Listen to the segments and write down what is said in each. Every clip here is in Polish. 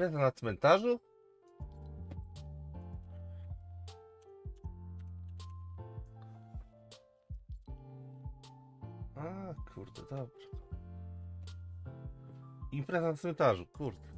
Impreza na cmentarzu? A, kurde, dobrze. Impreza na cmentarzu, kurde.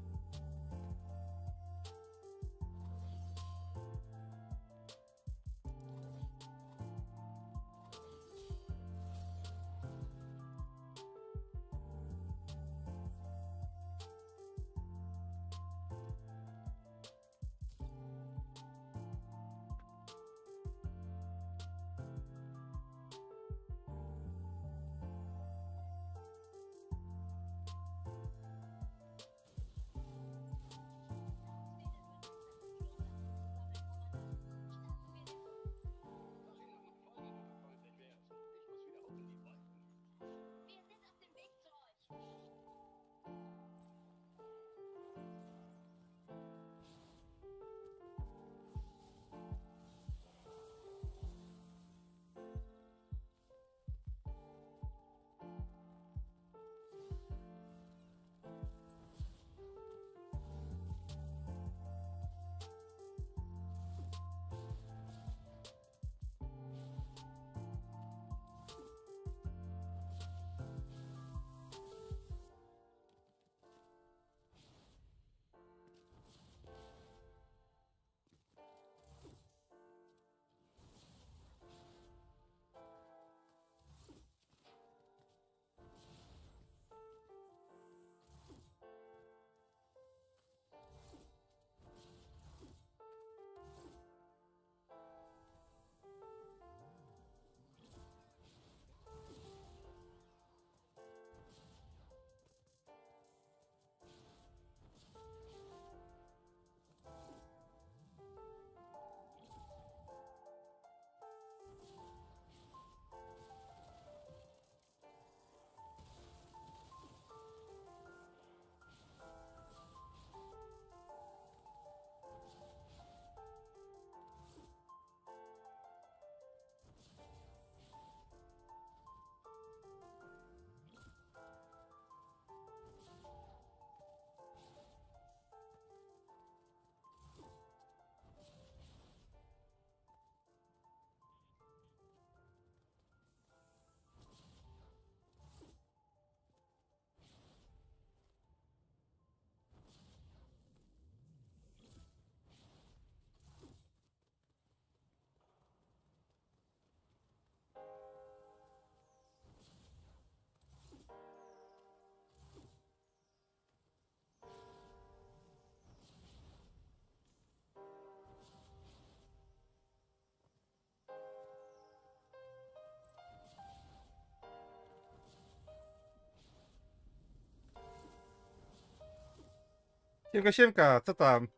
Siemka, siemka, co tam?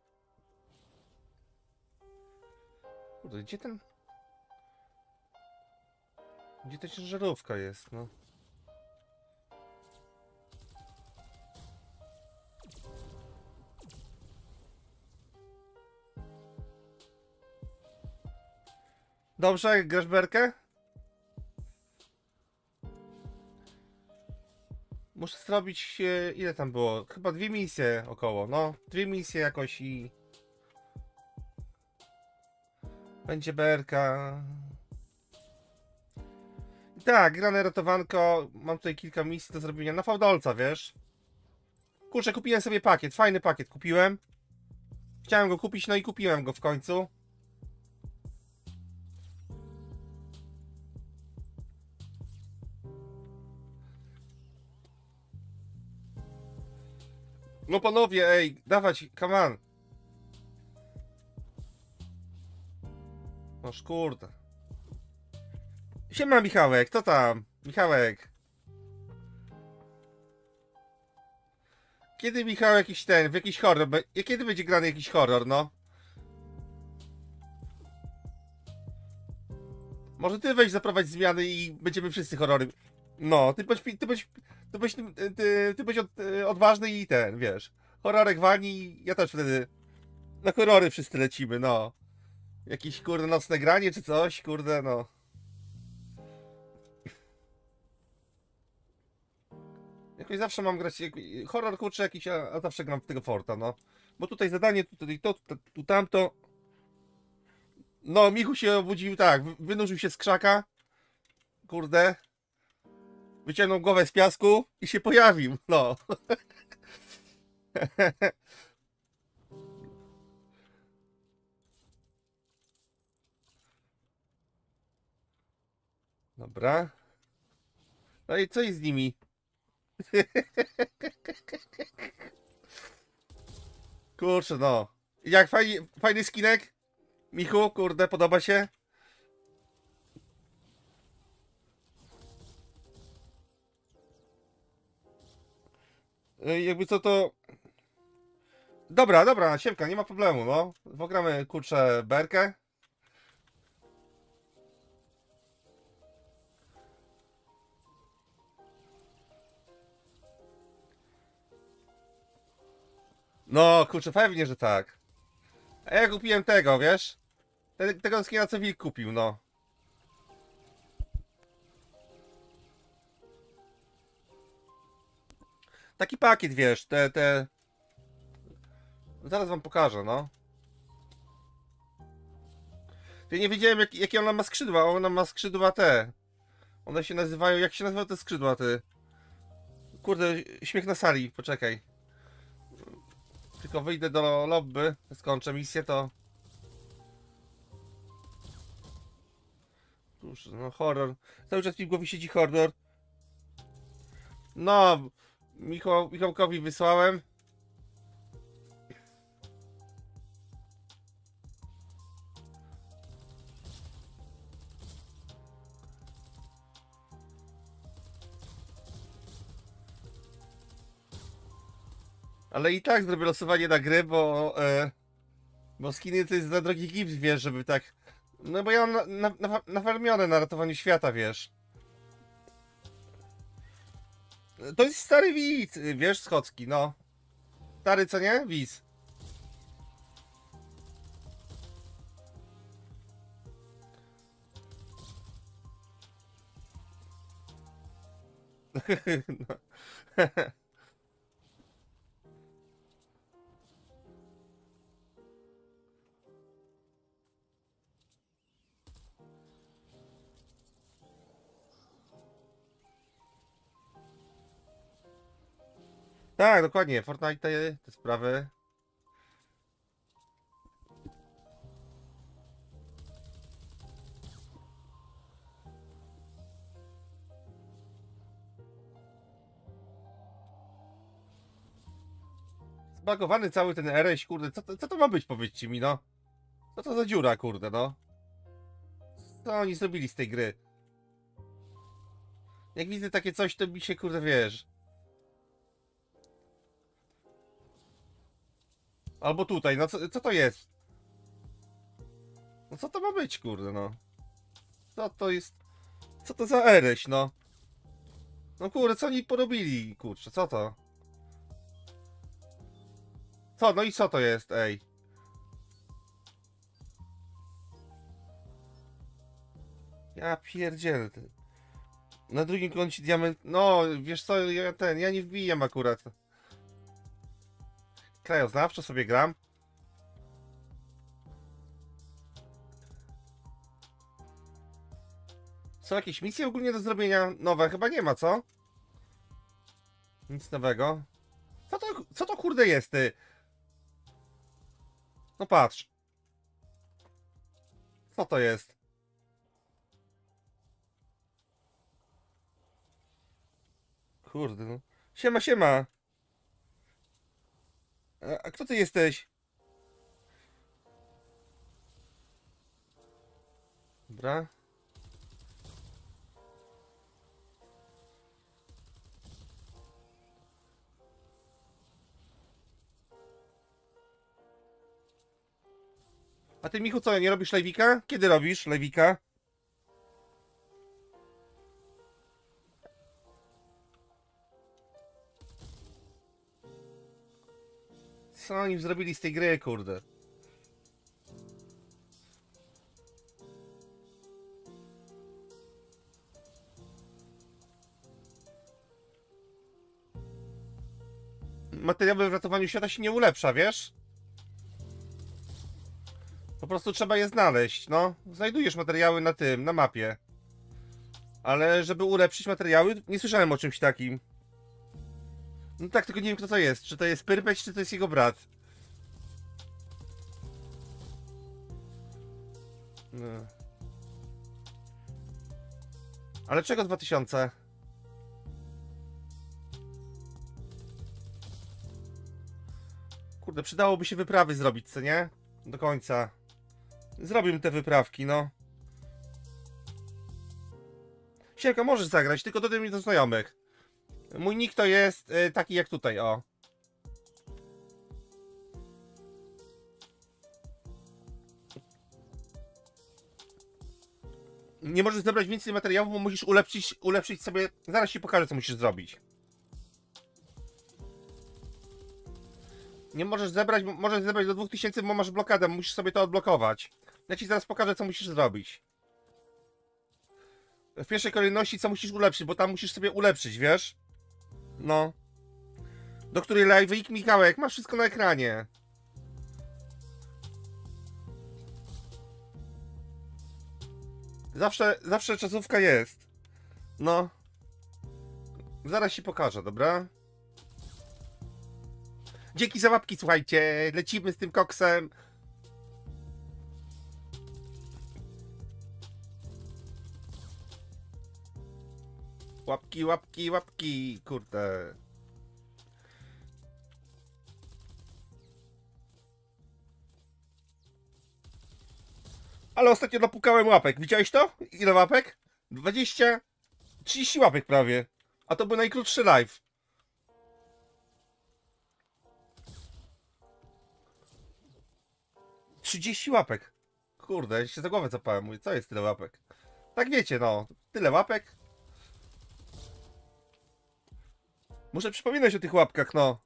Kurde, gdzie ten... Gdzie ta ciężarówka jest, no? Dobrze, grasz berkę? Muszę zrobić, e, ile tam było? Chyba dwie misje około, no. Dwie misje jakoś i... Będzie berka. Tak, grane ratowanko. Mam tutaj kilka misji do zrobienia na fałdolca, wiesz? Kurczę, kupiłem sobie pakiet, fajny pakiet kupiłem. Chciałem go kupić, no i kupiłem go w końcu. No panowie, ej, dawać, come on. No kurde. Siema Michałek, co tam? Michałek. Kiedy Michał jakiś ten, w jakiś horror, kiedy będzie grany jakiś horror, no? Może ty weź zaprowadź zmiany i będziemy wszyscy horrory. No, ty bądź, ty bądź, ty bądź, ty, ty, ty bądź od, y, odważny i ten, wiesz. Horrorek wani ja też wtedy na horrory wszyscy lecimy, no. Jakieś kurde nocne granie czy coś, kurde, no. Jakoś zawsze mam grać, horror kurczę jakiś, a, a zawsze gram w tego Forta, no. Bo tutaj zadanie, tutaj to, tu, tu tamto. No, Michu się obudził tak, wy- wynurzył się z krzaka. Kurde. Wyciągnął głowę z piasku i się pojawił. No. Dobra. No i co jest z nimi? Kurczę, no. Jak fajny, fajny skinek? Michu, kurde, podoba się? Jakby co to... Dobra, dobra, siemka, nie ma problemu, no. Pogramy, kurczę, berkę. No, kurczę, pewnie, że tak. A ja kupiłem tego, wiesz? Te, tego skina, co Wilk kupił, no. Taki pakiet, wiesz, te, te... Zaraz wam pokażę, no. Ja nie wiedziałem, jak, jakie ona ma skrzydła, ona ma skrzydła te. One się nazywają, jak się nazywają te skrzydła, ty? Kurde, śmiech na sali, poczekaj. Tylko wyjdę do lobby, skończę misję, to... Cóż, no horror. Cały czas mi w głowie siedzi horror. No, Michał, Michałkowi wysłałem. Ale i tak zrobię losowanie na gry, bo... E, bo skiny to jest za drogi gips, wiesz, żeby tak... No bo ja mam na, na, na, na świata, wiesz. To jest stary widz, wiesz, schocki, no. Stary, co nie? Wiz. no. Tak, dokładnie. Fortnite te, te sprawy. Zbagowany cały ten RS, kurde, co, to- co to ma być, powiedzcie mi, no? Co to za dziura, kurde, no? Co oni zrobili z tej gry? Jak widzę takie coś, to mi się, kurde, wiesz... Albo tutaj, no co, co to jest? No co to ma być, kurde, no? Co to jest? Co to za ereś, no? No kurde, co oni porobili, kurczę, co to? Co, no i co to jest, ej? Ja pierdzielę. Na drugim koncie diament... No, wiesz co, ja ten, ja nie wbijam akurat. Krajoznawczo sobie gram. Są jakieś misje ogólnie do zrobienia nowe? Chyba nie ma, co? Nic nowego. Co to, co to kurde jest, ty? No patrz. Co to jest? Kurde, no. Siema, siema. A, kto ty jesteś? Dobra. A ty, Michu, co, nie robisz lejwika? Kiedy robisz lejwika? Co oni zrobili z tej gry, kurde? Materiały w ratowaniu świata się nie ulepsza, wiesz? Po prostu trzeba je znaleźć, no. Znajdujesz materiały na tym, na mapie. Ale żeby ulepszyć materiały, nie słyszałem o czymś takim. No tak, tylko nie wiem kto to jest. Czy to jest Pyrpeć, czy to jest jego brat. No. Ale czego 2000? Kurde, przydałoby się wyprawy zrobić, co nie? Do końca. Zrobimy te wyprawki, no. Siemka, możesz zagrać, tylko do tym do znajomych. Mój nick to jest y, taki jak tutaj, o. Nie możesz zebrać więcej materiałów, bo musisz ulepszyć, ulepszyć sobie... Zaraz ci pokażę, co musisz zrobić. Nie możesz zebrać, możesz zebrać do 2000, bo masz blokadę, musisz sobie to odblokować. Ja ci zaraz pokażę, co musisz zrobić. W pierwszej kolejności, co musisz ulepszyć, bo tam musisz sobie ulepszyć, wiesz? No. Do której live Michałek, masz wszystko na ekranie. Zawsze, zawsze czasówka jest. No. Zaraz ci pokażę, dobra? Dzięki za łapki, słuchajcie. Lecimy z tym koksem. Łapki, łapki, łapki. Kurde. Ale ostatnio napukałem łapek. Widziałeś to? Ile łapek? 20, 30 łapek prawie. A to był najkrótszy live. Trzydzieści łapek. Kurde, ja się za głowę zapałem. Mówię, co jest tyle łapek? Tak wiecie, no. Tyle łapek. Muszę przypominać o tych łapkach, no.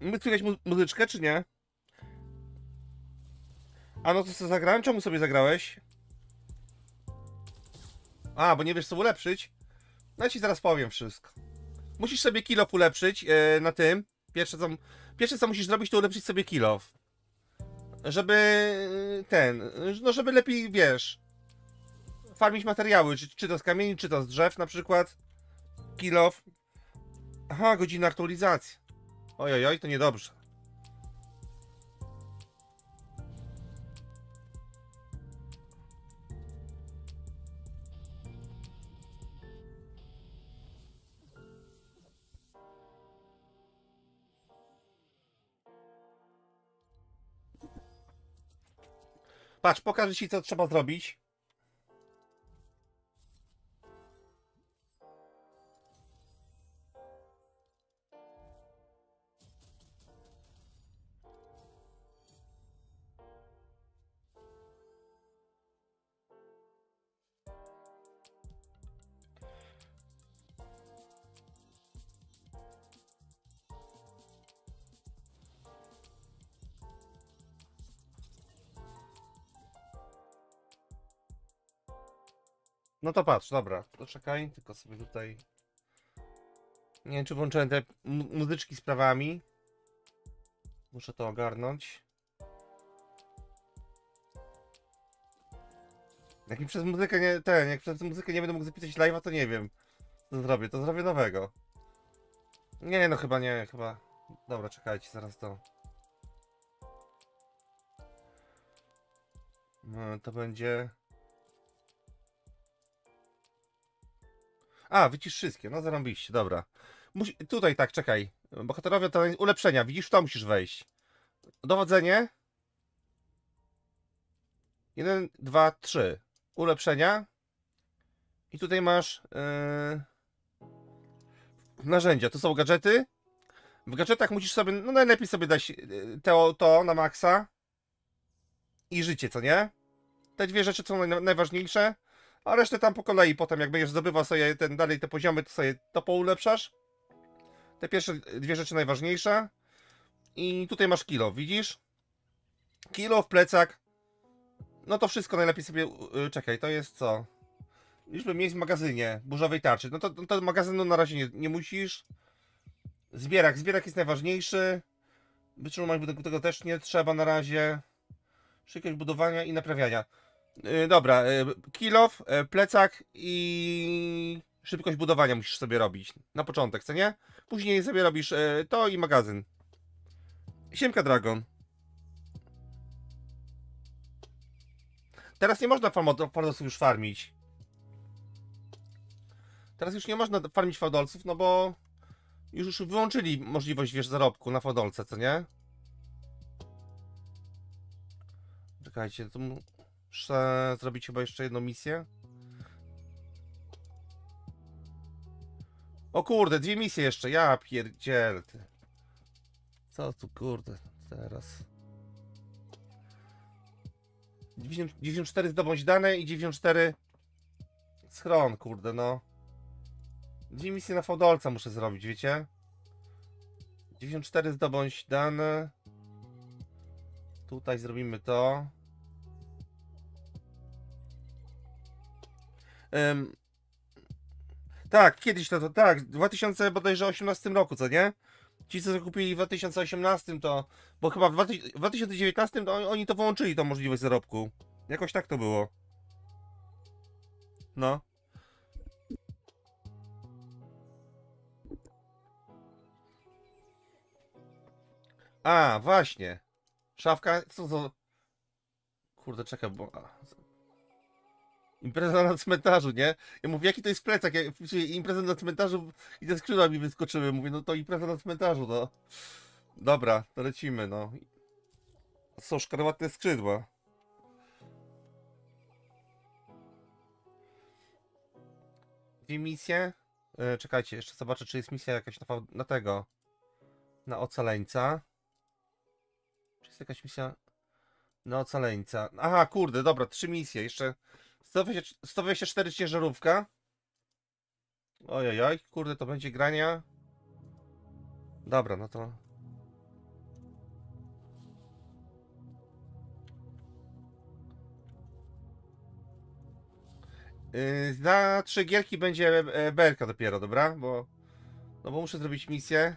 My słychać mu muzyczkę, czy nie? A no to co zagrałem? Czemu sobie zagrałeś? A, bo nie wiesz co ulepszyć? No ja ci zaraz powiem wszystko. Musisz sobie kilo ulepszyć e, na tym. Pierwsze co, pierwsze co musisz zrobić to ulepszyć sobie kilo. Żeby e, ten, no żeby lepiej, wiesz, farmić materiały, czy, czy to z kamieni, czy to z drzew na przykład. Kilo. Aha, godzina aktualizacji. Oj, oj, to niedobrze. Patrz, pokażę ci, co trzeba zrobić. No to patrz, dobra, to czekaj, tylko sobie tutaj... Nie wiem, czy włączyłem te mu- muzyczki z prawami. Muszę to ogarnąć. Jak mi przez muzykę nie... ten, jak przez muzykę nie będę mógł zapisać live'a, to nie wiem. Co zrobię, to zrobię nowego. Nie, no chyba nie, chyba... Dobra, czekajcie, zaraz to... No, to będzie... A, wycisz wszystkie, no zarąbiście, dobra. Musi... Tutaj tak, czekaj. Bohaterowie to ulepszenia, widzisz, to musisz wejść. Dowodzenie. Jeden, dwa, trzy. Ulepszenia. I tutaj masz yy... narzędzia. To są gadżety. W gadżetach musisz sobie, no najlepiej sobie dać yy, to, to na maksa. I życie, co nie? Te dwie rzeczy są naj, najważniejsze. A resztę tam po kolei potem, jak będziesz zdobywał sobie ten dalej te poziomy, to sobie to poulepszasz. Te pierwsze dwie rzeczy najważniejsze. I tutaj masz kilo, widzisz? Kilo w plecak. No to wszystko najlepiej sobie. y, Czekaj, to jest co? Liczbę miejsc w magazynie burzowej tarczy. No to, to magazynu na razie nie, nie musisz. Zbierak. Zbierak jest najważniejszy. Wytrzymałość budynku tego też nie trzeba na razie. Szybkość budowania i naprawiania. Yy, dobra, yy, kilof, yy, plecak i szybkość budowania musisz sobie robić. Na początek, co nie? Później sobie robisz to i magazyn. Siemka Dragon. Teraz nie można fardolców już farmić. Teraz już nie można farmić fardolców, no bo już, już wyłączyli możliwość, wiesz, zarobku na fardolce, co nie? Czekajcie, to muszę zrobić chyba jeszcze jedną misję. O kurde, dwie misje jeszcze, ja pierdziel. Co tu kurde, teraz. 90 94 zdobądź dane i 94 schron, kurde, no. Dwie misje na fodolca muszę zrobić, wiecie? 94 zdobądź dane. Tutaj zrobimy to. Ym, tak, kiedyś to, to tak, w 2000 bodajże 18 roku, co nie? Ci, co zakupili w 2018, to. Bo chyba w 2000 w 2019 to oni- to wyłączyli, tą możliwość zarobku. Jakoś tak to było. No. A, właśnie. Szafka, co to? Kurde, czekaj, bo... a, Impreza na cmentarzu, nie? Ja mówię, jaki to jest plecak? Ja impreza na cmentarzu i te skrzydła mi wyskoczyły. Mówię, no to impreza na cmentarzu, no. Dobra, to lecimy, no. Są szkarłatne skrzydła. Dwie misje? E, czekajcie, jeszcze zobaczę, czy jest misja jakaś na, na tego. Na ocaleńca. Czy jest jakaś misja na ocaleńca? Aha, kurde, dobra, trzy misje. Jeszcze 120 124 ciężarówka. Ojojoj, kurde, to będzie grania. Dobra, no to. Yy, Za trzy gierki będzie e, belka dopiero, dobra? Bo. No bo muszę zrobić misję.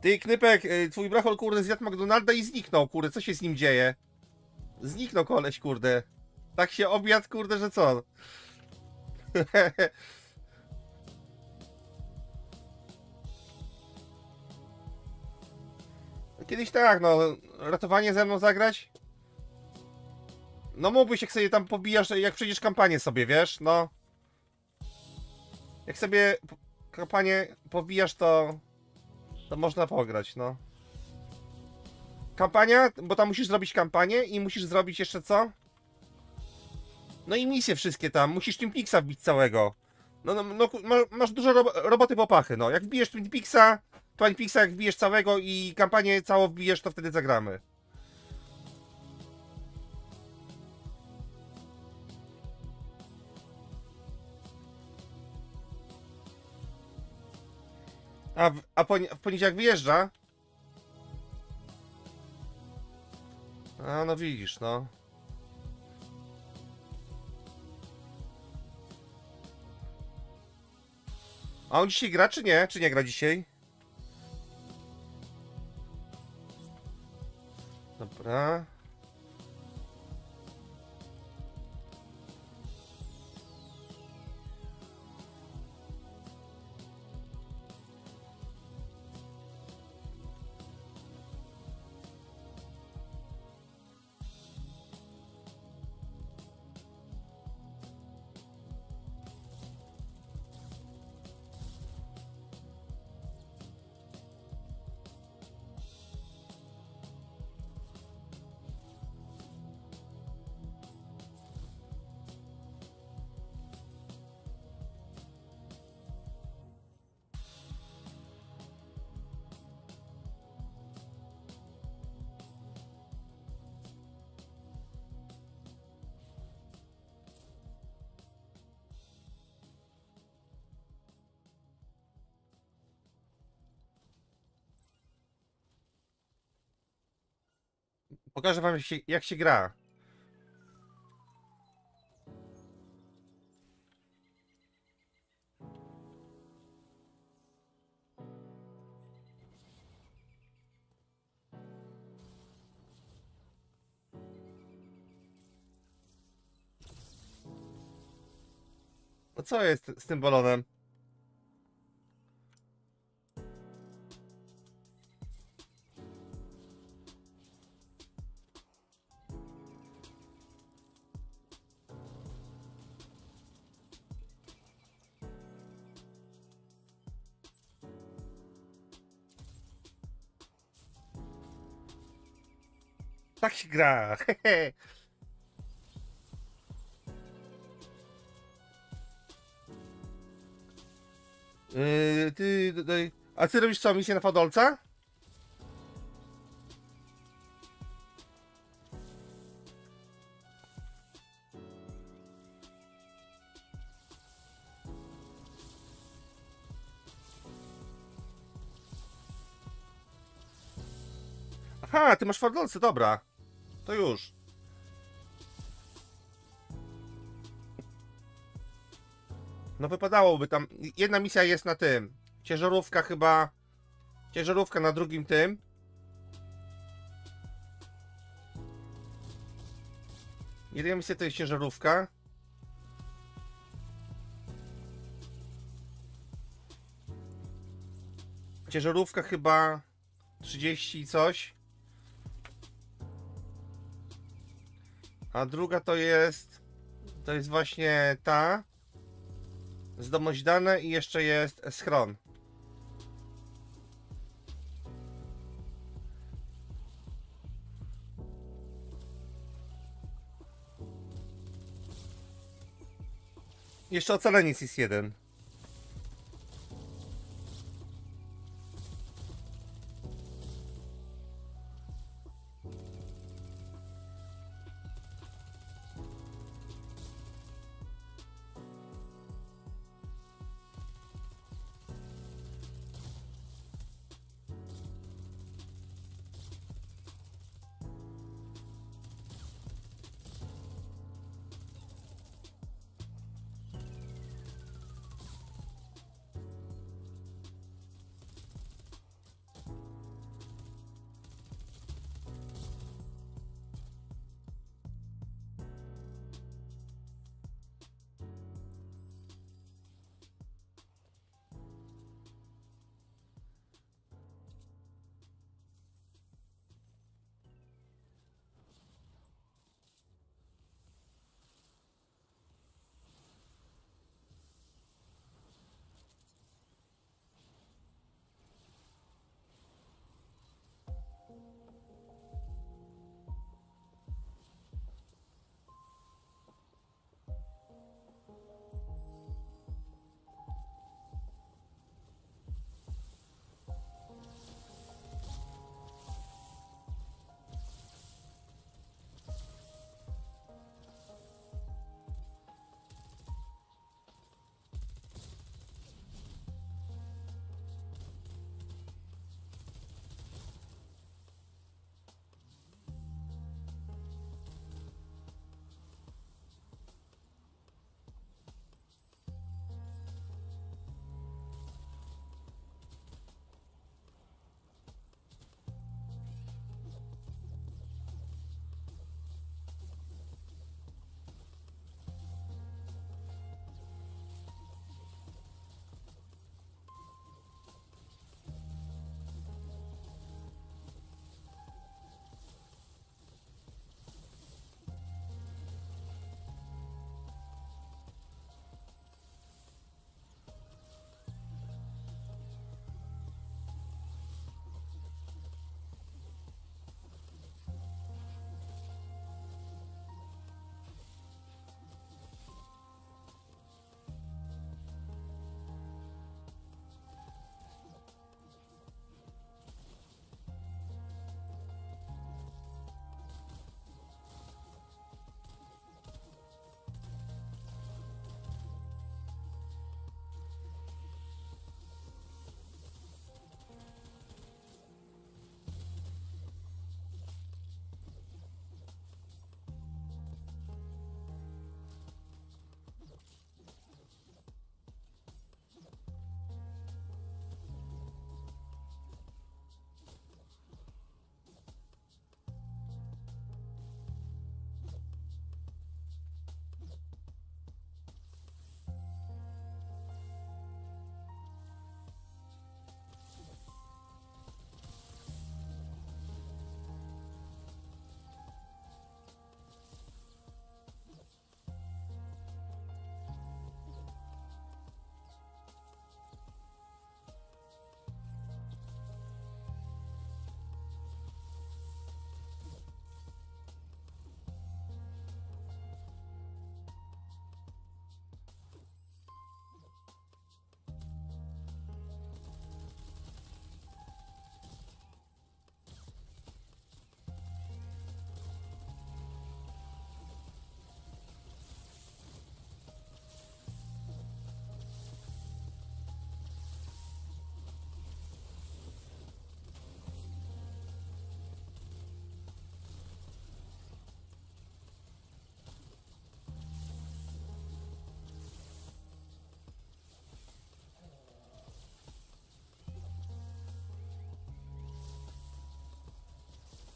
Ty, Knypek, y, twój brachol, kurde, zjadł McDonalda i zniknął, kurde, co się z nim dzieje? Zniknął koleś, kurde. Tak się obiad, kurde, że co? Kiedyś tak, no, ratowanie ze mną zagrać? No mógłbyś, jak sobie tam pobijasz, jak przejdziesz kampanię sobie, wiesz, no. Jak sobie kampanię pobijasz, to... To można pograć, no. Kampania, bo tam musisz zrobić kampanię i musisz zrobić jeszcze co? No i misje wszystkie tam, musisz Twin Peaksa wbić całego. No, no, no masz dużo rob roboty po pachy, no. Jak wbijesz Twin Peaksa, Twin Peaksa jak wbijesz całego i kampanię całą wbijesz, to wtedy zagramy. A, w, a poni- w poniedziałek wyjeżdża? A, no widzisz, no. A on dzisiaj gra, czy nie? Czy nie gra dzisiaj? Dobra. Pokażę wam jak się, jak się gra. No co jest z tym balonem? Gra. Yy, ty, ty, a ty robisz co, misję na Fadolca? Aha, ty masz Fadolce, dobra. To już. No wypadałoby tam. Jedna misja jest na tym. Ciężarówka chyba. Ciężarówka na drugim tym. Jedyna misja to jest ciężarówka. Ciężarówka chyba 30 i coś. A druga to jest. To jest właśnie ta. Zdobądź dane i jeszcze jest schron. Jeszcze ocaleniec jest jeden.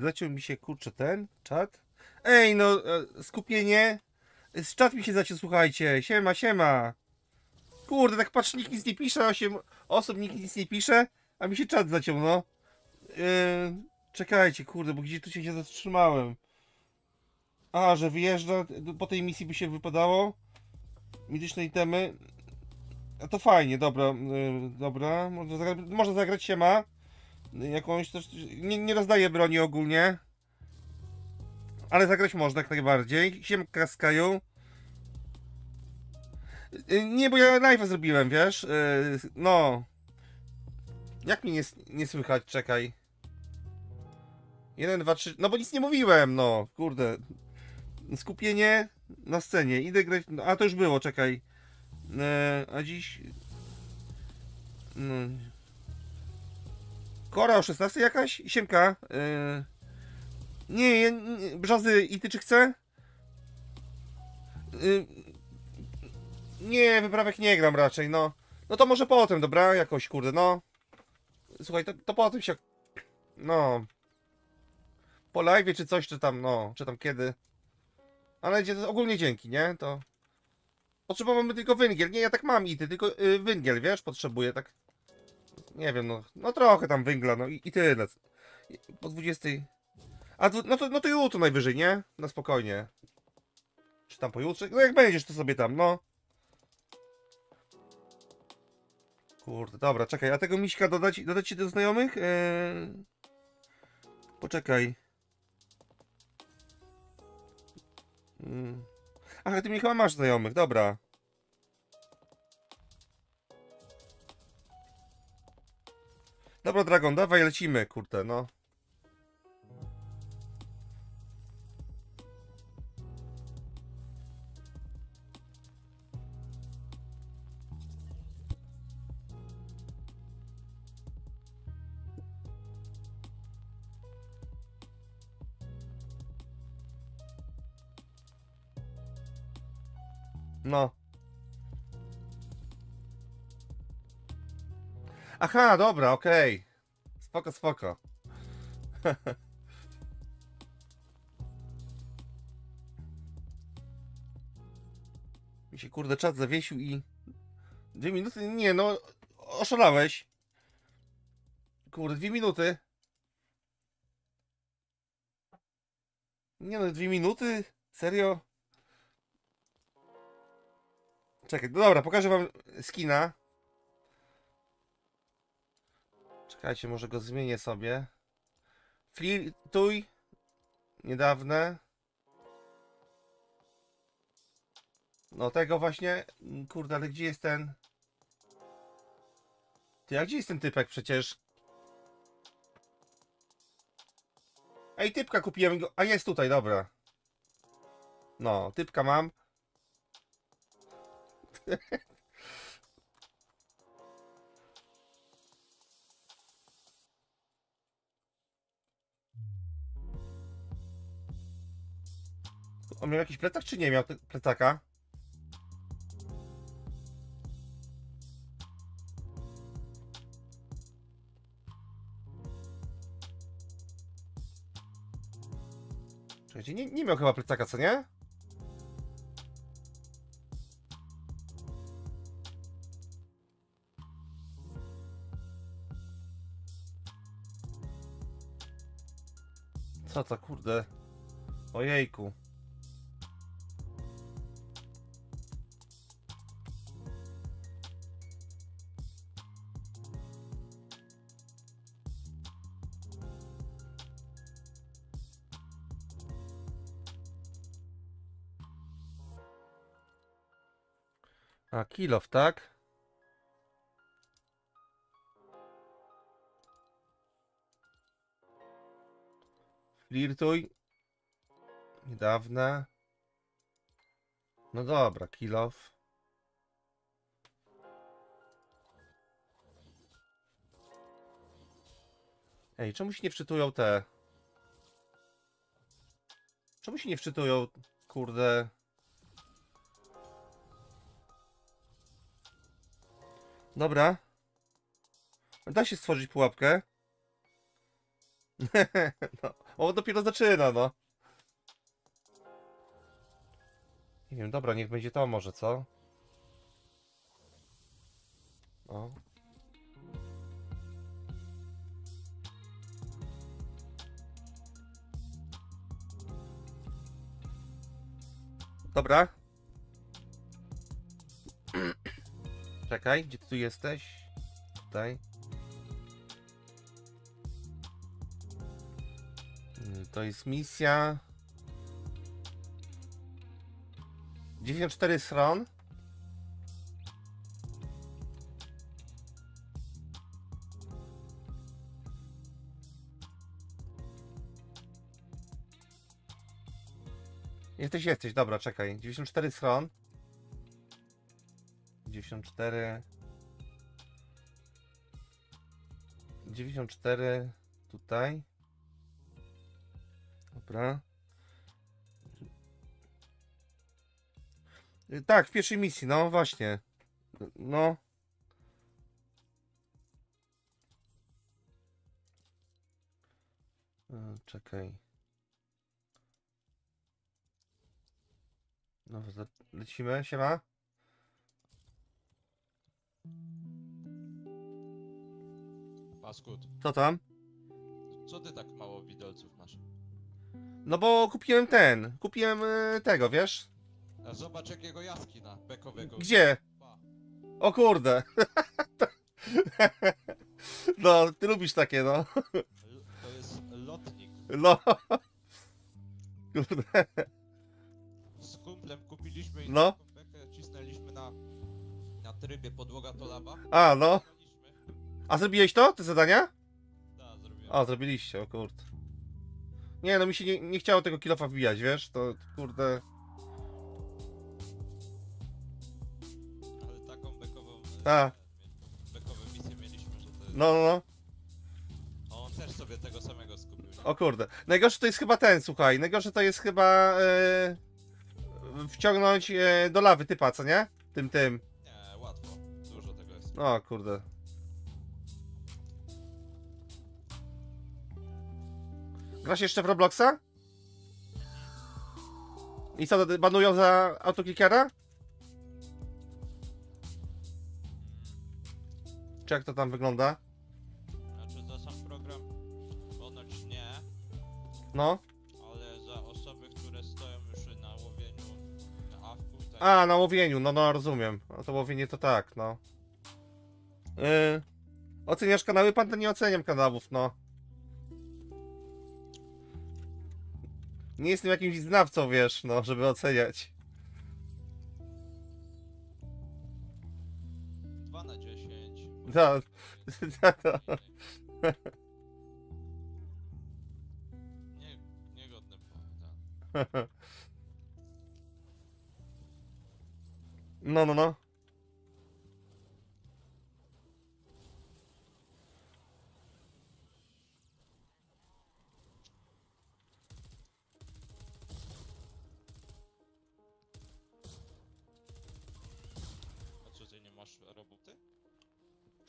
Zaciął mi się kurczę ten czat. Ej, no e, skupienie. Z czat mi się zaciął, słuchajcie. Siema, siema. Kurde, tak patrz, nikt nic nie pisze, 8 osób, nikt nic nie pisze, a mi się czat zaciął, no. Yy, czekajcie, kurde, bo gdzieś tu się zatrzymałem. A, że wyjeżdża, po tej misji by się wypadało. Mityczne itemy. A to fajnie, dobra, yy, dobra, można zagrać, można zagrać siema. Jakąś też, nie, nie rozdaję broni ogólnie. Ale zagrać można jak najbardziej. Siemka Skyu. Yy, Nie, bo ja live'a zrobiłem, wiesz? Yy, no. Jak mnie nie, nie słychać? Czekaj. 1, 2, 3. No bo nic nie mówiłem, no. Kurde. Skupienie na scenie. Idę grać. No, a to już było, czekaj. Yy, a dziś. No. Kora o 16 jakaś? Siemka. Yy... Nie, nie, Brzozy i ty czy chce? Yy... Nie, wyprawek nie gram raczej, no. No to może potem, dobra? Jakoś, kurde, no. Słuchaj, to, to potem się... No. Po live czy coś, czy tam, no, czy tam kiedy. Ale ogólnie dzięki, nie? To... Potrzebowałbym tylko węgiel. Nie, ja tak mam ity, tylko yy, węgiel, wiesz? Potrzebuję tak... Nie wiem, no, no trochę tam węgla, no i, i tyle. Po 20. A no to, no to jutro najwyżej, nie? Na spokojnie. Czy tam pojutrze? No jak będziesz, to sobie tam, no. Kurde, dobra, czekaj, a tego miśka dodać, dodać ci do znajomych? Eee... Poczekaj. Mm. Ach, ty mi chyba masz znajomych, dobra. Dobra, Dragon, dawaj, lecimy, kurde, no. No. Aha, dobra, okej. Spoko, spoko. Mi się kurde czat zawiesił i... Dwie minuty? Nie no, oszalałeś. Kurde, dwie minuty. Nie no, dwie minuty? Serio? Czekaj, no dobra, pokażę wam skina. Czekajcie, może go zmienię sobie. Flirtuj. Niedawne. No tego właśnie. Kurde, ale gdzie jest ten? Ty, a gdzie jest ten typek przecież? Ej, typka kupiłem go. A jest tutaj, dobra. No, typka mam. On miał jakiś plecak, czy nie miał plecaka? Czekajcie, nie, nie miał chyba plecaka, co nie? Co to, kurde? Ojejku. Kilof, tak? Flirtuj. Niedawne. No dobra, kilof. Ej, czemu się nie wczytują te... Czemu się nie wczytują, kurde... Dobra. Da się stworzyć pułapkę. no. O, dopiero zaczyna, no. Nie wiem, dobra, niech będzie to może, co? O. Dobra. Czekaj, gdzie tu jesteś? Tutaj. Y, To jest misja. 94 stron. Jesteś, jesteś, dobra, czekaj. 94 stron. 94 94 tutaj. Dobra. Y, Tak, w pierwszej misji, no właśnie. No. E, Czekaj. No, lecimy, siema. Paskut, Co tam? co ty tak mało widelców masz? No bo kupiłem ten. Kupiłem y, tego, wiesz? A zobacz jakiego jaskina bekowego. Gdzie? Pa. O kurde. No, ty lubisz takie, no. L- To jest lotnik. No. Kurde. Z kumplem kupiliśmy i No. Trybie podłoga to lawa. A, no. A zrobiłeś to, te zadania? Da, zrobiłem. A, zrobiliście, o kurde. Nie, no mi się nie, nie chciało tego kilofa wbijać, wiesz? To kurde. Ale taką bekową... e, Ta. Bekowe misje mieliśmy, że to jest... No, no, no. A on też sobie tego samego skupił, nie? O kurde. Najgorsze to jest chyba ten, słuchaj. Najgorsze to jest chyba e, wciągnąć e, do lawy typa, co nie? Tym, tym. O kurde. Grasz jeszcze w Robloxa? I co, banują za autoklikera? Czy jak to tam wygląda? Znaczy za sam program ponoć nie, No. ale za osoby, które stoją już na łowieniu na awku, tak A, na łowieniu, no no rozumiem. No to łowienie to tak, no. Yy, oceniasz kanały? Pan to nie oceniam kanałów, no. Nie jestem jakimś znawcą, wiesz, no, żeby oceniać. 2 na 10. No, no. Nie, niegodne powiedzenie. No, no, no.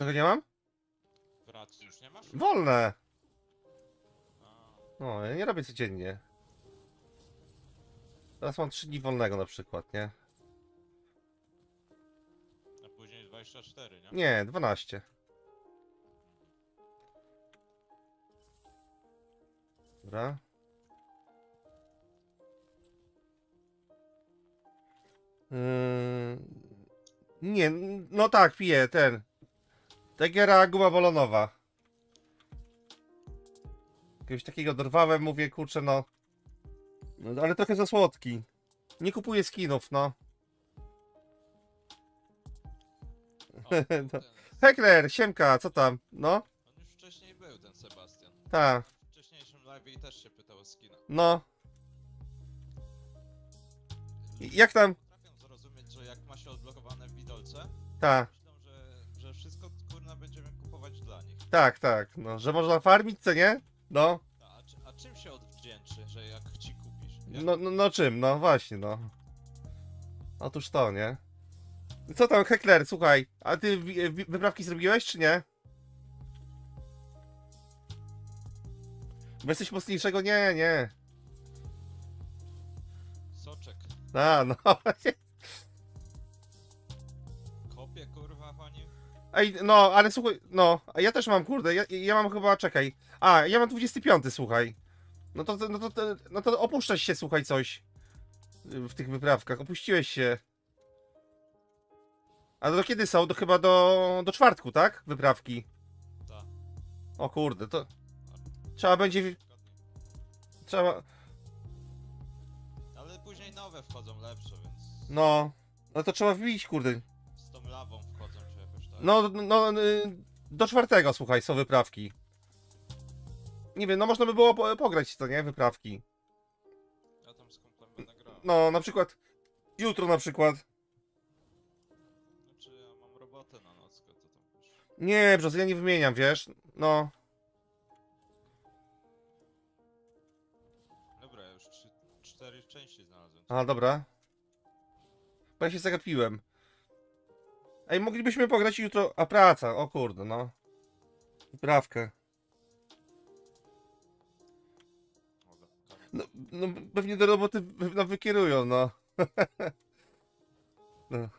Czego nie mam? Pracy już nie masz? Wolne. No, ja nie robię codziennie. Teraz mam 3 dni wolnego na przykład, nie? A później 24, nie? Nie, 12. Dobra. Yy... Nie, no tak, piję ten. Tegiera guma bolonowa. Jakiegoś takiego dorwałem, mówię, kurczę, no. no. Ale trochę za słodki. Nie kupuję skinów, no. No. siemka, co tam? No, on już wcześniej był, ten Sebastian. tak, W wcześniejszym live też się pytał o skina. no. Jak tam? Potrafią zrozumieć, że jak ma się odblokowane w widolce, Tak, tak, tak. No, że można farmić, co nie? No. A, czy- a czym się odwdzięczy, że jak ci kupisz? Jak No, no, no czym? No właśnie, no. Otóż to, nie? Co tam, Hekler, słuchaj, a ty wi- wi- wyprawki zrobiłeś, czy nie? Bo jesteś mocniejszego? Nie, nie. Soczek. A, no. Ej, no, ale słuchaj, no, a ja też mam, kurde, ja, ja mam chyba, czekaj. A, ja mam 25, słuchaj. No to, no to, no to opuszczasz się, słuchaj, coś. W tych wyprawkach, opuściłeś się. A do kiedy są? Do chyba do, do czwartku, tak? Wyprawki. Ta. O kurde, to... Trzeba będzie... Trzeba... Ale później nowe wchodzą lepsze, więc No... No to trzeba wbić, kurde. No, no, y, do czwartego, słuchaj, są wyprawki. Nie wiem, no można by było po- pograć, co nie? Wyprawki. Ja tam z kumplem będę grał. No, na przykład jutro na przykład. Znaczy ja mam robotę na nockę, to tam wiesz. Nie, brzozy, ja nie wymieniam, wiesz? No, Dobra, już cztery części znalazłem. a dobra. Bo ja się zagapiłem. Ej, moglibyśmy pograć jutro. A praca, o kurde, no. Koniec. No, no pewnie do roboty no, wykierują, no. no.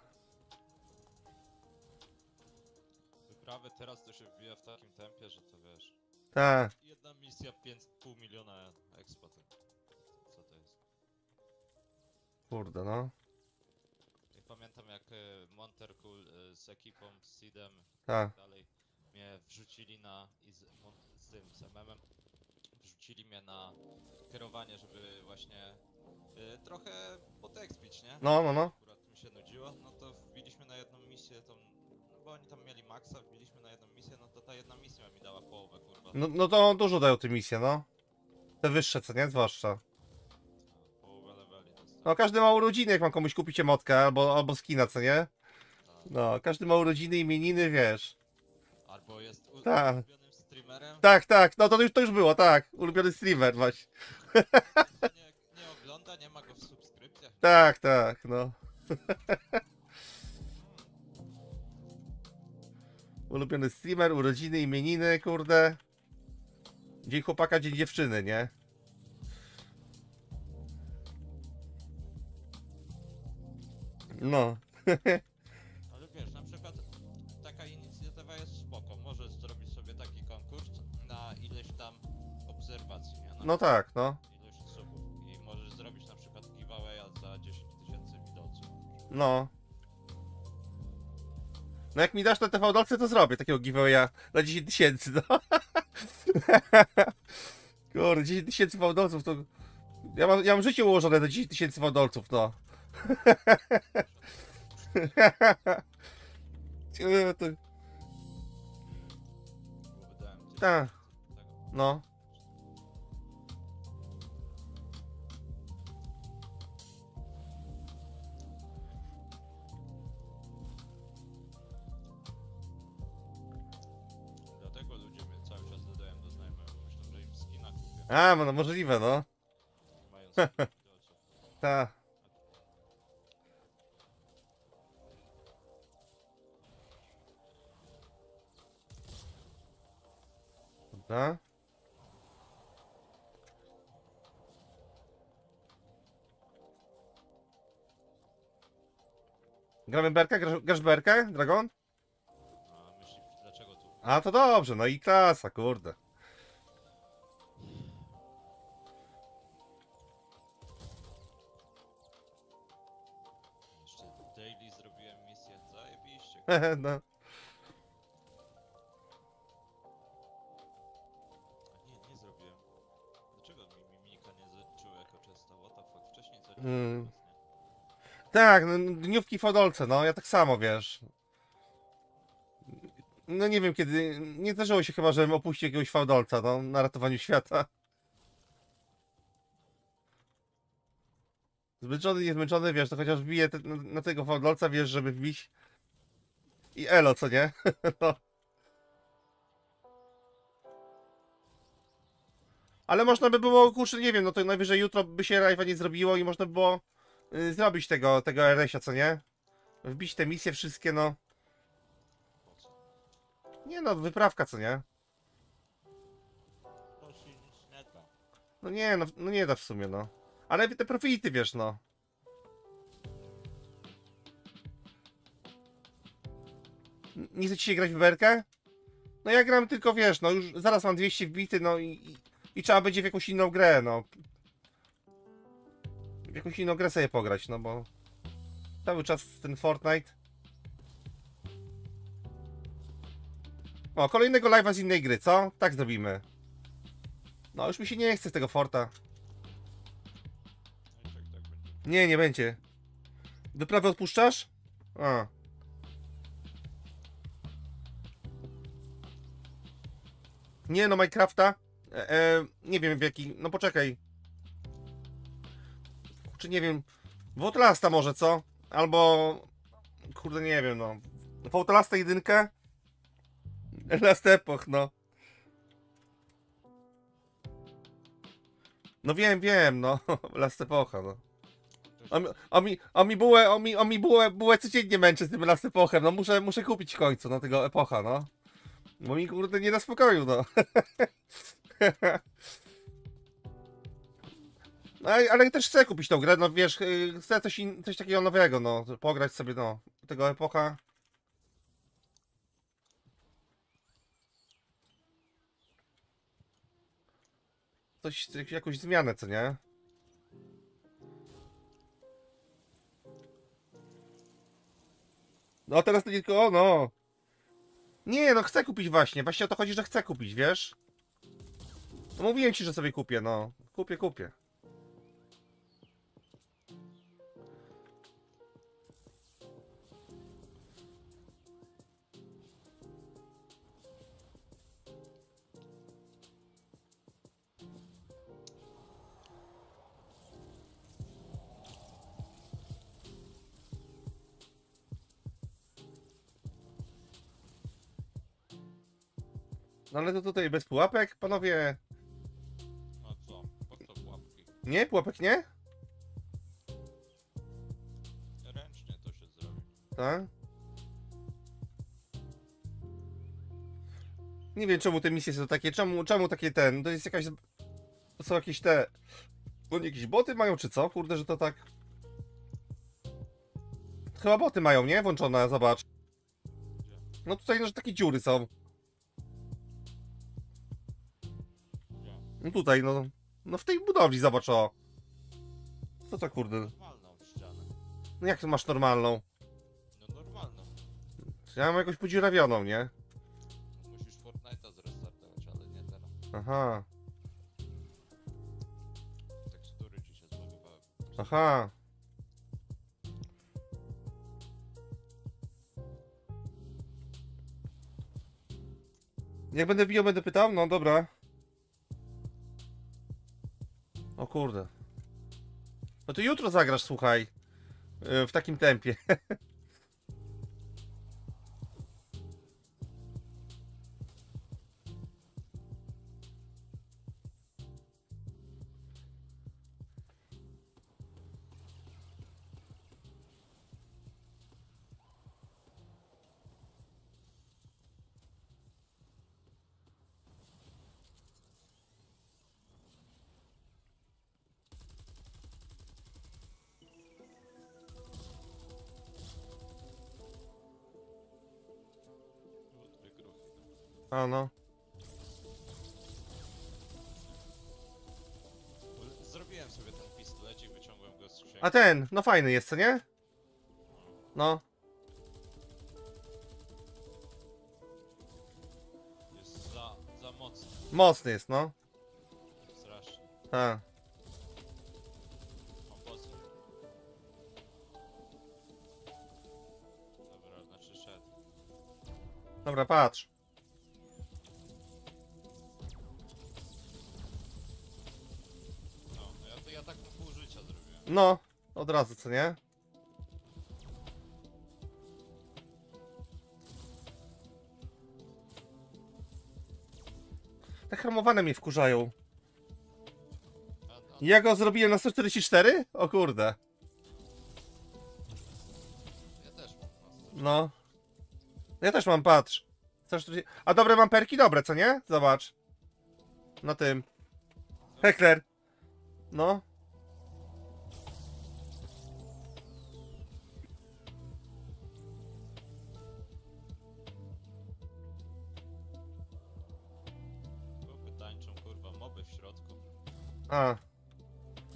Wyprawy teraz to się wbija w takim tempie, że to wiesz. Tak, Jedna misja 5,5 miliona to- Co to jest? kurde, no. Jak e, Montercool e, z ekipą, z Seedem i Tak. tak dalej mnie wrzucili na i z, Mon- z tym, z MM-em wrzucili mnie na kierowanie, żeby właśnie e, trochę potekspić, nie? No, no, no. Akurat mi się nudziło, no to wbiliśmy na jedną misję tą, no bo oni tam mieli maksa, wbiliśmy na jedną misję, no to ta jedna misja mi dała połowę, kurwa. No, no to dużo dają te misje, no. Te wyższe, co nie? Zwłaszcza. No, każdy ma urodziny, jak ma komuś kupić emotkę albo, albo skina, co nie? No, każdy ma urodziny, imieniny, wiesz. Albo jest u- Tak. ulubionym streamerem, Tak, tak, no to już, to już było, tak. Ulubiony streamer, właśnie. nie, nie ogląda, nie ma go w subskrypcjach. Tak, tak, no. Ulubiony streamer, urodziny, imieniny, kurde. Dzień chłopaka, dzień dziewczyny, nie? No. Ale wiesz, na przykład taka inicjatywa jest spoko. Możesz zrobić sobie taki konkurs na ileś tam obserwacji, nie? Na No tak, no. ileś subów. I możesz zrobić na przykład giveawaya za 10 tysięcy widoczów. No. No jak mi dasz na TV Dolce, to zrobię takiego giveawaya na 10 tysięcy, no. Kurde, 10 tysięcy fałdolców to... Ja mam, ja mam życie ułożone na 10 tysięcy fałdolców, no. To... Bo wydałem 10 Tak, no. Dlatego ludzie mnie cały czas dodają do znajomych. Myślą, że im skina kupię. A, no możliwe, no. Mają skina A? Gramy berkę? Grasz, grasz berkę, Dragon? A, myśli, dlaczego tu? A, to dobrze, no i klasa, kurde. Jeszcze daily zrobiłem misję, zajebiście. no. Mm. Tak, no, dniówki fodolce, no ja tak samo, wiesz. No nie wiem kiedy, nie zdarzyło się chyba, żebym opuścił jakiegoś fałdolca, no, na ratowaniu świata. Zmęczony, niezmęczony, wiesz, to chociaż wbiję te, na, na tego fałdolca, wiesz, żeby wbić. I elo, co nie? no. Ale można by było, kurczę, nie wiem, no to najwyżej jutro by się live'a nie zrobiło i można by było y, zrobić tego, tego RS-a, co nie? Wbić te misje wszystkie, no. Nie no, wyprawka, co nie? No nie, no, no nie da w sumie, no. Ale te profity, wiesz, no. Nie chce ci się grać w berkę? No ja gram tylko, wiesz, no już zaraz mam 200 wbity, no i, i, trzeba będzie w jakąś inną grę, no. W jakąś inną grę sobie pograć, no bo cały czas ten Fortnite. O, kolejnego live'a z innej gry, co? Tak zrobimy. No, już mi się nie chce tego Forta. Nie, nie będzie. Wyprawę odpuszczasz? A. Nie no, Minecrafta. E, e, nie wiem w jaki. No poczekaj. Czy nie wiem. W Outlasta może, co? Albo. Kurde, nie wiem, no. W Outlasta jedynkę? Last Epoch, no. No wiem, wiem, no. Last Epocha, no. A mi, a mi, bułę, a mi, a mi bułę, bułę codziennie męczę z tym Last Epochem, no muszę, muszę kupić w końcu, no tego Epocha, no. Bo mi kurde nie da spokoju, no. No, ale, ale też chcę kupić tą grę, no wiesz, y, chcę coś, in, coś takiego nowego, no, pograć sobie, no, tego Epocha. Coś, jakąś zmianę, co nie? No teraz tylko, no. Nie, no chcę kupić właśnie, właśnie o to chodzi, że chcę kupić, wiesz? No mówiłem ci, że sobie kupię, no. Kupię, kupię. No ale to tutaj bez pułapek, panowie. Nie, pułapek nie? Ręcznie to się zrobi. Tak? Nie wiem czemu te misje są takie, czemu, czemu takie ten, to jest jakaś, to są jakieś te, oni jakieś boty mają czy co? Kurde, że to tak. Chyba boty mają, nie? Włączone, zobacz. No tutaj, no, że takie dziury są. No tutaj, no, no w tej budowli, zobacz o. Co to kurde? Normalną ścianę. No jak masz normalną? No normalną. Ja mam jakąś podziurawioną, nie? Musisz Fortnite'a zrestartować, ale nie teraz. Aha, Tekstury ci się zbugowały. aha. Jak będę wbijał, będę pytał? No dobra. O kurde. No to jutro zagrasz, słuchaj. Yy, W takim tempie. No. Zrobiłem sobie ten pistolecik, wyciągłem go z księgi. A ten, no fajny jest, co nie? No. Jest za, za mocny, Mocny jest, no. strasznie. Dobra, znaczy szedł. Dobra, patrz. No, od razu, co nie? Te chromowane mnie wkurzają. Ja go zrobiłem na 144? O kurde. No. Ja też mam, patrz. 140... A dobre mam perki? Dobre, co nie? Zobacz. Na tym. Heckler. No. A.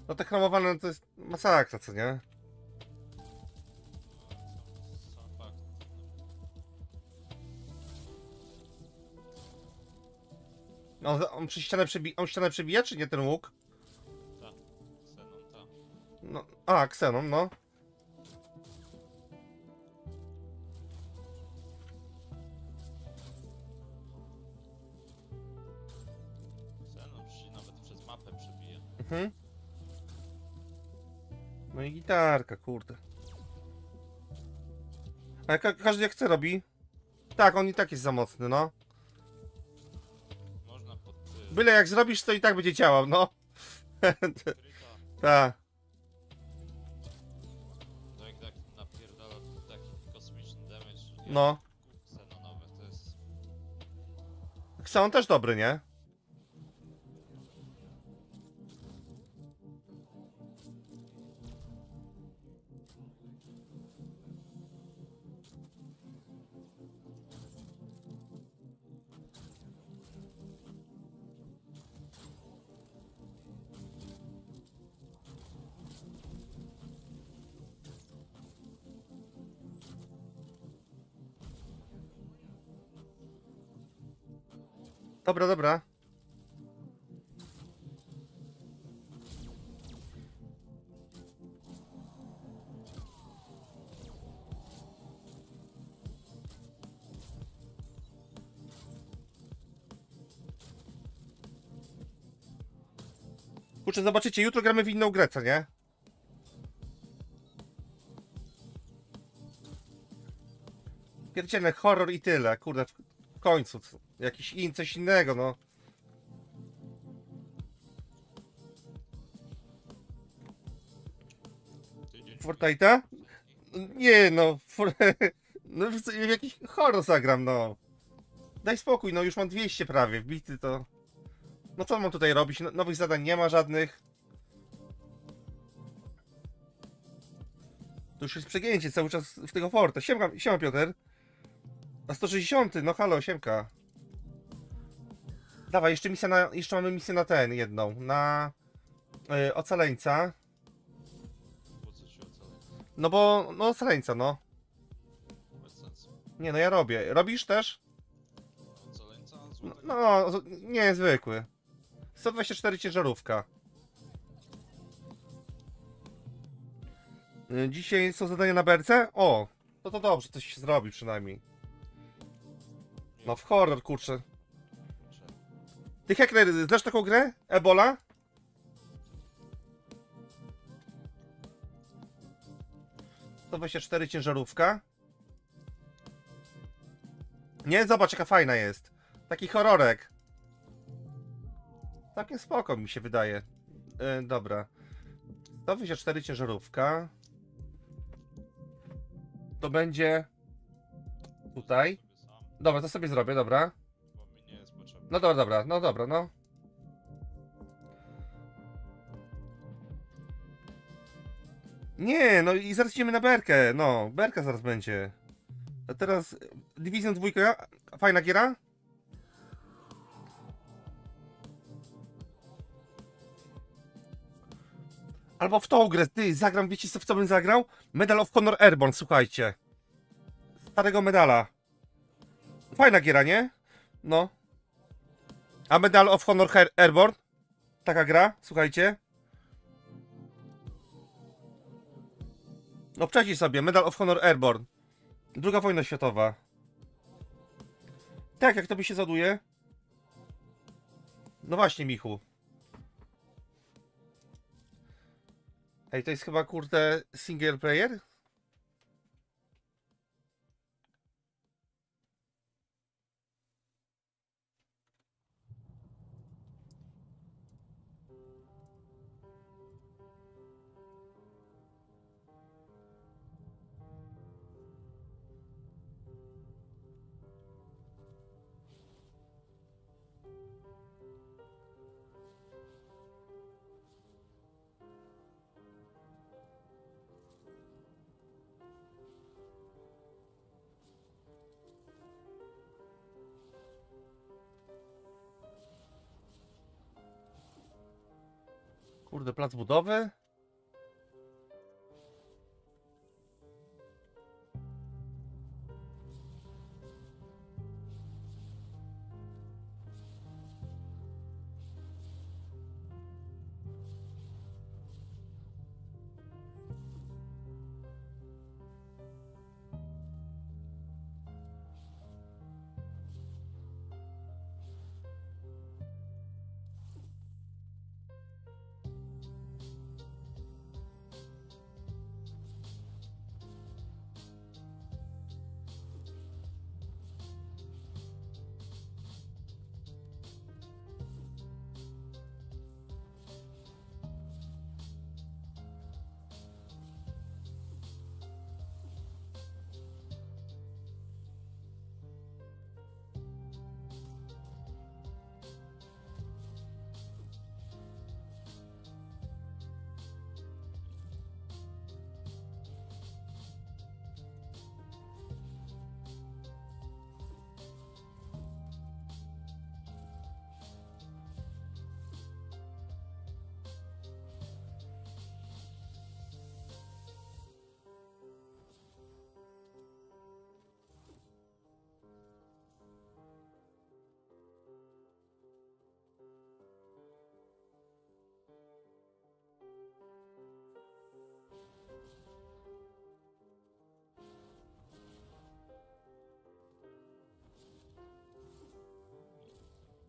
No te chromowane to jest masakra, co nie? No. On, on przy ścianę przebi... On ścianę przebija, czy nie ten łuk? Ta, Xenon, ta. No. A, Xenon, no. Mhm. No i gitarka, kurde. Ale ka każdy jak chce robi. Tak, on i tak jest za mocny, no. Można pod... Y, Byle jak zrobisz, to i tak będzie działał, no. Tak. to jak tak napierdala taki kosmiczny damage. No. Xenonowy, to jest... Xenon też dobry, nie? Dobra, dobra. Kurczę, zobaczycie, jutro gramy w inną grę, co nie? Pierdzielny horror i tyle, kurde, końcu. Jakiś in, coś innego, no. Fortnite'a? Nie, no. For... No, w jakiś horror zagram, no. Daj spokój, no już mam 200 prawie, wbity to... No co mam tutaj robić? No, nowych zadań nie ma żadnych. To już jest przegięcie cały czas w tego Forta. Siema, siema Piotr. Na 160, no halo, siemka. Dawaj, jeszcze misja na, jeszcze mamy misję na ten, jedną. Na y, ocaleńca. No bo, no ocaleńca, no. Nie, no ja robię. Robisz też? No, no z- nie, zwykły. 124 ciężarówka. Y, Dzisiaj są zadania na berce? O, to to dobrze, coś się zrobi przynajmniej. No w horror, kurczę. Ty Heckler, znasz taką grę? Ebola? 24 ciężarówka. Nie, zobacz jaka fajna jest. Taki horrorek. Takie spoko mi się wydaje. E, dobra. 124 ciężarówka. To będzie tutaj. Dobra, to sobie zrobię, dobra. No dobra, dobra, no dobra, no. Nie, no i zaraz idziemy na Berkę, no. Berka zaraz będzie. A teraz y, Division 2, fajna giera? Albo w tą grę, ty, zagram, wiecie co, w co bym zagrał? Medal of Honor Airborne, słuchajcie. Starego medala. Fajna giera, nie? No. A Medal of Honor Air- Airborne? Taka gra, słuchajcie. No przejdźcie sobie, Medal of Honor Airborne. Druga wojna światowa. Tak, jak to by się zaduje? No właśnie, Michu. Ej, to jest chyba kurde single player? Plac budowy?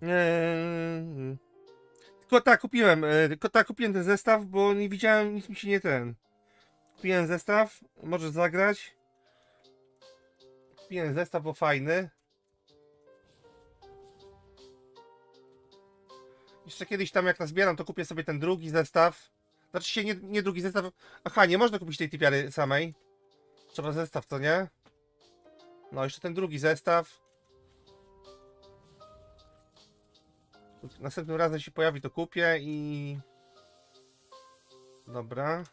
Nie. Tylko tak, kupiłem. e, Tylko tak, kupiłem ten zestaw, bo nie widziałem, nic mi się nie ten. Kupiłem zestaw, możesz zagrać. Kupiłem zestaw, bo fajny. Jeszcze kiedyś tam jak nazbieram, to kupię sobie ten drugi zestaw. Znaczy się nie, nie drugi zestaw. Aha, nie można kupić tej typiary samej. Trzeba zestaw, to nie? No, jeszcze ten drugi zestaw. Następnym razem się pojawi, to kupię i... Dobra.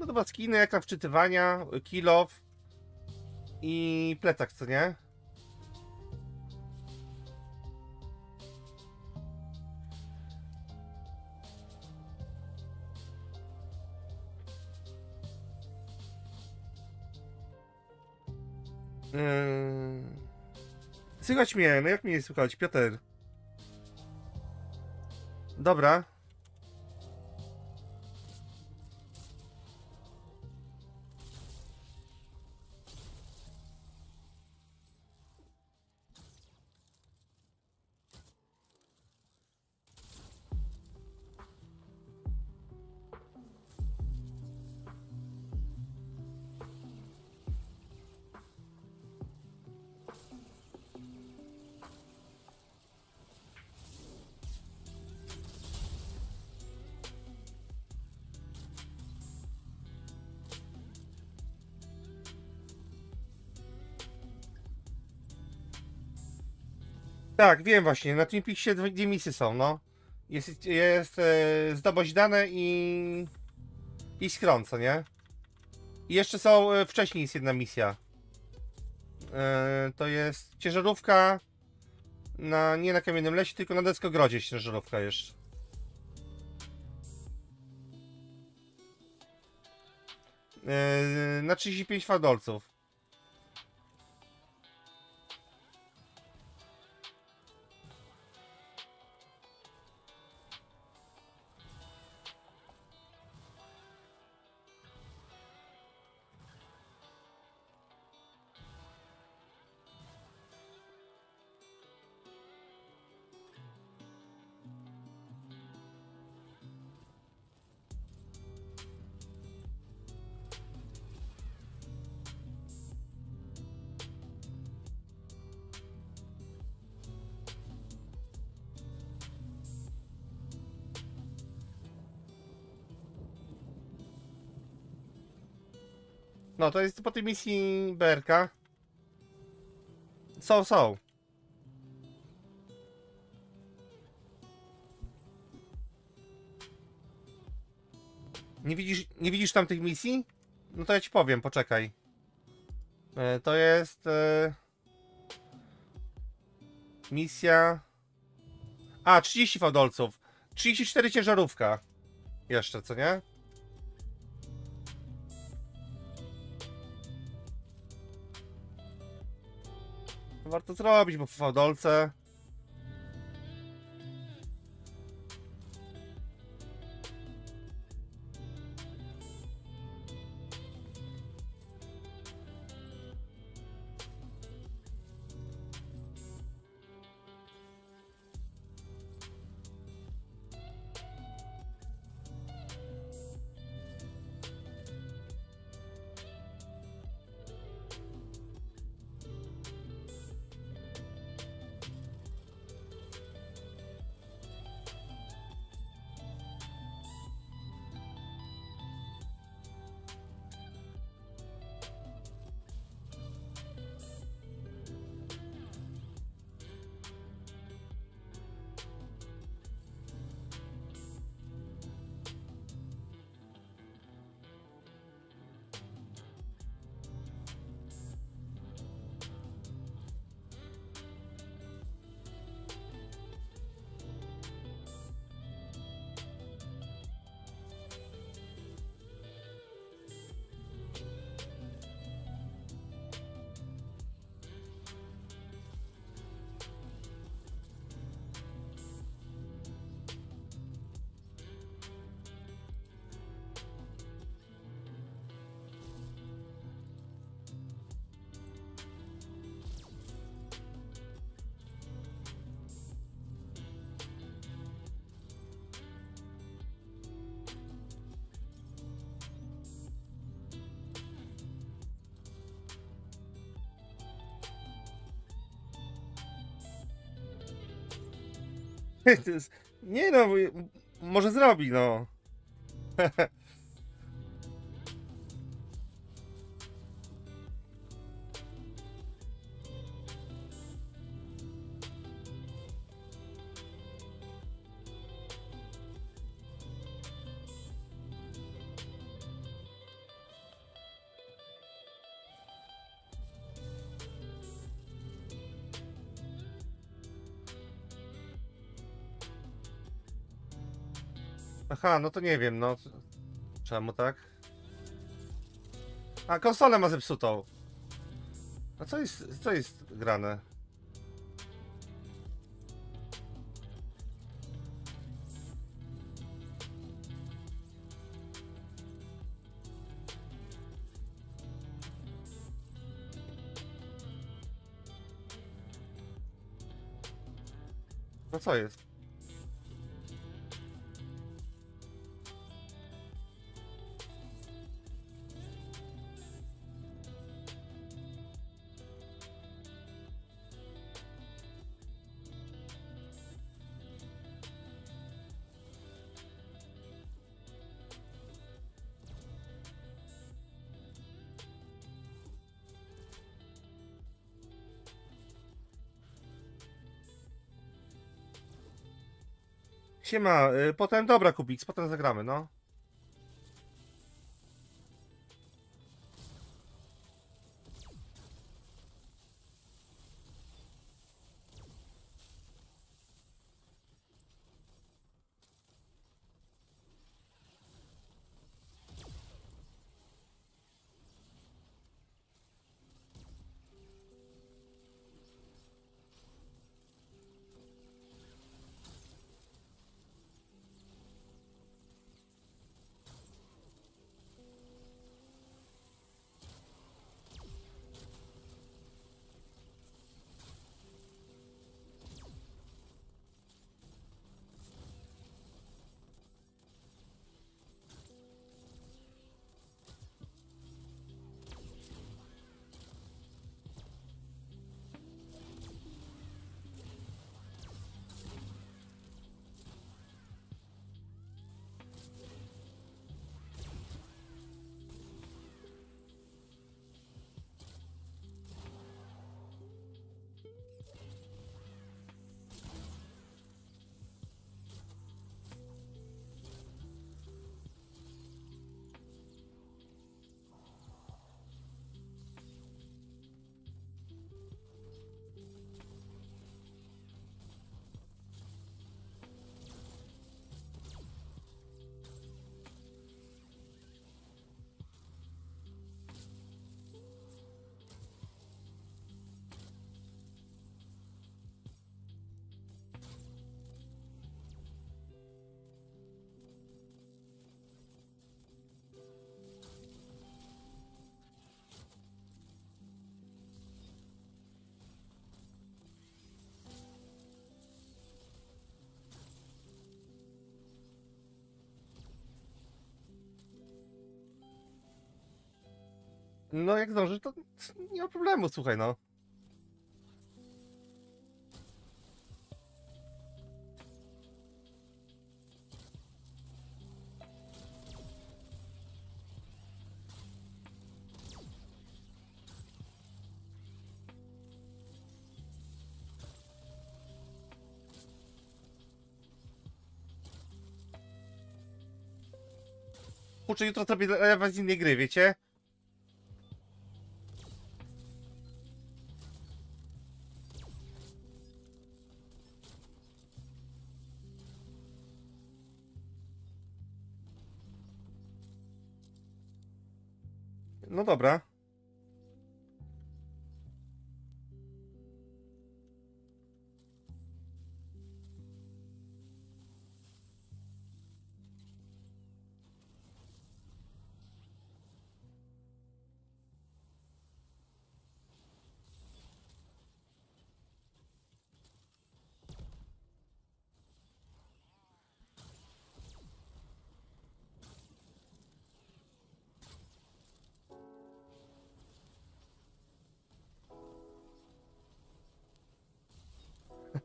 No dobra, skiny, ekran wczytywania, kill off i plecak, co nie? Słychać mnie, no jak mnie nie słychać, Piotr? Dobra. Tak, wiem właśnie, na Peaksie dwie misje są, no. Jest, jest e, zdobyć dane i... i skron, co nie? I jeszcze są, e, wcześniej jest jedna misja. E, to jest ciężarówka na, nie na Kamiennym Lesie, tylko na Deskogrodzie ciężarówka jeszcze. E, na 35 fadolców. To jest po tej misji BRK. Są, są. Nie widzisz, nie widzisz tam tych misji? No to ja ci powiem, poczekaj. E, to jest... E... Misja... A, 30 fałdolców. 34 ciężarówka. Jeszcze, co nie? Warto zrobić, bo w fałdolce... Nie no, może zrobi, no. Aha, no to nie wiem, no. Czemu tak? A, konsolę ma zepsutą. A co jest, co jest grane? No co jest? Siema, y, potem, dobra Kubiks, potem zagramy, no. No jak zdążysz, to nie ma problemu, słuchaj no. Kurczę, jutro sobie lewa z innej gry, wiecie? Dobra.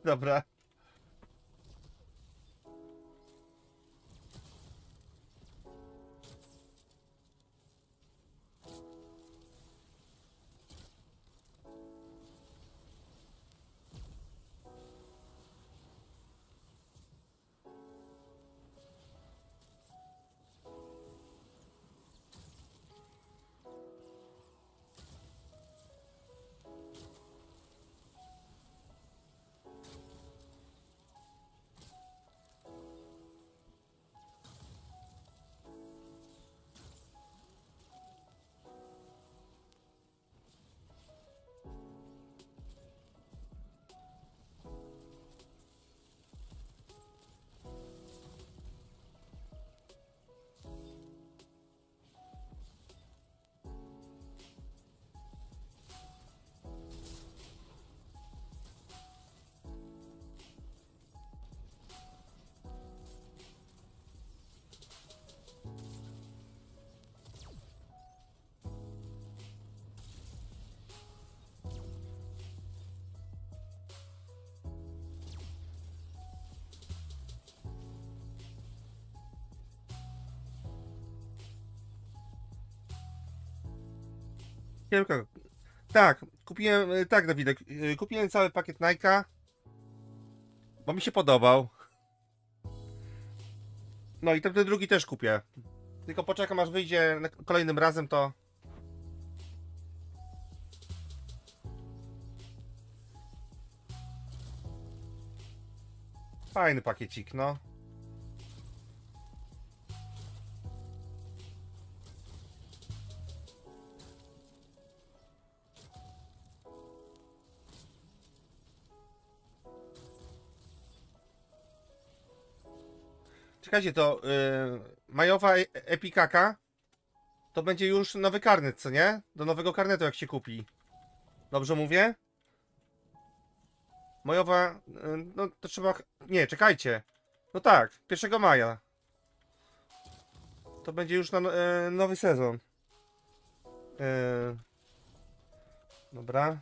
Dobra. Tylko. Tak, kupiłem, y, tak Dawidek, y, kupiłem cały pakiet Nike'a, bo mi się podobał. No i ten, ten drugi też kupię. Tylko poczekam aż wyjdzie kolejnym razem to... Fajny pakiecik, no. Czekajcie, to yy, majowa e- epikaka to będzie już nowy karnet, co nie? Do nowego karnetu jak się kupi. Dobrze mówię? Majowa, yy, no to trzeba... Nie, czekajcie. No tak, 1 maja. To będzie już na yy, nowy sezon. Yy, dobra.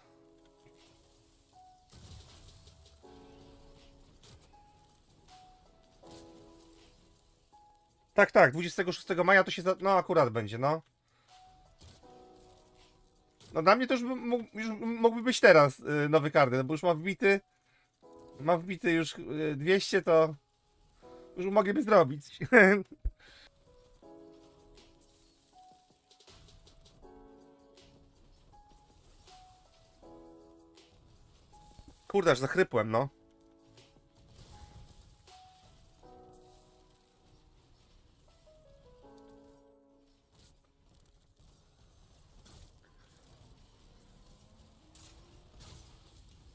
Tak, tak, 26 maja to się. Za... No, akurat będzie, no. No, dla mnie to już, mógł, już mógłby być teraz y, nowy karnet, bo już ma wbity. Ma wbity już y, 200, to. Już mogliby zrobić. Kurde, aż zachrypłem, no.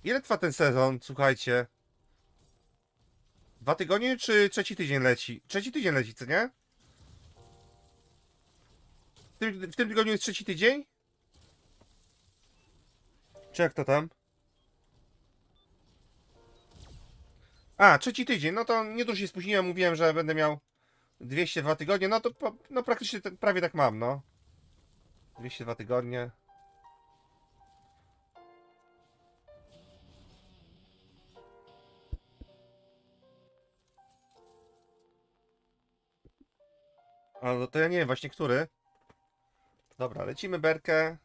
Ile trwa ten sezon, słuchajcie? Dwa tygodnie czy trzeci tydzień leci? Trzeci tydzień leci, co nie? W tym, w tym tygodniu jest trzeci tydzień? Czy jak to tam? A, trzeci tydzień, no to nie dużo się spóźniłem, mówiłem, że będę miał 202 tygodnie, no to no praktycznie prawie tak mam, no. 202 tygodnie. A no to ja nie wiem właśnie który. Dobra, lecimy berkę.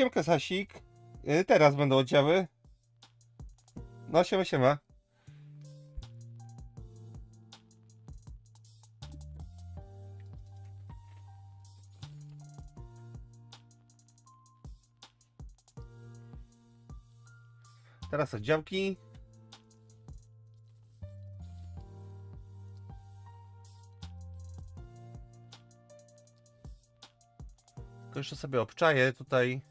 Siemka Sasik. Y, Teraz będą oddziały. No siema siema. Teraz oddziałki. Tylko jeszcze sobie obczaję tutaj.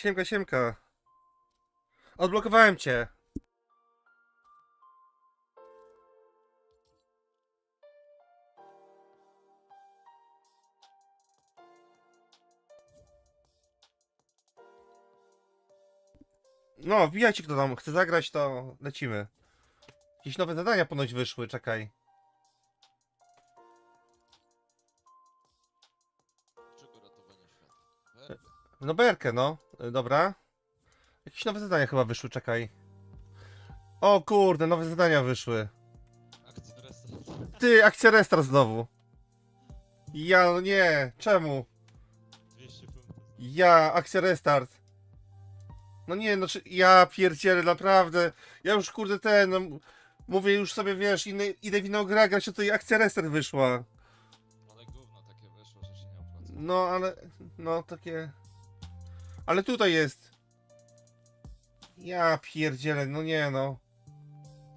Siemka, siemka. Odblokowałem cię. No, wbijajcie kto tam chce zagrać, to lecimy. Jakieś nowe zadania ponoć wyszły, czekaj. No berkę, no. Y, Dobra. Jakieś nowe zadania chyba wyszły, czekaj. O kurde, nowe zadania wyszły. Akcja restart. Ty, akcja restart znowu. Ja, no nie, czemu? 200 punktów. Ja, akcja restart. No nie, no czy, ja pierdzielę, naprawdę. Ja już kurde ten, no, mówię już sobie, wiesz, inny, idę w inną grę grać, a tutaj akcja restart wyszła. Ale gówno takie wyszło, że się nie opłaca. No, ale, no takie... Ale tutaj jest. Ja pierdzielę, no nie no.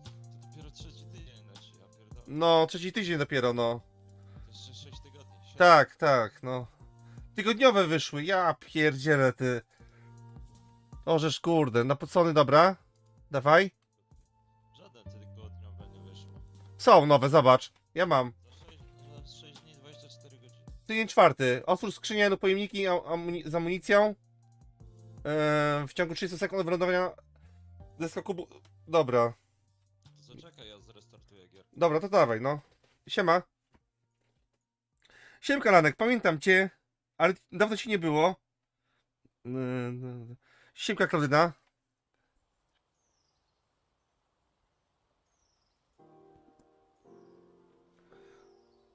To dopiero trzeci tydzień leci, ja pierdolę. No, trzeci tydzień dopiero, no. To jeszcze 6 tygodni. Siedem. Tak, tak, no. Tygodniowe wyszły, ja pierdzielę ty. Orzesz kurde, napocony, dobra. Dawaj. Żaden tygodniowe nie wyszło. Są nowe, zobacz. Ja mam. Za 6, za 6 dni 24 godziny. Tydzień czwarty. Otwórz skrzynię lub pojemniki am- amuni- z amunicją. Eee, w ciągu 30 sekund wylądowania ze skoku... bu- Dobra. To zaczekaj, ja zrestartuję gier. Dobra, to dawaj, no. Siema. Siemka, Lanek, pamiętam cię, ale dawno ci nie było. Siemka, Klaudyna.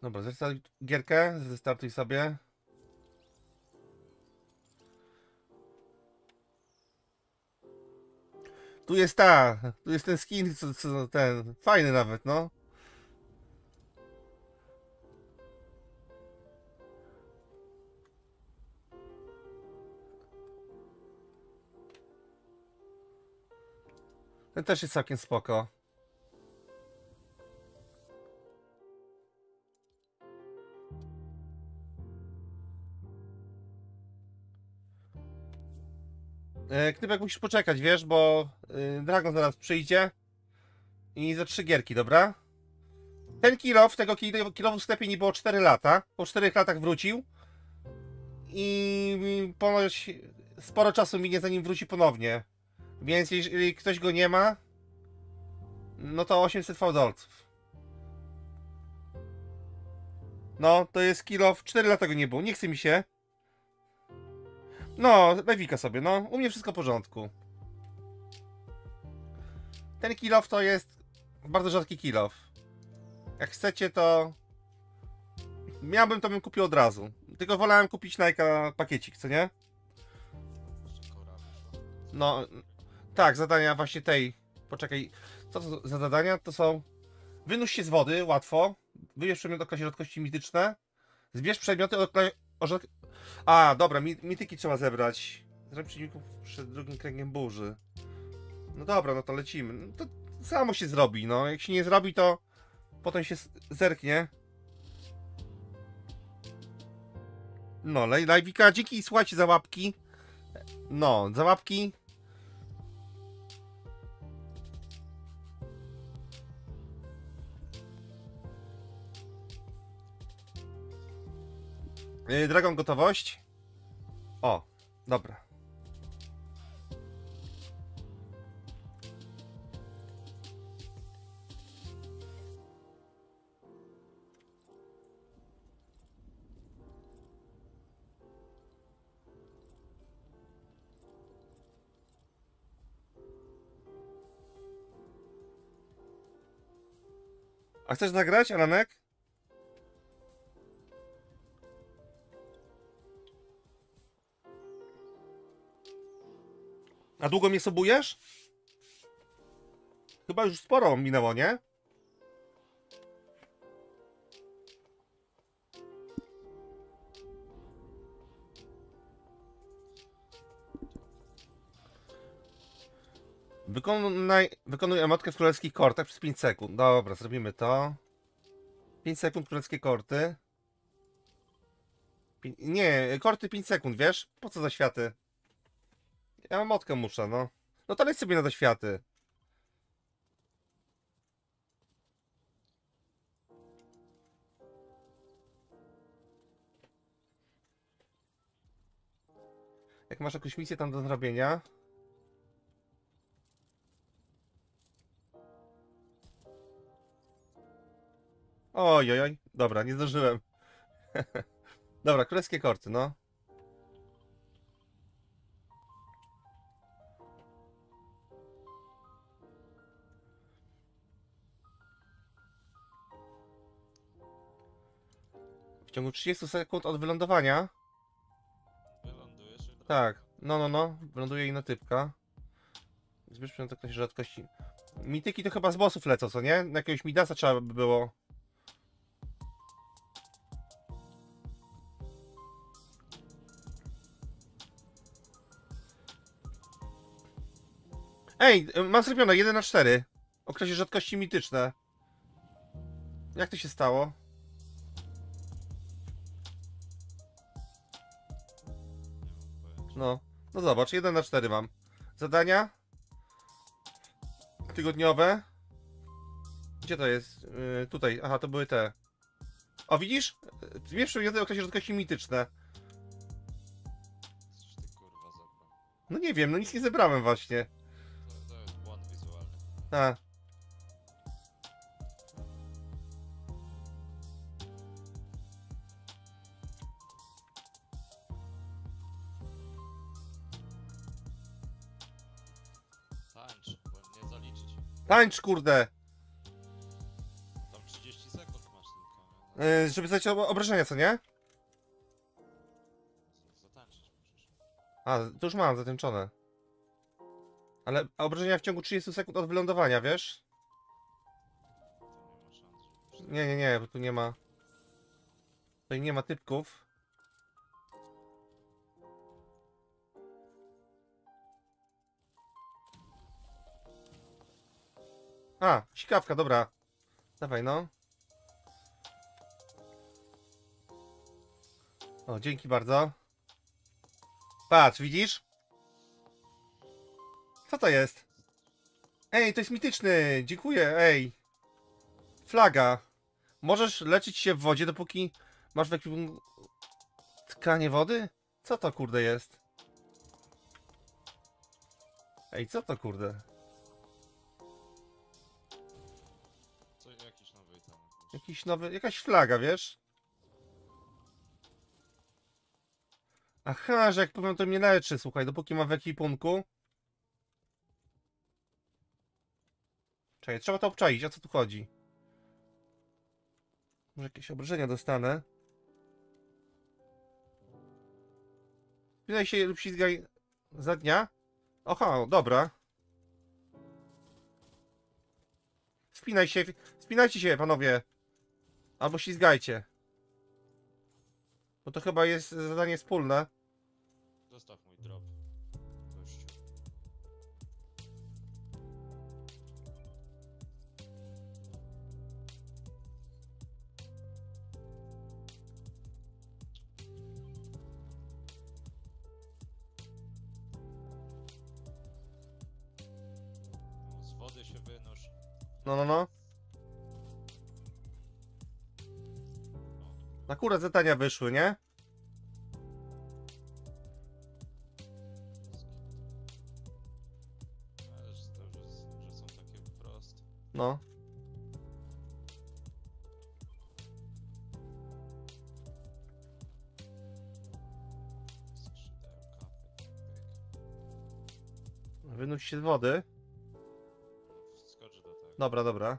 Dobra, zrestartuj gierkę, zrestartuj sobie. Tu jest ta, tu jest ten skin, co, co ten, fajny nawet, no. Ten też jest całkiem spoko. Knypek musisz poczekać, wiesz, bo y, Dragon zaraz przyjdzie i za trzy gierki, dobra? Ten kilof, tego kilo- kilofu w sklepie nie było 4 lata. Po 4 latach wrócił. I ponoć sporo czasu minie zanim wróci ponownie. Więc jeżeli ktoś go nie ma, no to 800 fałdolców. No, to jest kilof. 4 lata go nie było. Nie chce mi się. No, Lewika sobie, no. U mnie wszystko w porządku. Ten kilof to jest bardzo rzadki kilof. Jak chcecie, to Miałbym, to bym kupił od razu. Tylko wolałem kupić Nike pakiecik, co nie? No, tak, zadania właśnie tej. Poczekaj, co to za zadania? To są. Wynuś się z wody, łatwo. Wybierz przedmiot o klasie rzadkości mityczne. Zbierz przedmioty o. O. A, dobra, mi, mityki trzeba zebrać. Zrobić przeciwników przed drugim kręgiem burzy. No dobra, no to lecimy. No to samo się zrobi, no. Jak się nie zrobi, to potem się zerknie. No, lajwika, dzięki, słuchajcie za łapki. No, za łapki. Dragon gotowość. O, dobra. A chcesz nagrać, Alanek? A długo mnie sobujesz? Chyba już sporo minęło, nie? Wykonaj, wykonuj emotkę w królewskich kortach przez 5 sekund. Dobra, zrobimy to. 5 sekund królewskie korty. Pi- nie, korty 5 sekund, wiesz? Po co za światy? Ja emotkę muszę, no. No to leć sobie na te światy. Jak masz jakąś misję tam do zrobienia, Oj, oj, oj. Dobra, nie zdążyłem. Dobra, królewskie korty, no. W ciągu 30 sekund od wylądowania. Wylądujesz Tak, no, no, no. Wyląduje i na typka. Zbierz klasie rzadkości. Mityki to chyba z bossów lecą, co nie? Na jakiegoś Midasa trzeba by było. Ej, mam zrobione 1 na 4. Okresie rzadkości mityczne. Jak to się stało? No, no zobacz, 1 na 4 mam. Zadania tygodniowe. Gdzie to jest? Yy, tutaj, aha, to były te. O, widzisz? Dwie przedmioty o okresie rzadkości mityczne. Coś ty kurwa zabrał. No nie wiem, no nic nie zebrałem właśnie. To, to jest błąd wizualny. A. Tańcz, kurde! Tam 30 sekund masz tylko? Yy, żeby zdać ob- obrażenia, co nie? Zatańczyć możesz. A, to już mam zatęczone. Ale obrażenia w ciągu 30 sekund od wylądowania, wiesz? Nie, nie, nie, bo tu nie ma. Tutaj nie ma typków. A, sikawka, dobra. Dawaj, no. O, dzięki bardzo. Patrz, widzisz? Co to jest? Ej, to jest mityczny! Dziękuję, ej. Flaga. Możesz leczyć się w wodzie, dopóki masz w ekwipunku tkanie wody? Co to kurde jest? Ej, co to kurde? Jakiś nowy, jakaś flaga, wiesz? Aha, że jak powiem, to mnie leczy, słuchaj, dopóki mam w ekipunku. Czekaj, trzeba to obczaić, o co tu chodzi? Może jakieś obrażenia dostanę? Wydaj się lub ślizgaj za dnia? Oha, dobra. Spinaj się, spinajcie się, panowie. Albo ślizgajcie. Bo to chyba jest zadanie wspólne. Zostaw mój drop. Gościu. No, z wody się wynosz. No, no, no. Akurat zadania wyszły, nie? No. Wynuś się z wody. Dobra, dobra.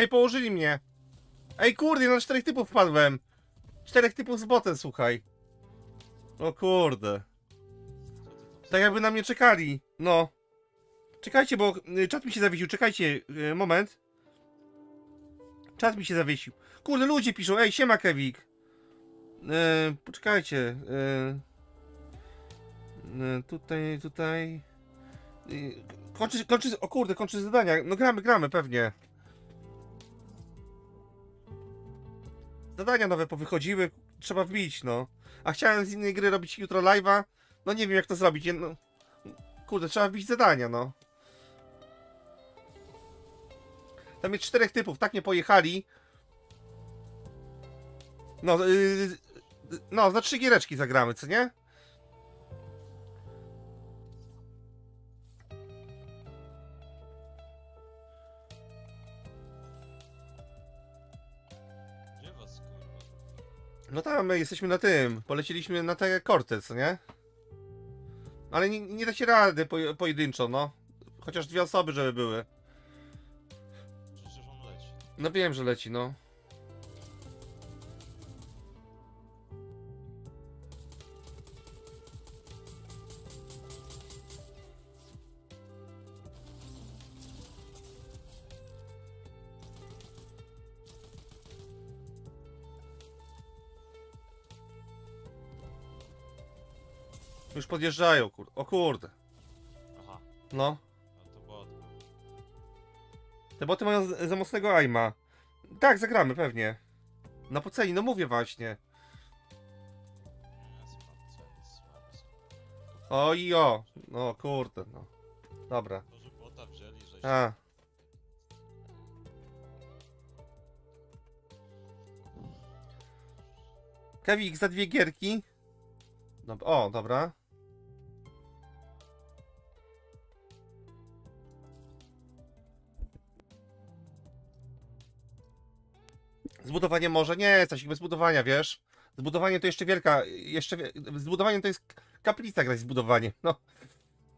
Ej, położyli mnie. Ej, kurde, na czterech typów wpadłem. Czterech typów z botem, słuchaj. O kurde. Tak jakby na mnie czekali. No. Czekajcie, bo y, czat mi się zawiesił. Czekajcie, y, moment. Czat mi się zawiesił. Kurde, ludzie piszą. Ej, siema, Kewik. Poczekajcie. Y, y, tutaj, tutaj. Kończy, kończy, o kurde, kończy zadania. No gramy, gramy, pewnie. Zadania nowe powychodziły. Trzeba wbić, no. A chciałem z innej gry robić jutro live'a. No nie wiem jak to zrobić. No, kurde, trzeba wbić zadania, no. Tam jest czterech typów, tak nie pojechali. No, yy, no, za trzy giereczki zagramy, co nie? No tam my jesteśmy na tym. Polecieliśmy na te korty, co nie? Ale nie, nie da się rady po, pojedynczo, no. Chociaż dwie osoby, żeby były. Przecież on leci. No wiem, że leci, no. Podjeżdżają, kur... O kurde. Aha, No. no to bot. Te boty mają z- za mocnego aima. Tak, zagramy pewnie. Na poceni, no mówię właśnie. Nie. O i o. No kurde, no. Dobra. Może bota wzięli, że A. Za dwie gierki. Dob o, dobra. Zbudowanie może? Nie, coś bez budowania, wiesz? Zbudowanie to jeszcze wielka, jeszcze, zbudowanie to jest kaplica grać zbudowanie. No,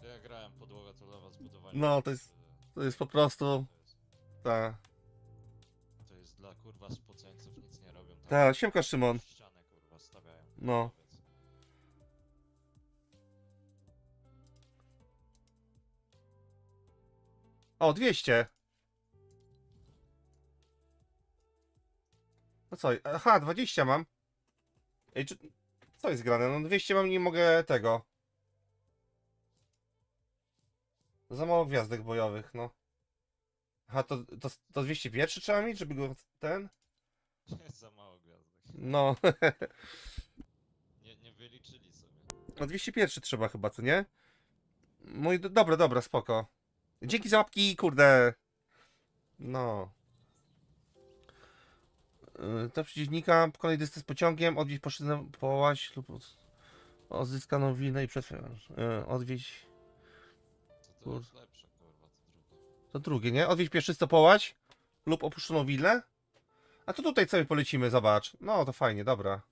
To ja grałem podłoga celowa zbudowania. No, to jest- to jest po prostu, To ta, to jest dla kurwa spoceńców, nic nie robią. tam ta, siemka Szymon. Ścianę kurwa stawiają. No. O, 200. No co, aha, 20 mam. Ej, czy... Co jest grane? No 200 mam, nie mogę tego. Za mało gwiazdek bojowych, no. Aha, to, to, to 201 trzeba mieć, żeby go ten? Za mało gwiazdek. No, Nie, nie wyliczyli sobie. no 201 trzeba chyba, co nie? Mój, dobra, dobra, spoko. Dzięki za łapki, kurde. No. Yy, To przeciwnika, pokonaj dystans pociągiem, odwiedź poszedłem połaś lub od- odzyskaną winę i przetrwasz. Yy, Odwiedź To to jest lepsze, kurwa, to drugie. To drugie, nie? Odwiedź pieszczysto połać lub opuszczoną willę. A to tutaj sobie polecimy, zobacz. No, to fajnie, dobra.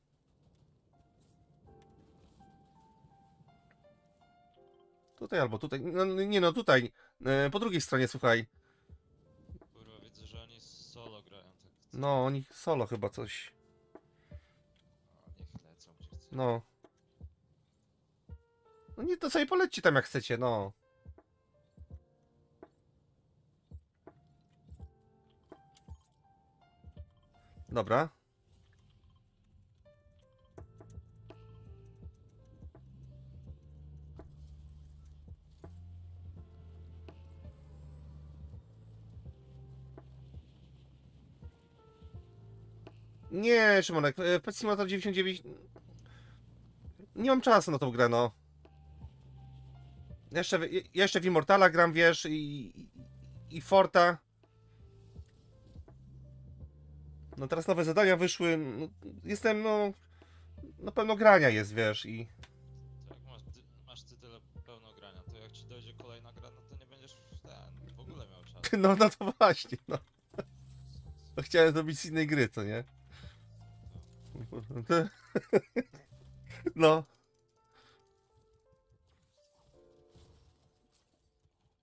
Tutaj albo tutaj. No, nie no, tutaj. E, Po drugiej stronie, słuchaj. No, oni solo chyba coś. Niech lecą gdzie chcą. No. No nie, to sobie polećcie tam jak chcecie, no. Dobra. Nie, Szymonek, e, Pet Simulator 99... Nie mam czasu na tą grę, no. Jeszcze, jeszcze w Immortala gram, wiesz, i, i, i Forta. No teraz nowe zadania wyszły. No, jestem, no. No pełno grania jest, wiesz, i. To jak masz, ty, masz ty tyle pełno grania, to jak ci dojdzie kolejna gra, no to nie będziesz ten, w ogóle miał czas. No, no to właśnie, no. Chciałem zrobić z innej gry, co nie? No.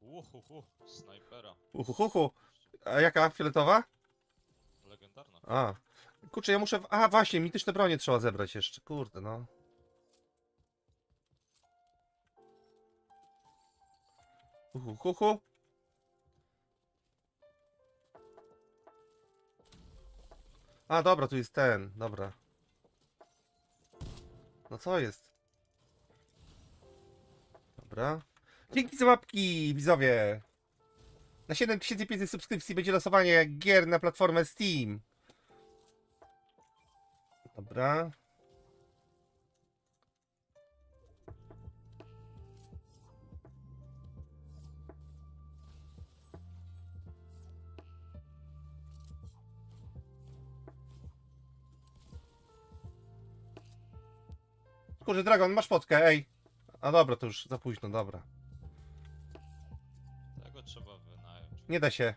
Uhuhu, snajpera. Uhuhuhu. A jaka? Fioletowa? Legendarna. A. Kurczę, ja muszę. w- A, właśnie, mityczne bronie trzeba zebrać jeszcze. Kurde, no. Uhu, hu, hu. A, dobra, tu jest ten. Dobra. No co jest? Dobra. Dzięki za łapki, widzowie. Na 7500 subskrypcji będzie losowanie gier na platformę Steam. Dobra. Kurczę, Dragon, masz fotkę, ej. A dobra, to już za późno, dobra. Tego trzeba wynająć. Nie da się.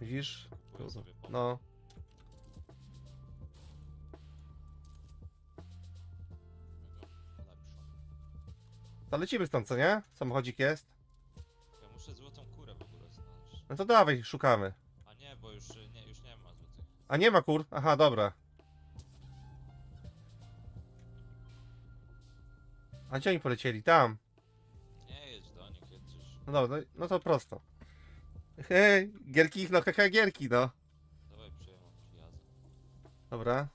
Widzisz? Kupuję sobie pomysł. No. Lepszą. To lecimy stąd, co nie? Samochodzik jest. Ja muszę złotą kurę w ogóle znaleźć. No to dawaj, szukamy. A nie, bo już y, nie, już nie ma złotych. A nie ma kur? Aha, dobra. A gdzie oni polecieli? Tam. Nie jedź do nich, jedziesz. No dobra, no, no to prosto. Hej, gierki, no hehe, gierki, no. Dawaj jazdę. Dobra.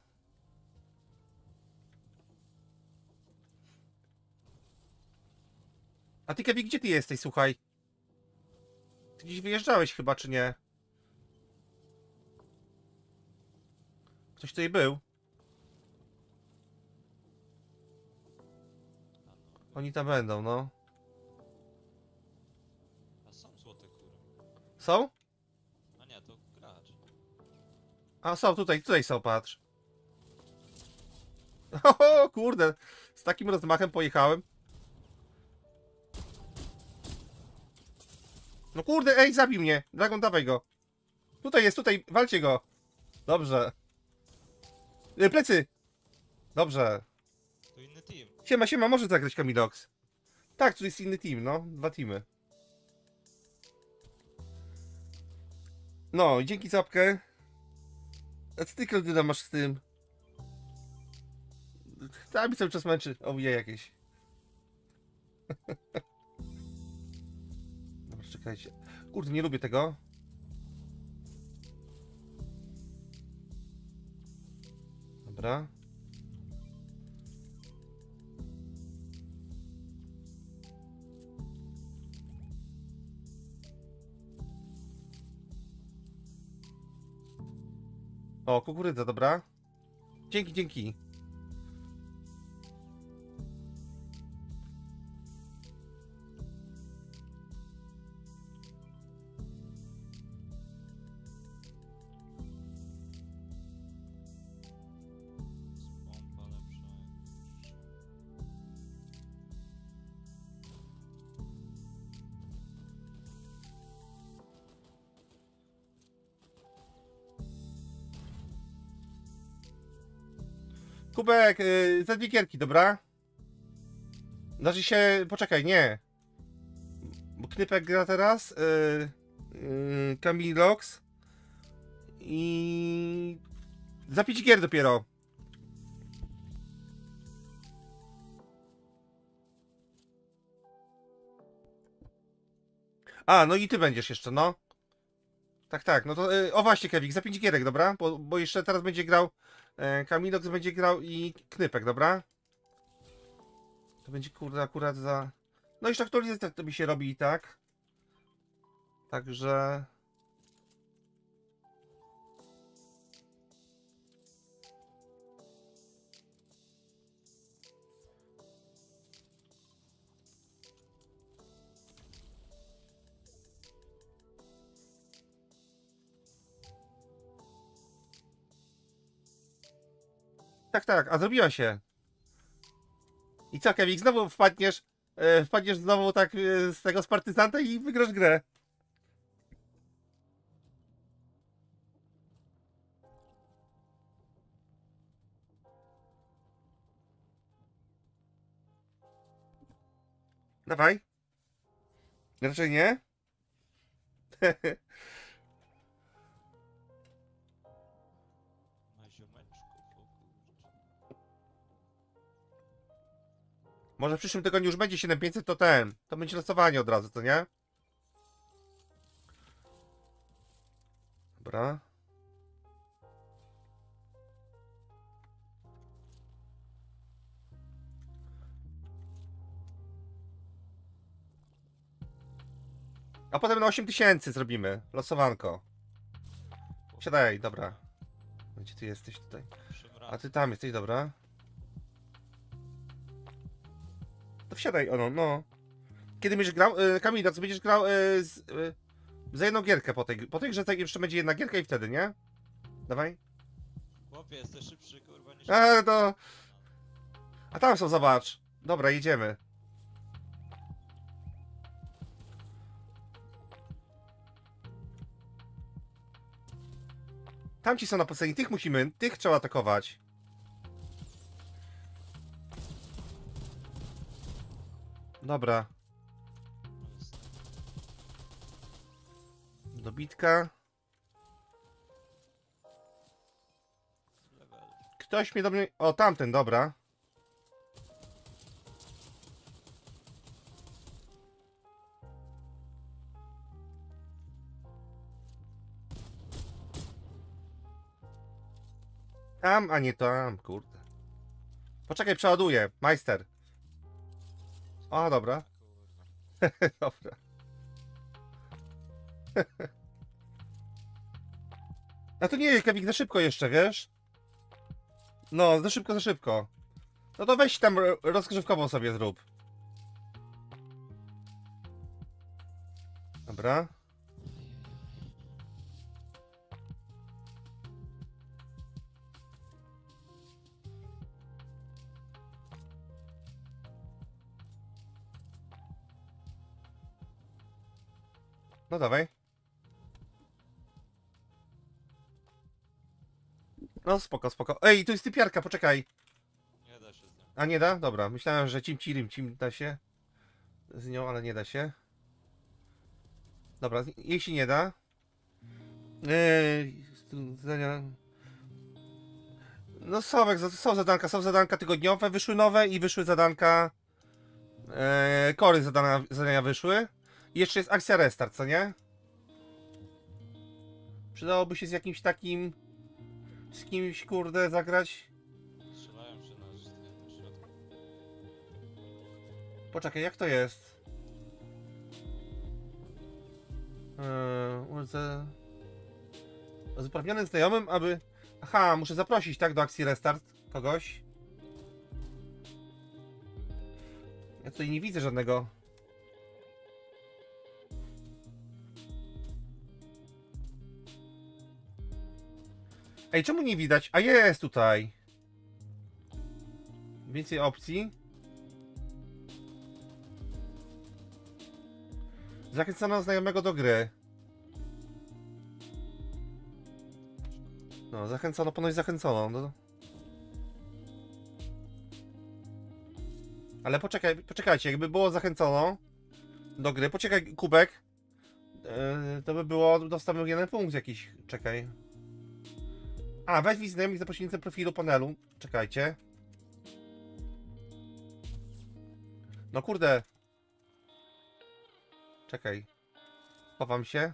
A ty, Kevin, gdzie ty jesteś, słuchaj? Ty gdzieś wyjeżdżałeś chyba, czy nie? Ktoś tutaj był? Oni tam będą, no. A są złote kury. Są? A nie, to gracz. A, są, tutaj, tutaj są, patrz. O, kurde, z takim rozmachem pojechałem. No kurde, ej, zabił mnie. Dragon, dawaj go. Tutaj jest, tutaj, walcie go. Dobrze. E, Plecy. Dobrze. Siema, siema, może zagrać Kamilox. Tak, tu jest inny team, no. Dwa teamy. No, dzięki za łapkę. A co ty, Klaudyna, masz z tym? Ta mi cały czas męczy. Ojej, jakieś. Dobra, czekajcie. Kurde, nie lubię tego. Dobra. O, kukurydza, dobra. Dzięki, dzięki. Kubek, yy, dwie gierki, dobra? Znaczy się, poczekaj, nie. Knypek gra teraz, yy, yy, i za pięć gier dopiero. A, no i ty będziesz jeszcze, no. Tak, tak, no to, yy, o właśnie Kewik, za pięć gierek, dobra? Bo, bo jeszcze teraz będzie grał Kamilox będzie grał i Knypek, dobra? To będzie kurde akurat za... No jeszcze aktualizacja to mi się robi i tak. Także... Tak, tak, a zrobiła się. I co, Kevik, znowu wpadniesz, e, wpadniesz znowu tak e, z tego z partyzanta i wygrasz grę. Dawaj. Raczej nie? Może w przyszłym tygodniu już będzie 7500, to ten. To będzie losowanie od razu, to nie? Dobra. A potem na 8000 zrobimy. Losowanko. Siadaj, dobra. Gdzie ty jesteś tutaj? A ty tam jesteś, dobra. To wsiadaj, ono, no. Kiedy będziesz grał, y, Kamil, co będziesz grał y, z, y, za jedną gierkę po tej, po tej grze tak jeszcze będzie jedna gierka i wtedy, nie? Dawaj. Chłopie, jesteś szybszy, kurwa, niż... A, to... A tam są, zobacz. Dobra, jedziemy. Tamci są na posledni, tych musimy, tych trzeba atakować. Dobra, dobitka. Ktoś mnie do mnie... O, tamten, dobra. Tam, a nie tam, kurde. Poczekaj, przeładuję. Majster. O, dobra. Kurwa. Dobra. A to nie, Kewik, za szybko jeszcze, wiesz? No, za szybko, za szybko. No to weź tam ro- rozgrzewkową sobie zrób. Dobra. No dawaj. No spoko, spoko. Ej, tu jest typiarka, poczekaj. Nie da się z nią. A nie da? Dobra, myślałem, że cim cirim cim da się z nią, ale nie da się. Dobra, jej się nie da. Eee, zadania... No są, są zadanka, są zadanka tygodniowe, wyszły nowe i wyszły zadanka... Eee, kory zadania, zadania wyszły. I jeszcze jest akcja restart, co nie? Przydałoby się z jakimś takim... Z kimś, kurde, zagrać. Strzelają się na, na środku. Poczekaj, jak to jest? Eee, z... Z uprawnionym znajomym, aby Aha, muszę zaprosić, tak, do akcji restart kogoś. Ja tutaj nie widzę żadnego. Ej, czemu nie widać? A jest tutaj. Więcej opcji. Zachęcono znajomego do gry. No, zachęcono, ponoć zachęcono. No. Ale poczekaj, poczekajcie, jakby było zachęcono do gry, poczekaj, kubek, yy, to by było, dostałbym jeden punkt jakiś, czekaj. A, weź mi znajomych za pośrednictwem profilu panelu, czekajcie. No kurde. Czekaj. Chowam się.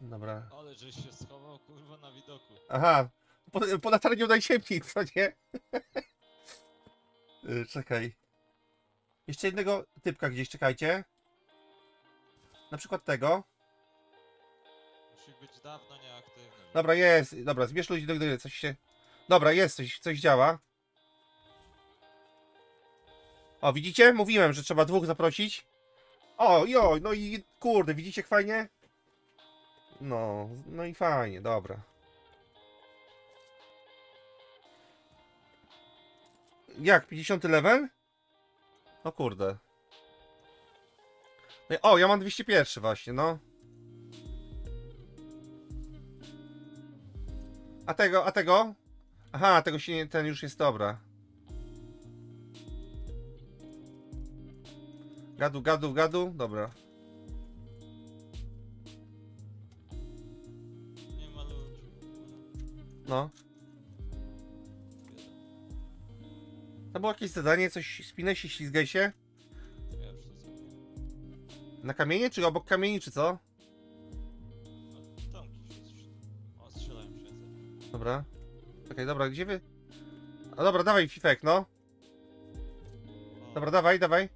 Dobra. Ale żeś się schował kurwa na widoku. Aha, po, po najciemniej, co nie? Y, Czekaj. Jeszcze jednego typka gdzieś, czekajcie. Na przykład tego. Dawno nieaktywny. Dobra, jest. Dobra, zbierz ludzi do gry, coś się... Dobra, jest, coś, coś działa. O, widzicie? Mówiłem, że trzeba dwóch zaprosić. O, jo, no i kurde, widzicie jak fajnie? No, no i fajnie, dobra. Jak, 50 level? O kurde. No O, ja mam 201 właśnie, no. A tego, a tego? Aha, tego się nie, ten już jest dobra. Gadu, gadu, gadu, dobra. Nie ma. No. To było jakieś zadanie, coś, spinaj się, ślizgaj się. Na kamienie, czy obok kamieni, czy co? Dobra. Czekaj, dobra, gdzie wy? A dobra, dawaj fifek, no. Dobra, dawaj, dawaj.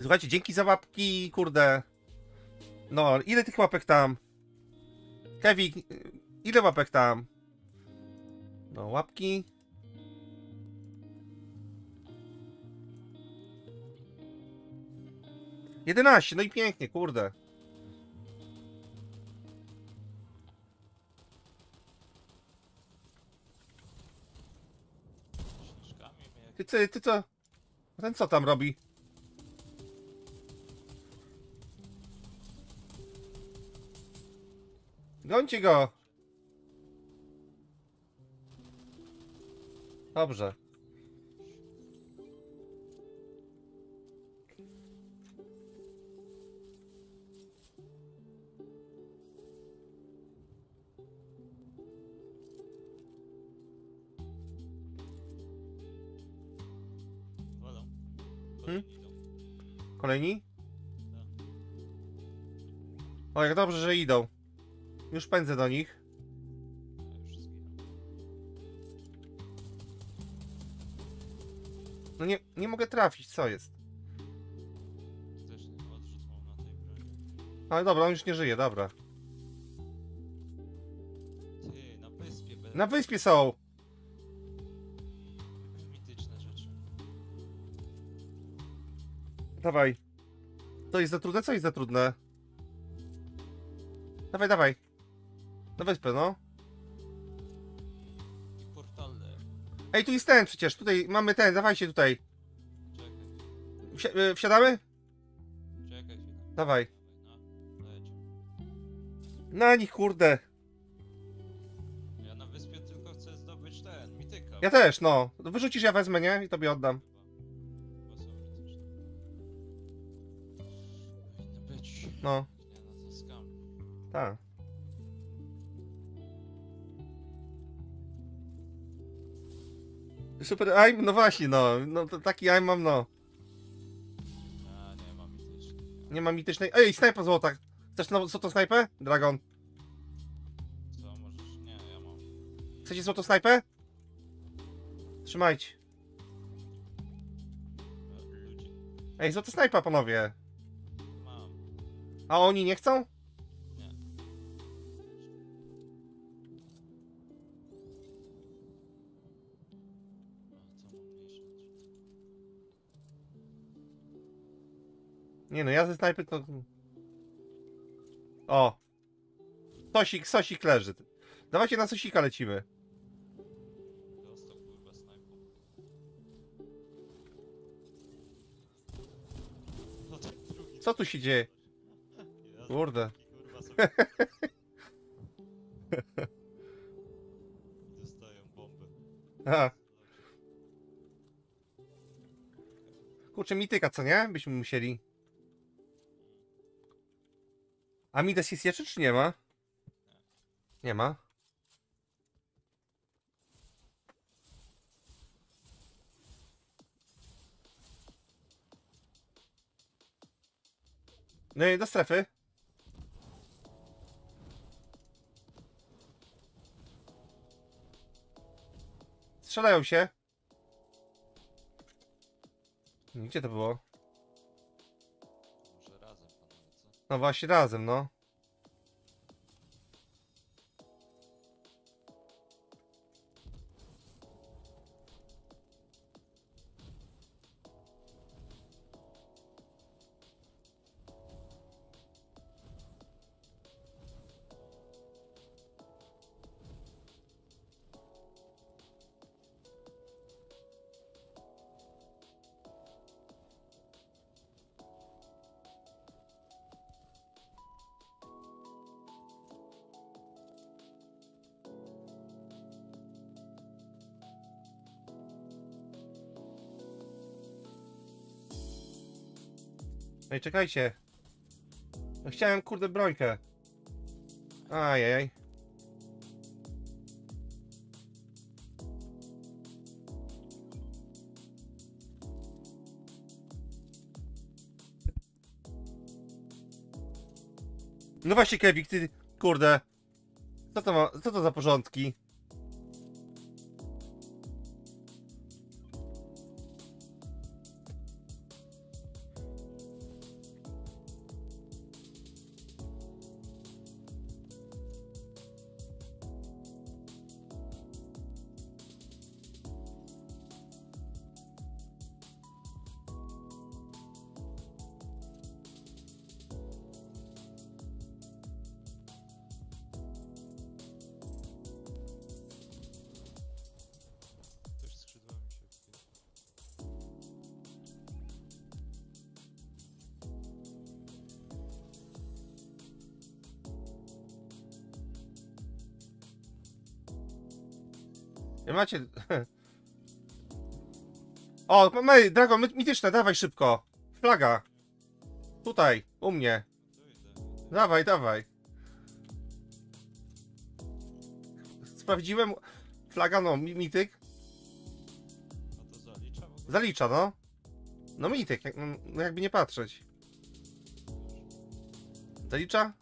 Słuchajcie, dzięki za łapki, kurde. No, ile tych łapek tam? Kevin, ile łapek tam? No, łapki. Jedenaście, no i pięknie, kurde. Ty, ty, ty co? Ten co tam robi? Gońcie go! Dobrze. Kolejni? O, jak dobrze, że idą. Już pędzę do nich. No nie, nie mogę trafić, co jest? Ale dobra, on już nie żyje, dobra. Na wyspie są! Dawaj. To jest za trudne? Co jest za trudne? Dawaj, dawaj. Na wyspę, no. Portale. Ej, tu jest ten przecież, tutaj mamy ten, dawajcie tutaj. Czekaj, Wsi y, wsiadamy? czekaj. Dawaj. No. Na nich, kurde. Ja na wyspie tylko chcę zdobyć ten, mityka. Ja też, no. Wyrzucisz, ja wezmę, nie? I tobie oddam. No, no, tak. Super aim? No właśnie, no. No taki aim mam, no. A, nie ma mitycznych. Nie ma mitycznej... Ej, snajpa złota. Chcesz no, złotą snajpę? Dragon. Co, możesz? Nie, ja mam. Chcecie złotą snajpę? Trzymajcie. Ej, złota snajpa, panowie. A oni nie chcą? Nie. No, ja ze snajpy to... O! Sosik, sosik leży. Dawajcie na sosika lecimy. Co tu się dzieje? Kurde. kurwa sobie. Dostają bomby. Aha. Kurczę, mityka, co nie? Byśmy musieli. A Midas jest jeszcze, czy nie ma? Nie ma. No i do strefy. Strzelają się. Gdzie to było? Może razem panowie, co? No właśnie razem, no. Czekajcie. No chciałem, kurde, brońkę. Ajajaj. No właśnie, Kevik, ty, kurde. Co to co to za porządki? O, mamy, Dragon, my- mityczne, dawaj szybko. Flaga. Tutaj, u mnie. Dawaj, dawaj. Sprawdziłem. Flaga, no, mi- mityk. Zalicza no. No mityk, jak, no, jakby nie patrzeć. Zalicza.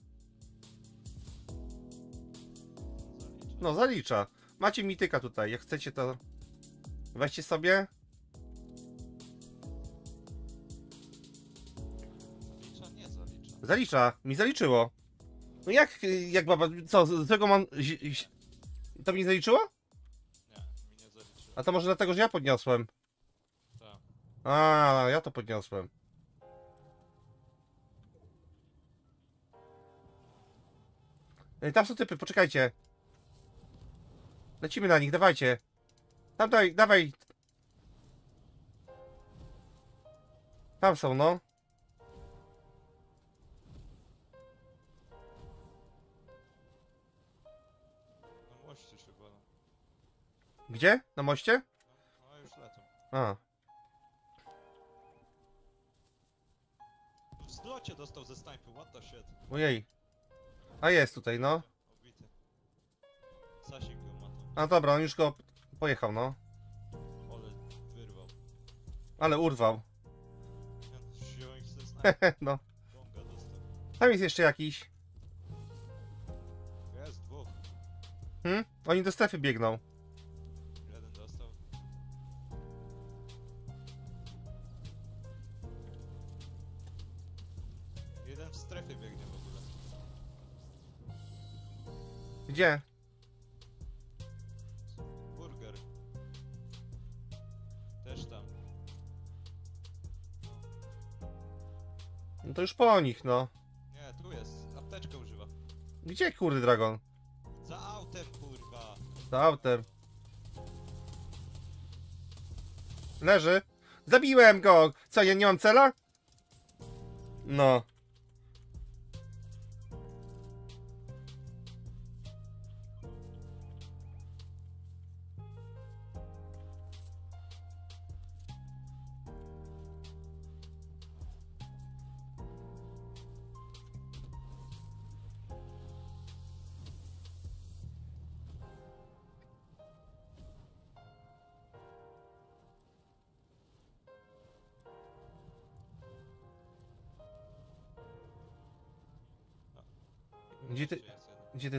No, zalicza. Macie mityka tutaj, jak chcecie to... Weźcie sobie. Zalicza. Mi zaliczyło. No jak, jak baba, co, z tego mam... To mi zaliczyło? Nie, mi nie zaliczyło. A to może dlatego, że ja podniosłem. Tak. A, ja to podniosłem. Ej, Tam są typy, poczekajcie. Lecimy na nich, dawajcie. Tam daj, dawaj. Tam są, no. Gdzie? Na moście? No już lecą. A. W zlocie dostał ze snajpy, what the shit. Ojej. A jest tutaj, no. Obity. Sasik go ma tam. A dobra, on już go pojechał, no. Ole wyrwał. Ale urwał. Wziął ich ze snajpy. no. Dostał. Tam jest jeszcze jakiś. Jest dwóch. Hmm? Oni do strefy biegną. Gdzie? Burger. Też tam. No to już po nich, no. Nie, tu jest. Apteczkę używa. Gdzie kurde dragon? Za autem, kurwa. Za autem. Leży. Zabiłem go! Co, ja nie mam cela? No.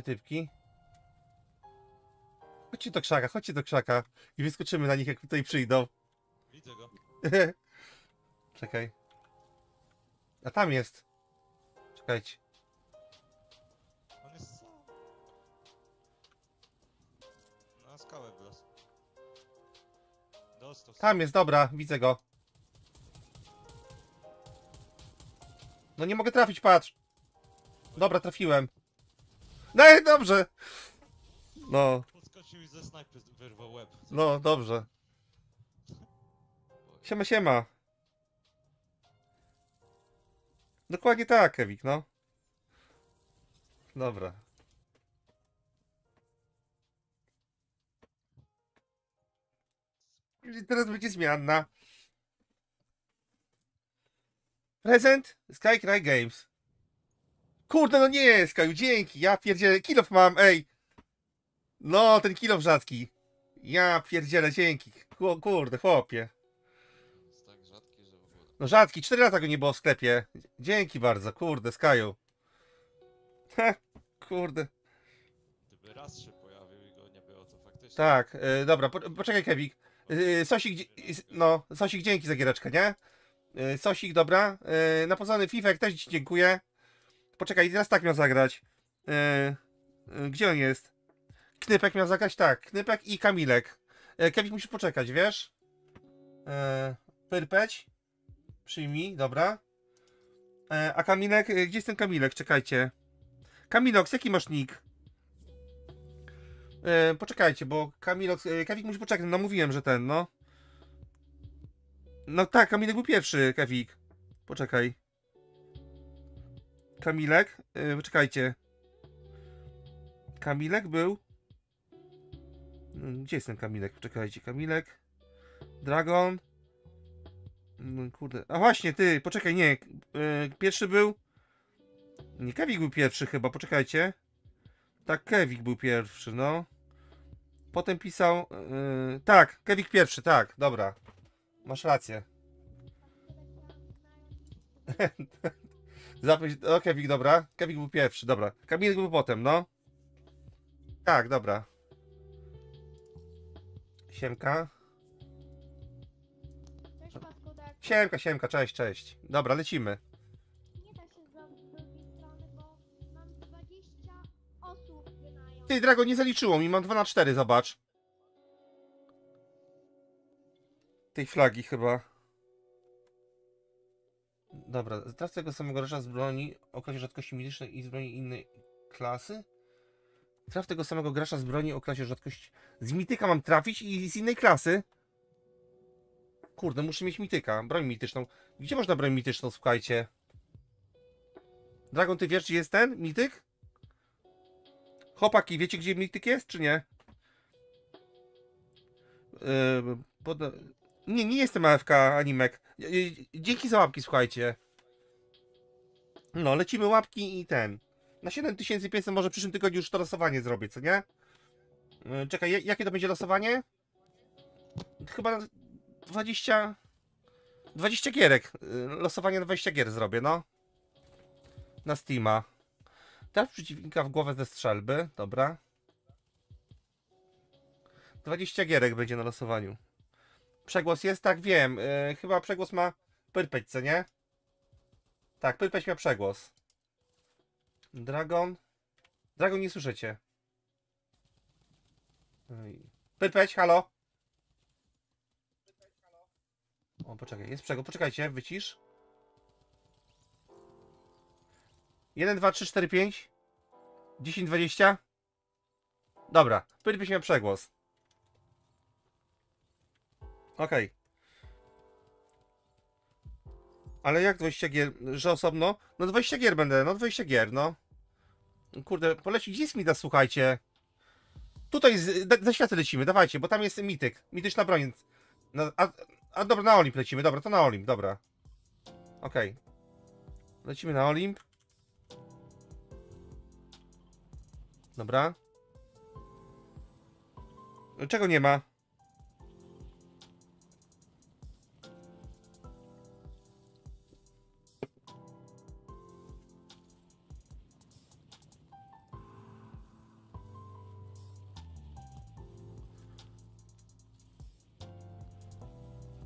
Te typki? Chodźcie do krzaka, chodźcie do krzaka. I wyskoczymy na nich, jak tutaj przyjdą. Widzę go. Czekaj. A tam jest. Czekajcie. On jest sam. Na skałę wlazł. Dostał. Tam jest, dobra, widzę go. No nie mogę trafić, patrz. Dobra, trafiłem. No i dobrze. No, Podskoczył i ze snajpy wyrwał łeb. no, dobrze. Siema, siema. Dokładnie tak, Kewik, no. Dobra. I teraz będzie zmianna. Prezent Skycry Games. Kurde, no nie, Sky, dzięki. Ja pierdzielę, kilof mam, ej. No, ten kilof rzadki. Ja pierdzielę, dzięki. Ku- Kurde, chłopie. Jest tak rzadki, że w ogóle. No rzadki, 4 lata go nie było w sklepie. Dzięki bardzo, kurde, Skyu. Ha, kurde. Gdyby raz się pojawił i go nie było, to faktycznie. Tak, y, dobra, po, poczekaj Kewik. Y, Sosik, no, Sosik, dzięki za giereczkę, nie? Y, Sosik, dobra. Y, napozony Fifek też ci dziękuję. Poczekaj, teraz tak miał zagrać. Y, y, gdzie on jest? Knypek miał zagrać? Tak, Knypek i Kamilek. Kewik musisz poczekać, wiesz? Y, Pyrpeć. Przyjmij, dobra. Y, a Kamilek, y, gdzie jest ten Kamilek? Czekajcie. Kamilox, jaki masz nick? E, poczekajcie, bo Kamilok, e, musi poczekać, no mówiłem, że ten, no. No tak, Kamilek był pierwszy, Kewik. Poczekaj. Kamilek, poczekajcie. Kamilek był... Mm, Gdzie jest ten Kamilek? Poczekajcie, Kamilek. Dragon. No, kurde. A właśnie, ty, poczekaj, nie. e, Pierwszy był... Nie, Kewik był pierwszy chyba, poczekajcie. Tak, Kewik był pierwszy, no. Potem pisał. Yy, tak, Kewik pierwszy, tak, dobra. Masz rację. Zapisz. O, Kewik, dobra. Kewik był pierwszy, dobra. Kamilek był potem, no. Tak, dobra. Siemka. Cześć Paskudak. Siemka, siemka, cześć, cześć. Dobra, lecimy. Nie da się zrobić z drugiej strony, bo mam 20 osób wynająć. Ty, Drago, nie zaliczyło mi, mam 2 na 4, zobacz. Tej flagi chyba. Dobra, traf tego samego gracza z broni o klasie rzadkości mitycznej i z broni innej klasy? Traf tego samego gracza z broni o klasie rzadkości... Z mityka mam trafić i z innej klasy? Kurde, muszę mieć mityka, broń mityczną. Gdzie można broń mityczną, słuchajcie? Dragon, ty wiesz, gdzie jest ten mityk? Chłopaki, wiecie gdzie mityk jest, czy nie? Yy, pod... Nie, nie jestem AFK animek. Dzięki za łapki, słuchajcie. No, lecimy łapki i ten. Na 7500 może w przyszłym tygodniu już to losowanie zrobię, co nie? Yy, Czekaj, ja- jakie to będzie losowanie? Chyba 20... 20 gierek. Yy, Losowanie na 20 gier zrobię, no. Na Steama. Traf przeciwnika w głowę ze strzelby. Dobra. 20 gierek będzie na losowaniu. Przegłos jest? Tak, wiem. Yy, chyba przegłos ma Pyrpeć, co nie? Tak, Pyrpeć miał przegłos. Dragon. Dragon, nie słyszycie. Oj. Pypeć, halo. O, poczekaj, jest przegód. Poczekajcie, wycisz. 1, 2, 3, 4, 5. 10, 20. Dobra, Pypeć miał przegłos. Okej. Ale jak 20 gier, że osobno? No 20 gier będę, no 20 gier, no. Kurde, poleci, gdzie jest Mida, słuchajcie? Tutaj za światy lecimy, dawajcie, bo tam jest mityk, mityczna broń. No, a, a dobra, na Olimp lecimy, dobra, to na Olimp, dobra. Okej. Lecimy na Olimp. Dobra. Czego nie ma?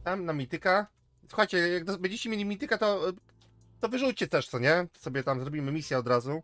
Tam na mityka. Słuchajcie, jak będziecie mieli mityka, to, to wyrzućcie też, co nie? Sobie tam zrobimy misję od razu.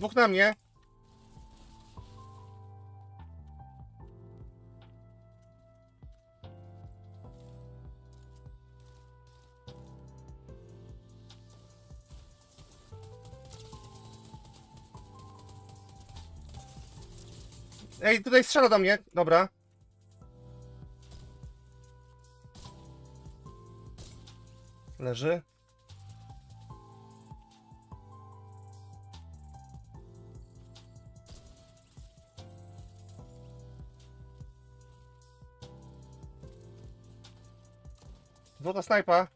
Dwóch na mnie. Ej, tutaj strzela do mnie. Dobra. Leży. Złota snajpa.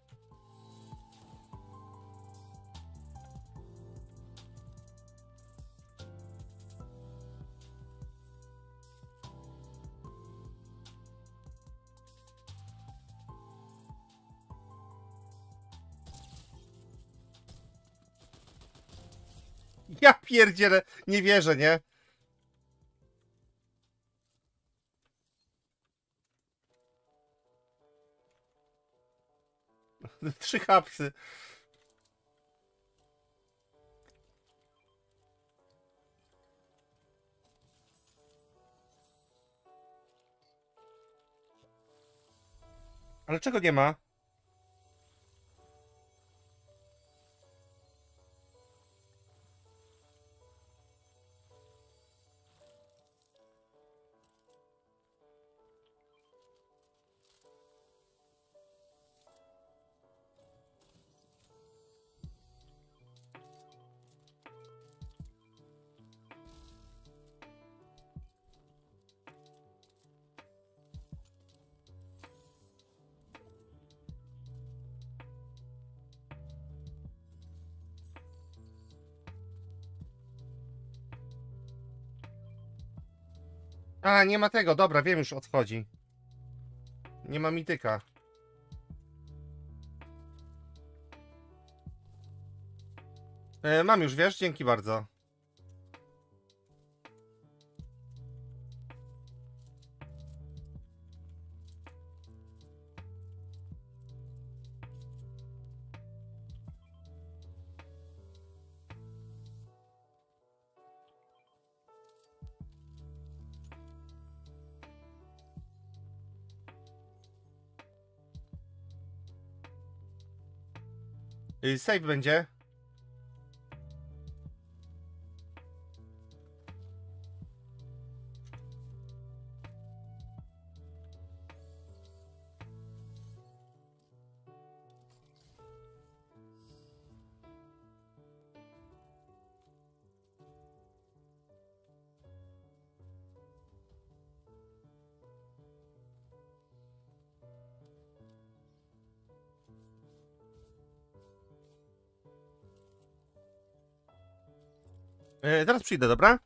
Ja pierdzielę, nie wierzę, nie? Trzy hapsy. Ale czego nie ma? A, nie ma tego, dobra, wiem już o co chodzi. Nie ma mityka. E, mam już, wiesz? Dzięki bardzo. Save będzie. Y, Zaraz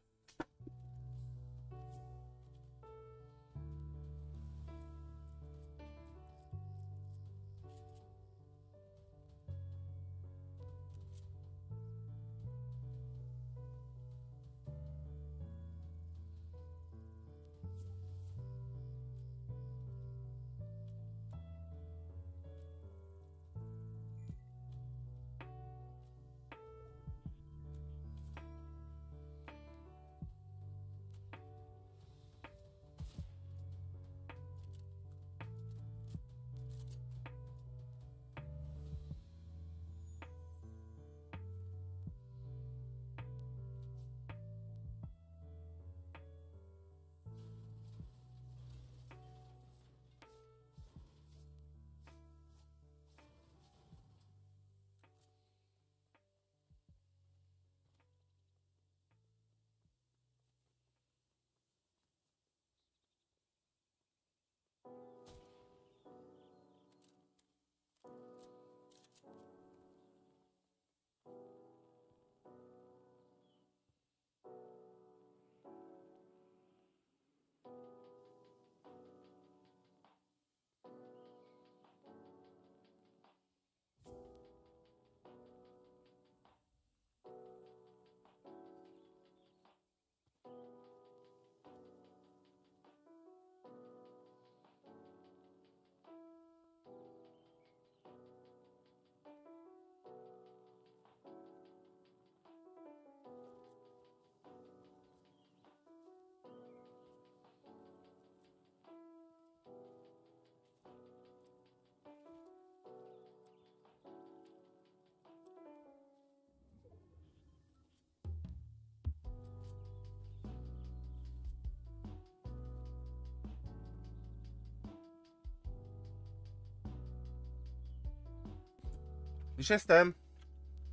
Już jestem.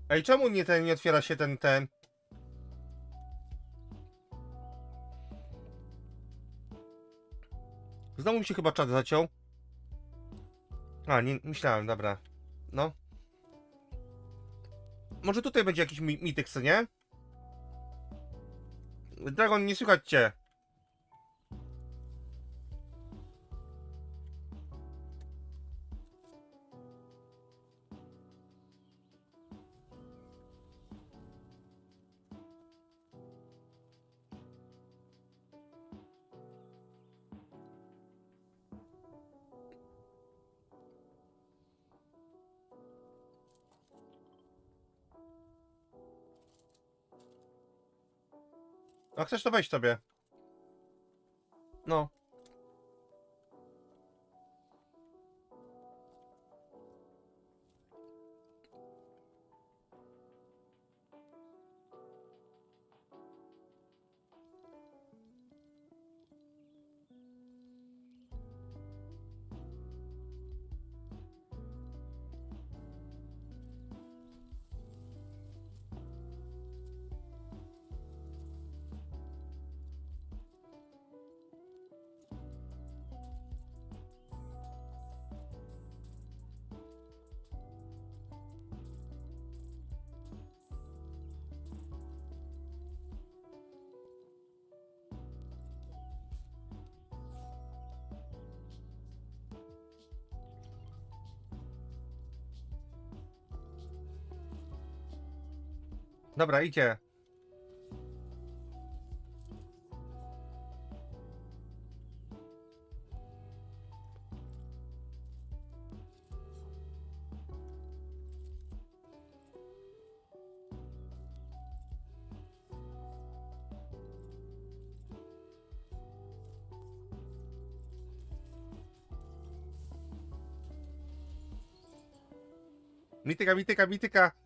Ej, czemu nie ten, nie otwiera się ten, ten? Znowu mi się chyba czat zaciął. A, nie, myślałem, dobra. No. Może tutaj będzie jakiś mi mityk, co nie? Dragon, nie słychać cię. Chcesz to wejść sobie. No. Dobra, idzie. Mítica, mítica, mítica.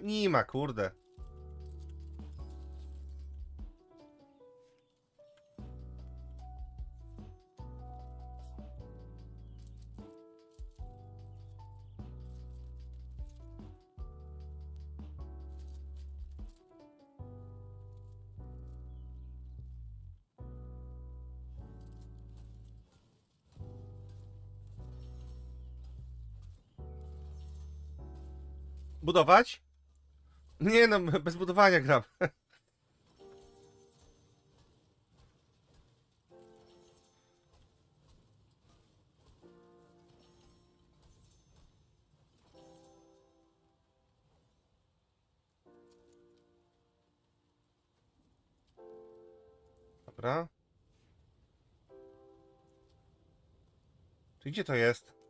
Nie, nie, ma, kurde. Budować? Nie no, bez budowania gram. Dobra. Czy gdzie to jest?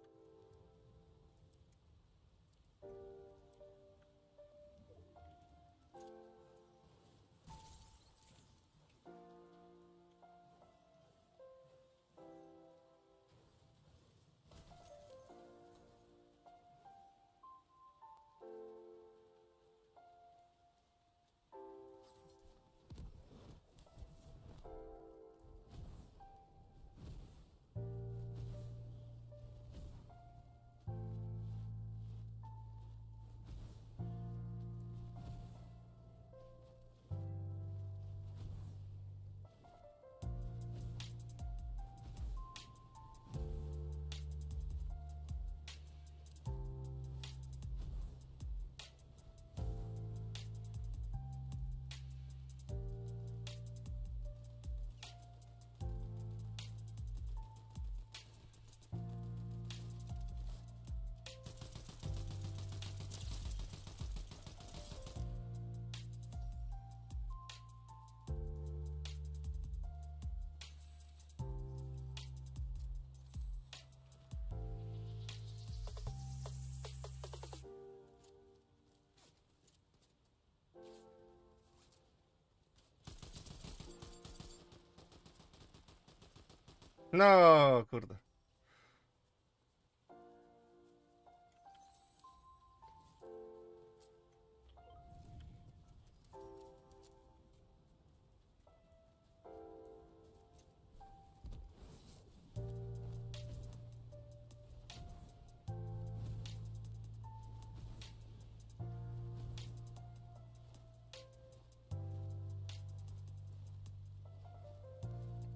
No, kurde.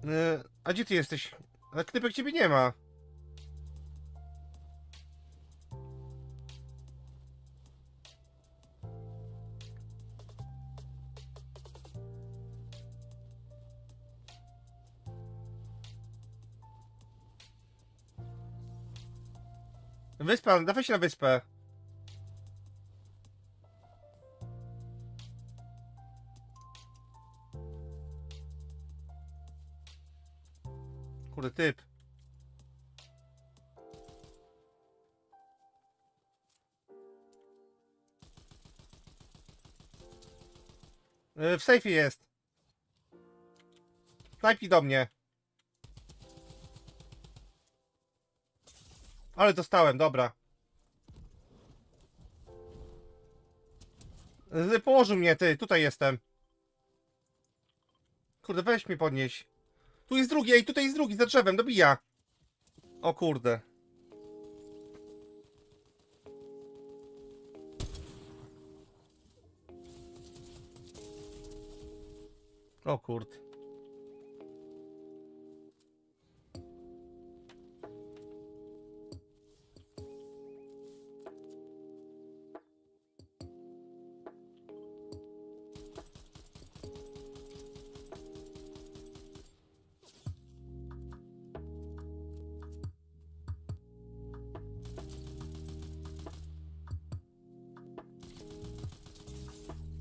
E, A gdzie ty jesteś? Ale knypek ciebie nie ma. Wyspa, dawaj się na wyspę. W sejfie jest. Snajpi do mnie. Ale dostałem, dobra. Położył mnie, ty, tutaj jestem. Kurde, weź mnie podnieś. Tu jest drugi, ej, tutaj jest drugi, za drzewem, dobija. O kurde. O kurde.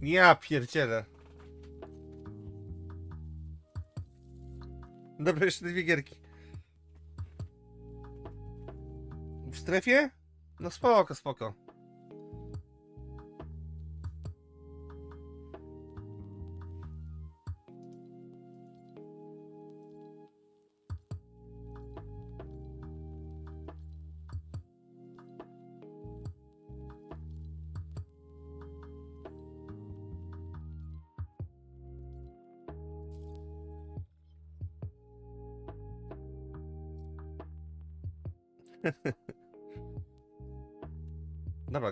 Ja pierdzielę. Dobra, jeszcze dwie gierki. W strefie? No spoko, spoko.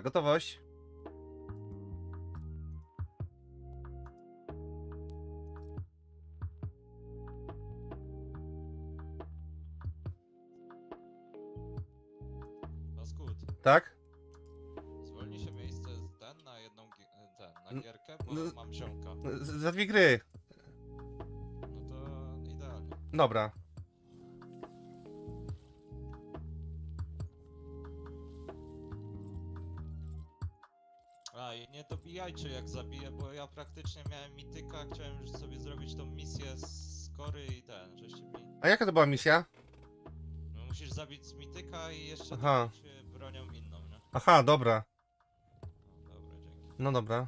Gotowość. Była misja? No, musisz zabić z mityka i jeszcze Aha. bronią inną, nie? Aha, dobra. No, dobra, dzięki. No dobra.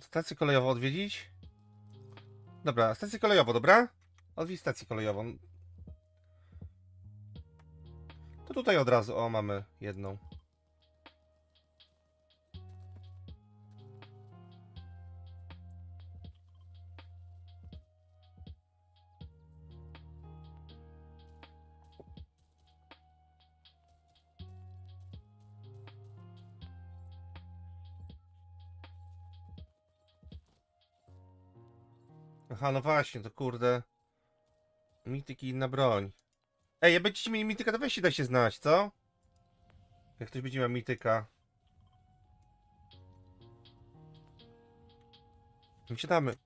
Stację kolejową odwiedzić? Dobra, stację kolejową, dobra? Odwiedź stację kolejową. To tutaj od razu, o, mamy jedną. Aha, no właśnie, to kurde. Mityk i inna broń. Ej, jak będziecie mieli mityka, to weźcie daj się znać, co? Jak ktoś będzie miał mityka. Wsiadamy.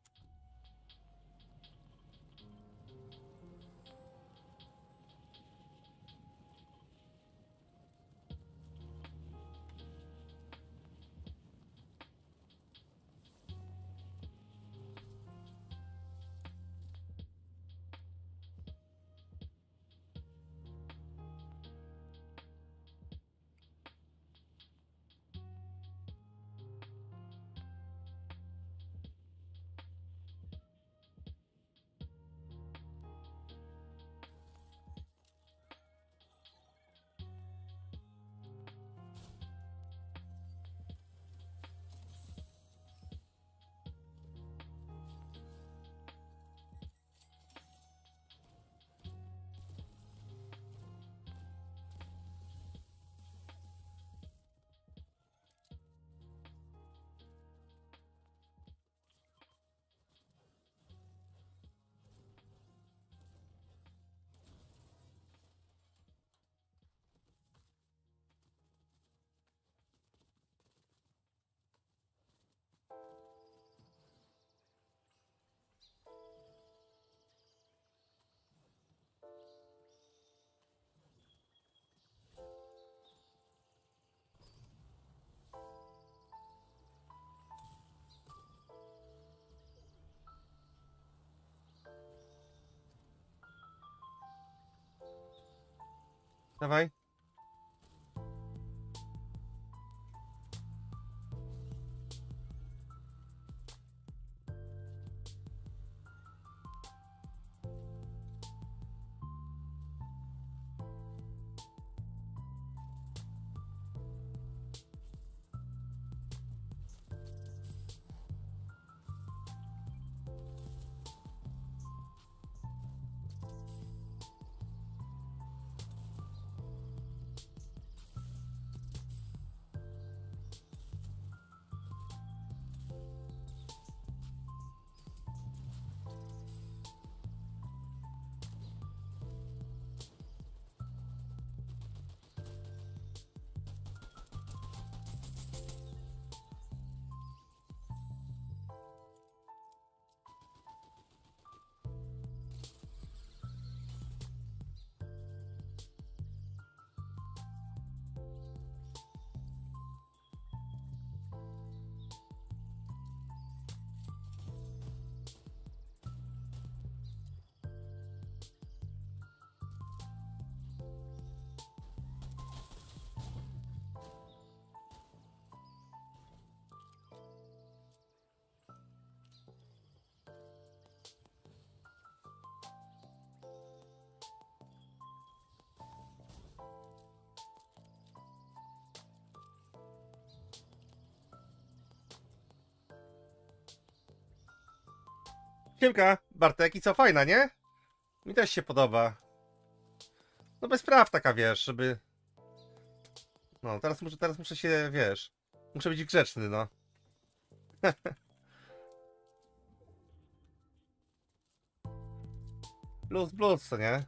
Dawaj. Siemka, Bartek, i co, fajna, nie? Mi też się podoba. No bez praw taka, wiesz, żeby... No, teraz muszę, teraz muszę się, wiesz... Muszę być grzeczny, no. Plus, plus, co nie?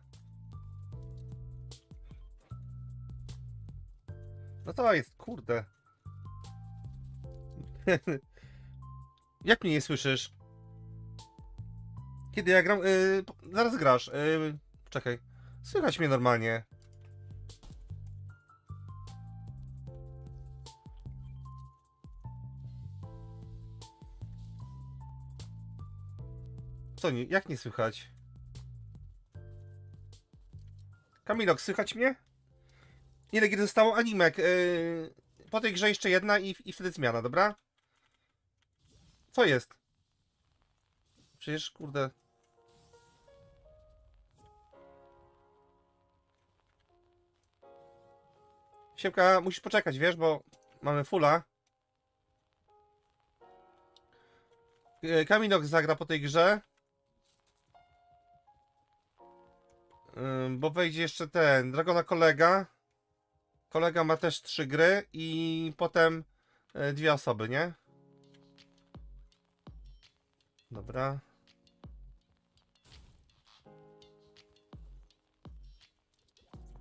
No to jest, kurde. Jak mnie nie słyszysz? Kiedy ja gram? Yy, zaraz grasz. Yy, czekaj. Słychać mnie normalnie. Co nie? Jak nie słychać? Kamilok, słychać mnie? Ile kiedy zostało animek? Yy, po tej grze jeszcze jedna i, i wtedy zmiana, dobra? Co jest? Przecież, kurde... Siemka, musisz poczekać, wiesz, bo mamy fulla. Yy, Kamilok zagra po tej grze. Bo wejdzie jeszcze ten, Dragona kolega. Kolega ma też trzy gry i potem e, dwie osoby, nie? Dobra.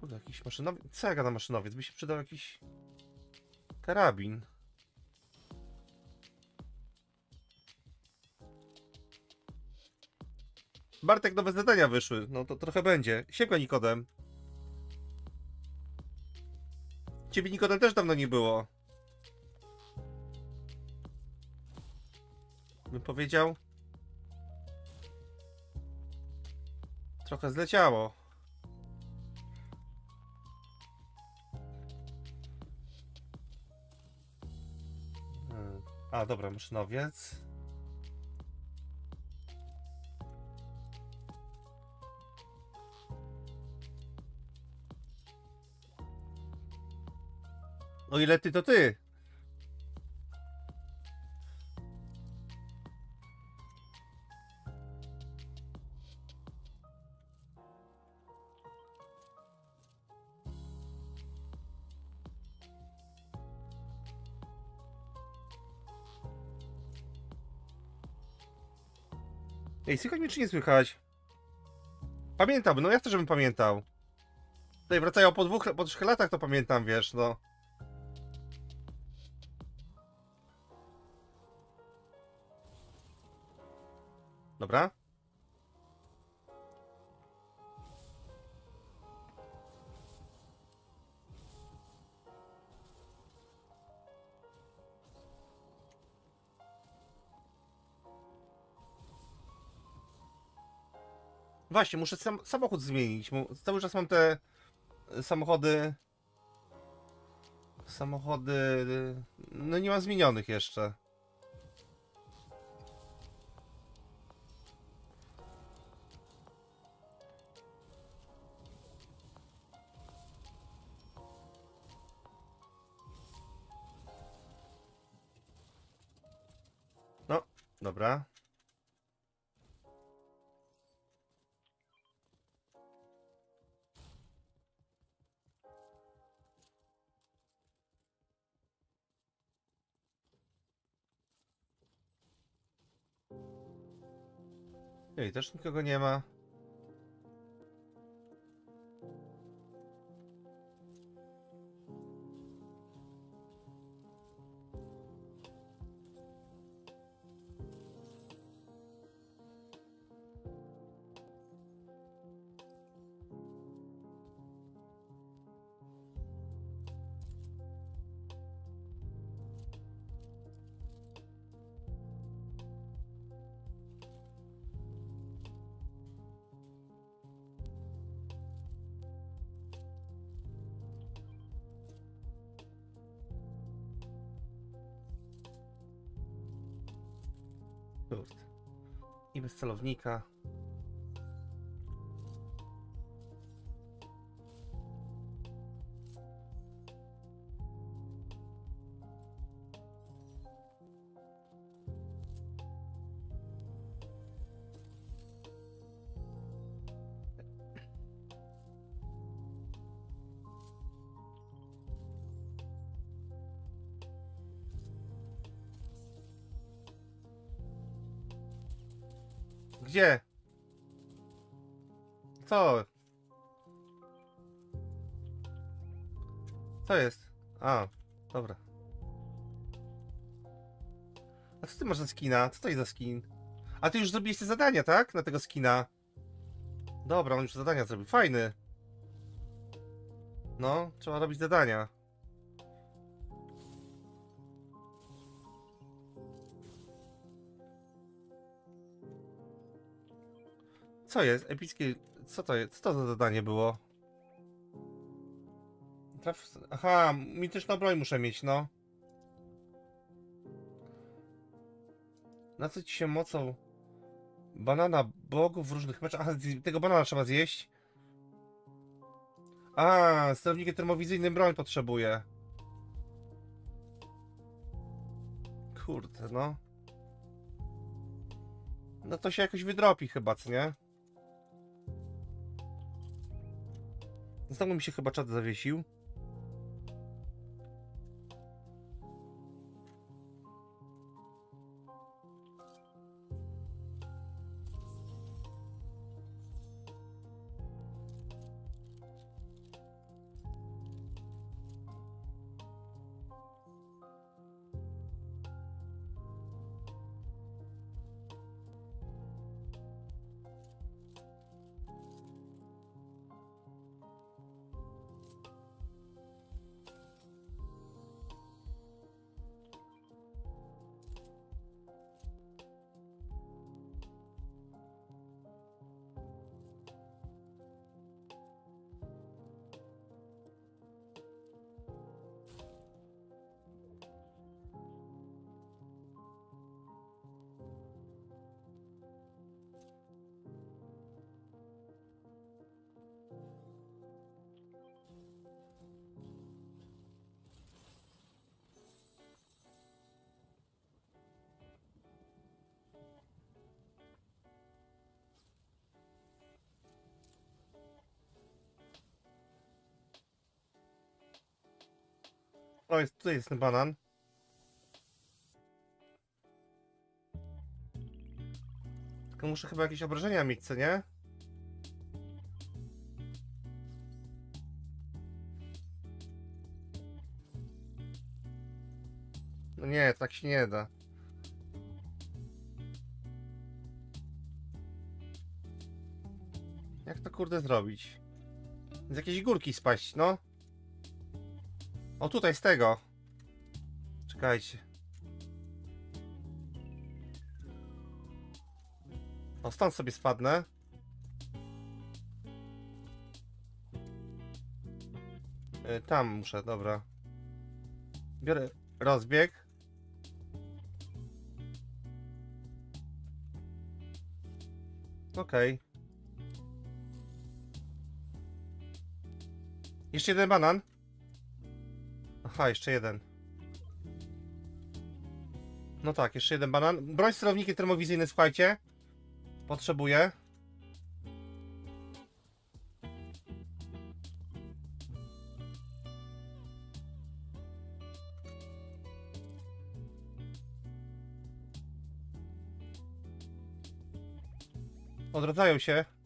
Kurde, jakiś maszynowiec. Co ja gadam maszynowiec? By się przydał jakiś karabin. Bartek, nowe zadania wyszły. No to trochę będzie. Siemka Nikodem. Ciebie Nikodem też dawno nie było. Bym powiedział. Trochę zleciało. A, dobra, maszynowiec. O ile ty, to ty. Ej, słychać mnie czy nie słychać? Pamiętam, no ja chcę, żebym pamiętał. Tutaj wracają po dwóch, po trzech latach, to pamiętam, wiesz, no. Dobra. Właśnie, muszę sam, samochód zmienić. Cały czas mam te e, samochody. Samochody. No nie mam zmienionych jeszcze. Ej, też nikogo nie ma. Bez celownika. Skina? Co to jest za skin? A ty już zrobiłeś te zadania, tak? Na tego skina. Dobra, on już zadania zrobił. Fajny. No, trzeba robić zadania. Co jest? Epickie... Co to jest? Co to za zadanie było? Traf... Aha, mityczną broń muszę mieć, no. Na co ci się mocą... Banana bogów w różnych meczach... Aha, tego banana trzeba zjeść. A, sterownikiem termowizyjnym broń potrzebuję. Kurde, no. No to się jakoś wydropi chyba, co nie? Znowu mi się chyba czat zawiesił. Jest, tutaj jest ten banan. Tylko muszę chyba jakieś obrażenia mieć, co nie? No nie, tak się nie da. Jak to kurde zrobić? Z jakiejś górki spaść, no. O, tutaj z tego. Czekajcie. O, stąd sobie spadnę. Y, Tam muszę, dobra. Biorę rozbieg. Okej. Jeszcze jeden banan. Aha, jeszcze jeden. No tak, jeszcze jeden banan. Broń sterowniki termowizyjne, słuchajcie. Potrzebuję. Odradzają się.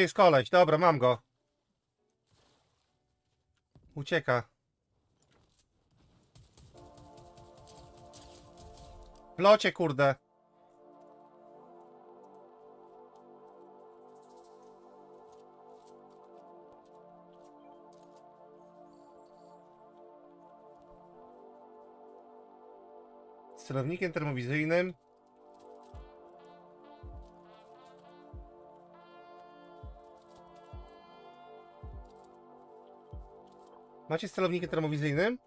Tutaj jest koleś, dobra, mam go. Ucieka. W locie, kurde. Celownikiem termowizyjnym. Macie z celownikiem?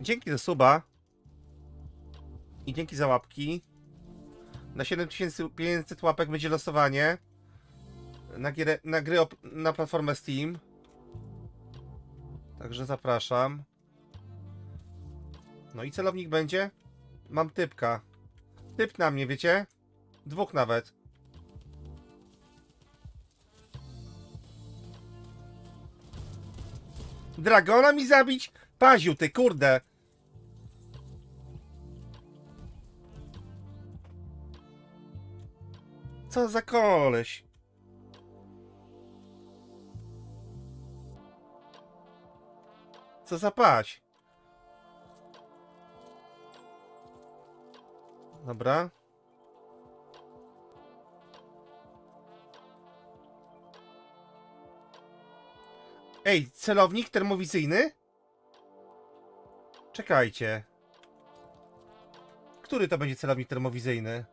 Dzięki za suba. Dzięki za łapki. Na 7500 łapek będzie losowanie. Na, gierę, na gry na platformę Steam. Także zapraszam. No i celownik będzie? Mam typka. Typ na mnie, wiecie? Dwóch nawet. Dragona mi zabić? Paziu, ty kurde. Co za koleś? Co za paś? Dobra. Ej, celownik termowizyjny? Czekajcie. Który to będzie celownik termowizyjny?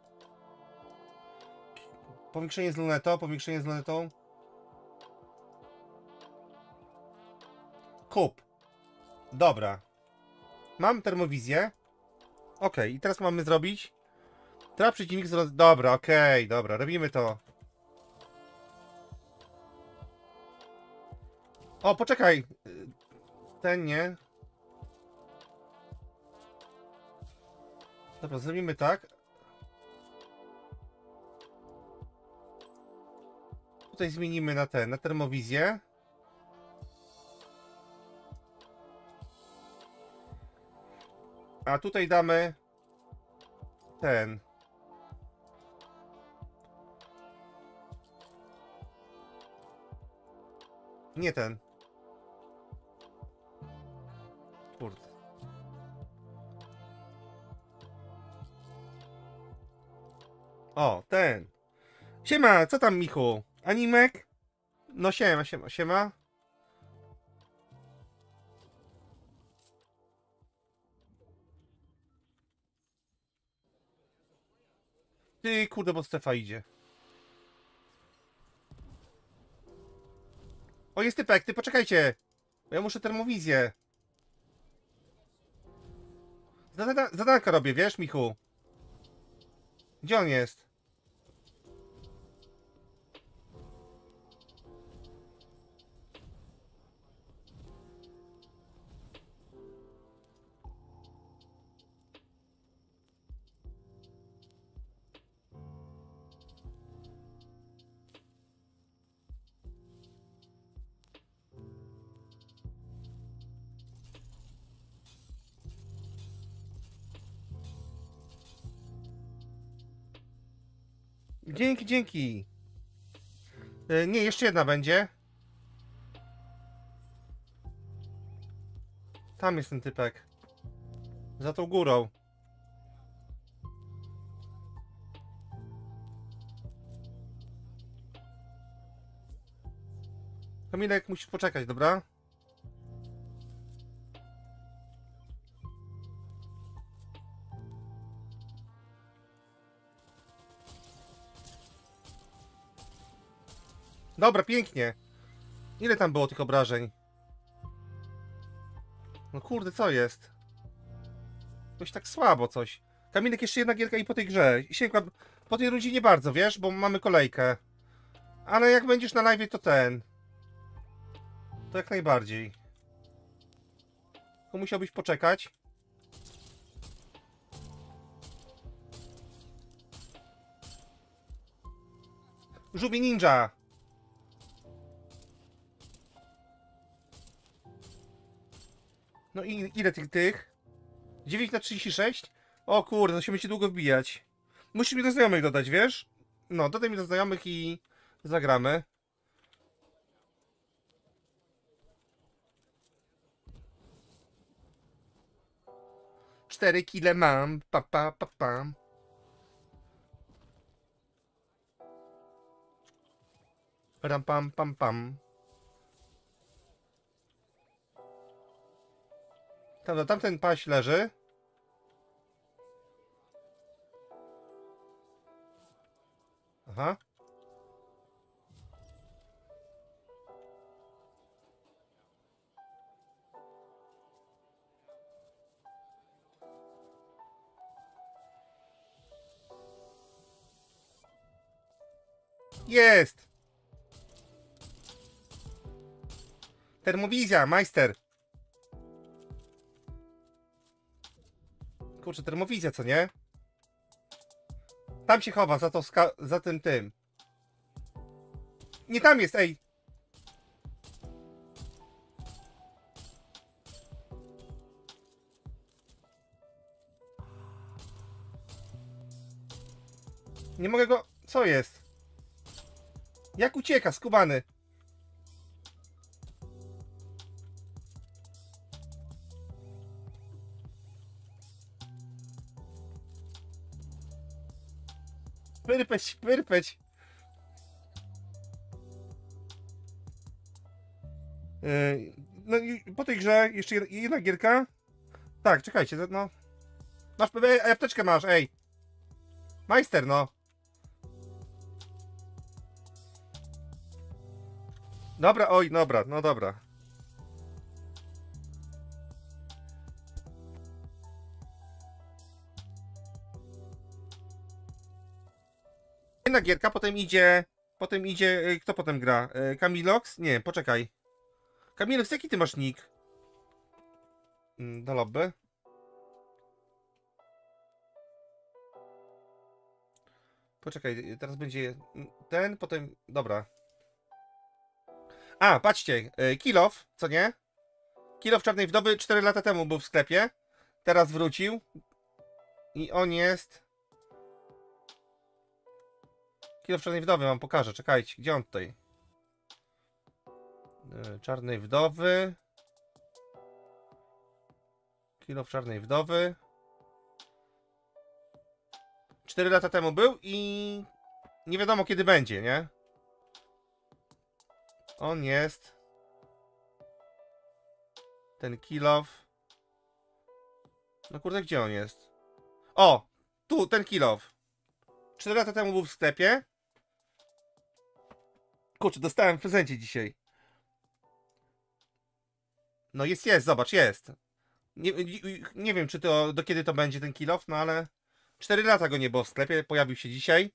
Powiększenie z lunetą, powiększenie z lunetą. Kup. Dobra. Mam termowizję. Okej, i teraz mamy zrobić. Trap przeciwnik z... Dobra, okej, dobra, robimy to. O, poczekaj. Ten nie. Dobra, zrobimy tak. Tutaj zmienimy na ten, na termowizję. A tutaj damy ten. Nie ten. Kurde. O, ten. Siema, co tam Michu? Animek? No siema, siema, siema. Ty kurde, bo Stefa idzie. O, jest typek, ty poczekajcie. Ja muszę termowizję. Zada zadanka robię, wiesz, Michu? Gdzie on jest? Dzięki, dzięki. E, nie, jeszcze jedna będzie. Tam jest ten typek. Za tą górą. Kamilek, musisz poczekać, dobra? Dobra, pięknie. Ile tam było tych obrażeń? No kurde, co jest? Coś tak słabo coś. Kamilek, jeszcze jedna gierka i po tej grze. Siękła, po tej rundzie nie bardzo, wiesz, bo mamy kolejkę. Ale jak będziesz na live, to ten. To jak najbardziej. Tylko musiałbyś poczekać. Żółwie ninja! No i ile tych tych? 9 na 36? O kurde, to się będzie długo wbijać. Musisz mi do znajomych dodać, wiesz? No, dodaj mi do znajomych i zagramy. Cztery kile mam, pa pa pa pam. Ram pam pam pam. Tam Dobra, tamten paś leży. Aha. Jest! Termowizja, majster! Kurczę, termowizja, co nie? Tam się chowa, za to za tym tym. Nie tam jest, ej! Nie mogę go... Co jest? Jak ucieka, skubany? Pyrpeć, pyrpeć. Yy, no i po tej grze jeszcze jed- jedna gierka. Tak, czekajcie, no. Masz, ej, apteczkę masz, ej. Majster, no. Dobra, oj, dobra, no dobra. Jedna gierka, potem idzie. Potem idzie. y, Kto potem gra? Y, Kamilox? Nie, poczekaj. Kamilox, jaki ty masz nick? Mm, Do lobby. Poczekaj, y, teraz będzie mm, ten, potem. Dobra. A, patrzcie, Kilof, co nie? Kilof Czarnej Wdowy 4 lata temu był w sklepie. Teraz wrócił. I on jest. Kilof Czarnej Wdowy wam pokażę, czekajcie, gdzie on tutaj? Y, Czarnej Wdowy. Kilof Czarnej Wdowy. 4 lata temu był i nie wiadomo kiedy będzie, nie? On jest. Ten kilof. No kurde, gdzie on jest? O! Tu, ten kilof. 4 lata temu był w sklepie. Kurczę, dostałem w prezencie dzisiaj. No jest, jest, zobacz, jest. Nie, nie, wiem, czy to, do kiedy to będzie ten kilof, no ale 4 lata go nie było w sklepie, pojawił się dzisiaj.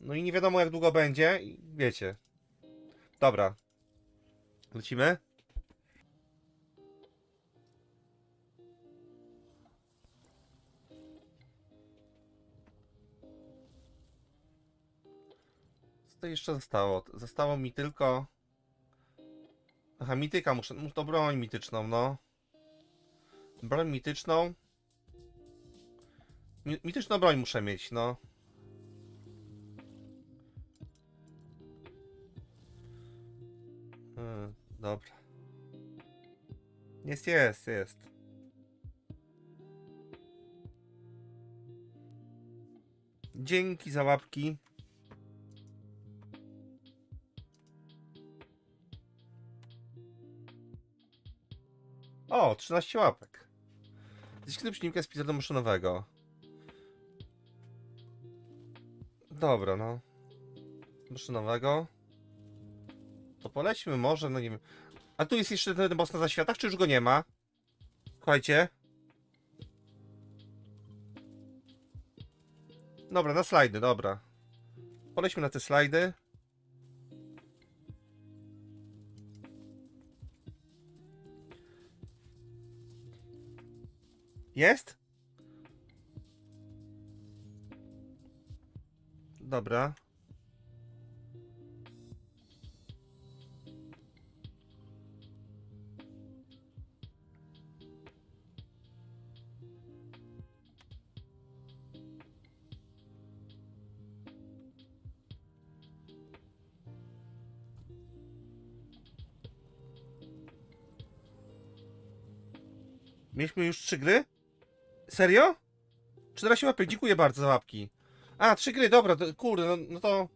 No i nie wiadomo jak długo będzie wiecie. Dobra. Lecimy. Co to jeszcze zostało? Zostało mi tylko... Aha, mityka muszę... no To broń mityczną, no. Broń mityczną. Mi mityczną broń muszę mieć, no. Hmm, dobra. Jest, jest, jest. Dzięki za łapki. O, 13 łapek. Zysknę przycinka z epizodu maszynowego. Dobra, no. Maszynowego. To polećmy może, no nie wiem. A tu jest jeszcze ten boss na zaświatach, czy już go nie ma? Słuchajcie. Dobra, na slajdy, dobra. Polećmy na te slajdy. Jest? Dobra. Mieliśmy już trzy gry? Serio? 14 łapek, dziękuję bardzo za łapki. A, trzy gry, dobra, to, kurde, no, no to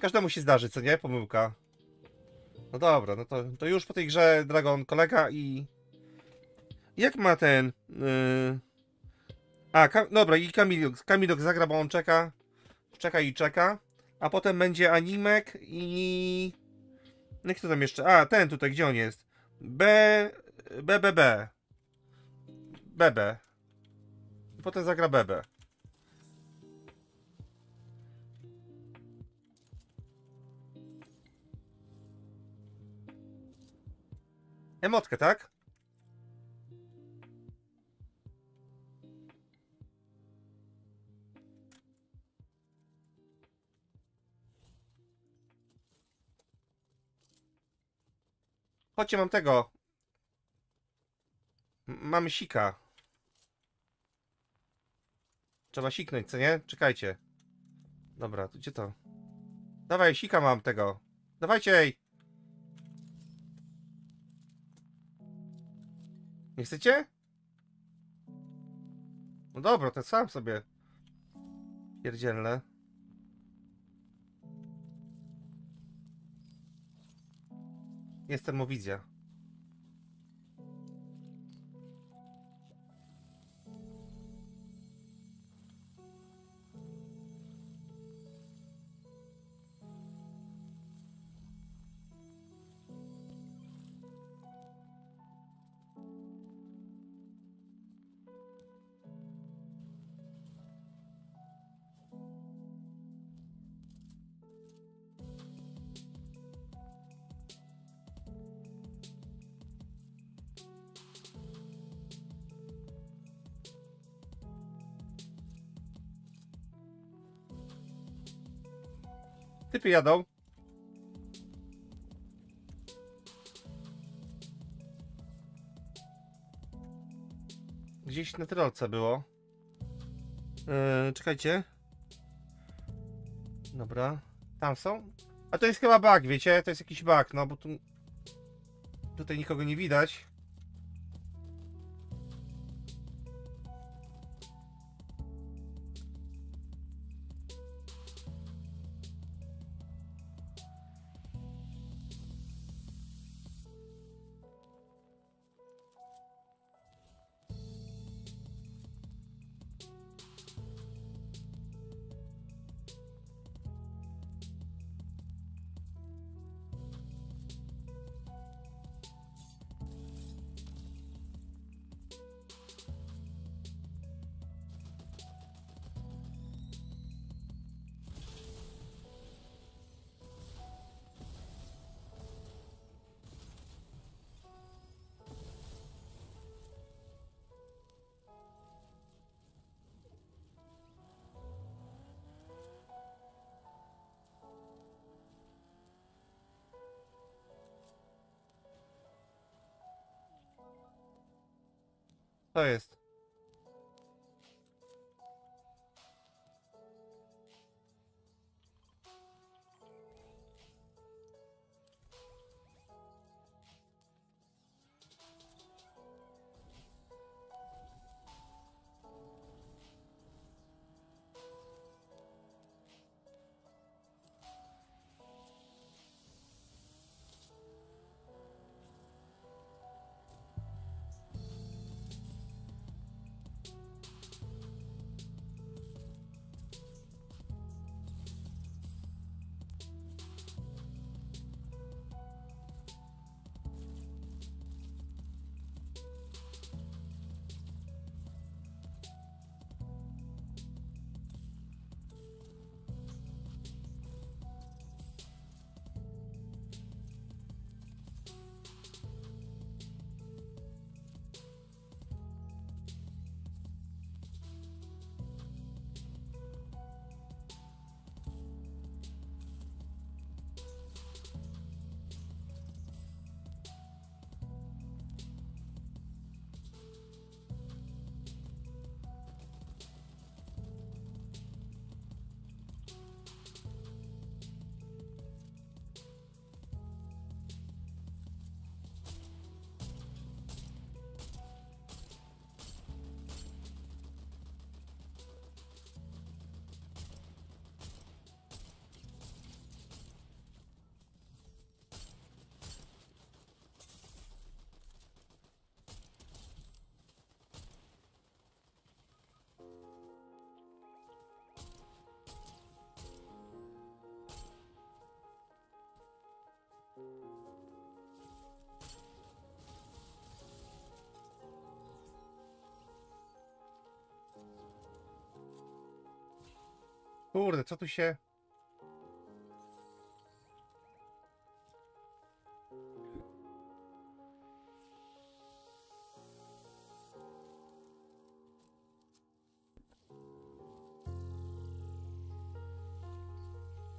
każdemu się zdarzy, co nie? Pomyłka. No dobra, no to, to już po tej grze Dragon kolega i... Jak ma ten... Yy... A, Ka dobra, i Kamilok, Kamilok zagra, bo on czeka. Czeka i czeka. A potem będzie Animek i... No kto tam jeszcze? A, ten tutaj, gdzie on jest? B... BBB. Bebe. Potem zagra Bebe. Emotkę, tak? Chodźcie, mam tego. M mam sika. Trzeba siknąć, co nie? Czekajcie. Dobra, to gdzie to? Dawaj, sika mam tego. Dawajcie! Nie chcecie? No dobra, to sam sobie. Pierdzielne. Jest termowizja. Typy jadą. Gdzieś na tyrolce było. Yy, czekajcie. Dobra. Tam są? A to jest chyba bug, wiecie? To jest jakiś bug, no bo tu... Tutaj nikogo nie widać. Kurde, co tu się...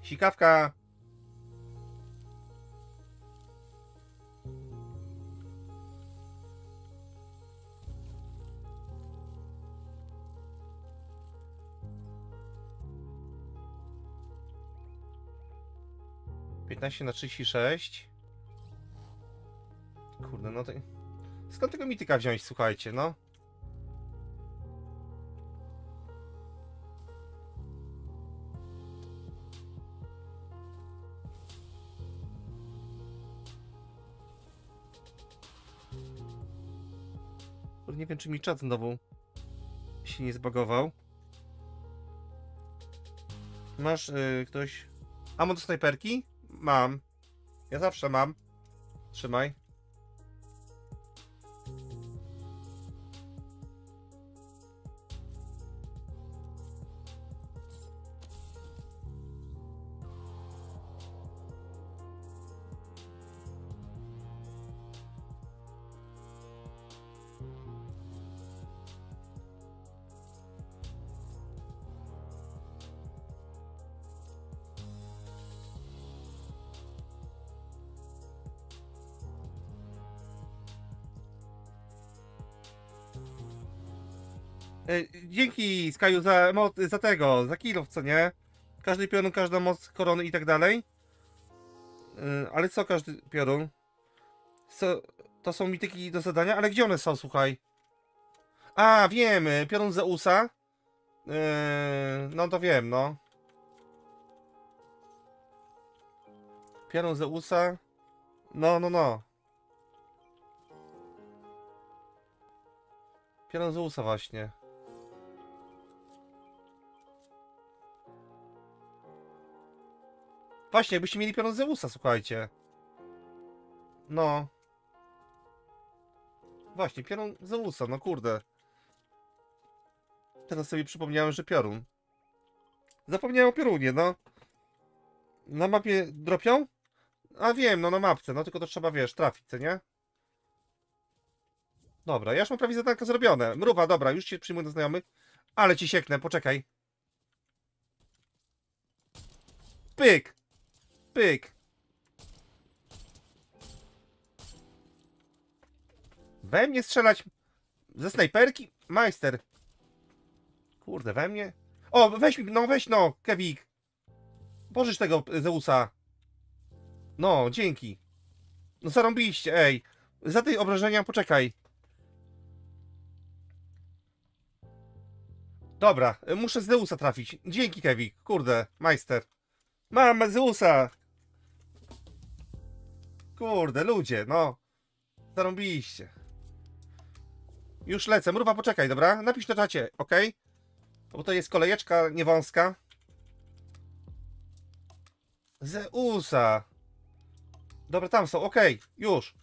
Sikawka! Piętnaście na trzydzieści sześć. Kurde, no to... Skąd tego mityka wziąć, słuchajcie, no? Nie wiem, czy mi czat znowu się nie zbagował. Masz y, ktoś... Amo do snajperki? Mam. Ja zawsze mam. Trzymaj. Za, za tego, za kilof, co nie? Każdy piorun, każda moc korony i tak dalej. E, Ale co każdy piorun? Co, to są mityki do zadania? Ale gdzie one są, słuchaj? A, wiem, e, piorun Zeusa. E, No to wiem, no. Piorun Zeusa. No, no, no. Piorun Zeusa właśnie. Właśnie, jakbyście mieli piorun Zeusa, słuchajcie. No. Właśnie, piorun Zeusa, no kurde. Teraz sobie przypomniałem, że piorun. Zapomniałem o piorunie, no. Na mapie dropią? A wiem, no na mapce, no tylko to trzeba, wiesz, trafić, co nie? Dobra, ja już mam prawie zadanka zrobione. Mruwa, dobra, już cię przyjmuję do znajomych. Ale ci sieknę, poczekaj. Pyk! Pyk! We mnie strzelać ze snajperki? Majster. Kurde, we mnie? O, weź mi, no weź no, Kewik. Pożycz tego Zeusa. No, dzięki. No zarąbiliście, ej. Za tej obrażenia poczekaj. Dobra, muszę Zeusa trafić. Dzięki, Kewik. Kurde, majster. Mam Zeusa. Kurde, ludzie, no. Zarąbiliście. Już lecę. Mruwa, poczekaj, dobra? Napisz na czacie, ok? Bo to jest kolejeczka niewąska. Zeusa. Dobra, tam są, ok, już.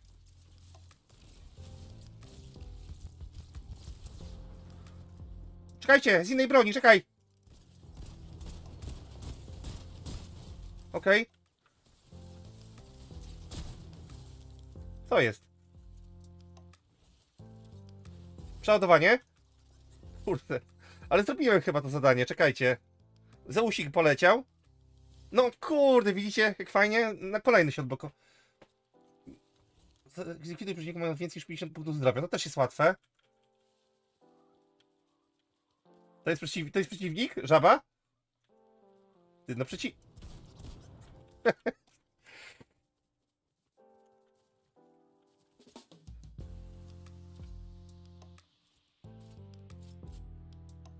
Czekajcie, z innej broni, czekaj. Ok. Co jest? Przeładowanie? Kurde. Ale zrobiłem chyba to zadanie, czekajcie. Zeusik poleciał. No kurde, widzicie jak fajnie? Na kolejny się odbloko. Kiedy przeciwników mają więcej niż 50 punktów zdrowia? No też jest łatwe. To jest, przeciw... to jest przeciwnik? Żaba? No przeciw...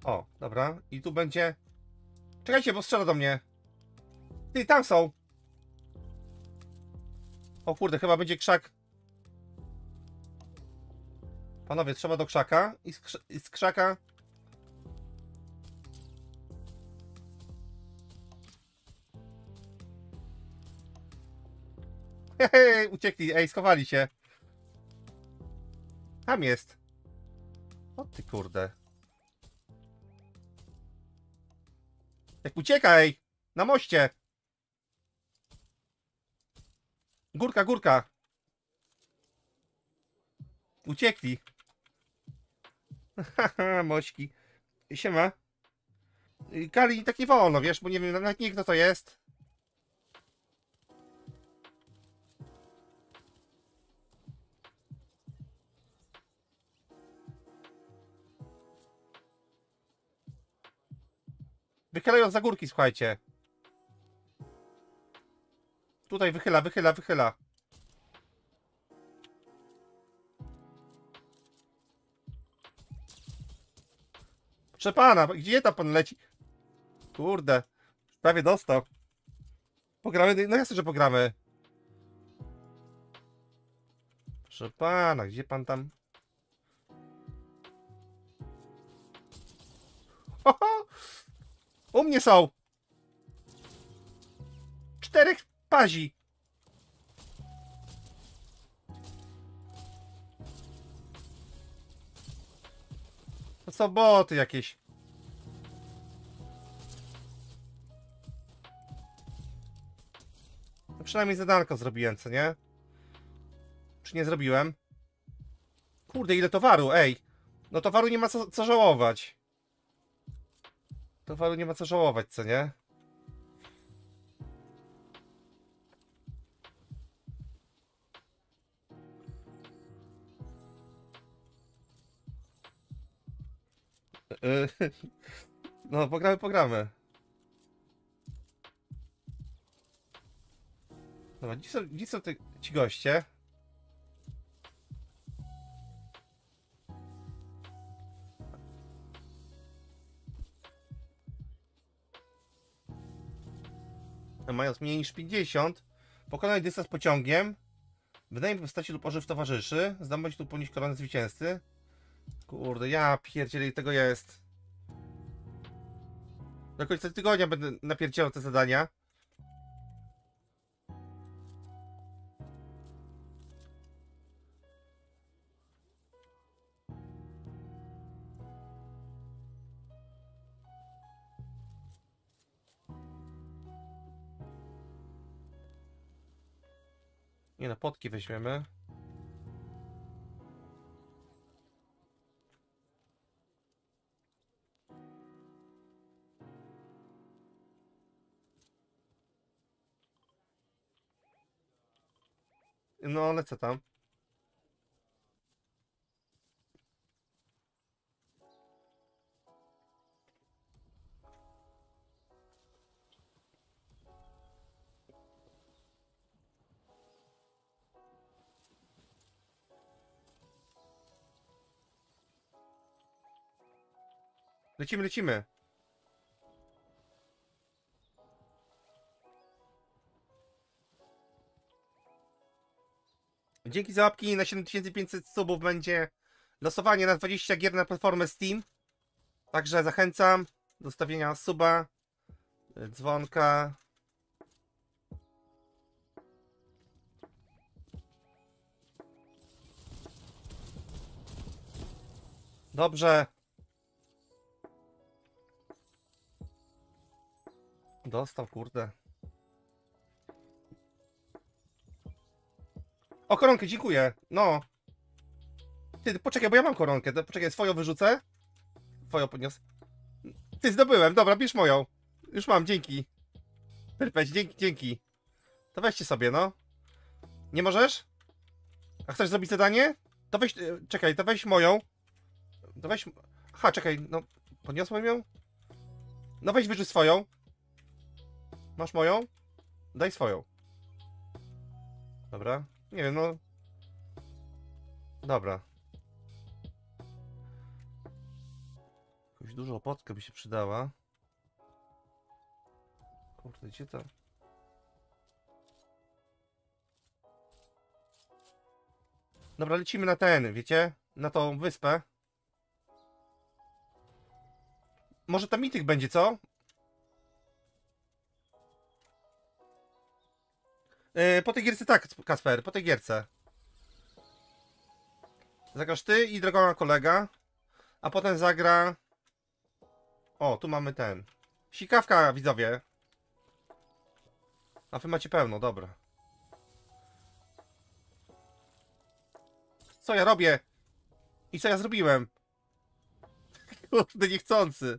O, dobra. I tu będzie... Czekajcie, bo strzela do mnie. Ty, tam są. O kurde, chyba będzie krzak. Panowie, trzeba do krzaka. I z, krz i z krzaka... Uciekli, ej, schowali się. Tam jest. O ty kurde. Jak uciekaj! Na moście! Górka, górka! Uciekli. Haha, mośki. Siema. Kali tak nie wolno, wiesz, bo nie wiem nawet nie kto to jest. Wychylają za górki, słuchajcie. Tutaj wychyla, wychyla, wychyla. Proszę pana, gdzie tam pan leci? Kurde, prawie dostał. Pogramy, no jasne, że pogramy. Proszę pana, gdzie pan tam? Ho, ho! U mnie są! Czterech pazi! To są boty jakieś. No przynajmniej zadanko zrobiłem, co nie? Czy nie zrobiłem? Kurde, ile towaru, ej! No towaru nie ma co, co żałować. Towaru nie ma co żałować, co nie? No, pogramy, pogramy. Dobra, gdzie są, gdzie są te, ci goście? Mając mniej niż 50, pokonaj dystans pociągiem, wynajmij postaci lub ożyw towarzyszy, zdobądź lub ponieść koronę zwycięzcy. Kurde, ja pierdzielę, tego jest. Do końca tygodnia będę napierdzielał te zadania. Nie no, potki weźmiemy. No, lecę tam. Lecimy, lecimy. Dzięki za łapki na 7500 subów będzie losowanie na 20 gier na platformę Steam. Także zachęcam do stawienia suba, dzwonka. Dobrze. Dostał, kurde. O, koronkę, dziękuję. No. Ty, poczekaj, bo ja mam koronkę. Poczekaj, swoją wyrzucę. Twoją podniosę. Ty, zdobyłem. Dobra, bierz moją. Już mam, dzięki. Pyrpeć, dzięki, dzięki. To weźcie sobie, no. Nie możesz? A chcesz zrobić zadanie? To weź, e, czekaj, to weź moją. To weź... Aha, czekaj, no. Podniosłem ją? No weź wyrzuć swoją. Masz moją? Daj swoją. Dobra. Nie wiem, no. Dobra. Jakąś dużą opotkę by się przydała. Kurde, gdzie to? Dobra, lecimy na ten, wiecie? Na tą wyspę. Może tam mityk będzie, co? Yy, po tej gierce tak, Kasper, po tej gierce. Zagrasz ty i drogona kolega, a potem zagra... O, tu mamy ten. Sikawka, widzowie. A wy macie pełno, dobra. Co ja robię? I co ja zrobiłem? Kurde, niechcący.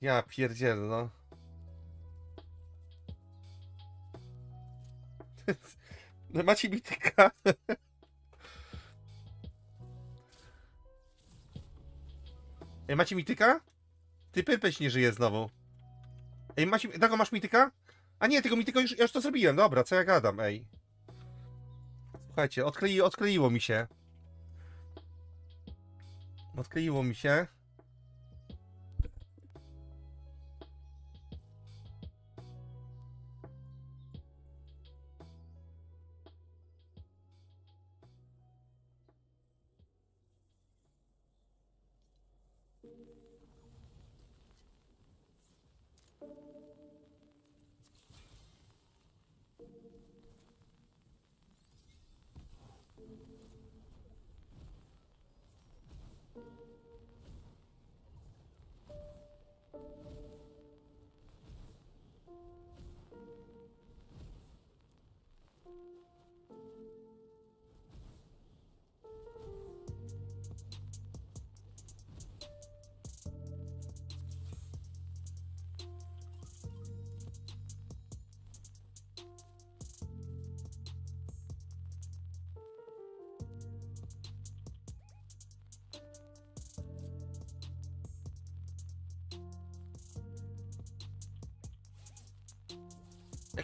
Ja pierdzielę, no. macie mityka. Ej, Macie mityka? Ty Pyrpeć nie żyje znowu. Ej, masz, tego masz mityka? A nie, tego mityka już, ja już to zrobiłem, dobra, co ja gadam, ej. Słuchajcie, odklei, odkleiło mi się. Odkleiło mi się.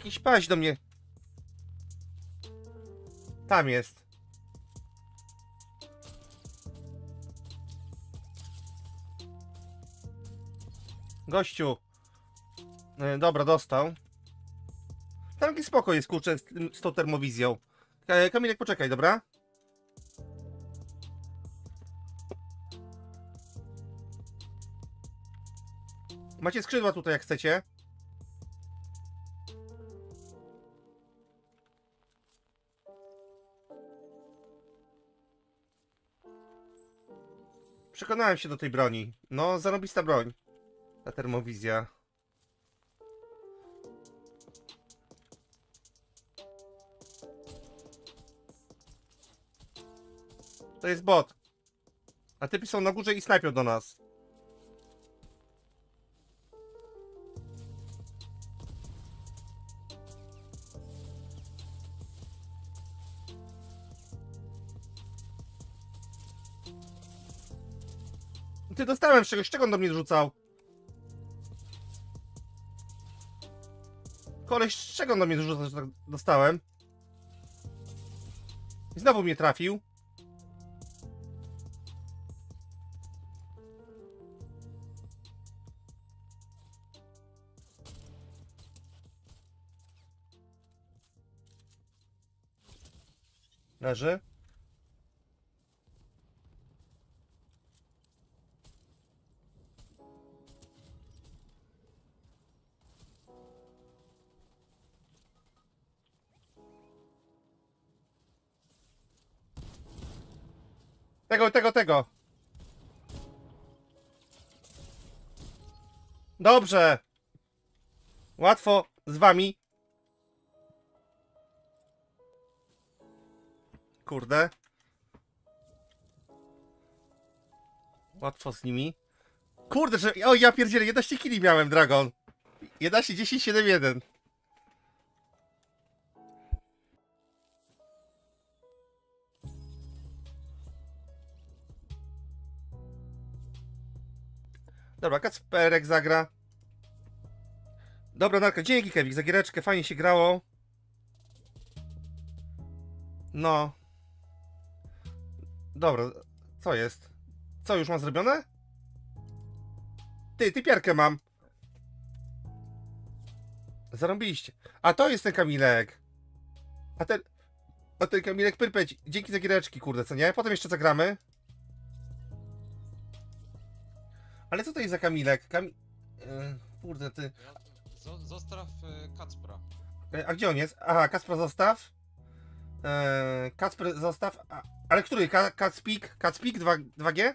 Jakiś paść do mnie. Tam jest. Gościu. E, dobra, dostał. Tam jakiś spokój jest, kurczę, z, z tą termowizją. E, Kamilek, poczekaj, dobra? Macie skrzydła tutaj, jak chcecie. Przekonałem się do tej broni. No, zarobista broń. Ta termowizja. To jest bot. A typy są na górze i snajpią do nas. Dostałem z czegoś, czego on do mnie rzucał? Koleś, z czego on do mnie rzucał, że tak dostałem? I znowu mnie trafił. Leży. Tego, tego, tego. Dobrze. Łatwo z wami. Kurde. Łatwo z nimi. Kurde, że... O, ja pierdzielę, 11 kili miałem, Dragon. 11, 10, 7, 1. Dobra, Kacperek zagra. Dobra, Narka, dzięki Kevik za giereczkę, fajnie się grało. No. Dobra, co jest? Co, już mam zrobione? Ty, typiarkę mam. Zarobiliście. A to jest ten Kamilek. A ten... A ten Kamilek Pyrpeć. Dzięki za giereczki, kurde, co nie? Potem jeszcze zagramy. Ale co to jest za Kamilek? Kami... Yy, kurde, ty... Zo- zostaw y, Kacpra. E, A gdzie on jest? Aha, Kacpra zostaw. Eee, Kacper zostaw. A, ale który? Ka Kacpik? Kacpik 2, 2G?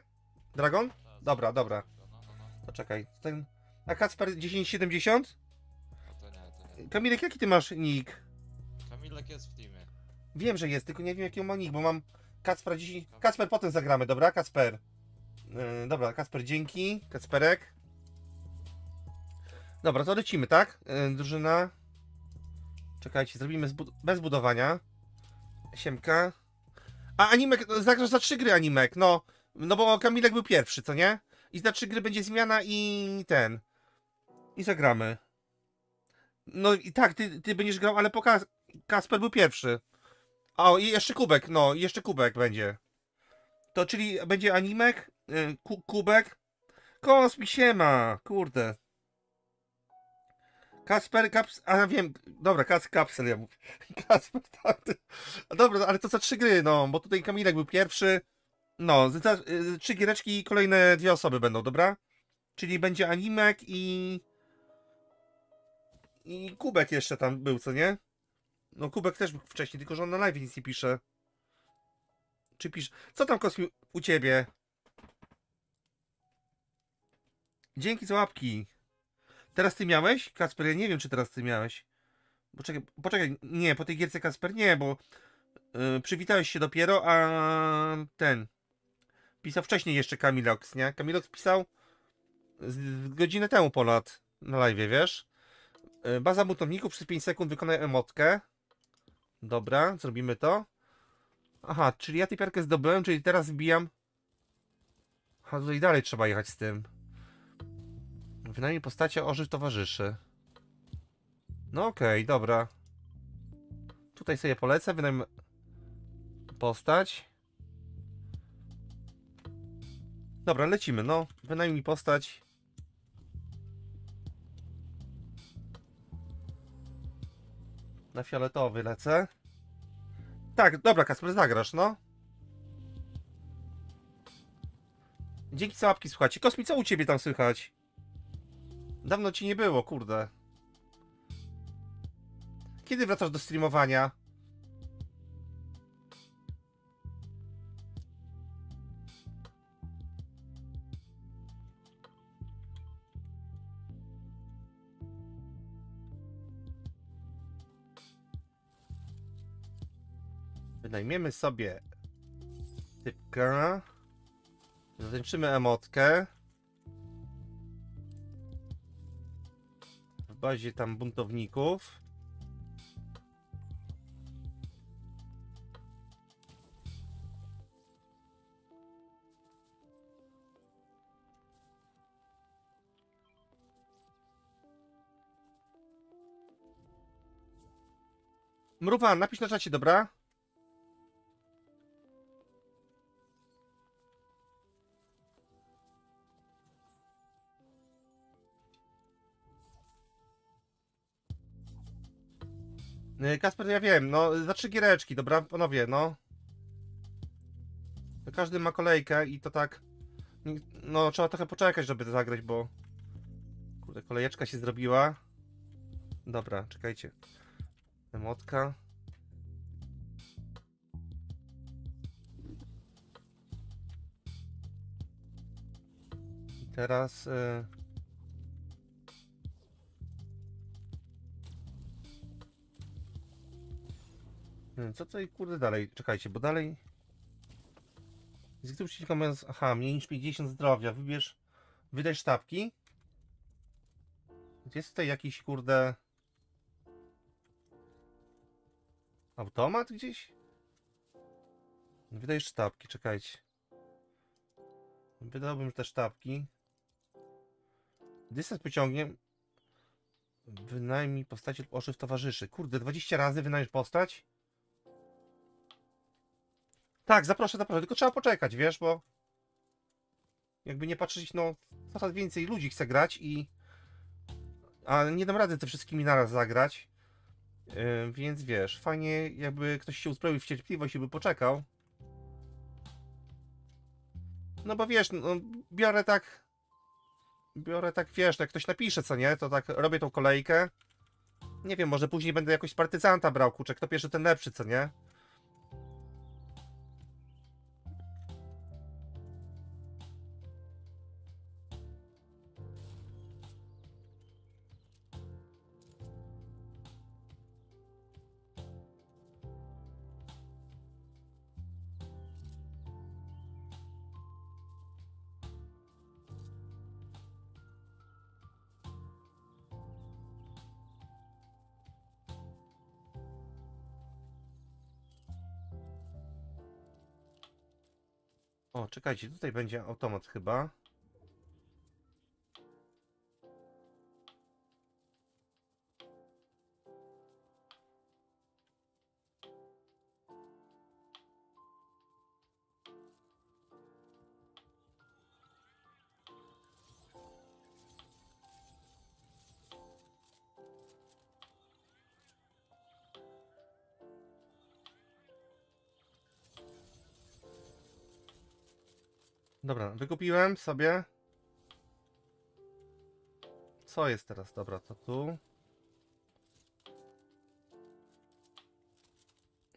Dragon? Ta, Dobra, dobra. go, No, no, no. Poczekaj. Ten... A Kacper 1070? A to nie, to nie. Kamilek, jaki ty masz nick? Kamilek jest w teamie. Wiem, że jest, tylko nie wiem jaki on ma nick, bo mam Kacpra 10... Kacper potem zagramy, dobra? Kacper. Yy, dobra, Kacper, dzięki. Kacperek. Dobra, to lecimy, tak? Yy, drużyna. Czekajcie, zrobimy bez budowania. Siemka. A Animek, no, zagrasz za trzy gry Animek, no. No bo Kamilek był pierwszy, co nie? I za trzy gry będzie zmiana i ten. I zagramy. No i tak, ty, ty będziesz grał, ale poka Kasper był pierwszy. O, i jeszcze kubek, no, i jeszcze kubek będzie. To czyli będzie animek, ku, kubek. Kosmi siema, kurde. Kasper, kaps, a wiem, dobra, kas, kapsel ja mówię. Kasper, tak. Dobra, ale to za trzy gry, no, bo tutaj Kamilek był pierwszy. No, za, y, trzy giereczki i kolejne dwie osoby będą, dobra? Czyli będzie animek i... I Kubek jeszcze tam był, co nie? No Kubek też był wcześniej, tylko że on na live nic nie pisze. Czy pisze? Co tam Kosmi u ciebie? Dzięki za łapki. Teraz ty miałeś? Kasper, ja nie wiem, czy teraz ty miałeś. Poczekaj, poczekaj, nie, po tej gierce Kasper nie, bo yy, przywitałeś się dopiero, a ten pisał wcześniej jeszcze Kamilox, nie? Kamilox pisał z, godzinę temu ponad na live, wiesz? Yy, baza buntowników przez 5 sekund wykonaj emotkę. Dobra, zrobimy to. Aha, czyli ja typiarkę zdobyłem, czyli teraz wbijam. A tutaj dalej trzeba jechać z tym. Wynajmij postacie ożyw towarzyszy. No okej, dobra. Tutaj sobie polecę, wynajmę postać. Dobra, lecimy, no. Wynajmij postać. Na fioletowy lecę. Tak, dobra, Kasper, zagrasz, no. Dzięki za łapki, słuchajcie. Kosmi, co u ciebie tam słychać? Dawno ci nie było, kurde. Kiedy wracasz do streamowania? Wynajmiemy sobie typkę. Zatańczymy emotkę. Bazie tam buntowników. Mruwan, napisz na czacie, dobra? Kasper, ja wiem, no za trzy giereczki, dobra, panowie, no. Każdy ma kolejkę i to tak. No, trzeba trochę poczekać, żeby to zagrać, bo. Kurde, kolejeczka się zrobiła. Dobra, czekajcie. Emotka. I teraz. Y... Co tutaj kurde dalej? Czekajcie, bo dalej. Zgryw przeciwko mówiąc, aha, mniej niż 50 zdrowia. Wybierz. Wydaj sztabki. Jest tutaj jakiś kurde. Automat gdzieś? Wydaj sztabki, czekajcie. Wydałbym te sztabki. Dystans pociągiem. Wynajmij postacie lub oszyw towarzyszy. Kurde, 20 razy wynajmiesz postać? Tak, zaproszę, zaproszę, tylko trzeba poczekać, wiesz, bo jakby nie patrzeć, no coraz więcej ludzi chce grać i a nie dam rady ze wszystkimi naraz zagrać, yy, więc wiesz, fajnie jakby ktoś się uzbroił w cierpliwość i by poczekał. No bo wiesz, no, biorę tak, biorę tak, wiesz, jak ktoś napisze, co nie, to tak robię tą kolejkę. Nie wiem, może później będę jakoś partyzanta brał, kurczę, kto pierwszy, ten lepszy, co nie? Czekajcie, tutaj będzie automat chyba. Dobra, wykupiłem sobie. Co jest teraz? Dobra, to tu.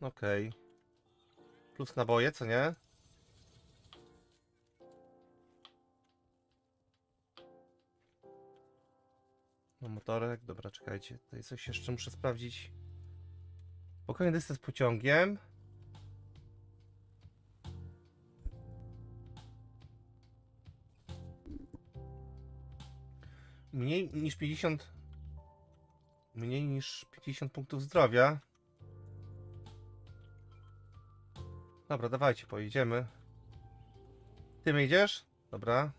Okej. Plus naboje, co nie? No motorek, dobra, czekajcie. Tutaj coś jeszcze muszę sprawdzić. Spokojny dystans pociągiem. Mniej niż 50. Mniej niż 50 punktów zdrowia. Dobra, dawajcie, pojedziemy. Ty idziesz? Dobra.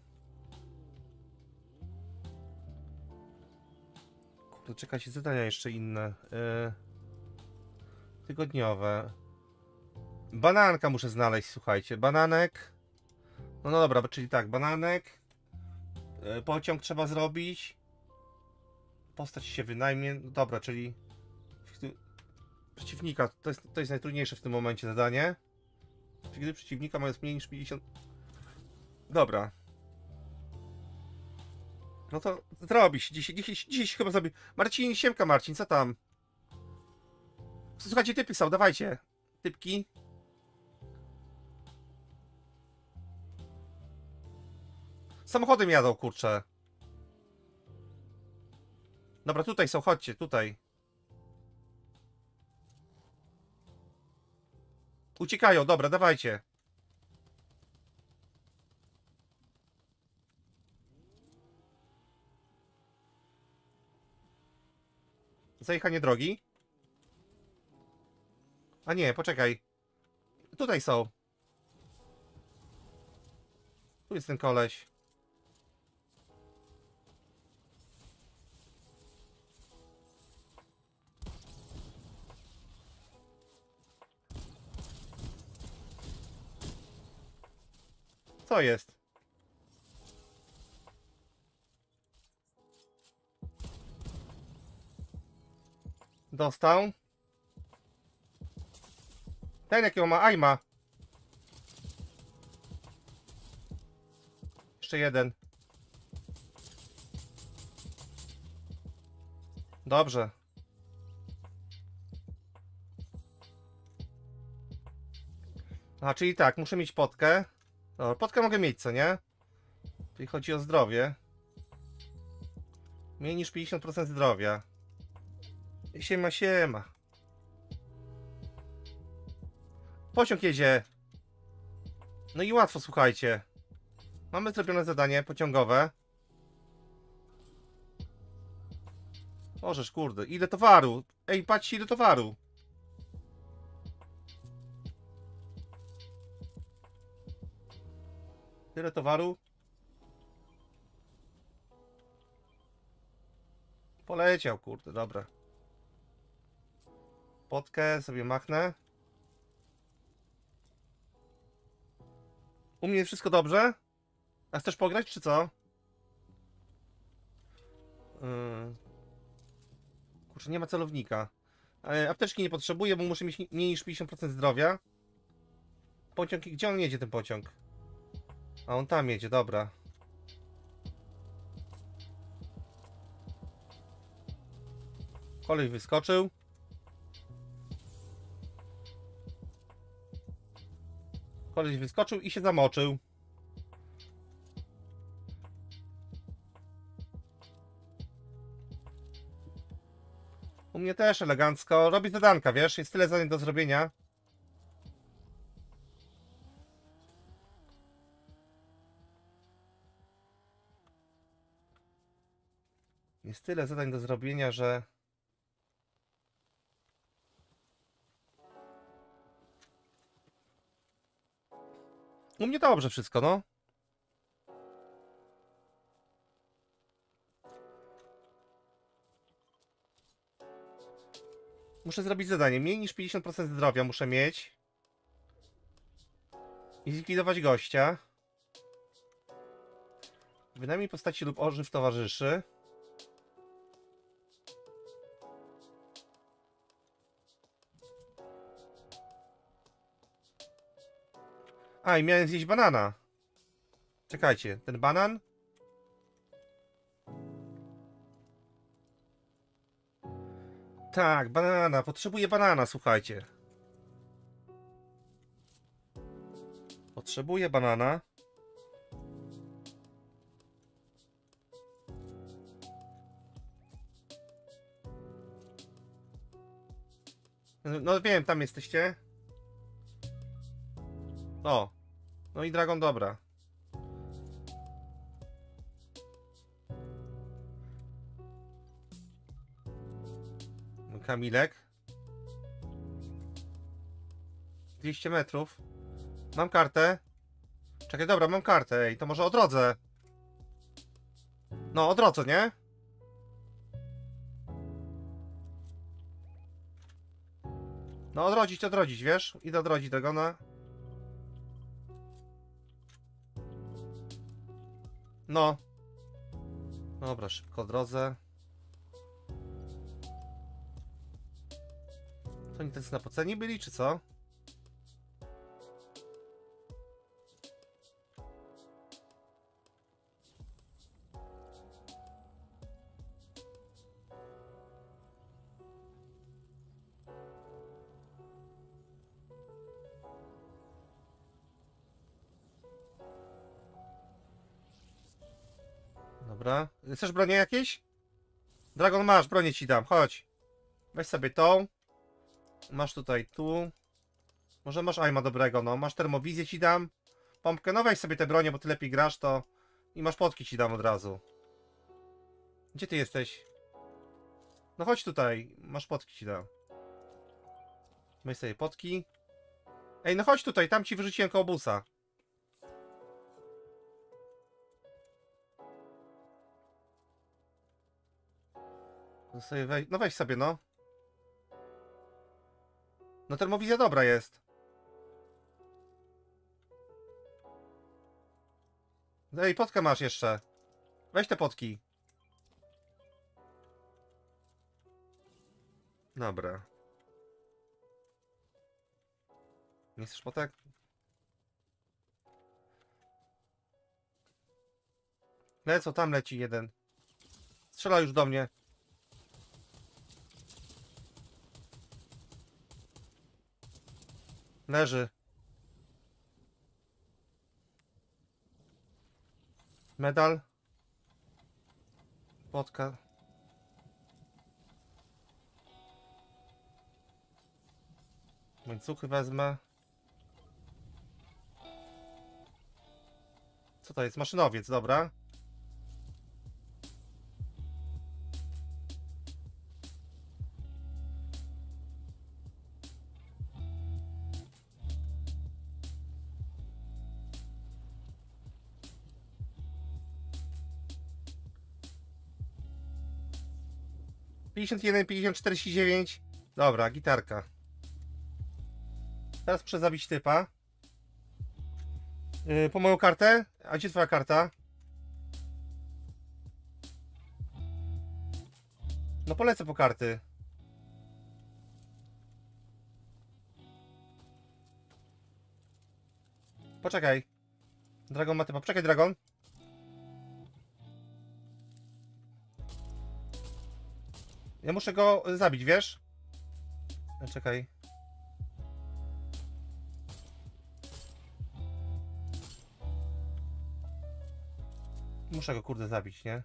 Kurde, czekajcie, zadania jeszcze inne. Yy, tygodniowe. Bananka muszę znaleźć, słuchajcie. Bananek. No, no dobra, czyli tak, bananek. Yy, pociąg trzeba zrobić. Postać się wynajmie. Dobra, czyli przeciwnika. To jest, to jest najtrudniejsze w tym momencie zadanie. Gdy przeciwnika ma jest mniej niż 50. Dobra. No to zrobisz. Dzisiaj, dzisiaj, dzisiaj się chyba zrobi. Marcin, siemka Marcin, co tam? Słuchajcie, typy są, dawajcie. Typki. Samochodem jadą, kurczę. Dobra, tutaj są, chodźcie, tutaj. Uciekają, dobra, dawajcie. Zajechanie drogi. A nie, poczekaj. Tutaj są. Tu jest ten koleś. Co jest? Dostał. Ten jakiego ma Aima. Jeszcze jeden. Dobrze. A, czyli tak, muszę mieć potkę. Dobra, potkę mogę mieć, co nie? Czyli chodzi o zdrowie. Mniej niż 50% zdrowia. Siema, siema. Pociąg jedzie. No i łatwo, słuchajcie. Mamy zrobione zadanie pociągowe. Możesz, kurde, ile towaru? Ej, patrzcie, ile towaru. Tyle towaru. Poleciał, kurde, dobra. Potkę sobie machnę. U mnie wszystko dobrze? A chcesz pograć, czy co? Yy... Kurczę, nie ma celownika. E, apteczki nie potrzebuję, bo muszę mieć mniej niż 50% zdrowia. Pociąg, gdzie on jedzie ten pociąg? A on tam jedzie, dobra. Kolej wyskoczył. Koleś wyskoczył i się zamoczył. U mnie też elegancko. Robi zadanka, wiesz? Jest tyle zadań do zrobienia. Jest tyle zadań do zrobienia, że... U mnie dobrze wszystko, no. Muszę zrobić zadanie. Mniej niż 50% zdrowia muszę mieć. I zlikwidować gościa. Wynajmij postaci lub ożyw towarzyszy. A, i miałem zjeść banana. Czekajcie, ten banan? Tak, banana, potrzebuję banana, słuchajcie. Potrzebuję banana. No wiem, tam jesteście. O. No i Dragon, dobra. Kamilek. 200 metrów. Mam kartę. Czekaj, dobra, mam kartę. Ej, to może odrodzę. No, odrodzę, nie? No, odrodzić, odrodzić, wiesz? Idę odrodzić Dragona. No. Dobra, szybko odrodzę. To oni tacy napoceni byli, czy co? Chcesz bronię jakieś? Dragon masz, bronię ci dam, chodź. Weź sobie tą. Masz tutaj tu. Może masz aima dobrego, no. Masz termowizję ci dam. Pompkę, no weź sobie te bronie, bo ty lepiej grasz, to... I masz potki ci dam od razu. Gdzie ty jesteś? No chodź tutaj, masz potki ci dam. Weź sobie potki. Ej, no chodź tutaj, tam ci wyrzuciłem koło No, sobie weź, no weź sobie, no. No termowizja dobra jest. Ej, potkę masz jeszcze. Weź te potki. Dobra. Nie chcesz potek? Lecą, tam leci jeden. Strzela już do mnie. Leży. Medal. Potka. Łańcuchy wezmę. Co to jest? Maszynowiec, dobra. Pięćdziesiąt jeden, pięćdziesiąt czterdzieści dziewięć. Dobra, gitarka. Teraz przezabić typa. Yy, po moją kartę? A gdzie twoja karta? No polecę po karty. Poczekaj. Dragon ma typa. Poczekaj, Dragon. Ja muszę go zabić, wiesz? E, Czekaj. Muszę go kurde zabić, nie?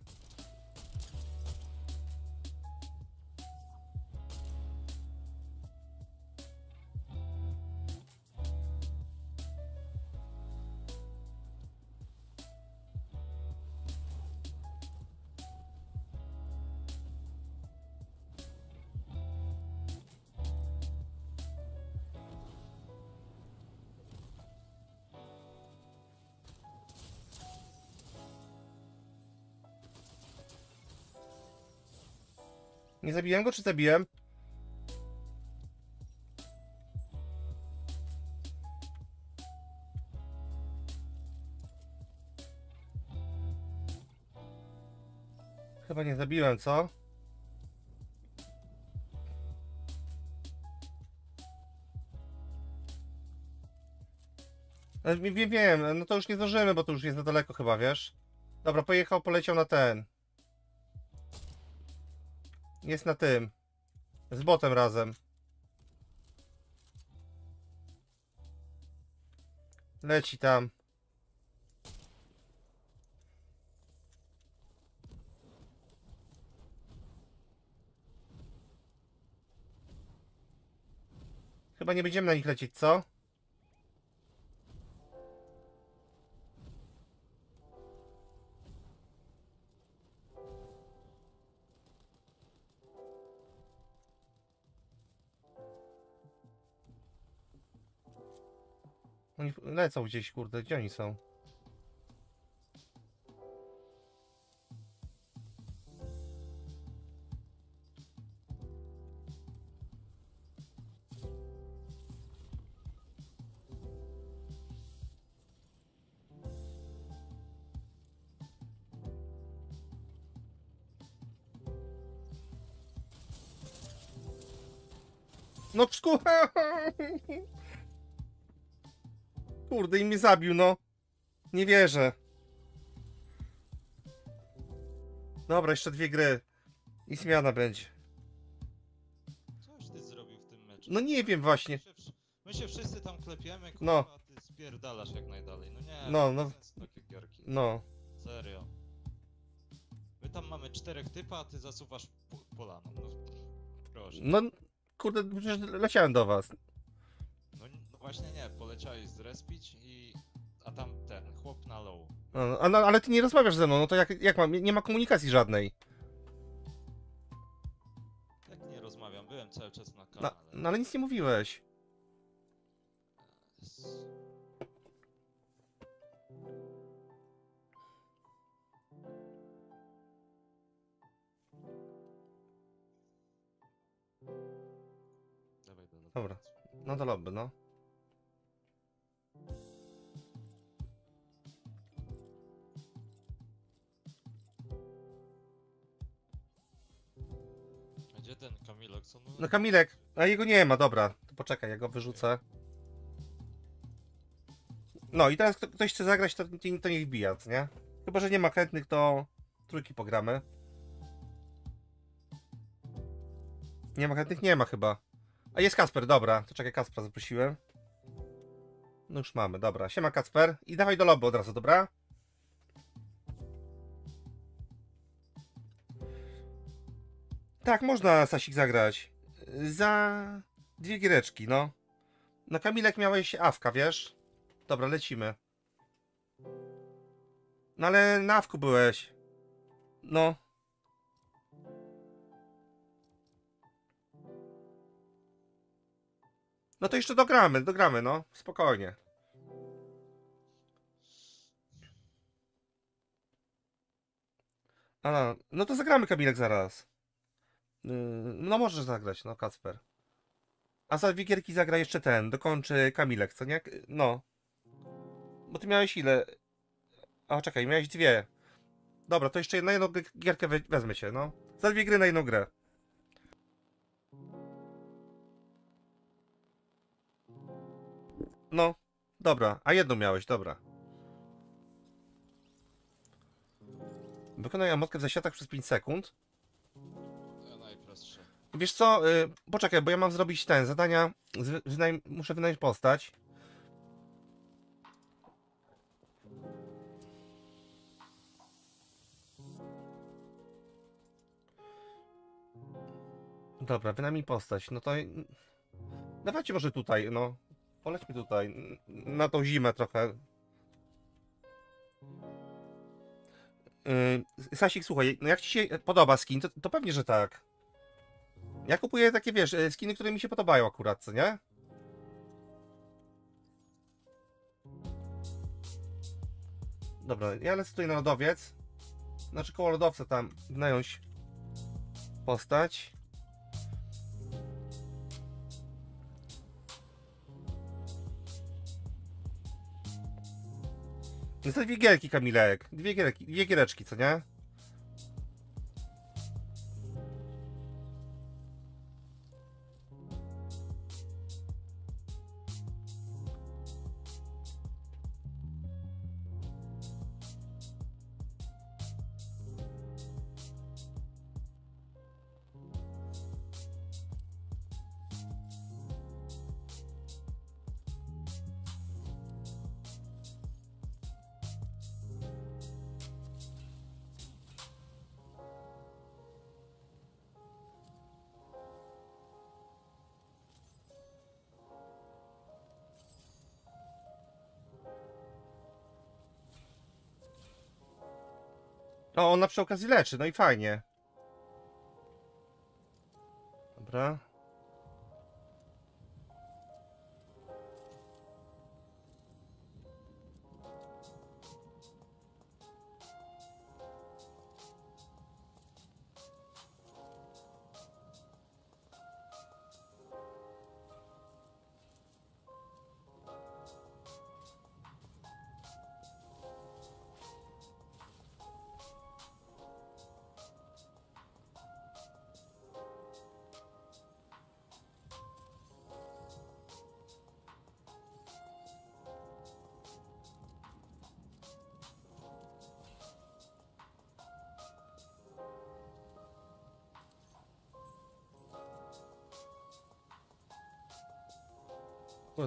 Zabiłem go, czy zabiłem? Chyba nie zabiłem, co? E, Wiem, wiem, no to już nie zdążymy, bo to już jest za daleko chyba, wiesz? Dobra, pojechał, poleciał na ten. Jest na tym. Z botem razem. Leci tam. Chyba nie będziemy na nich lecieć, co? Oni lecą gdzieś, kurde, gdzie oni są? No psku... Kurde, i mnie zabił, no. Nie wierzę. Dobra, jeszcze dwie gry. I zmiana będzie. Coś ty zrobił w tym meczu? No nie wiem właśnie. My się, wsz- my się wszyscy tam klepiemy, kurwa, No. ty spierdalasz jak najdalej. No nie, No, no, takie gierki. No. Serio. My tam mamy czterech typa, a ty zasuwasz po- polaną. No, proszę. No, kurde, przecież leciałem do was. Właśnie nie, poleciałeś zrespić i... A tam ten, chłop na low. No, no, a no, ale ty nie rozmawiasz ze mną, no to jak, jak mam? Nie ma komunikacji żadnej. Jak nie rozmawiam, byłem cały czas na kanale. no ale nic nie mówiłeś. Dobra. No do lobby, no. A gdzie ten Kamilok? No Kamilek, a jego nie ma, dobra. To poczekaj, ja go wyrzucę. No i teraz kto, ktoś chce zagrać, to, to niech wbija, co nie? Chyba, że nie ma chętnych, to trójki pogramy. Nie ma chętnych? Nie ma chyba. A jest Kasper, dobra. To czekaj, Kaspra zaprosiłem. No już mamy, dobra. Siema Kasper. I dawaj do lobby od razu, dobra? Tak, można Sasik zagrać. Za dwie giereczki, no. Na Kamilek miałeś awka, wiesz? Dobra, lecimy. No ale na awku byłeś. No. No to jeszcze dogramy, dogramy, no. Spokojnie. A, no, no to zagramy Kamilek zaraz. Yy, No możesz zagrać, no Kacper. A za dwie gierki zagra jeszcze ten, dokończy Kamilek, co nie? No. Bo ty miałeś ile? A czekaj, miałeś dwie. Dobra, to jeszcze na jedną gierkę we- wezmę się, no. Za dwie gry na jedną grę. No, dobra, a jedną miałeś, dobra. Wykonaj amotkę w zasiadach przez 5 sekund. Wiesz co, y, poczekaj, bo ja mam zrobić ten, zadania, muszę wynająć postać. Dobra, wynajmij postać, no to... Dawajcie może tutaj, no. Polećmy tutaj, na tą zimę trochę. Yy, Sasik, słuchaj, no jak ci się podoba skin, to, to pewnie, że tak. Ja kupuję takie, wiesz, e, skiny, które mi się podobają akurat, co nie? Dobra, ja lecę tutaj na lodowiec. Znaczy koło lodowca tam wynająć postać. No to dwie gierki, Kamilek. Dwie gierki, dwie giereczki, co nie? O, ona przy okazji leczy, no i fajnie.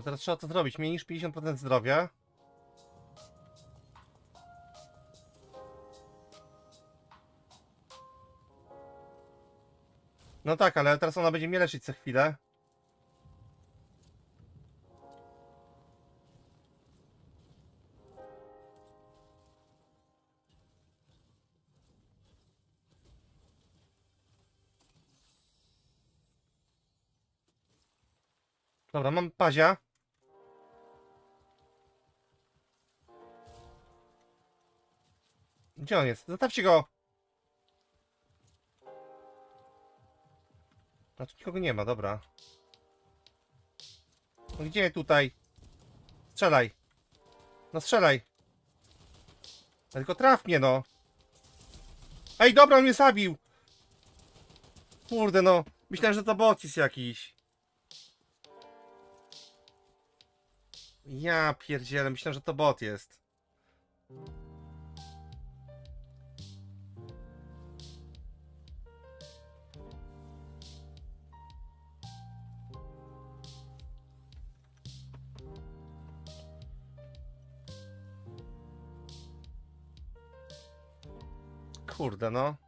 Teraz trzeba to zrobić. Mniej niż 50% zdrowia. No tak, ale teraz ona będzie mnie leczyć co chwilę. Dobra, mam pazia. Gdzie on jest? Zostawcie go! A tu nikogo nie ma, dobra. No gdzie tutaj? Strzelaj. No strzelaj. A Tylko traf mnie, no. Ej, dobra, on mnie zabił. Kurde, no. Myślałem, że to bocis jakiś. Ja pierdzielę, myślałem, że to bot jest. Kurde, no.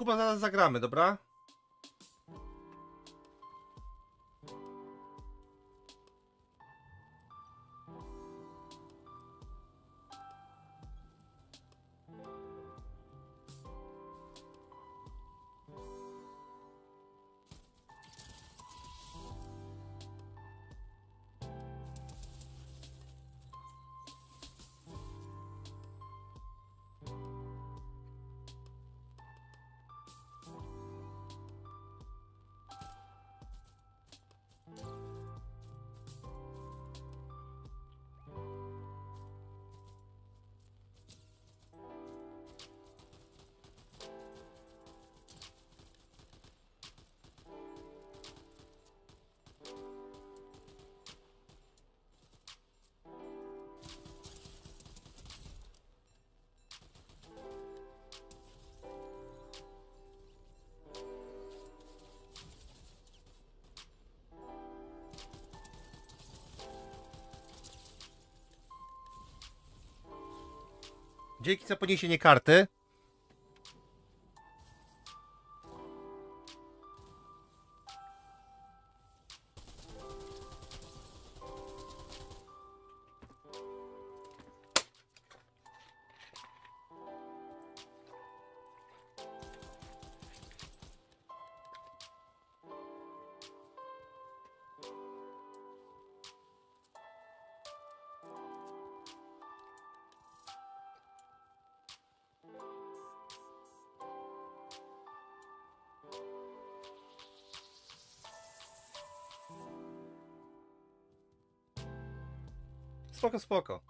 Kuba, zaraz zagramy, dobra? Dzięki za poniesienie karty. Spoko, spoko.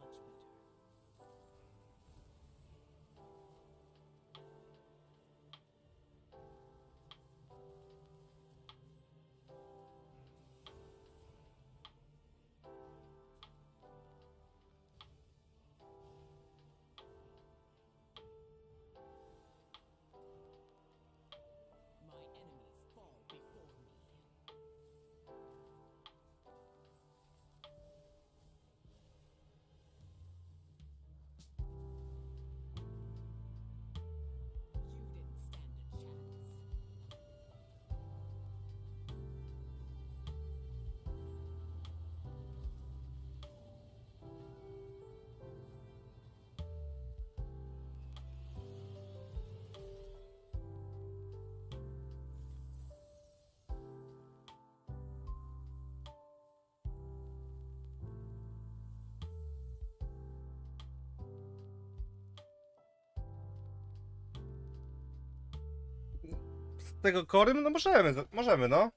Much better. Tego korym? No możemy, możemy, no.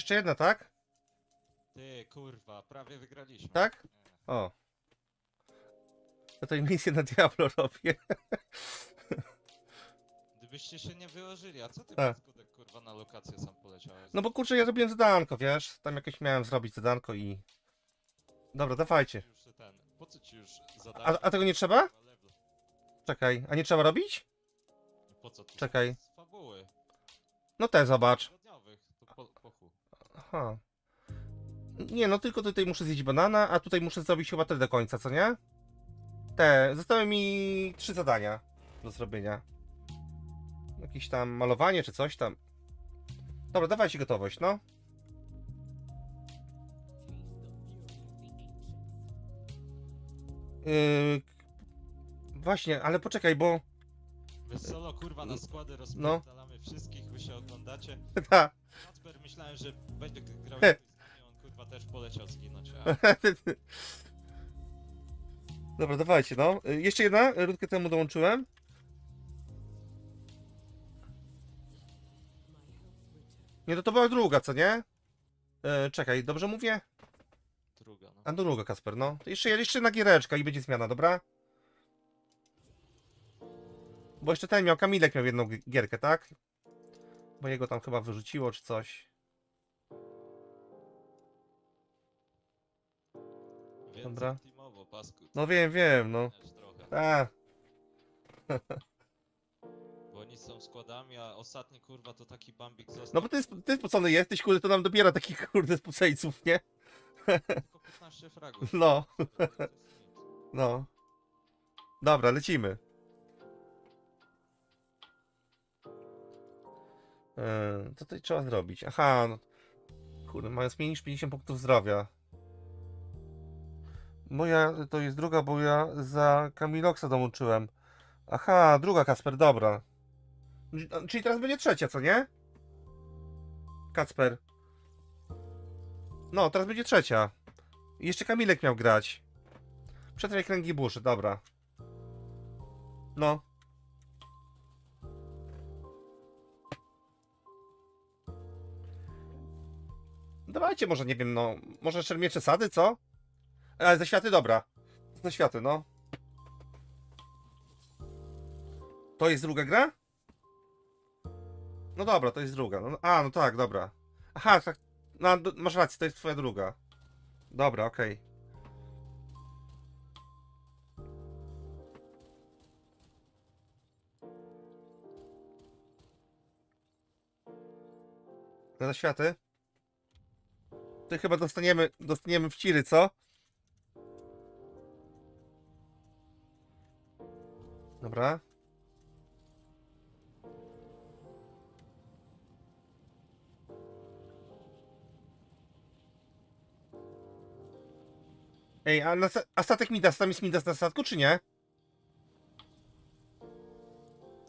Jeszcze jedna, tak? Ty, kurwa, prawie wygraliśmy. Tak? O. No to i misję na Diablo robię. Gdybyście się nie wyłożyli, a co ty Tak. paskudek, kurwa, na lokację sam poleciałeś? No bo kurczę, ja robiłem zadanko, wiesz? Tam jakieś miałem zrobić zadanko i... Dobra, dawajcie. Już ten, po co ci już zadanie? A, a tego nie trzeba? Czekaj, a nie trzeba robić? No Po co? Czekaj. Z fabuły. No te, zobacz. To po, po chuj. Aha. Nie, no tylko tutaj muszę zjeść banana, a tutaj muszę zrobić chyba te do końca, co nie? Te, zostały mi trzy zadania do zrobienia. Jakieś tam malowanie czy coś tam. Dobra, dawajcie gotowość, no. Yy... Właśnie, ale poczekaj, bo... Wy solo, kurwa, na składy No. Wszystkich, wy się oglądacie. Ta. Kacper myślałem, że będzie grał jakoś z nami, on kurwa też poleciał zginąć, a... Dobra, dawajcie, no. Y, Jeszcze jedna, rundkę temu dołączyłem. Nie, to to była druga, co nie? E, czekaj, dobrze mówię? Druga, no. A druga, Kasper, no. To jeszcze, jeszcze jedna giereczka i będzie zmiana, dobra? Bo jeszcze ten miał, Kamilek miał jedną gi- gierkę, tak? Bo jego tam chyba wyrzuciło, czy coś. Więcej Dobra. teamowo, pasku. No wiem, wiem, no. A, Bo oni są składami, a ostatni kurwa to taki bambik został. no bo ty, ty spocony jesteś, kurde, to nam dobiera takich, kurde, spuceńców, nie? Tylko 15 fragów. No, no. Dobra, lecimy. Yy, co tutaj trzeba zrobić? Aha, no. Kurde, mają mniej niż 50 punktów zdrowia. Moja to jest druga, bo ja za Kamiloksa dołączyłem. Aha, druga Kasper, dobra. Czyli- teraz będzie trzecia, co nie? Kacper. No, teraz będzie trzecia. Jeszcze Kamilek miał grać. Przetrwaj kręgi burzy, dobra. No. Dawajcie może, nie wiem, no, może szermiecze sady, co? Ale ze światy, dobra. Ze światy, no. To jest druga gra? No dobra, to jest druga. No, a, no tak, dobra. Aha, tak. No, masz rację, to jest twoja druga. Dobra, okej. No na światy? To chyba dostaniemy, dostaniemy w ciry, co? Dobra. Ej, a, na, a statek Midas, tam jest Midas na statku, czy nie?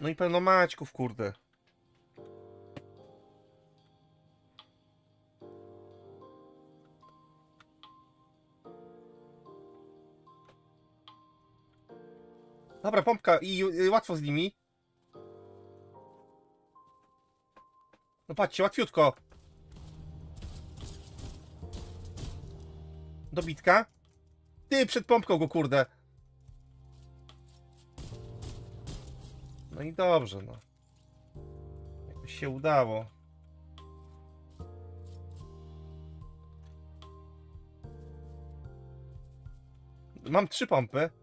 No i pełno Maćków, kurde. Dobra, pompka i y, łatwo z nimi. No patrzcie, łatwiutko. Dobitka. Ty, przed pompką go, kurde. No i dobrze, no. Jakoś się udało. Mam trzy pompy.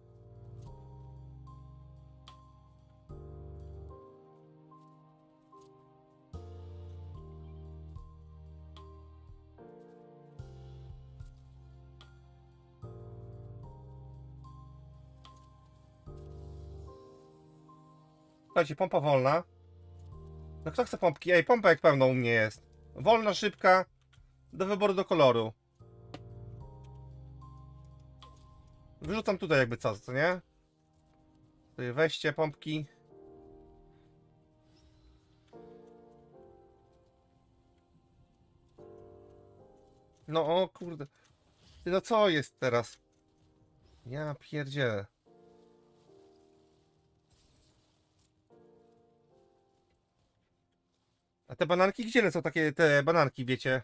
Słuchajcie, pompa wolna. No kto chce pompki? Ej, pompa jak pełno u mnie jest. Wolna, szybka. Do wyboru do koloru. Wyrzucam tutaj jakby co, co nie? Tutaj weźcie pompki. No o kurde. No co jest teraz? Ja pierdzielę. A te bananki gdzie lecą takie te bananki, wiecie?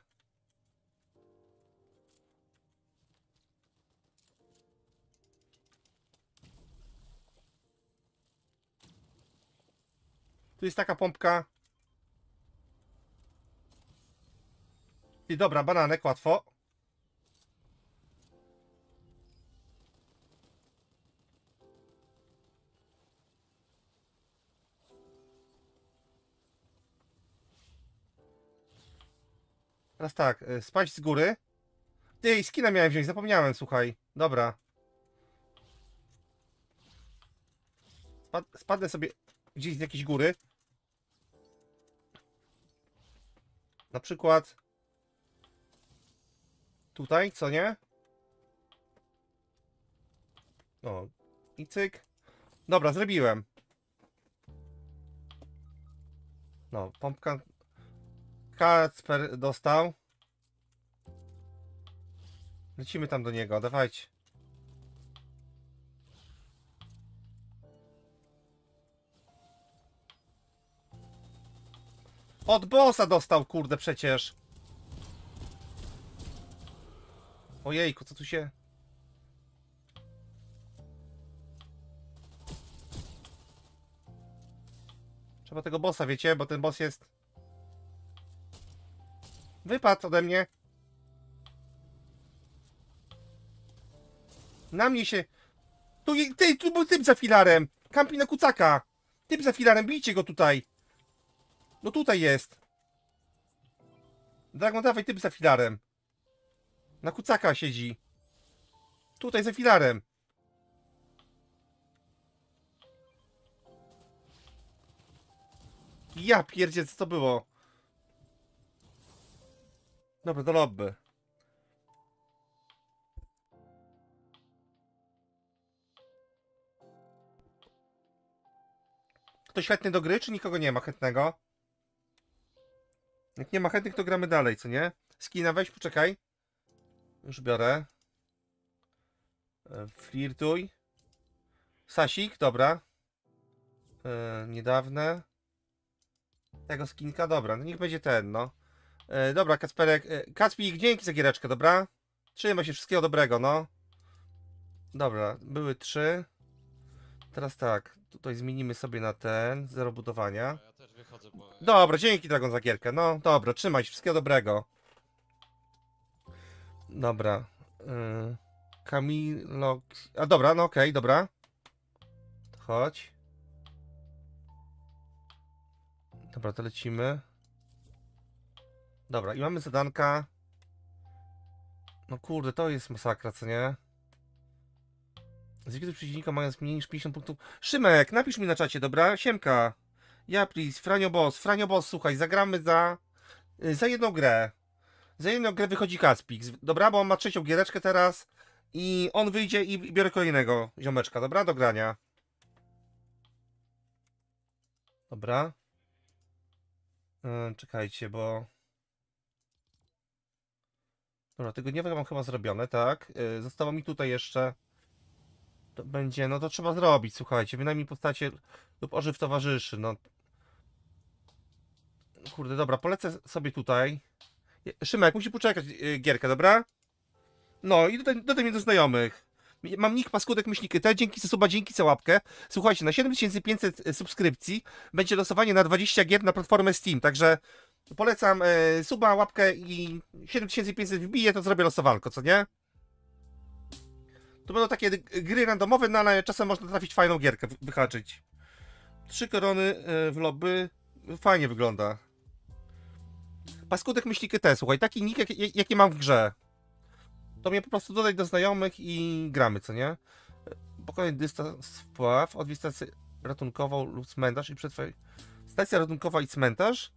Tu jest taka pompka. I dobra, bananek, łatwo. Teraz tak, y, spaść z góry. Ty, skina miałem wziąć, zapomniałem, słuchaj. Dobra. Spad spadnę sobie gdzieś z jakiejś góry. Na przykład tutaj, co nie? O, i cyk. Dobra, zrobiłem. No, pompka. Kacper dostał. Lecimy tam do niego, dawajcie. Od bossa dostał, kurde, przecież. Ojejku, co tu się... Trzeba tego bossa, wiecie, bo ten boss jest... Wypadł ode mnie. Na mnie się... Tu, ty, tu był typ za filarem. Kampi na kucaka. Typ za filarem, bijcie go tutaj. No tutaj jest. Dragon, dawaj typ za filarem. Na kucaka siedzi. Tutaj za filarem. Ja pierdzie, co to było? Dobra, do lobby. Ktoś chętny do gry, czy nikogo nie ma chętnego? Jak nie ma chętnych, to gramy dalej, co nie? Skina weź, poczekaj. Już biorę. E, Flirtuj. Sasik, dobra. E, niedawne. Tego skinka, dobra, no niech będzie ten, no. E, dobra, Kacperek. E, Kacpik, dzięki za giereczkę, dobra? Trzymaj się, wszystkiego dobrego, no. Dobra, były trzy. Teraz tak, tutaj zmienimy sobie na ten, zero budowania. No, Ja też wychodzę, bo... Dobra, dzięki Dragon za gierkę. No, dobra, trzymaj się, wszystkiego dobrego. Dobra. Yy, Kamilo... A dobra, no okej, dobra. To Chodź. Dobra, to lecimy. Dobra, i mamy zadanka. No kurde, to jest masakra, co nie? Zlikwiduj przeciwnika mając mniej niż 50 punktów. Szymek, napisz mi na czacie, dobra? Siemka. Ja, please, Franio Boss, Franio Boss, słuchaj, zagramy za, y, za jedną grę. Za jedną grę wychodzi Kaspik, dobra, bo on ma trzecią giereczkę teraz i on wyjdzie i biorę kolejnego ziomeczka, dobra, do grania. Dobra. Yy, czekajcie, bo... Dobra, tygodniowe mam chyba zrobione, tak. Yy, zostało mi tutaj jeszcze... To będzie, no to trzeba zrobić, słuchajcie, wynajmij postacie lub ożyw towarzyszy, no. Kurde, dobra, polecę sobie tutaj. Szymek, musi poczekać yy, gierkę, dobra? No i dodaj, dodaj mnie do znajomych. Mam nick paskudek myślnik T, dzięki za suba, dzięki za łapkę. Słuchajcie, na 7500 subskrypcji będzie losowanie na 20 gier na platformę Steam, także polecam e, suba, łapkę i 7500 wbije, to zrobię losowanko, co nie? To będą takie gry randomowe, no ale czasem można trafić fajną gierkę, wy- wyhaczyć. Trzy korony e, w lobby. Fajnie wygląda. Paskudek myśliki T, słuchaj, taki nick jak, jak- jaki mam w grze. To mnie po prostu dodać do znajomych i gramy, co nie? Pokonaj dystans wpław, odwiedź stację ratunkową lub cmentarz i przetrwaj. Stacja ratunkowa i cmentarz?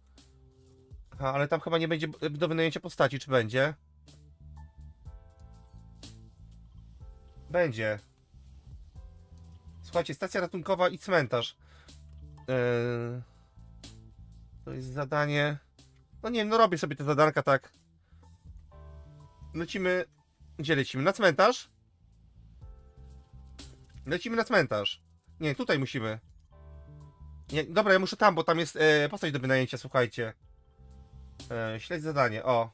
Ale tam chyba nie będzie b- do wynajęcia postaci, czy będzie? Będzie. Słuchajcie, stacja ratunkowa i cmentarz. Yy... To jest zadanie. No nie wiem, no robię sobie te zadanka tak. Lecimy. Gdzie lecimy? Na cmentarz? Lecimy na cmentarz. Nie, tutaj musimy. Nie, dobra, ja muszę tam, bo tam jest e, postać do wynajęcia, słuchajcie. E, śledź zadanie, o.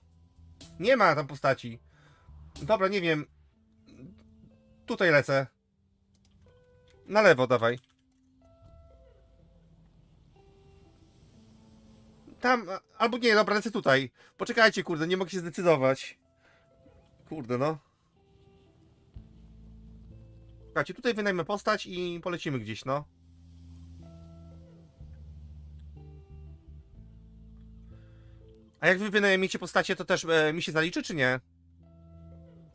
Nie ma tam postaci. Dobra, nie wiem. Tutaj lecę. Na lewo dawaj. tam, albo nie, dobra, lecę tutaj. Poczekajcie, kurde, nie mogę się zdecydować. Kurde, no. Słuchajcie, tutaj wynajmę postać i polecimy gdzieś, no. A jak wy wynajmiecie postacie, to też e, mi się zaliczy, czy nie?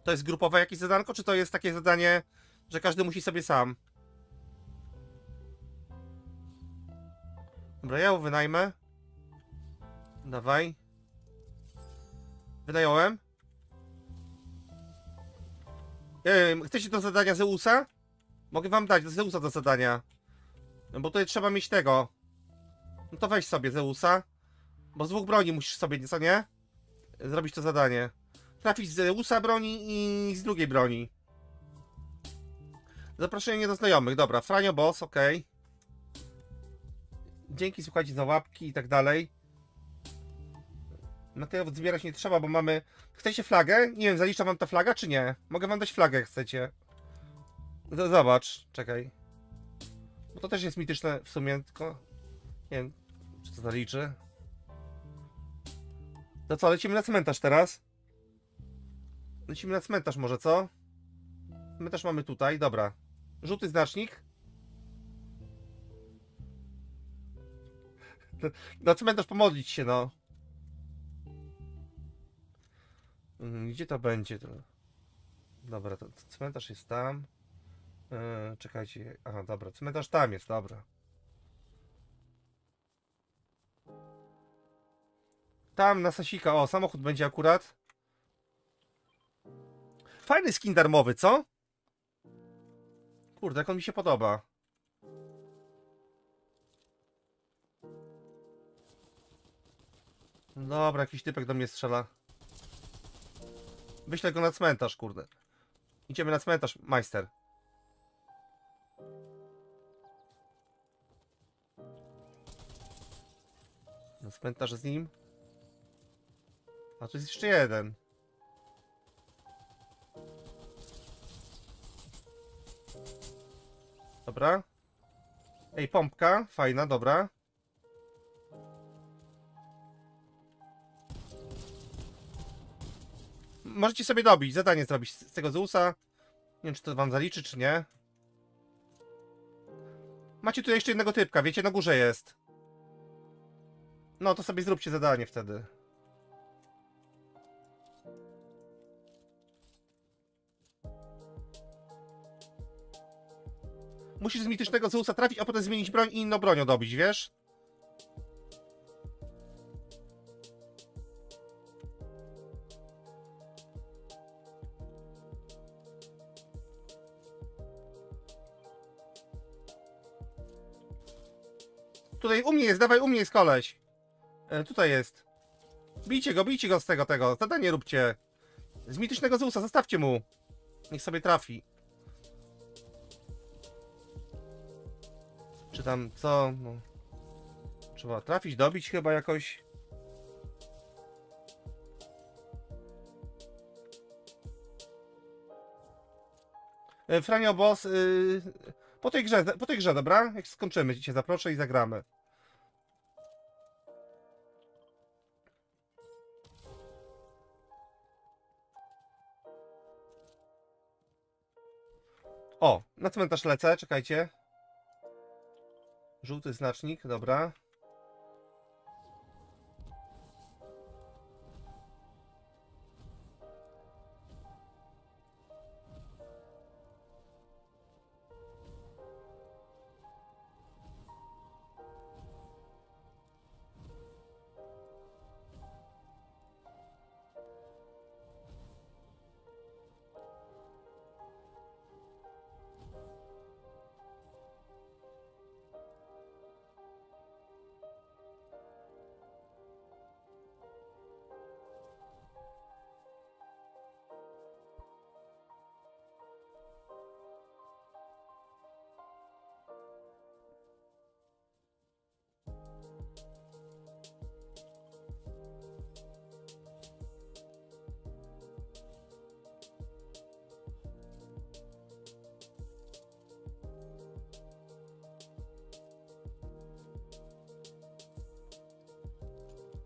To jest grupowe jakieś zadanko, czy to jest takie zadanie, że każdy musi sobie sam? Dobra, ja wynajmę. Dawaj. Wynająłem. Ym, chcecie do zadania Zeusa? Mogę wam dać Zeusa do zadania. No bo tutaj trzeba mieć tego. No to weź sobie Zeusa. Bo z dwóch broni musisz sobie, co nie? Zrobić to zadanie. Trafić z Zeusa broni i z drugiej broni. Zaproszenie do znajomych, dobra. Franio Boss, okej. Dzięki, słuchajcie, za łapki i tak dalej. To zbierać nie trzeba, bo mamy... Chcecie flagę? Nie wiem, zalicza wam ta flaga, czy nie? Mogę wam dać flagę, jak chcecie. Z- Zobacz, czekaj. Bo to też jest mityczne w sumie, tylko... Nie wiem, czy to zaliczy. To co, lecimy na cmentarz teraz? Lecimy na cmentarz może, co? Cmentarz mamy tutaj, dobra. Żółty znacznik. Na cmentarz pomodlić się, no. Mm, Gdzie to będzie? Dobra, to cmentarz jest tam. Yy, czekajcie. Aha, dobra, cmentarz tam jest, dobra. Tam na Sasika, o, samochód będzie akurat. Fajny skin darmowy, co? Kurde, jak on mi się podoba. Dobra, jakiś typek do mnie strzela. Wyślę go na cmentarz, kurde. Idziemy na cmentarz, majster. Na cmentarz z nim. A tu jest jeszcze jeden. Dobra. Ej, pompka, fajna, dobra. Możecie sobie dobić, zadanie zrobić z tego Zeusa. Nie wiem, czy to wam zaliczy, czy nie. Macie tu jeszcze jednego typka, wiecie, na górze jest. No, to sobie zróbcie zadanie wtedy. Musisz z mitycznego Zeusa trafić, a potem zmienić broń i inną bronią dobić, wiesz? Tutaj u mnie jest, dawaj, u mnie jest koleś. E, tutaj jest. Bijcie go, bijcie go z tego, tego. Zadanie róbcie. Z mitycznego Zeusa, zostawcie mu. Niech sobie trafi. Czy tam co? No. Trzeba trafić, dobić chyba jakoś. E, Franio Boss, y, po tej grze, po tej grze, dobra? Jak skończymy, cię zaproszę i zagramy. O, na cmentarz lecę, czekajcie. Żółty znacznik, dobra.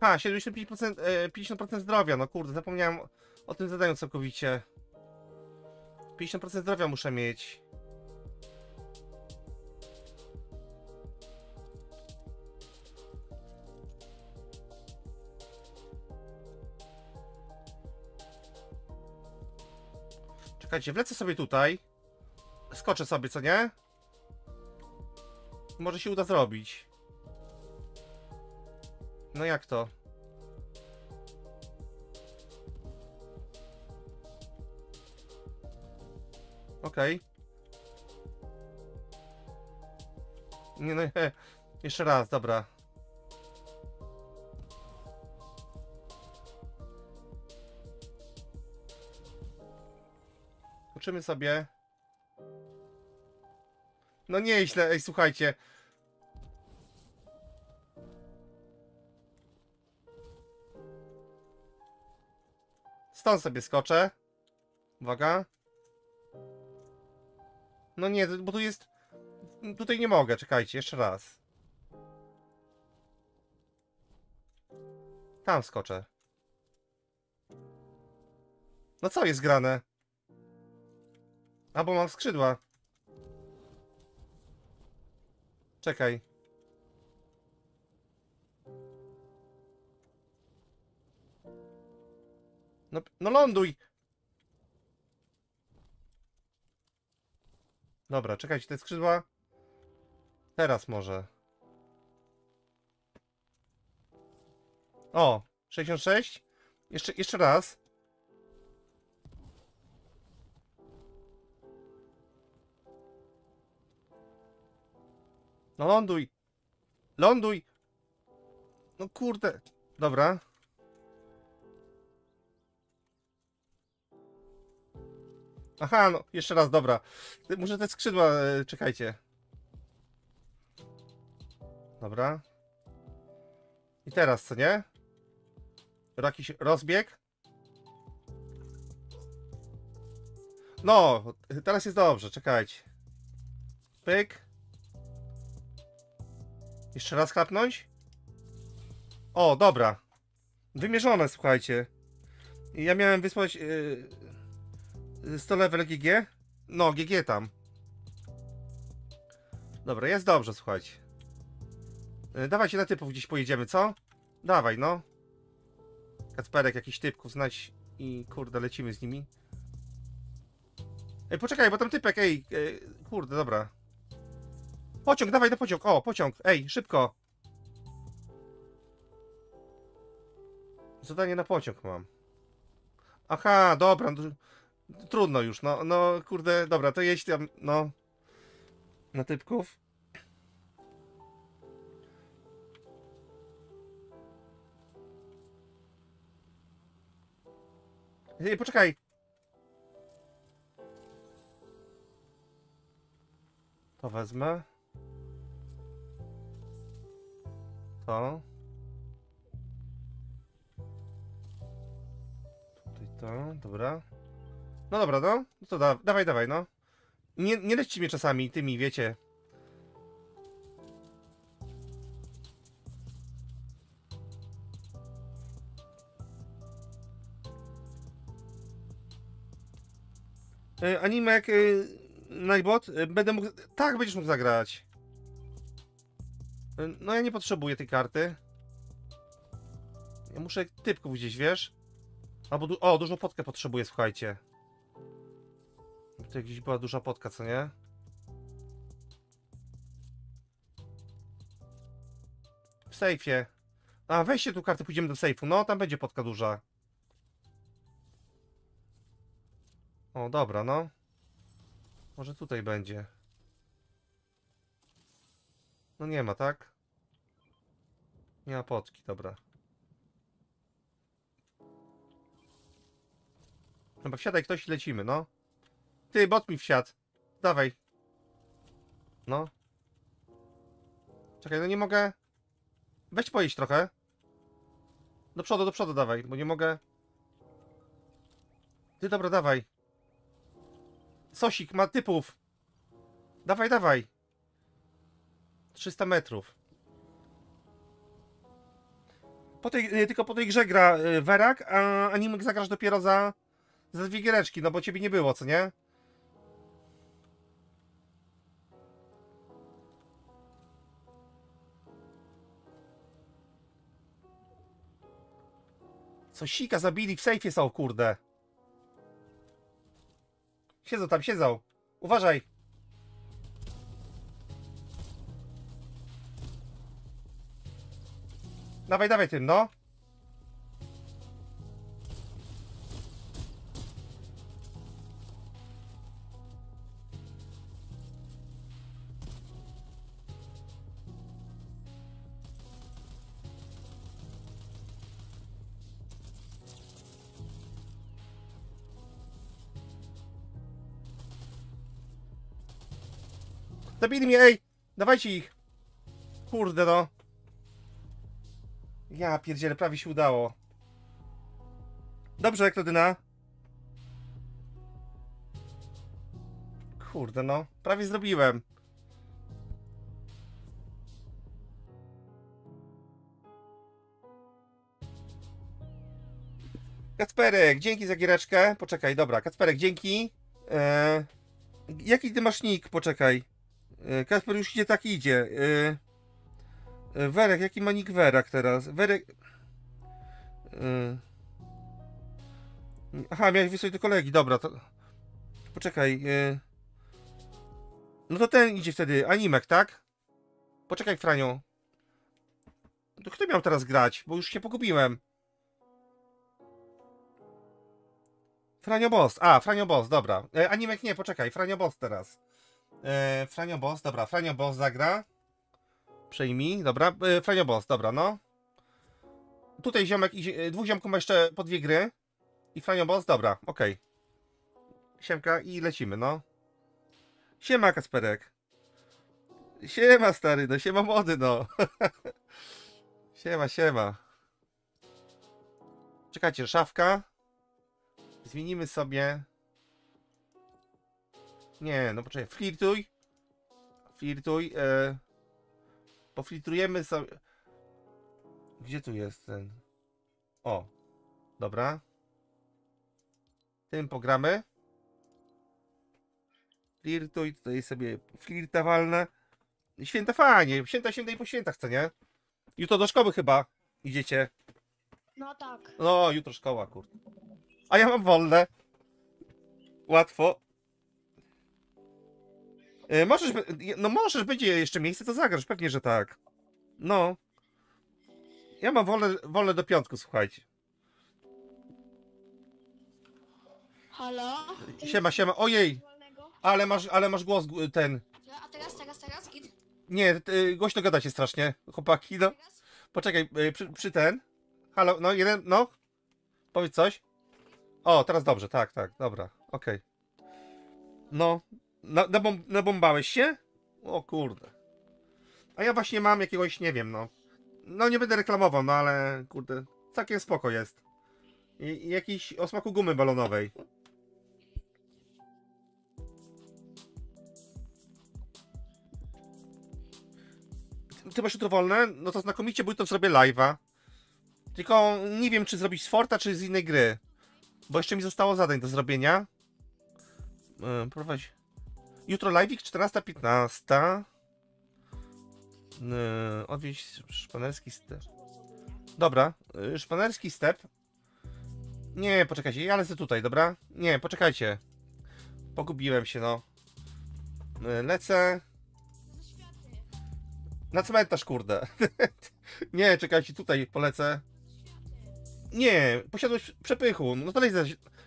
Ha, 75%, e, 50% zdrowia, no kurde, zapomniałem o tym zadaniu całkowicie. 50% zdrowia muszę mieć. Czekajcie, wlecę sobie tutaj. Skoczę sobie, co nie? Może się uda zrobić. No jak to? Okej. Nie no, he, jeszcze raz, dobra. Uczymy sobie. No nieźle, ej, słuchajcie. Stąd sobie skoczę. Uwaga. No nie, bo tu jest... Tutaj nie mogę, czekajcie, jeszcze raz. Tam skoczę. No co jest grane? A, bo mam skrzydła. Czekaj. No, no ląduj! Dobra, czekajcie, te skrzydła. Teraz może. O, 66. Jeszcze, jeszcze raz. No ląduj. Ląduj. No kurde. Dobra. Aha, no jeszcze raz, dobra. Muszę te skrzydła, e, czekajcie. Dobra. I teraz, co nie? Jakiś rozbieg? No, teraz jest dobrze, czekajcie. Pyk. Jeszcze raz klapnąć? O, dobra. Wymierzone, słuchajcie. Ja miałem wysłać yy, 100 level GG. No, GG tam. Dobra, jest dobrze, słuchajcie. Yy, dawajcie na typów gdzieś pojedziemy, co? Dawaj, no. Kacperek, jakiś typków znać i kurde, lecimy z nimi. Ej, poczekaj, bo tam typek, ej, yy, kurde, dobra. Pociąg, dawaj na pociąg. O, pociąg. Ej, szybko. Zadanie na pociąg mam. Aha, dobra. No, Trudno już, no, no, kurde, dobra, to jeść tam, no. Na typków. Ej, poczekaj. To wezmę. To. Tutaj to, dobra. No dobra, no. No to da, dawaj, dawaj, no. Nie, nie lećcie mnie czasami tymi, wiecie. Y, Animek, y, Nightbot, y, będę mógł... Tak, będziesz mógł zagrać. No ja nie potrzebuję tej karty. Ja muszę typków gdzieś, wiesz? Albo du o, dużą potkę potrzebuję, słuchajcie. Tutaj gdzieś była duża potka, co nie? W sejfie. A, weźcie tu kartę, pójdziemy do sejfu. No, tam będzie potka duża. O, dobra, no. Może tutaj będzie. No nie ma, tak? Nie ma potki, dobra. Chyba wsiadaj ktoś i lecimy, no. Ty, bot mi wsiadł. Dawaj. No. Czekaj, no nie mogę. Weź pojeść trochę. Do przodu, do przodu dawaj, bo nie mogę. Ty, dobra, dawaj. Sosik ma typów. Dawaj, dawaj. 300 metrów. Po tej, y, tylko po tej grze gra y, Werak, a Animek zagrasz dopiero za, za dwie giereczki, no bo ciebie nie było, co nie? Co sika zabili w sejfie są, kurde. Siedzą tam, siedzą. Uważaj. Dawaj, dawaj tym, no. Zabili mnie, ej! Dawajcie ich! Kurde no. Ja pierdzielę, prawie się udało. Dobrze, Klodyna. Kurde no, prawie zrobiłem. Kacperek, dzięki za giereczkę. Poczekaj, dobra, Kacperek, dzięki. Eee, jaki ty masz nick? Poczekaj. Eee, Kacper już idzie, tak idzie. Eee, E, Werek, jaki ma nick Werak teraz? Werek... E, Aha, miałeś wysłać do kolegi, dobra, to... Poczekaj, e, No to ten idzie wtedy, Animek, tak? Poczekaj, Franio. To kto miał teraz grać? Bo już się pogubiłem. Franio Boss, a, Franio Boss, dobra. E, Animek nie, poczekaj, Franio Boss teraz. E, Franio Boss, dobra, Franio Boss zagra. Przejmij, dobra. E, Franio Boss, dobra, no. Tutaj ziomek, idzie, e, dwóch ziomków ma jeszcze po dwie gry. I Franio Boss, dobra, okej. Siemka i lecimy, no. Siema, Kasperek. Siema, stary, no siema młody, no. siema, siema. Czekajcie, szafka. Zmienimy sobie. Nie, no poczekaj, flirtuj. Flirtuj. E... Pofiltrujemy sobie. Gdzie tu jest ten? O, dobra. Tym pogramy. Flirtuj, tutaj sobie flirta walne. Święta fajnie, święta, święta i po świętach, co nie? Jutro do szkoły chyba idziecie. No tak. No, jutro szkoła, kurde. A ja mam wolne. Łatwo. E, możesz, no możesz, będzie jeszcze miejsce, to zagrasz, pewnie, że tak. No. Ja mam wolne, wolne do piątku, słuchajcie. Halo? Siema, siema, ojej, ale masz, ale masz głos gu- ten. A teraz, teraz, teraz, git? Nie, ty, głośno gadacie strasznie, chłopaki, no. Poczekaj, y, przy, przy ten. Halo, no jeden, no. Powiedz coś. O, teraz dobrze, tak, tak, dobra, okej. No, na, nabom, nabombałeś się? O kurde. A ja właśnie mam jakiegoś, nie wiem, no. No nie będę reklamował, no ale kurde, całkiem spoko jest. I, i jakiś o smaku gumy balonowej. Ty masz jutro wolne? No to znakomicie, bo jutro zrobię live'a. Tylko nie wiem, czy zrobić z Forta, czy z innej gry. Bo jeszcze mi zostało zadań do zrobienia. Yy, prowadź. Jutro live'ik 14.15. Yy, odwieźć szpanerski step. Dobra, yy, szpanerski step. Nie, poczekajcie, ja lecę tutaj, dobra? Nie, poczekajcie. Pogubiłem się, no. Yy, lecę. Na cmentarz, kurde. nie, czekajcie, tutaj polecę. Nie, posiadłość przepychu. No to na-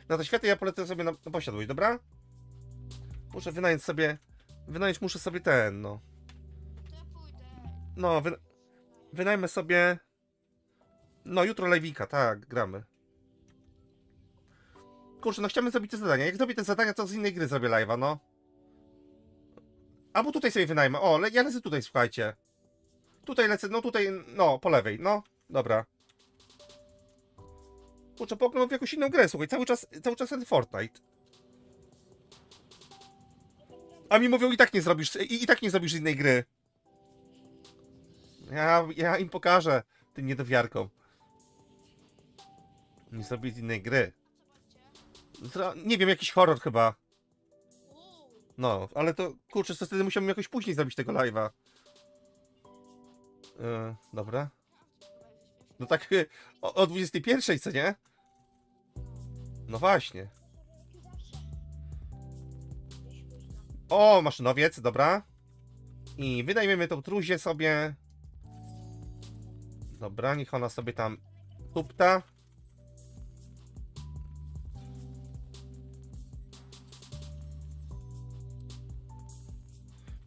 na te światy, ja polecę sobie na, na posiadłość, dobra? Muszę wynająć sobie... Wynająć muszę sobie ten, no. No, wy, wynajmę sobie... No, jutro lewika, tak, gramy. Kurczę, no chciałbym zrobić te zadania. Jak zrobię te zadania, to z innej gry zrobię live'a, no. Albo tutaj sobie wynajmę. O, le, ja lecę tutaj, słuchajcie. Tutaj lecę, no tutaj, no, po lewej, no. Dobra. Kurczę, poknął w jakąś inną grę, słuchaj, cały czas, cały czas ten Fortnite. A mi mówią, i tak nie zrobisz, i, i tak nie zrobisz innej gry. Ja, ja im pokażę, tym niedowiarkom. Nie zrobię z innej gry. Nie wiem, jakiś horror chyba. No, ale to kurczę, to wtedy musiałbym jakoś później zrobić tego live'a. Yy, dobra. No tak o, o 21, co nie? No właśnie. O, maszynowiec, dobra. I wynajmiemy tą truzię sobie. Dobra, niech ona sobie tam tupta.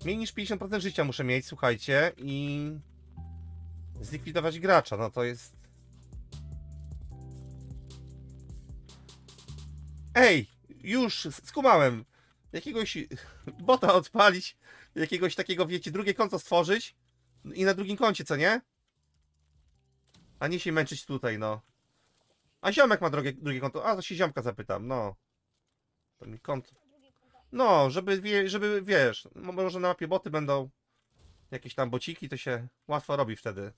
Mniej niż 50% życia muszę mieć, słuchajcie, i zlikwidować gracza, no to jest... Ej, już skumałem. Jakiegoś bota odpalić, jakiegoś takiego, wiecie, drugie konto stworzyć i na drugim koncie, co nie? A nie się męczyć tutaj, no. A ziomek ma drugie, drugie konto. A, to się ziomka zapytam, no. To mi konto. No, żeby, wie, żeby wiesz, mo- może na mapie boty będą jakieś tam bociki, to się łatwo robi wtedy.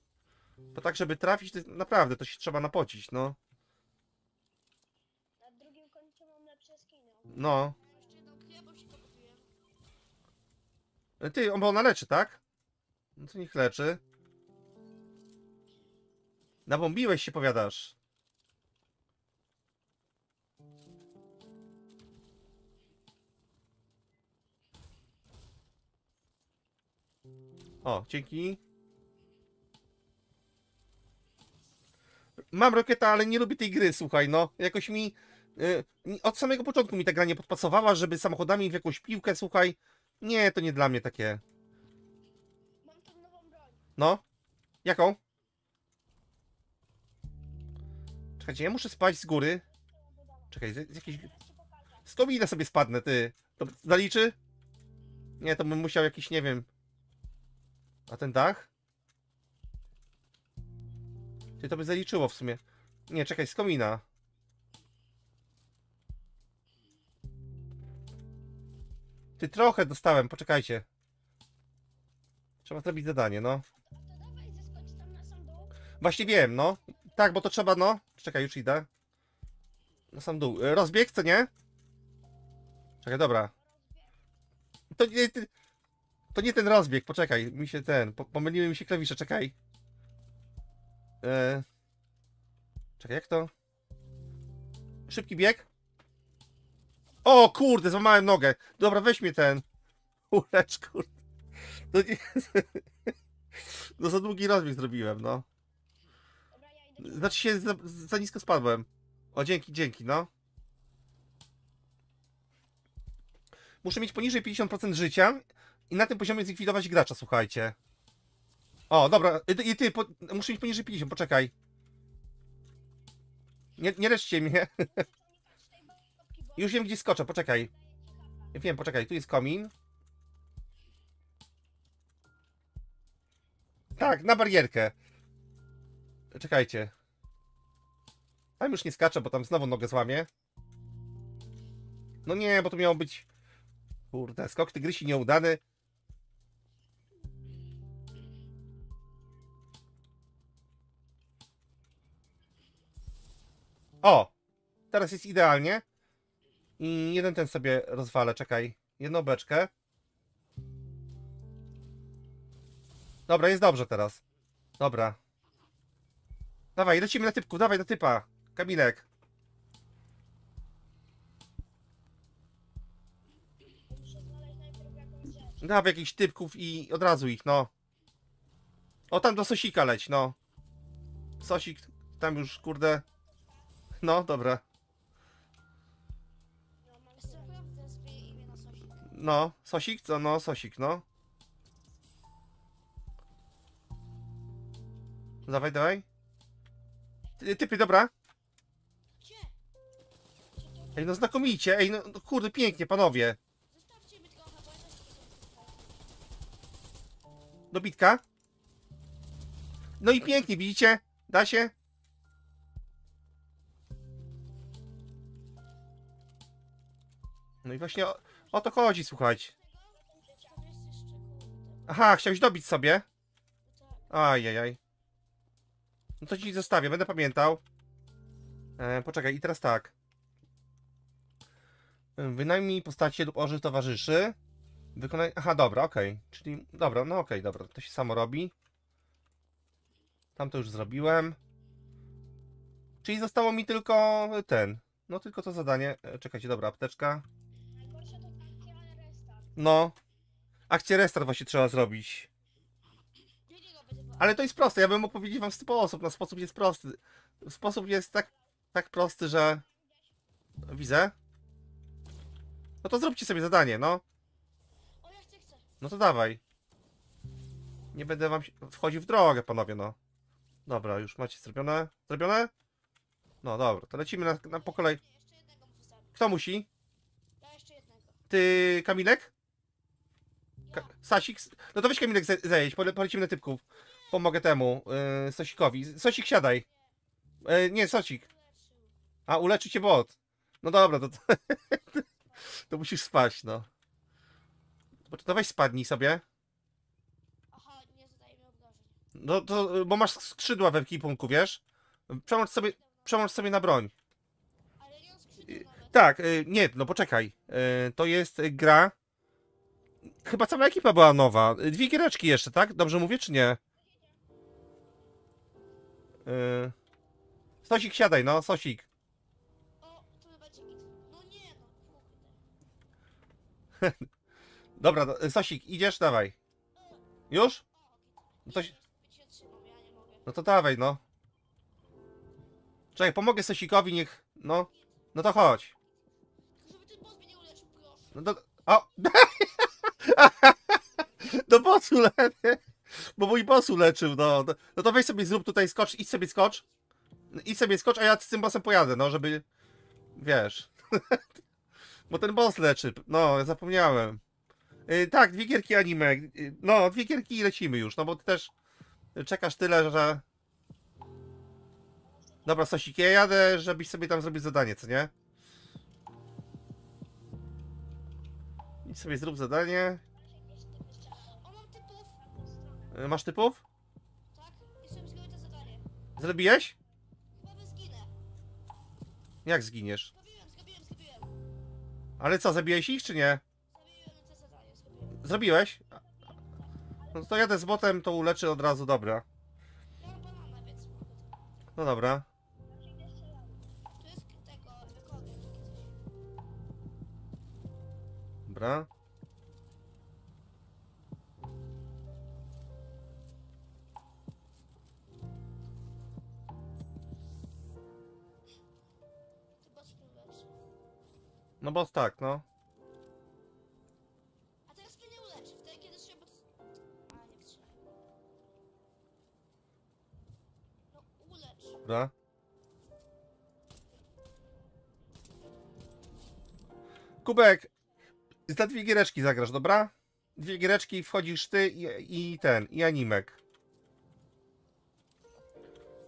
Bo tak, żeby trafić, to naprawdę to się trzeba napocić, no. Na drugim końcu mam lepsze skiny. No. Ty, on bo ona leczy, tak? No to niech leczy. Nabombiłeś się, powiadasz. O, dzięki. Mam roketa, ale nie lubię tej gry, słuchaj, no. Jakoś mi... y, ni- od samego początku mi ta gra nie podpasowała, żeby samochodami w jakąś piłkę, słuchaj. Nie, to nie dla mnie takie. Mam tą nową broń. No. Jaką? Czekajcie, ja muszę spać z góry. Czekaj, z, z jakiejś... Z komina sobie spadnę, ty. To zaliczy? Nie, to bym musiał jakiś, nie wiem... A ten dach? Ty, to by zaliczyło w sumie. Nie, czekaj, z komina. Ty, trochę dostałem, poczekajcie. Trzeba zrobić zadanie, no. Właśnie wiem, no. Tak, bo to trzeba, no. Czekaj, już idę. Na sam dół. E, Rozbieg, co nie? Czekaj, dobra. To nie, to nie ten rozbieg, poczekaj. Mi się ten, po, pomyliły mi się klawisze, czekaj. E... Czekaj, jak to? Szybki bieg? O, kurde, złamałem nogę. Dobra, weź ten. Ulecz, kurde. To nie... No za długi rozbieg zrobiłem, no. Znaczy się za, za nisko spadłem. O, dzięki, dzięki, no. Muszę mieć poniżej 50% życia i na tym poziomie zlikwidować gracza, słuchajcie. O, dobra, i, i ty, po, muszę mieć poniżej 50, poczekaj. Nie, nie leczcie mnie. Unikać tej babki, bo Już wiem, gdzie skoczę, poczekaj. Ja wiem, poczekaj, tu jest komin. Tak, na barierkę. Czekajcie. Tam już nie skaczę, bo tam znowu nogę złamię. No nie, bo to miało być... Kurde, skok tygrysi nieudany. O! Teraz jest idealnie. I jeden ten sobie rozwalę, czekaj. Jedną beczkę. Dobra, jest dobrze teraz. Dobra. Dawaj, lecimy na typków, dawaj do typa. Kamilek. Dawaj jakichś typków i od razu ich, no. O, tam do Sosika leć, no. Sosik, tam już, kurde. No, dobra. No, Sosik, co? No, Sosik, no. Dawaj, dawaj. Ty- Typy, dobra. Ej, no znakomicie. Ej, no, no kurde, pięknie, panowie. Dobitka. No i pięknie, widzicie? Da się? No i właśnie o, to chodzi, słuchajcie. Aha, chciałeś dobić sobie? Ajajaj. No to ci zostawię, będę pamiętał. E, poczekaj, i teraz tak. Wynajmij postacie lub ożyw towarzyszy. Wykonaj. Aha, dobra, okej. Czyli. Dobra, no okej, dobra. To się samo robi. Tam to już zrobiłem. Czyli zostało mi tylko ten. No tylko to zadanie. E, Czekajcie, dobra, apteczka. No. Akcję restart właśnie trzeba zrobić. Ale to jest proste, ja bym mógł powiedzieć wam sposób. No sposób jest prosty. Sposób jest tak, tak prosty, że. Widzę. No to zróbcie sobie zadanie, no. No to dawaj. Nie będę wam wchodził w drogę, panowie, no. Dobra, już macie zrobione? Zrobione? No dobra, to lecimy na, na po kolei. Kto musi? Ja jeszcze jednego. Ty, Kamilek? Ka Sasik? No to weź Kamilek ze- zejdź, pole, polecimy na typków. Pomogę temu, yy, Sosikowi. Sosik, siadaj. Yy, nie, Sosik. A, uleczy cię bot. No dobra, to, to, to musisz spaść, no. To weź spadnij sobie. No to, bo masz skrzydła we ekipunku, wiesz? Przełącz sobie, przełącz sobie na broń. Nawet. Tak, y, nie, no poczekaj. Y, to jest y, gra. Chyba cała ekipa była nowa. Dwie giereczki jeszcze, tak? Dobrze mówię, czy nie? Y, Sosik, siadaj, no, Sosik. No no. Dobra, do- y, Sosik, idziesz? Dawaj. Już? No nie mogę. no to dawaj, no. Czekaj, pomogę Sosikowi, niech. No. No to chodź. No to. O! Do bosu lepiej. Bo mój boss uleczył, no. No to weź sobie zrób tutaj skocz, idź sobie skocz. Idź sobie skocz, a ja z tym bossem pojadę, no, żeby. Wiesz. Bo ten boss leczy. No, zapomniałem. Y, tak, dwie gierki anime. Y, no, dwie gierki i lecimy już, no bo ty też czekasz tyle, że. Dobra, Sosik, ja jadę, żebyś sobie tam zrobił zadanie, co nie? Idź sobie zrób zadanie. Y, Masz typów? Tak? Zrobiłeś? Zginę. Jak zginiesz? Zrobiłem, zrobiłem, zrobiłem. Ale co, zabiłeś ich czy nie? To. Zrobiłeś? No to jadę z botem, to uleczy od razu, dobra. No dobra. Dobra. No bo tak, no. A teraz mnie nie uleczy. Wtedy kiedy bo... A, nie wstrzymaj. No, ulecz. Dobra. Kubek, za dwie giereczki zagrasz, dobra? Dwie giereczki, wchodzisz ty i, i ten, i animek.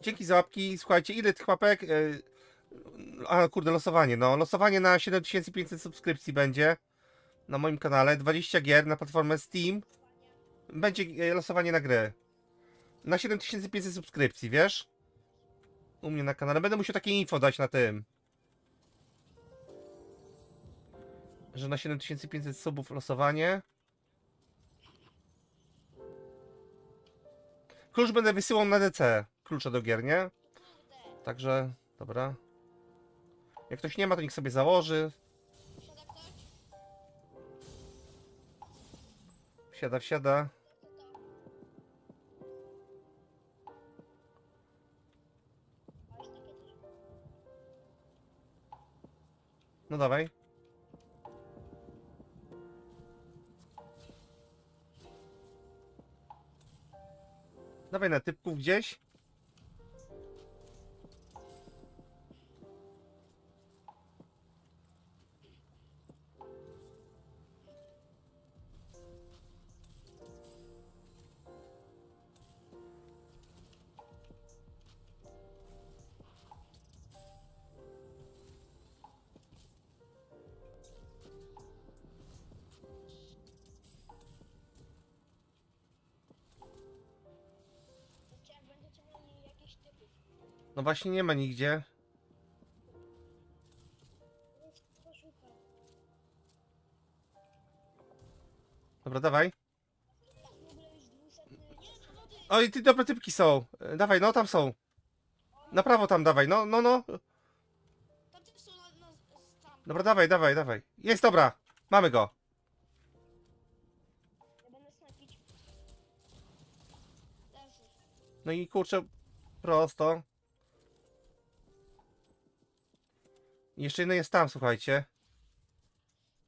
Dzięki za łapki. Słuchajcie, ile tych łapek? y, A kurde, losowanie. No, losowanie na 7500 subskrypcji będzie na moim kanale. 20 gier na platformę Steam. Będzie y, losowanie na grę. Na 7500 subskrypcji, wiesz? U mnie na kanale. Będę musiał takie info dać na tym. Że na 7500 subów losowanie. Klucz będę wysyłał na DC. Klucze do gier, nie? Także, dobra. Jak ktoś nie ma, to niech sobie założy. Wsiada, wsiada. No dawaj. Dawaj na typków gdzieś. właśnie nie ma nigdzie. Dobra, dawaj. Oj, ty dobre typki są. E, dawaj, no tam są. Na prawo tam dawaj, no, no, no. Dobra, dawaj, dawaj, dawaj. Jest, dobra. Mamy go. No i kurczę, prosto. Jeszcze jeden jest tam, słuchajcie.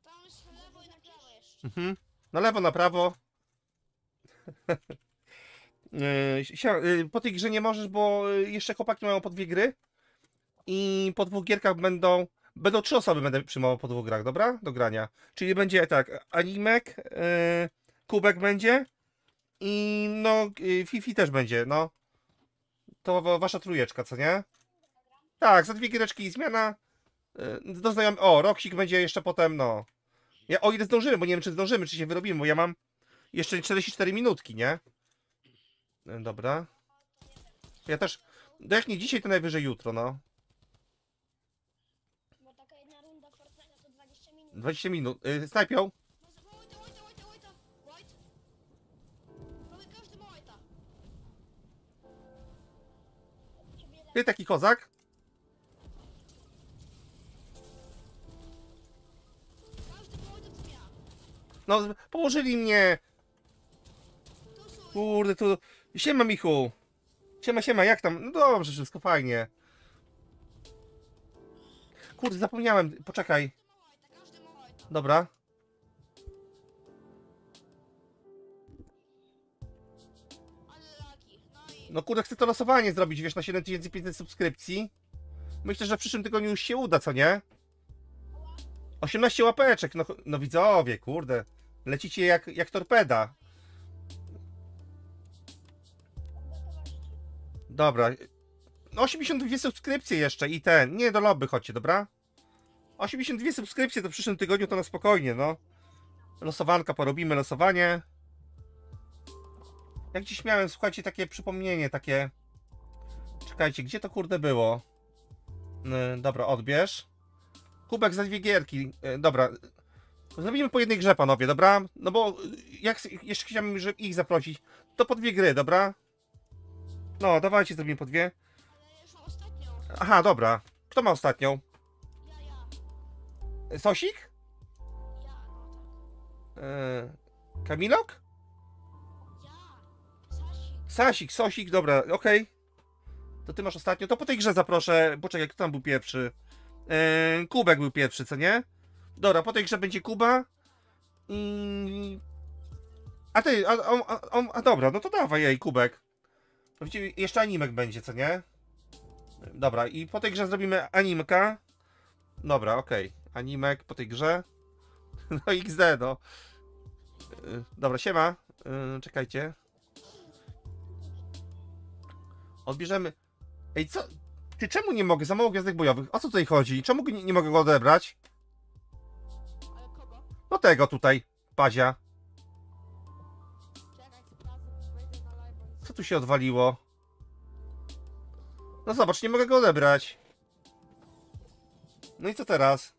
Tam jest na lewo i na prawo jeszcze. Mhm. Na lewo, na prawo. Sia- yy, po tej grze nie możesz, bo yy, jeszcze chłopaki mają po dwie gry. I po dwóch gierkach będą. Będą trzy osoby będę przyjmował po dwóch grach, dobra? Do grania. Czyli będzie tak, Animek, Kubek będzie i no Fifi też będzie, no. To wa- wasza trójeczka, co nie? Tak, za dwie giereczki i zmiana. Yy, do znajom... O, Roksik będzie jeszcze potem, no. Ja, o ile zdążymy, bo nie wiem, czy zdążymy, czy się wyrobimy, bo ja mam jeszcze 44 minutki, nie? E, Dobra. Ja też. No jak nie dzisiaj, to najwyżej jutro, no. Bo taka jedna runda Fortnite'a to 20 minut. 20 minut. Yy, snajpią. No, Ty taki kozak. No, położyli mnie. Kurde, tu. Siema, Michu. Siema, siema, jak tam? No dobrze, wszystko fajnie. Kurde, zapomniałem. Poczekaj. Dobra. No kurde, chcę to losowanie zrobić, wiesz, na 7500 subskrypcji. Myślę, że w przyszłym tygodniu już się uda, co nie? 18 łapeczek, no, no widzowie, kurde. Lecicie jak, jak torpeda. Dobra. No 82 subskrypcje jeszcze i ten. Nie, do lobby chodźcie, dobra? 82 subskrypcje to w przyszłym tygodniu to na spokojnie, no. Losowanka porobimy, losowanie. Jak dziś miałem, słuchajcie, takie przypomnienie, takie... Czekajcie, gdzie to kurde było? Yy, dobra, odbierz. Kubek za dwie gierki. Yy, dobra. Zrobimy po jednej grze, panowie, dobra? No bo yy, jak jeszcze chciałem żeby ich zaprosić, to po dwie gry, dobra? No, dawajcie, zrobimy po dwie. Ostatnią. Aha, dobra. Kto ma ostatnią? Ja. Sosik? Yy, Kamilok? Sasik. Sosik, dobra, okej. To ty masz ostatnio. To po tej grze zaproszę. Poczekaj, kto tam był pierwszy? Yy, Kubek był pierwszy, co nie? Dobra, po tej grze będzie Kuba. I... A ty, a, a, a, a, dobra, no to dawaj jej, Kubek. Właściwie Jeszcze animek będzie, co nie? Dobra, i po tej grze zrobimy animka. Dobra, okej. Animek po tej grze. No XD, no. Yy, Dobra, siema. Yy, Czekajcie. Odbierzemy. Ej, co? Ty czemu nie mogę? Za mało gwiazdek bojowych. O co tutaj chodzi? Czemu nie, nie mogę go odebrać? No tego tutaj, Pazia. Co tu się odwaliło? No zobacz, nie mogę go odebrać. No i co teraz?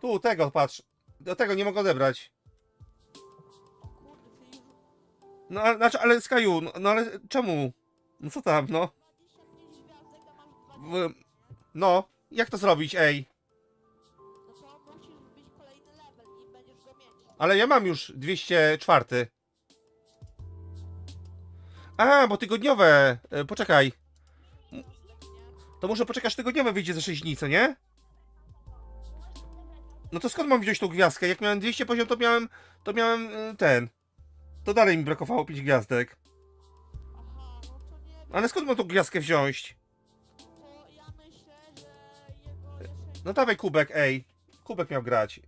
Tu, tego, patrz. Do tego nie mogę odebrać. No, ale, znaczy, ale Skyu, no, no ale czemu? No co tam, no? 25 gwiazdek, a masz 20. W, no, jak to zrobić, ej? Ale ja mam już 204. A, bo tygodniowe. E, Poczekaj. To może poczekasz tygodniowe wyjdzie za 6 dni, co nie? No to skąd mam wziąć tą gwiazdkę? Jak miałem 200 poziom, to miałem, to miałem y, ten. To dalej mi brakowało 5 gwiazdek. Ale skąd mam tą gwiazdkę wziąć? No dawaj kubek, ej. Kubek miał grać.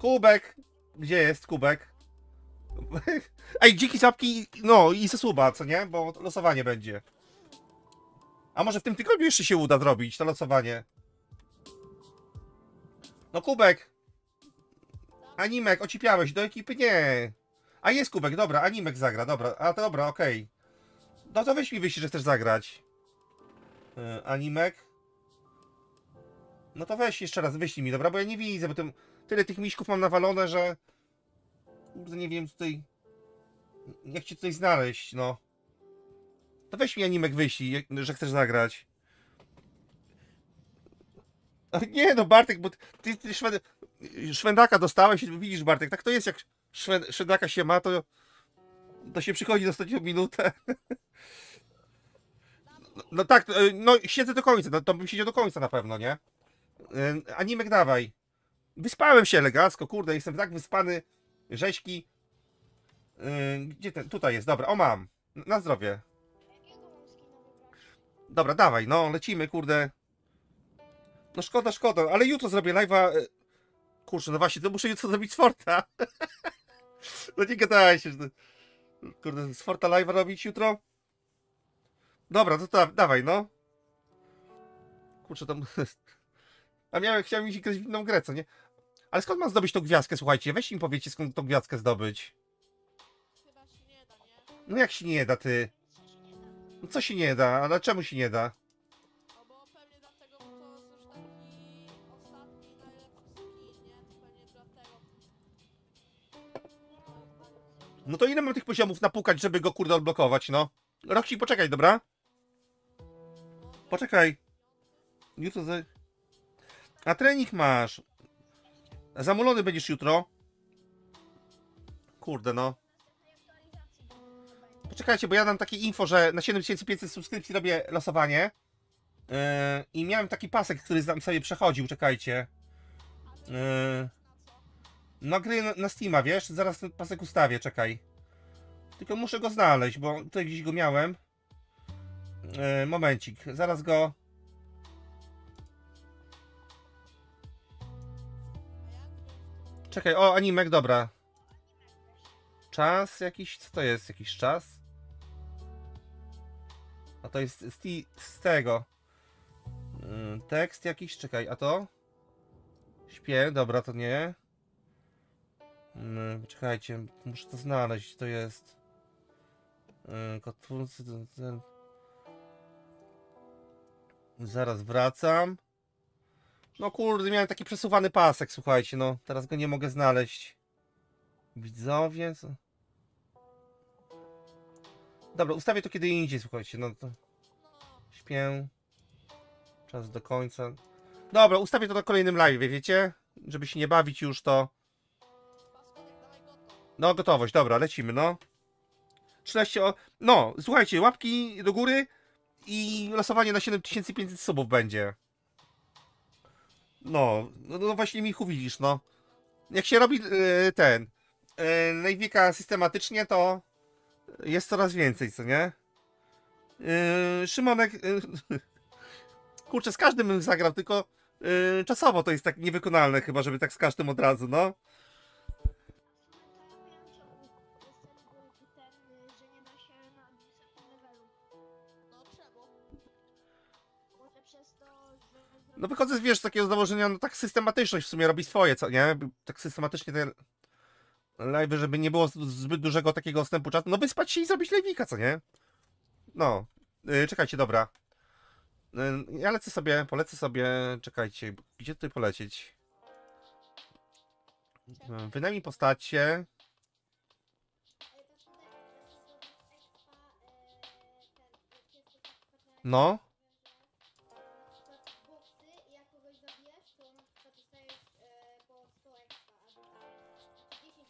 Kubek! Gdzie jest kubek? Ej, dziki zapki, no i zasuba, co nie? Bo losowanie będzie. A może w tym tygodniu jeszcze się uda zrobić to losowanie? No kubek! Animek, ocipiałeś, do ekipy nie. A jest kubek, dobra, Animek zagra, dobra. A to dobra, okej. No to weź mi wyjść, że chcesz zagrać. Yy, Animek. No to weź jeszcze raz, wyślij mi, dobra? Bo ja nie widzę, bo tym, tyle tych miśków mam nawalone, że... Kurde, nie wiem tutaj... Jak cię tutaj znaleźć, no. To weź mi animek wyślij, że chcesz zagrać. Nie no, Bartek, bo ty, ty szwed... szwendaka dostałeś, widzisz Bartek, tak to jest, jak szwed... szwendaka się ma, to, to się przychodzi do ostatnią minutę. No, no tak, no siedzę do końca, no to bym siedział do końca na pewno, nie? Animek dawaj. Wyspałem się elegancko, kurde, jestem tak wyspany, rzeźki. E, Gdzie ten? Tutaj jest, dobra, o mam. Na zdrowie. Dobra, dawaj, no, lecimy, kurde. No szkoda, szkoda, ale jutro zrobię live'a. e, Kurczę, no właśnie, to muszę jutro zrobić z. No nie gadałeś się, że... Kurde, z Forta live'a robić jutro? Dobra, to da, dawaj, no. Kurczę, tam... A miałem, chciałem iść grać w inną grę, co nie? Ale skąd mam zdobyć tą gwiazdkę, słuchajcie? Weź im powiedzcie, skąd tą gwiazdkę zdobyć. Chyba się nie da, nie? No jak się nie da, ty? No co się nie da? Ale czemu się nie da? No bo pewnie dlatego, bo to jest już taki ostatni, najlepszy skin, nie? To pewnie dlatego. No to ile mam tych poziomów napukać, żeby go kurde odblokować, no? Roxy, poczekaj, dobra? No, Poczekaj. Jutro za... A trening masz. Zamulony będziesz jutro. Kurde, no. Poczekajcie, bo ja dam takie info, że na 7500 subskrypcji robię losowanie. Yy, I miałem taki pasek, który tam sobie przechodził, czekajcie. Yy, no gry na Steama, wiesz? Zaraz ten pasek ustawię, czekaj. Tylko muszę go znaleźć, bo tutaj gdzieś go miałem. Yy, momencik, zaraz go... Czekaj, o, animek, dobra. Czas jakiś, co to jest? Jakiś czas? A to jest z, z tego. Ym, tekst jakiś, czekaj, a to? Śpię, dobra, to nie. Ym, czekajcie, muszę to znaleźć, to jest. Yy, kotwórcy, ten. Zaraz wracam. No kurde, miałem taki przesuwany pasek, słuchajcie, no. Teraz go nie mogę znaleźć. Widzowie, co? Dobra, ustawię to kiedy indziej, słuchajcie, no to śpię. Czas do końca. Dobra, ustawię to na kolejnym live, wiecie? Żeby się nie bawić już, to... No, gotowość, dobra, lecimy, no. 13 o... No, słuchajcie, łapki do góry i losowanie na 7500 subów będzie. No, no, no właśnie Michu widzisz, no. Jak się robi e, ten e, Najwieka systematycznie, to jest coraz więcej, co nie? E, Szymonek... E, kurczę, z każdym bym zagrał, tylko e, czasowo to jest tak niewykonalne chyba, żeby tak z każdym od razu, no. No wychodzę wiesz, z takiego założenia, no tak systematyczność w sumie robi swoje, co nie? Tak systematycznie te live, żeby nie było zbyt dużego takiego odstępu czasu. No wyspać się i zrobić live'ika, co nie? No, yy, czekajcie, dobra. Yy, ja lecę sobie, polecę sobie, czekajcie, gdzie tutaj polecieć? Yy, Wynajmij postacie. Ale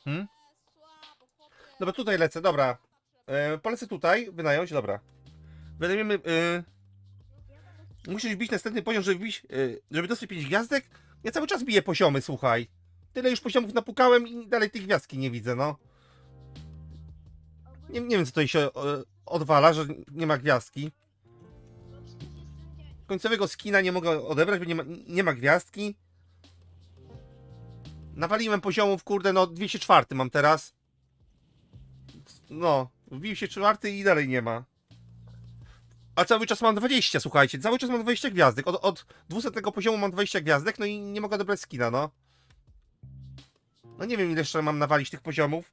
Hmm? Dobra, tutaj lecę, dobra. Yy, polecę tutaj, wynająć, dobra. Wynajmiemy... Yy, Musisz bić następny poziom, żeby bić, yy, żeby dostać 5 gwiazdek? Ja cały czas biję poziomy, słuchaj. Tyle już poziomów napukałem i dalej tej gwiazdki nie widzę, no. Nie, nie wiem, co tutaj się odwala, że nie ma gwiazdki. Końcowego skina nie mogę odebrać, bo nie ma, nie ma gwiazdki. Nawaliłem poziomów, kurde, no 204 mam teraz. No, wbił się czwarty i dalej nie ma. A cały czas mam 20, słuchajcie, cały czas mam 20 gwiazdek. Od, od 200 poziomu mam 20 gwiazdek, no i nie mogę odebrać skina, no. No nie wiem, ile jeszcze mam nawalić tych poziomów.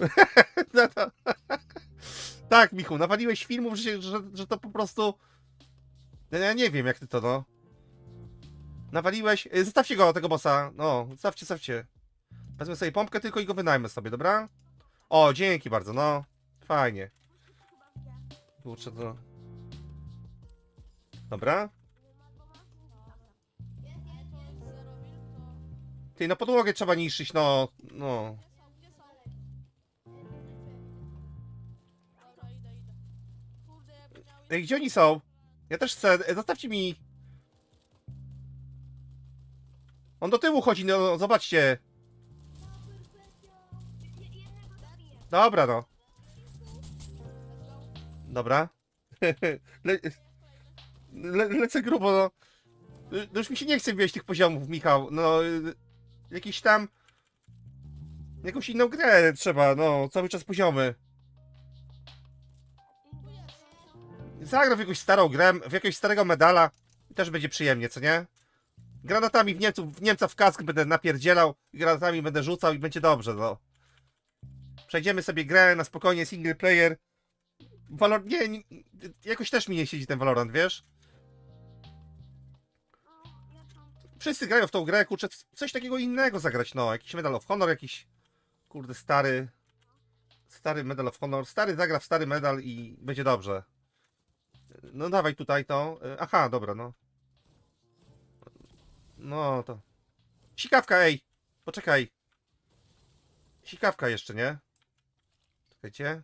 no to... tak, Michu, nawaliłeś filmów, że, że, że to po prostu... Ja, ja nie wiem, jak ty to, no. Nawaliłeś... y, Zostawcie go, tego bossa. No, zostawcie, zostawcie. Wezmę sobie pompkę tylko i go wynajmę sobie, dobra? O, dzięki bardzo, no. Fajnie. Kurczę, to... Dobra. Ty, na podłogę trzeba niszczyć, no. No. Ej, gdzie oni są? Ja też chcę, zostawcie mi. On do tyłu chodzi, no, zobaczcie. Dobra, no. Dobra. Le, le, lecę grubo, no. No już mi się nie chce wieść tych poziomów, Michał. No, jakiś tam... Jakąś inną grę trzeba, no, cały czas poziomy. Zagram w jakąś starą grę, w jakiegoś starego medala i też będzie przyjemnie, co nie? Granatami w, Niemców, w Niemca w kask będę napierdzielał, granatami będę rzucał i będzie dobrze, no. Przejdziemy sobie grę na spokojnie, single player. Valor... Nie, nie, jakoś też mi nie siedzi ten Valorant, wiesz? Wszyscy grają w tą grę, kurczę, coś takiego innego zagrać, no. Jakiś Medal of Honor, jakiś, kurde, stary... Stary Medal of Honor. Stary zagra w stary medal i będzie dobrze. No dawaj tutaj to. Aha, dobra, no. No to. Sikawka, ej! Poczekaj. Sikawka jeszcze, nie? Czekajcie.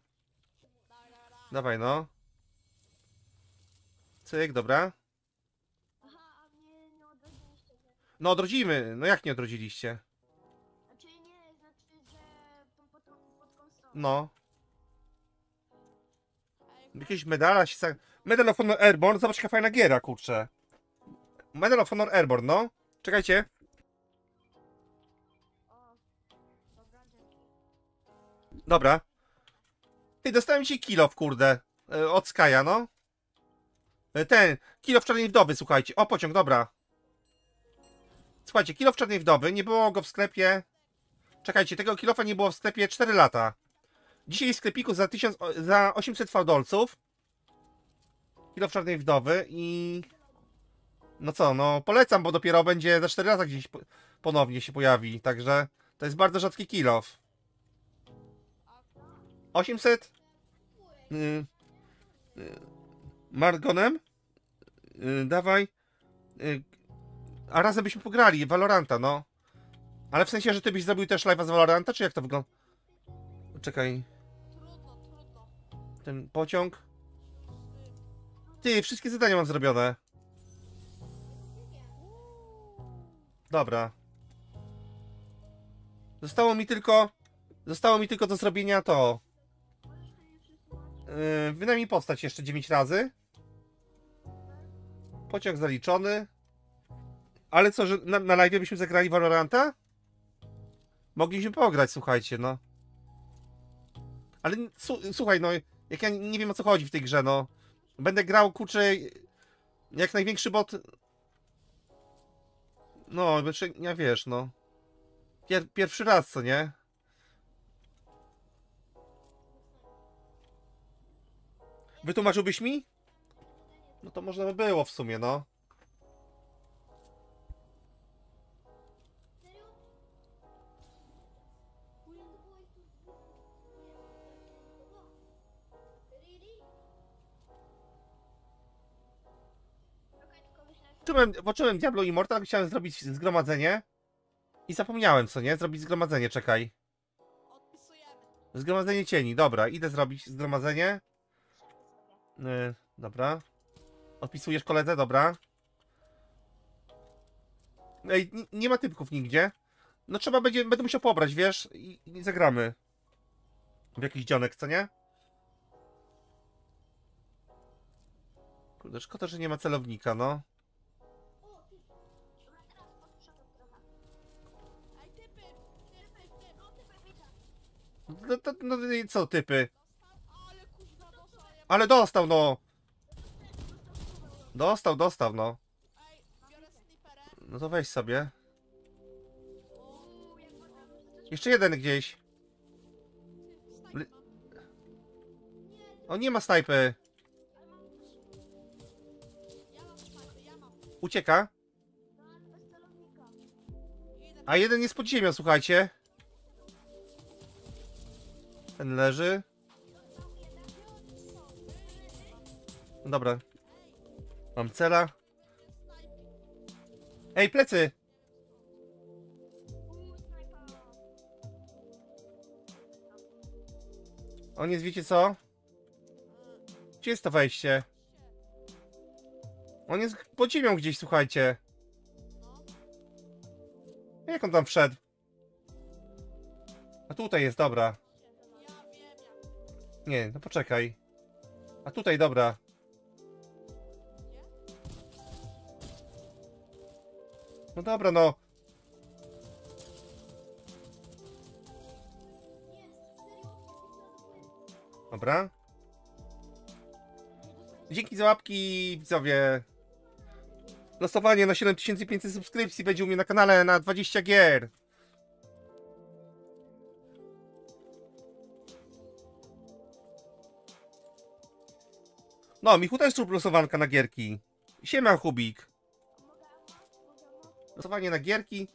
Dawaj, no. Cyk, dobra. No odrodzimy. No jak nie odrodziliście? Znaczy nie, znaczy, że. No. Jakieś medala się... Medal of Honor Airborne. Zobacz jaka fajna giera, kurczę. Medal of Honor Airborne, no. Czekajcie. Dobra. Ty, dostałem dzisiaj kilo w kurde. e, Od Skaja, no. E, Ten, kilo w Czarnej Wdowy, słuchajcie. O, pociąg, dobra. Słuchajcie, kilo w Czarnej Wdowy, nie było go w sklepie. Czekajcie, tego kilofa nie było w sklepie 4 lata. Dzisiaj w sklepiku za, 1000, o- za 800 fałdolców. Kilo w Czarnej Wdowy i... No co, no polecam, bo dopiero będzie za 4 lata gdzieś po- ponownie się pojawi. Także to jest bardzo rzadki kilof. 800 y, y, Margonem y, dawaj a razem byśmy pograli Valoranta, no ale w sensie, że ty byś zrobił też live'a z Valoranta, czy jak to wygląda? Czekaj, ten pociąg ty, wszystkie zadania mam zrobione dobra zostało mi tylko zostało mi tylko do zrobienia to Yy, wynajmij postać jeszcze 9 razy. Pociąg zaliczony. Ale co, że na, na live byśmy zagrali Valoranta? Mogliśmy pograć, słuchajcie, no. Ale słuchaj, no, jak ja nie wiem o co chodzi w tej grze, no. Będę grał, kurczę, jak największy bot. No, znaczy, ja wiesz, no. Pier, pierwszy raz, co nie? Wytłumaczyłbyś mi? No to można by było w sumie, no. Poczułem, poczułem Diablo Immortal, chciałem zrobić zgromadzenie. I zapomniałem, co nie? Zrobić zgromadzenie, czekaj. Zgromadzenie cieni, dobra, idę zrobić zgromadzenie. Yy, dobra. Odpisujesz koledze, dobra. Ej, nie ma typków nigdzie. No trzeba będzie, będę musiał pobrać, wiesz? I, i zagramy. W jakiś dzionek, co nie? Kurde, szkoda, że nie ma celownika, no. No, to, no i co typy? Ale dostał, no. Dostał, dostał, no. No to weź sobie. Jeszcze jeden gdzieś. O, nie ma snajpy. Ucieka. A jeden jest pod ziemią, słuchajcie. Ten leży. No Dobra. Mam cela. Ej, plecy! On jest, wiecie co? Gdzie jest to wejście? On jest pod ziemią gdzieś, słuchajcie. Jak on tam wszedł? A tutaj jest, dobra. Nie, no poczekaj. A tutaj, dobra. No dobra, no. Dobra. Dzięki za łapki, widzowie. Losowanie na 7500 subskrypcji będzie u mnie na kanale na 20 gier. No, Michu też rób losowanka na gierki. Siema, Hubik. Losowanie na gierki.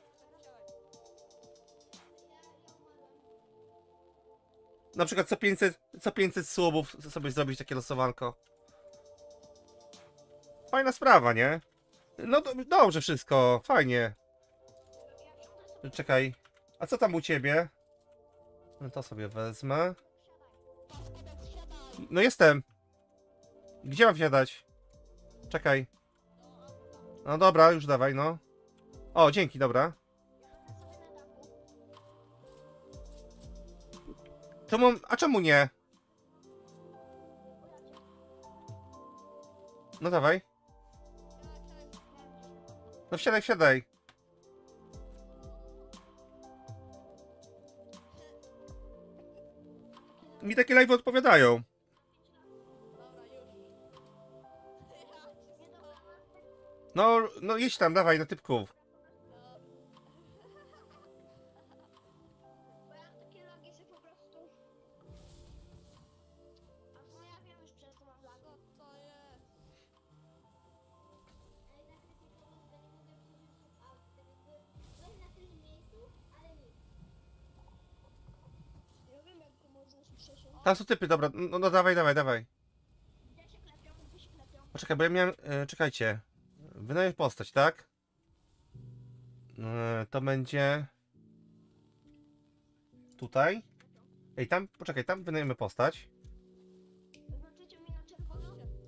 Na przykład co 500, co 500 słobów sobie zrobić takie losowanko. Fajna sprawa, nie? No do, dobrze wszystko, fajnie. Czekaj, a co tam u ciebie? No to sobie wezmę. No jestem. Gdzie mam wsiadać? Czekaj. No dobra, już dawaj, no. O, dzięki, dobra. Czemu, a czemu nie? No dawaj. No wsiadaj, wsiadaj. Mi takie live odpowiadają. Jest? Ja wiem jak go można usłyszeć. Tam są typy, dobra, no, no dawaj, dawaj, dawaj. Poczekaj, bo ja miałem, e, czekajcie. Wynająć postać, tak? E, to będzie... Tutaj. Ej, tam, poczekaj, tam wynajemy postać.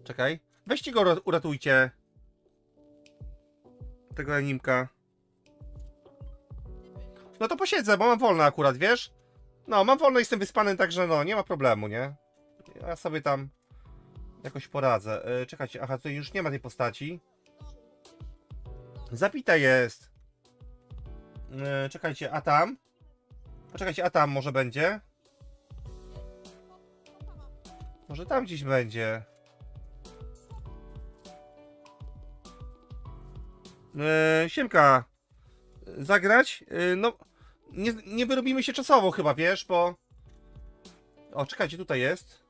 Czekaj. Weźcie go, ura- uratujcie. Tego animka. No to posiedzę, bo mam wolne akurat, wiesz? No, mam wolne, jestem wyspany, także no, nie ma problemu, nie? Ja sobie tam jakoś poradzę. E, czekajcie, aha, tutaj już nie ma tej postaci. Zapita jest. E, czekajcie, a tam? Poczekajcie, a tam może będzie? Może tam gdzieś będzie. Eee, siemka. Zagrać? Eee, no, nie, nie wyrobimy się czasowo chyba, wiesz, bo... O, czekajcie, tutaj jest.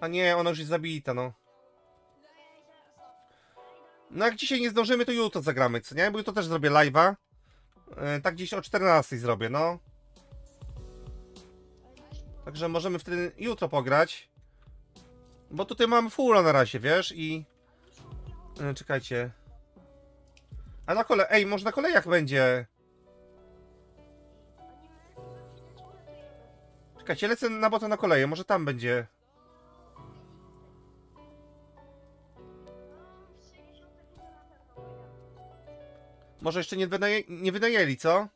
A nie, ona już jest zabita, no. No jak dzisiaj nie zdążymy, to jutro zagramy, co nie? Bo jutro też zrobię live'a. Eee, tak gdzieś o 14 zrobię, no. Także możemy wtedy jutro pograć. Bo tutaj mamy fulla na razie, wiesz, i... E, czekajcie. A na kole... Ej, może na kolejach będzie. Czekajcie, lecę na bota na koleje, może tam będzie. Może jeszcze nie, wynaje... nie wynajęli, co?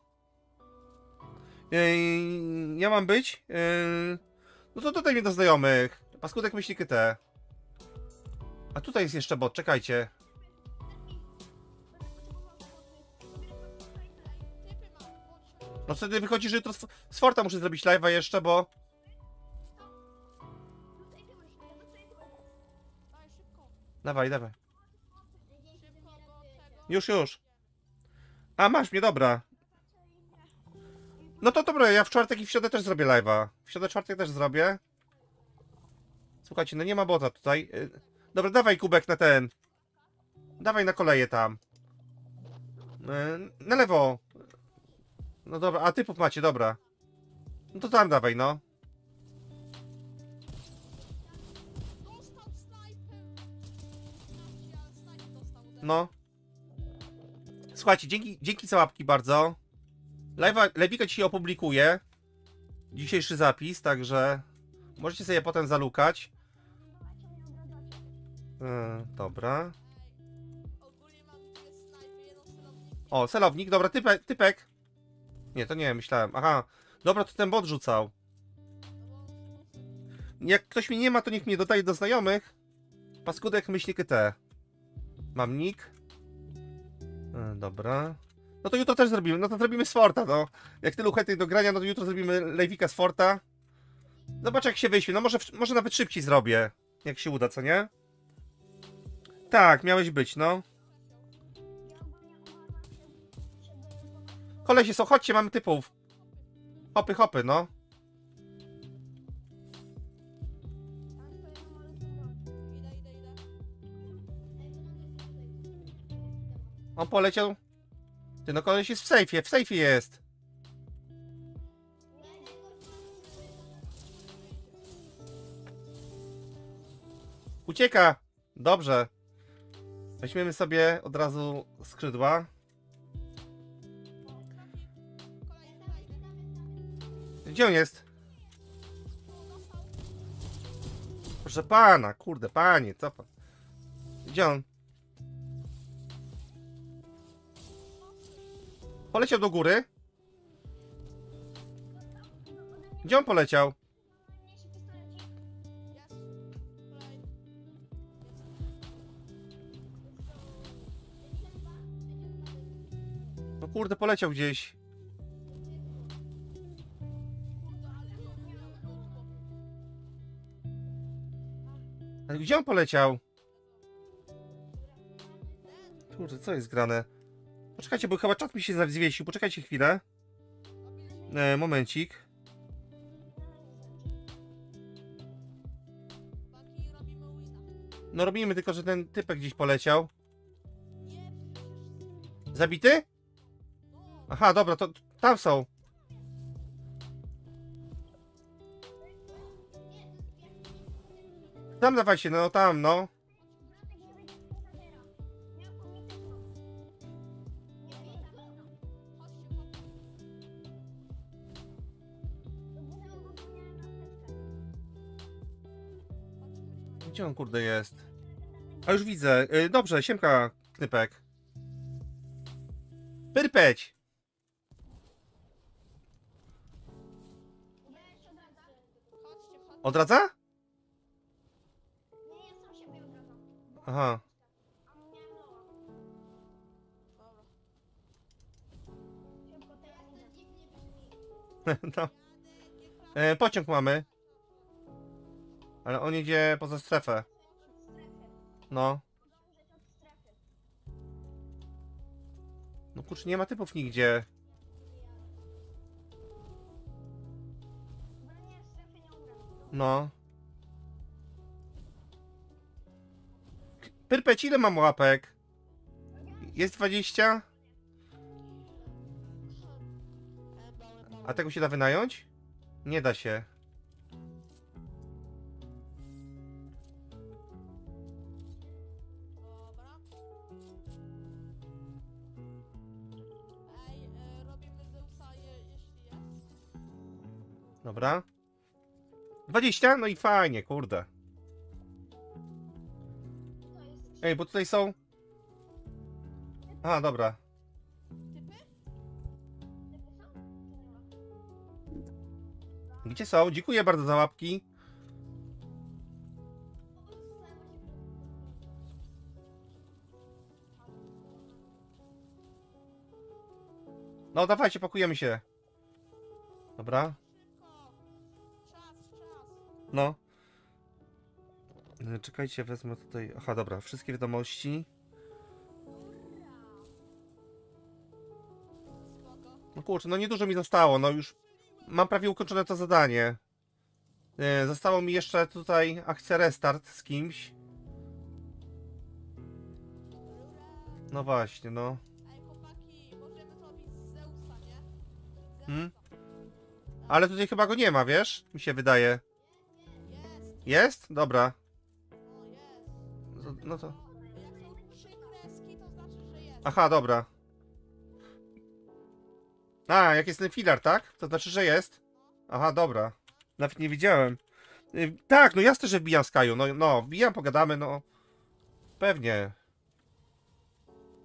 Ej, ja mam być? Ej, no to tutaj mnie do znajomych. Paskudek myśli te. A tutaj jest jeszcze bot, czekajcie. No wtedy wychodzi, że jutro z- Forta muszę zrobić live'a jeszcze, bo... Dawaj, dawaj. Już, już. A, masz mnie, dobra. No to dobra, ja w czwartek i w środę też zrobię live'a. W środę, czwartek też zrobię. Słuchajcie, no nie ma bota tutaj. Y, dobra, dawaj kubek na ten. Dawaj na koleje tam. Y, na lewo. No dobra, a typów macie, dobra. No to tam dawaj, no. No. Słuchajcie, dzięki, dzięki za łapki bardzo. Live'a, Lewika dzisiaj opublikuję. Dzisiejszy zapis, także możecie sobie potem zalukać. Yy, dobra. O, celownik, dobra, typek, typek. Nie, to nie, myślałem. Aha, dobra, to ten bot rzucał. Jak ktoś mnie nie ma, to niech mnie dodaje do znajomych. Paskudek myślnik T. Mam nick. E, dobra. No to jutro też zrobimy, no to zrobimy z Forta, no. Jak tylu chętnych do grania, no to jutro zrobimy lejwika z Forta. Zobacz jak się wyświe, no może, może nawet szybciej zrobię. Jak się uda, co nie? Tak, miałeś być, no. Kolesie są, chodźcie, mamy typów. Hopy, hopy, no. On poleciał. Ty no koleś jest w sejfie, w sejfie jest. Ucieka! Dobrze. Weźmiemy sobie od razu skrzydła. Gdzie on jest? Proszę pana, kurde, panie, co pan? Gdzie on? Poleciał do góry. Gdzie on poleciał? No kurde, poleciał gdzieś. Gdzie on poleciał? Kurde, co jest grane? Poczekajcie, bo chyba czat mi się zwiesił. Poczekajcie chwilę. E, momencik. No robimy, tylko że ten typek gdzieś poleciał. Zabity? Aha, dobra, to tam są. Tam dawajcie, no tam, no. Gdzie on kurde jest? A już widzę. Y, dobrze, siemka, knypek. Pyrpeć! Odradza? Aha. No. E, pociąg mamy. Ale on idzie poza strefę. No. No kurczę, nie ma typów nigdzie. No. Pyrpeć, ile mam łapek? Jest 20? A tego się da wynająć? Nie da się. Dobra. 20? No i fajnie, kurde. Ej, bo tutaj są... A, dobra. Gdzie są? Dziękuję bardzo za łapki. No, dawajcie, pakujemy się. Dobra. No. E, Czekajcie, wezmę tutaj. Aha, dobra, wszystkie wiadomości. No kurczę, no niedużo mi zostało, no już mam prawie ukończone to zadanie. E, Zostało mi jeszcze tutaj akcja restart z kimś. No właśnie, no. Hmm? Ale tutaj chyba go nie ma, wiesz? Mi się wydaje. Jest? Dobra. no. No to. Aha, dobra. A, jak jest ten filar, tak? To znaczy, że jest? Aha, dobra. Nawet nie wiedziałem. Y, Tak, no jasne, że wbijam Skyu. No, no, wbijam, pogadamy, no. Pewnie.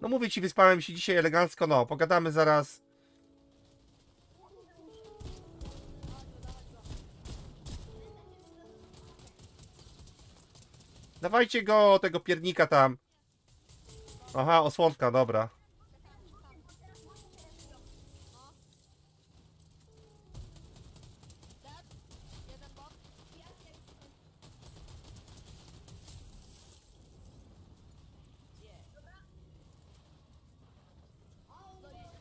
No mówię ci, wyspałem się dzisiaj elegancko, no, pogadamy zaraz. Dawajcie go, tego piernika tam. Aha, osłonka, dobra. Jeden bot. I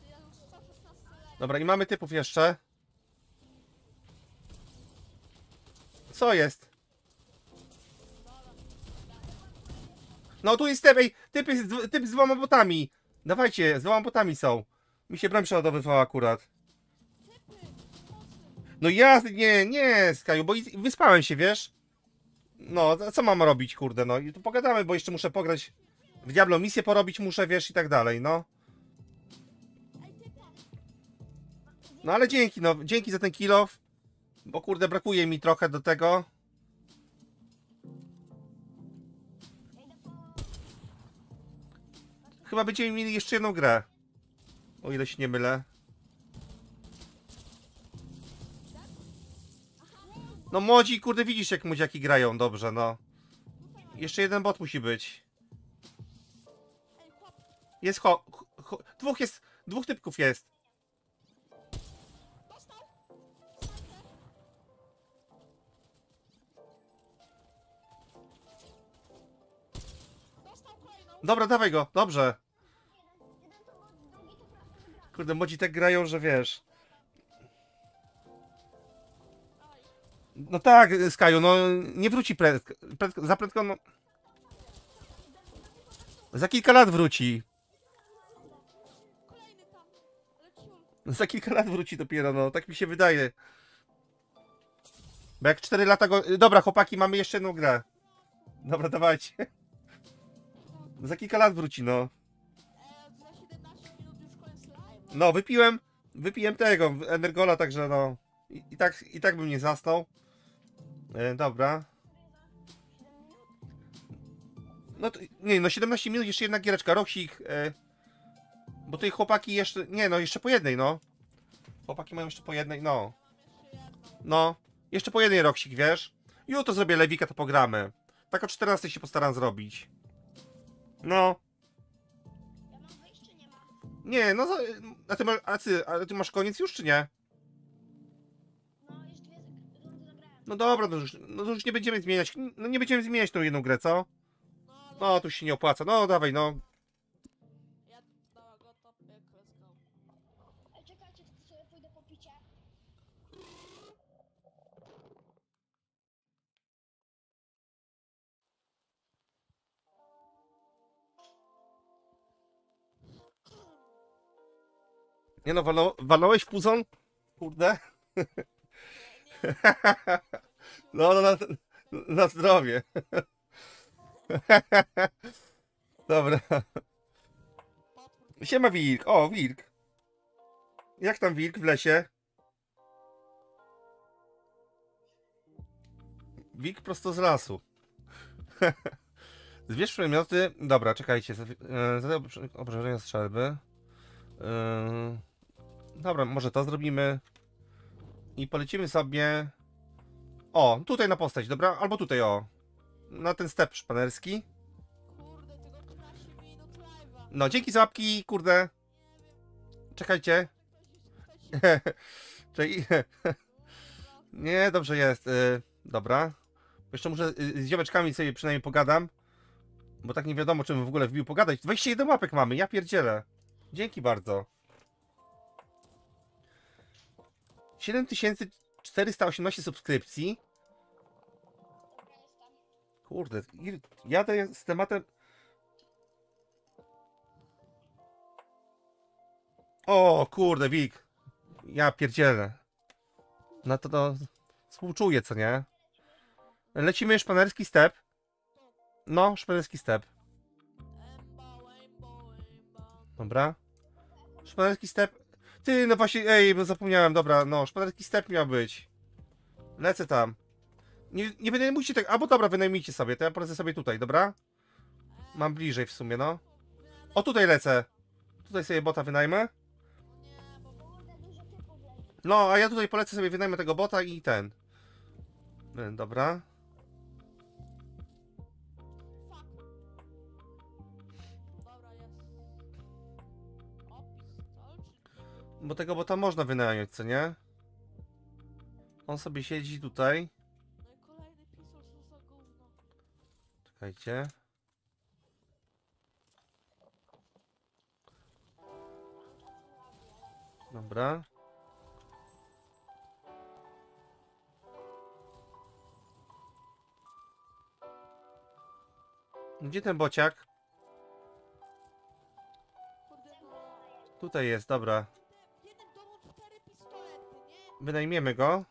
ja już 116 level. Dobra, i mamy typów jeszcze. Co jest? No tu jest typ, typ, z, typ z dwoma botami. Dawajcie, z dwoma botami są. Mi się broń przeładowywała akurat. No ja, nie, nie, Skaju, bo wyspałem się, wiesz? No, co mam robić, kurde, no i tu pogadamy, bo jeszcze muszę pograć w Diablo, misję porobić muszę, wiesz, i tak dalej, no. No ale dzięki, no, dzięki za ten kill off, bo kurde, brakuje mi trochę do tego. Chyba będziemy mieli jeszcze jedną grę. O ile się nie mylę. No młodzi, kurde, widzisz jak młodziaki grają dobrze, no. Jeszcze jeden bot musi być. Jest ho, ho, dwóch jest, dwóch typków jest. Dobra, dawaj go, dobrze. Kurde, młodzi tak grają, że wiesz. No tak, Skaju, no nie wróci prędko, prędko, za prędko, no. Za kilka lat wróci. Za kilka lat wróci dopiero, no, tak mi się wydaje. Bo jak 4 lata go... Dobra, chłopaki, mamy jeszcze jedną grę. Dobra, dawajcie. Za kilka lat wróci, no. Za 17 minut już koniec live? No, wypiłem, wypiłem tego, Energola, także no. I, i, tak, I tak bym nie zasnął. E, dobra. No to, nie, no 17 minut, jeszcze jedna giereczka, Roksik. E, bo tutaj chłopaki jeszcze, nie no, jeszcze po jednej, no. Chłopaki mają jeszcze po jednej, no. No, jeszcze po jednej Roksik, wiesz? Jutro zrobię lewika, to pogramy. Tak o 14 się postaram zrobić. No. Ja mam wyjść czy nie ma? Nie, no, za- a ty, masz, a ty, a ty masz koniec już, czy nie? No, już dwie rundy zagrałem. No dobra, no już, no to już nie będziemy zmieniać, no nie będziemy zmieniać tą jedną grę, co? No, No, tu się nie opłaca, no dawaj, no. Nie no, walno, walnąłeś puzon? Kurde. No, no, na, na zdrowie. Dobra. Siema wilk, o wilk. Jak tam wilk w lesie? Wilk prosto z lasu. Zbierz przedmioty. Dobra, czekajcie. e, Zadaj obrze- obrażenia strzelby. Yy, Dobra, może to zrobimy. I polecimy sobie. O, tutaj na postać, dobra? Albo tutaj, o. Na ten step szpanerski. Kurde, tylko 15 minut live'a. No, dzięki za łapki, kurde. Czekajcie. Czyli... Nie, dobrze jest. y, dobra. Jeszcze muszę y, z ziomeczkami sobie przynajmniej pogadam. Bo tak nie wiadomo, czym w ogóle wbił pogadać. 21 łapek mamy, ja pierdzielę. Dzięki bardzo. 7418 subskrypcji. Kurde, jadę z tematem. O, kurde, Wik. Ja pierdzielę. No to to współczuję, co nie? Lecimy szpanerski step. No, szpanerski step. Dobra. Szpalerski step. Ty, no właśnie, ej, bo zapomniałem, dobra, no, szpalerski step miał być. Lecę tam. Nie, nie wynajmujcie tego, albo dobra, wynajmijcie sobie, to ja polecę sobie tutaj, dobra? Mam bliżej w sumie, no. O, tutaj lecę. Tutaj sobie bota wynajmę. No, a ja tutaj polecę sobie, wynajmę tego bota i ten. Dobra. Bo tego bota można wynająć, co nie? On sobie siedzi tutaj. Czekajcie. Dobra. Gdzie ten bociak? Tutaj jest, dobra. Wynajmiemy go.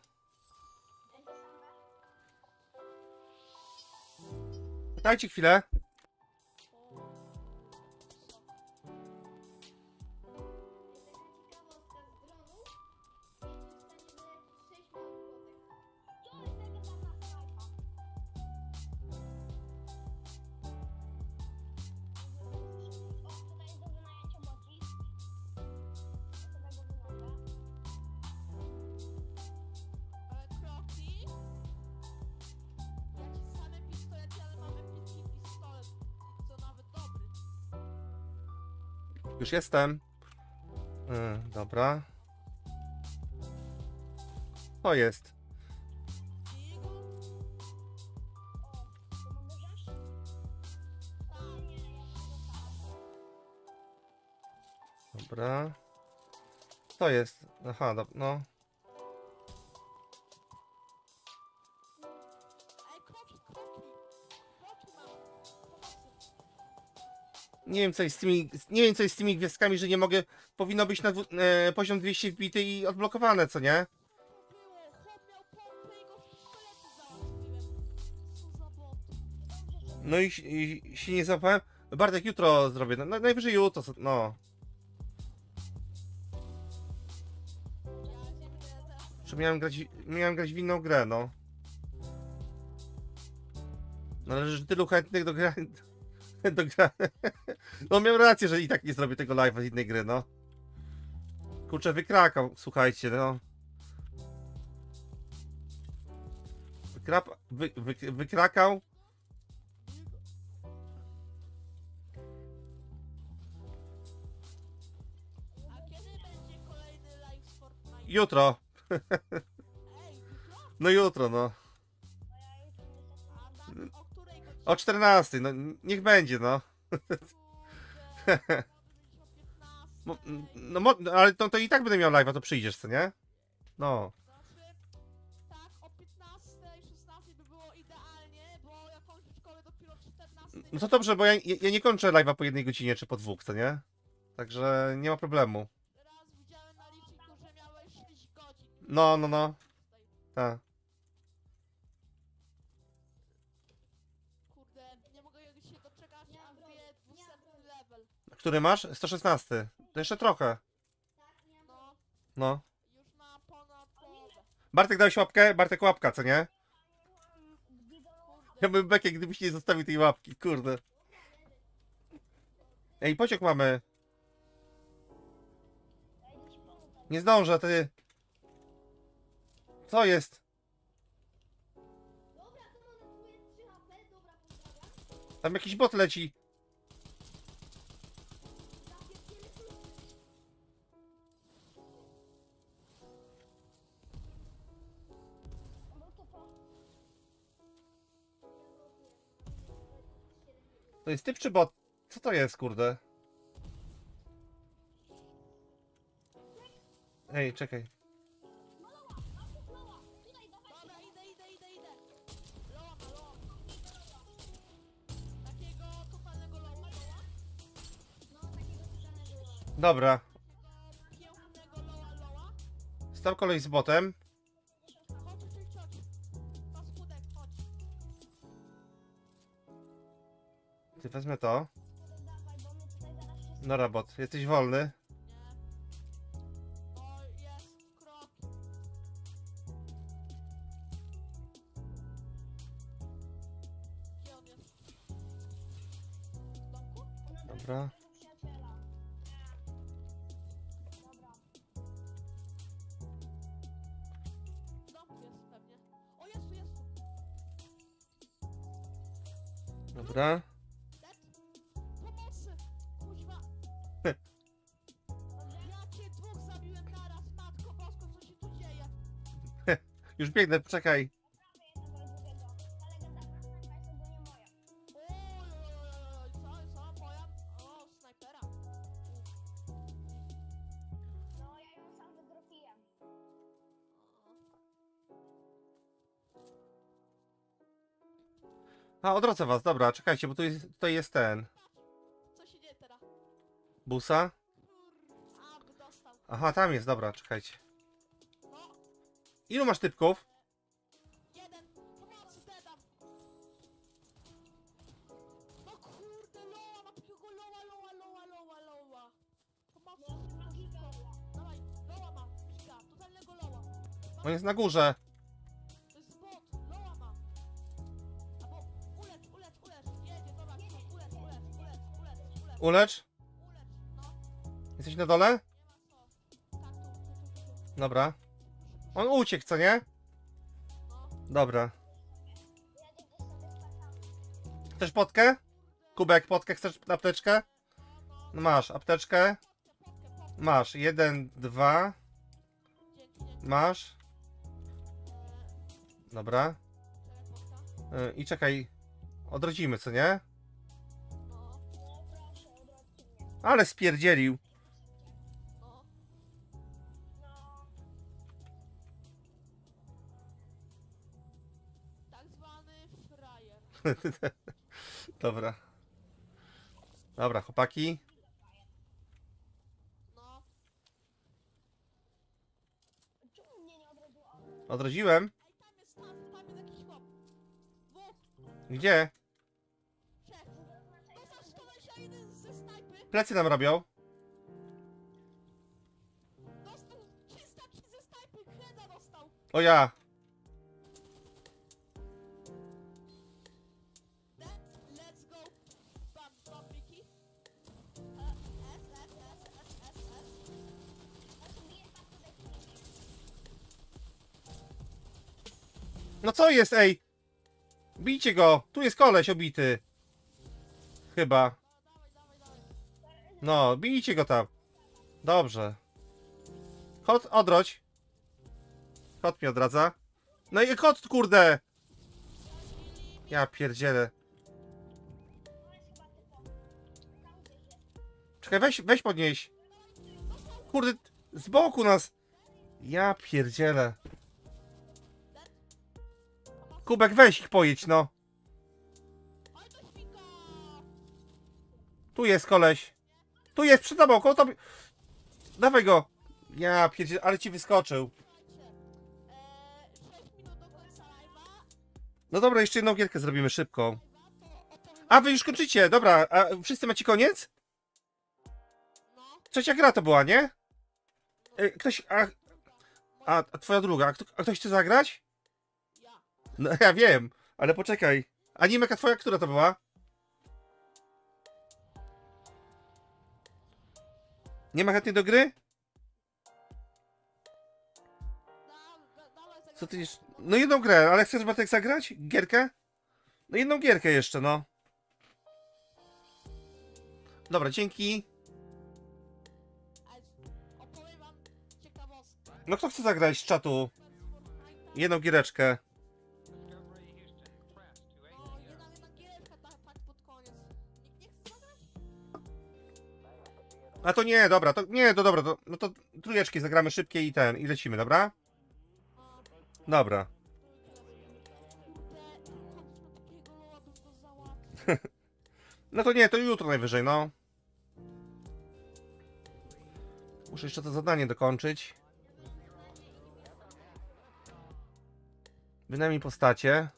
Dajcie chwilę. Już jestem. Y, dobra. To jest. Dobra. To jest. Aha, do, no. Nie wiem co jest z tymi. Nie wiem co jest z tymi gwiazdkami, że nie mogę. Powinno być na e, poziom 200 wbity i odblokowane, co nie? No i, i się nie załapałem. Bartek jutro zrobię. No, na- najwyżej jutro. No. Że miałem grać, miałem grać w inną grę, no. Ale że tylu chętnych do gra... do gra... No miałem rację, że i tak nie zrobię tego live'a z innej gry, no. Kurczę, wykrakał, słuchajcie, no. Wykrap... Wy, wy, wykrakał. Jutro? No jutro, no. O 14, no niech będzie, no. Kurde, może być o 15. Mo- No, mo- no ale to, to i tak będę miał live'a, to przyjdziesz, co nie? No. O 15, 16 by było idealnie, bo ja kończę szkołę dopiero 14. No to dobrze, bo ja, ja nie kończę live'a po jednej godzinie czy po dwóch, co nie? Także nie ma problemu. Raz widziałem na liczniku, że miałeś 6 godzin. No, no, no. Tak. Który masz? 116. To jeszcze trochę. No. Bartek dałeś łapkę? Bartek łapka, co nie? Ja bym bekie, gdybyś nie zostawił tej łapki, kurde. Ej, pociąg mamy. Nie zdążę, ty. Co jest? Dobra, to monetuje 3 HP, dobra, pozdrawiam. Tam jakiś bot leci. To jest typ czy bot? Co to jest, kurde? Ej, czekaj. dobra, idę, idę, idę, idę. Ty wezmę to. No robot, jesteś wolny? Sam wydropiłem. A, odwrócę was, dobra, czekajcie, bo tu jest, tutaj jest ten. Co się dzieje teraz? Busa? Aha, tam jest, dobra, czekajcie. Ilu masz typków? On jest na górze. Ulecz, Jesteś na dole? Dobra. On uciekł, co nie? Dobra. Chcesz potkę? Kubek, potkę chcesz apteczkę? no, masz, apteczkę. Masz, jeden, dwa. Masz. Dobra. Y, I czekaj. Odrodzimy, co nie? Ale spierdzielił. Dobra. Dobra, chłopaki. Odrodziłem. Gdzie? trzech. Dostał 121 ze snajpy. Plecy nam robią. Dostał 303 ze snajpy. Kreda dostał. O ja. No co jest, ej? Bijcie go. Tu jest koleś obity. Chyba. No, bijcie go tam. Dobrze. Kot, odrodź. Kot mi odradza. No i kot, kurde. Ja pierdzielę. Czekaj, weź, weź podnieś. Kurde, z boku nas. Ja pierdzielę. Kubek, weź ich pojedź, no. Tu jest koleś. Tu jest, przed tobą, koło tobie. Dawaj go. Ja pierdzielę, ale ci wyskoczył. Słuchajcie, 6 minut do końca live'a. No dobra, jeszcze jedną gierkę zrobimy szybko. A, wy już kończycie, dobra. A wszyscy macie koniec? Trzecia gra to była, nie? E, Ktoś, a, a, twoja druga, a ktoś chce zagrać? No ja wiem, ale poczekaj. Animeka twoja, która to była? Nie ma chętnej do gry? Co ty jeszcze? No jedną grę, ale chcesz Bartek zagrać? Gierkę? No jedną gierkę jeszcze, no. Dobra, dzięki. No kto chce zagrać z czatu? Jedną giereczkę. A to nie, dobra, to nie, to dobra, to, no to trójeczki zagramy szybkie i ten, i lecimy, dobra? Dobra. No to nie, to jutro najwyżej, no. Muszę jeszcze to zadanie dokończyć. Wynajmij postacie.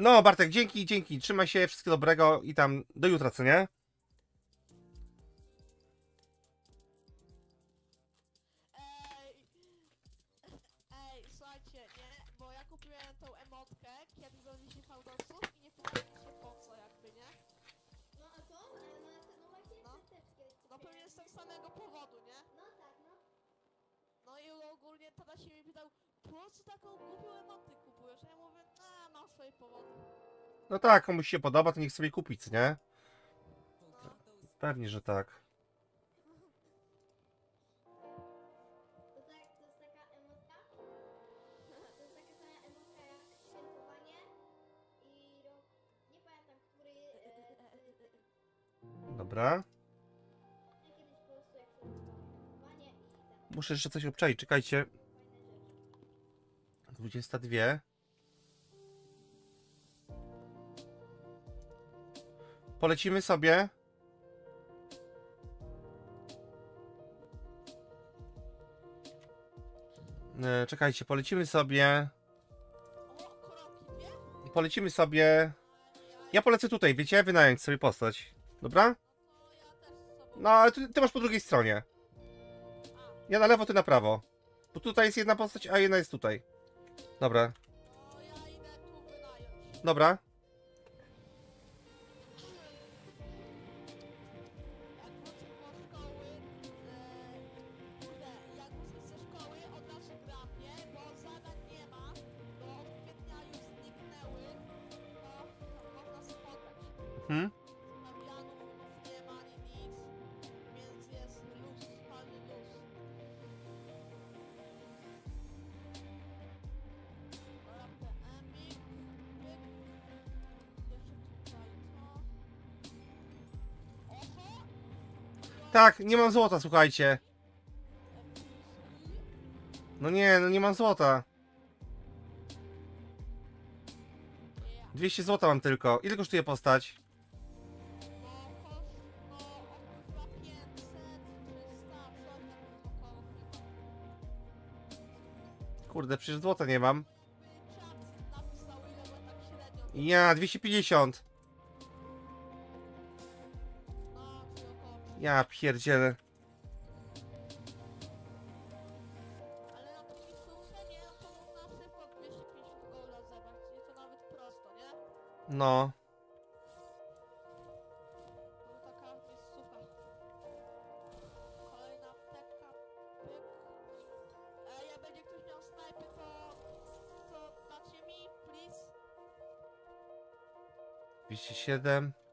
No, Bartek, dzięki, dzięki. Trzymaj się, wszystkiego dobrego i tam do jutra, co nie? Ej, ej, słuchajcie, nie? Bo ja kupiłem tą emotkę, kiedy zrobiliście fałdowców i nie pytajcie po co jakby, nie? No a co? No, no, no właśnie No. troszeczkę. No pewnie z tego samego powodu, nie? No tak, no. No i ogólnie tata się mi pytał, po co taką głupią emotę kupujesz? Ja mówię, swoje powody. No tak, komuś się podoba, to niech sobie kupić, nie? Pewnie, że tak. Dobra. Muszę jeszcze coś obczaić, czekajcie. 22. Polecimy sobie. E, Czekajcie, polecimy sobie. Polecimy sobie. Ja polecę tutaj, wiecie? Wynająć sobie postać. Dobra? No ale ty, ty masz po drugiej stronie. Ja na lewo, ty na prawo. Bo tutaj jest jedna postać, a jedna jest tutaj. Dobra, dobra. Tak, nie mam złota, słuchajcie. No nie, no nie mam złota. Yeah. 200 złota mam tylko. Ile kosztuje postać? Koszt, chyba 500, 300, coś tam około chyba. Kurde, przecież złota nie mam. Ja, 250. Ja pierdzielę. No to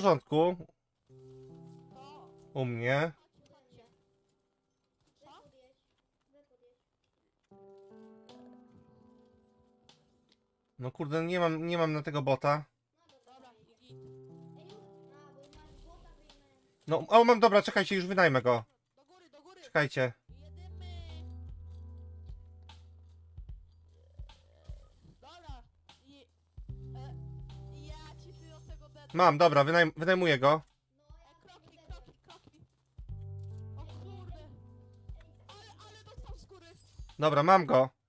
porządku. U mnie. No kurde, nie mam, nie mam na tego bota. No o mam, dobra, czekajcie, już wynajmę go. Czekajcie. Mam, dobra, wynajm, wynajmuję go. Dobra, mam go.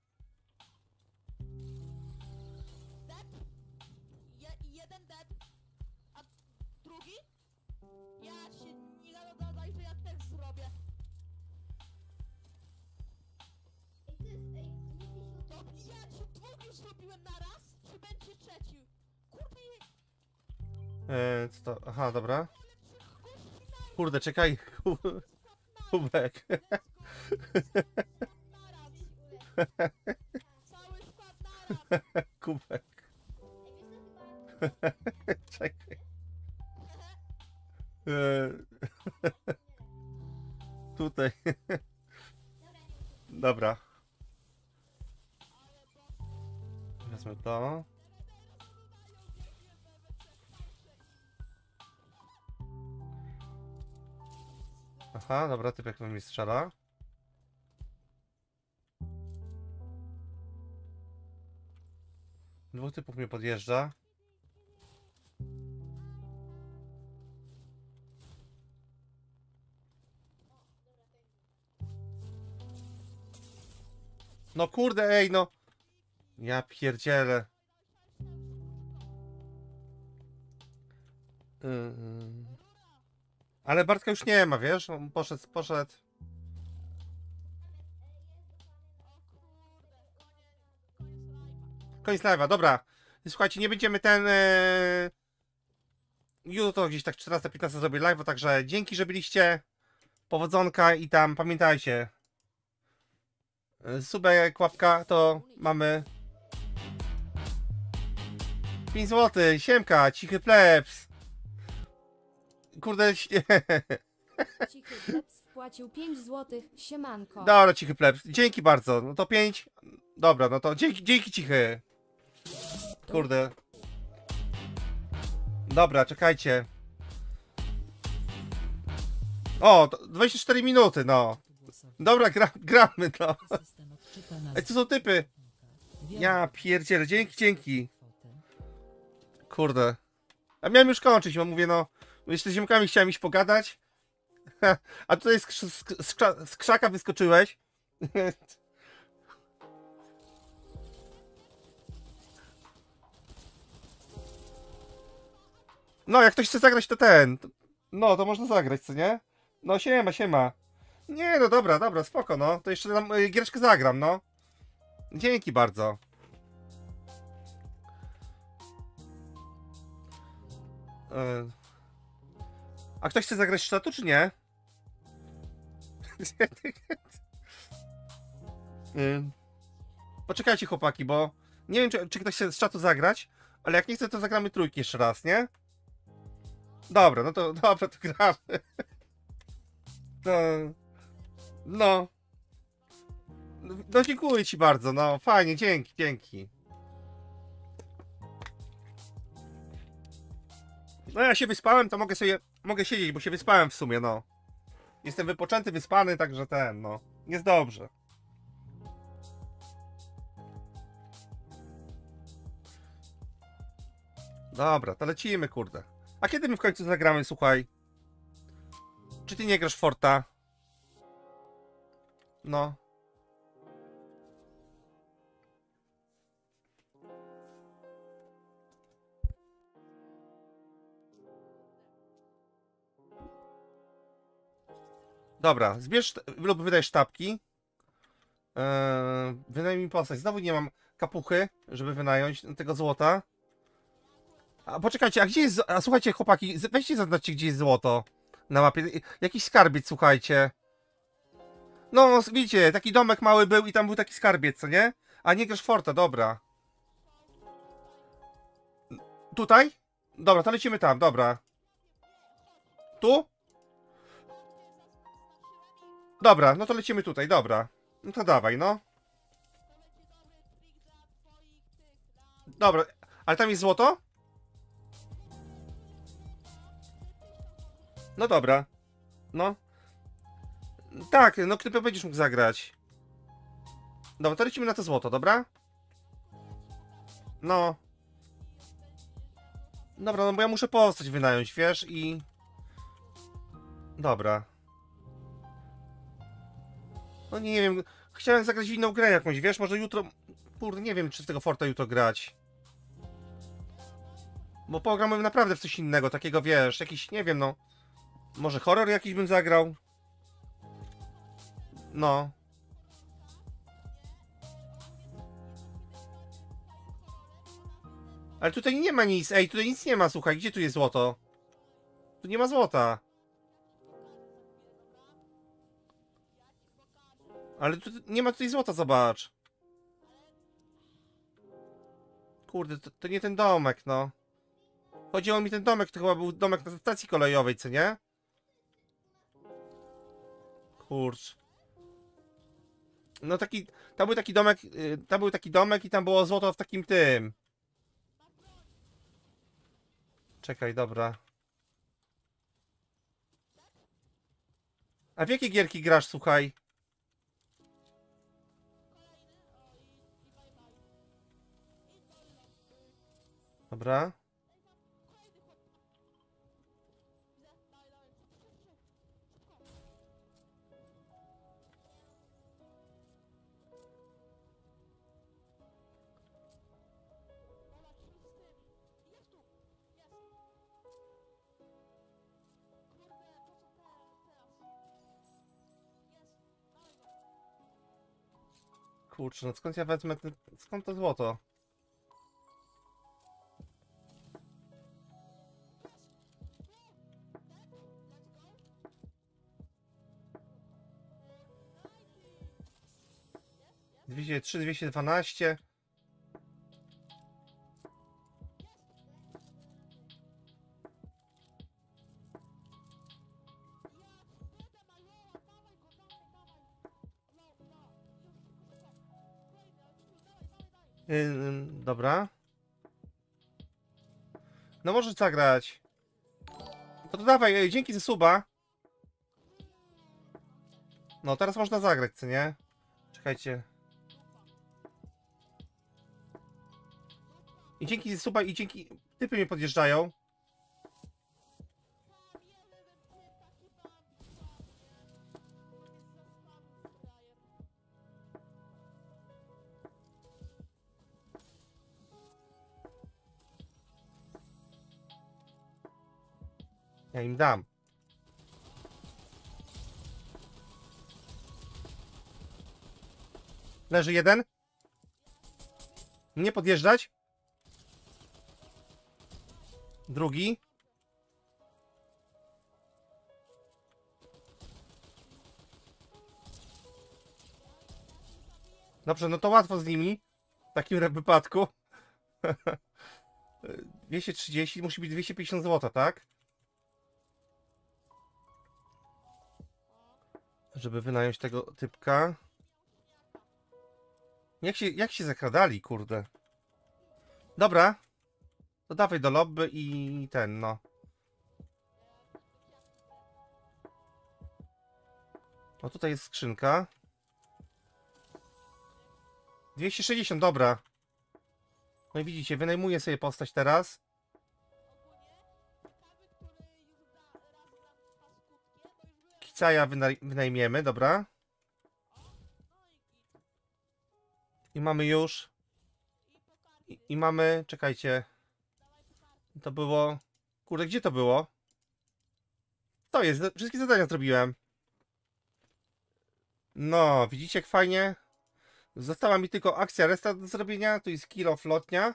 Yy, co to? Aha, dobra. Kurde, czekaj. Kubek. Kubek. Czekaj. Eee, Tutaj. Dobra. Wezmę to. Aha, dobra, typek mi strzela. Dwóch typów mnie podjeżdża. No kurde, ej, no. Ja pierdzielę. Ym. Ale Bartka już nie ma, wiesz? On poszedł, poszedł. Koniec live'a, dobra. Słuchajcie, nie będziemy ten... E... Jutro gdzieś tak 14-15 zrobię live'a, także dzięki, że byliście. Powodzonka i tam pamiętajcie. Subek, łapka, to mamy 5 zł, siemka, cichy plebs. Kurde, Cichy plebs wpłacił 5 złotych. Siemanko. dobra, cichy plebs, dzięki bardzo, no to 5, dobra, no to dzięki, dzięki cichy. Kurde. Dobra, czekajcie. O, to 24 minuty, no. Dobra, gra, gramy, no. Ej, co są typy? Ja pierdzielę, dzięki, dzięki. Kurde. A miałem już kończyć, bo mówię, no. Jeszcze z ziomkami chciałem iść pogadać. A tutaj z, z, z, krza- z krzaka wyskoczyłeś. No, jak ktoś chce zagrać, to ten. No, to można zagrać, co nie? No, siema, siema. Nie, no dobra, dobra, spoko, no. To jeszcze tam y, giereczkę zagram, no. Dzięki bardzo. E, A ktoś chce zagrać sztatu, czy nie? Y, Poczekajcie, chłopaki, bo nie wiem, czy, czy ktoś chce z czatu zagrać, ale jak nie chce, to zagramy trójki jeszcze raz, nie? Dobra, no to dobra, to gramy. No, no. No dziękuję ci bardzo, no fajnie, dzięki, dzięki. No ja się wyspałem, to mogę sobie, mogę siedzieć, bo się wyspałem w sumie, no. Jestem wypoczęty, wyspany, także ten, no. Jest dobrze. Dobra, to lecimy, kurde. A kiedy my w końcu zagramy, słuchaj? Czy ty nie grasz Forta? No. Dobra, zbierz lub wydaj sztabki. Eee, wynajmij postać. Znowu nie mam kapuchy, żeby wynająć tego złota. A poczekajcie, a gdzie jest. A słuchajcie, chłopaki, weźcie zaznaczcie, gdzie jest złoto na mapie. Jakiś skarbiec, słuchajcie. No, widzicie, taki domek mały był i tam był taki skarbiec, co nie? A nie grasz Forta, dobra. Tutaj? Dobra, to lecimy tam, dobra. Tu? Dobra, no to lecimy tutaj, dobra. No to dawaj, no. Dobra, ale tam jest złoto? No dobra. No. Tak, no klepę będziesz mógł zagrać. Dobra, to lecimy na to złoto, dobra? No. Dobra, no bo ja muszę postać wynająć, wiesz, i... Dobra. No nie wiem, chciałem zagrać w inną grę jakąś, wiesz, może jutro... Kurde, nie wiem, czy z tego Forta jutro grać. Bo pogramy naprawdę w coś innego, takiego, wiesz, jakiś, nie wiem, no... Może horror jakiś bym zagrał? No. Ale tutaj nie ma nic, ej, tutaj nic nie ma, słuchaj, gdzie tu jest złoto? Tu nie ma złota. Ale tu nie ma tutaj złota, zobacz. Kurde, to, to nie ten domek, no. Chodziło mi ten domek, to chyba był domek na stacji kolejowej, co nie? Kurcz. No taki, tam był taki domek, y, tam był taki domek i tam było złoto w takim tym. Czekaj, dobra. A w jakie gierki grasz, słuchaj? Dobra. Kurczę, no skąd ja wezmę ten, skąd to złoto? Dwieście trzy, dwieście dwanaście. Yy, dobra. No możesz zagrać. To, to dawaj, dzięki za suba. No teraz można zagrać, co nie? Czekajcie. I dzięki suba i dzięki... Typy mnie podjeżdżają. Ja im dam. Leży jeden. Nie podjeżdżać. Drugi. Dobrze, no to łatwo z nimi. W takim wypadku. 230 musi być 250 zł, tak? Żeby wynająć tego typka. Jak się, jak się zakradali, kurde. Dobra. To dawaj do lobby i ten, no. O, tutaj jest skrzynka. 260, dobra. No i widzicie, wynajmuję sobie postać teraz. Kicaja wynaj wynajmiemy, dobra. I mamy już. I, I mamy, czekajcie. To było. Kurde, gdzie to było? To jest, wszystkie zadania zrobiłem. No, widzicie jak fajnie? Została mi tylko akcja restart do zrobienia. Tu jest kilo flotnia.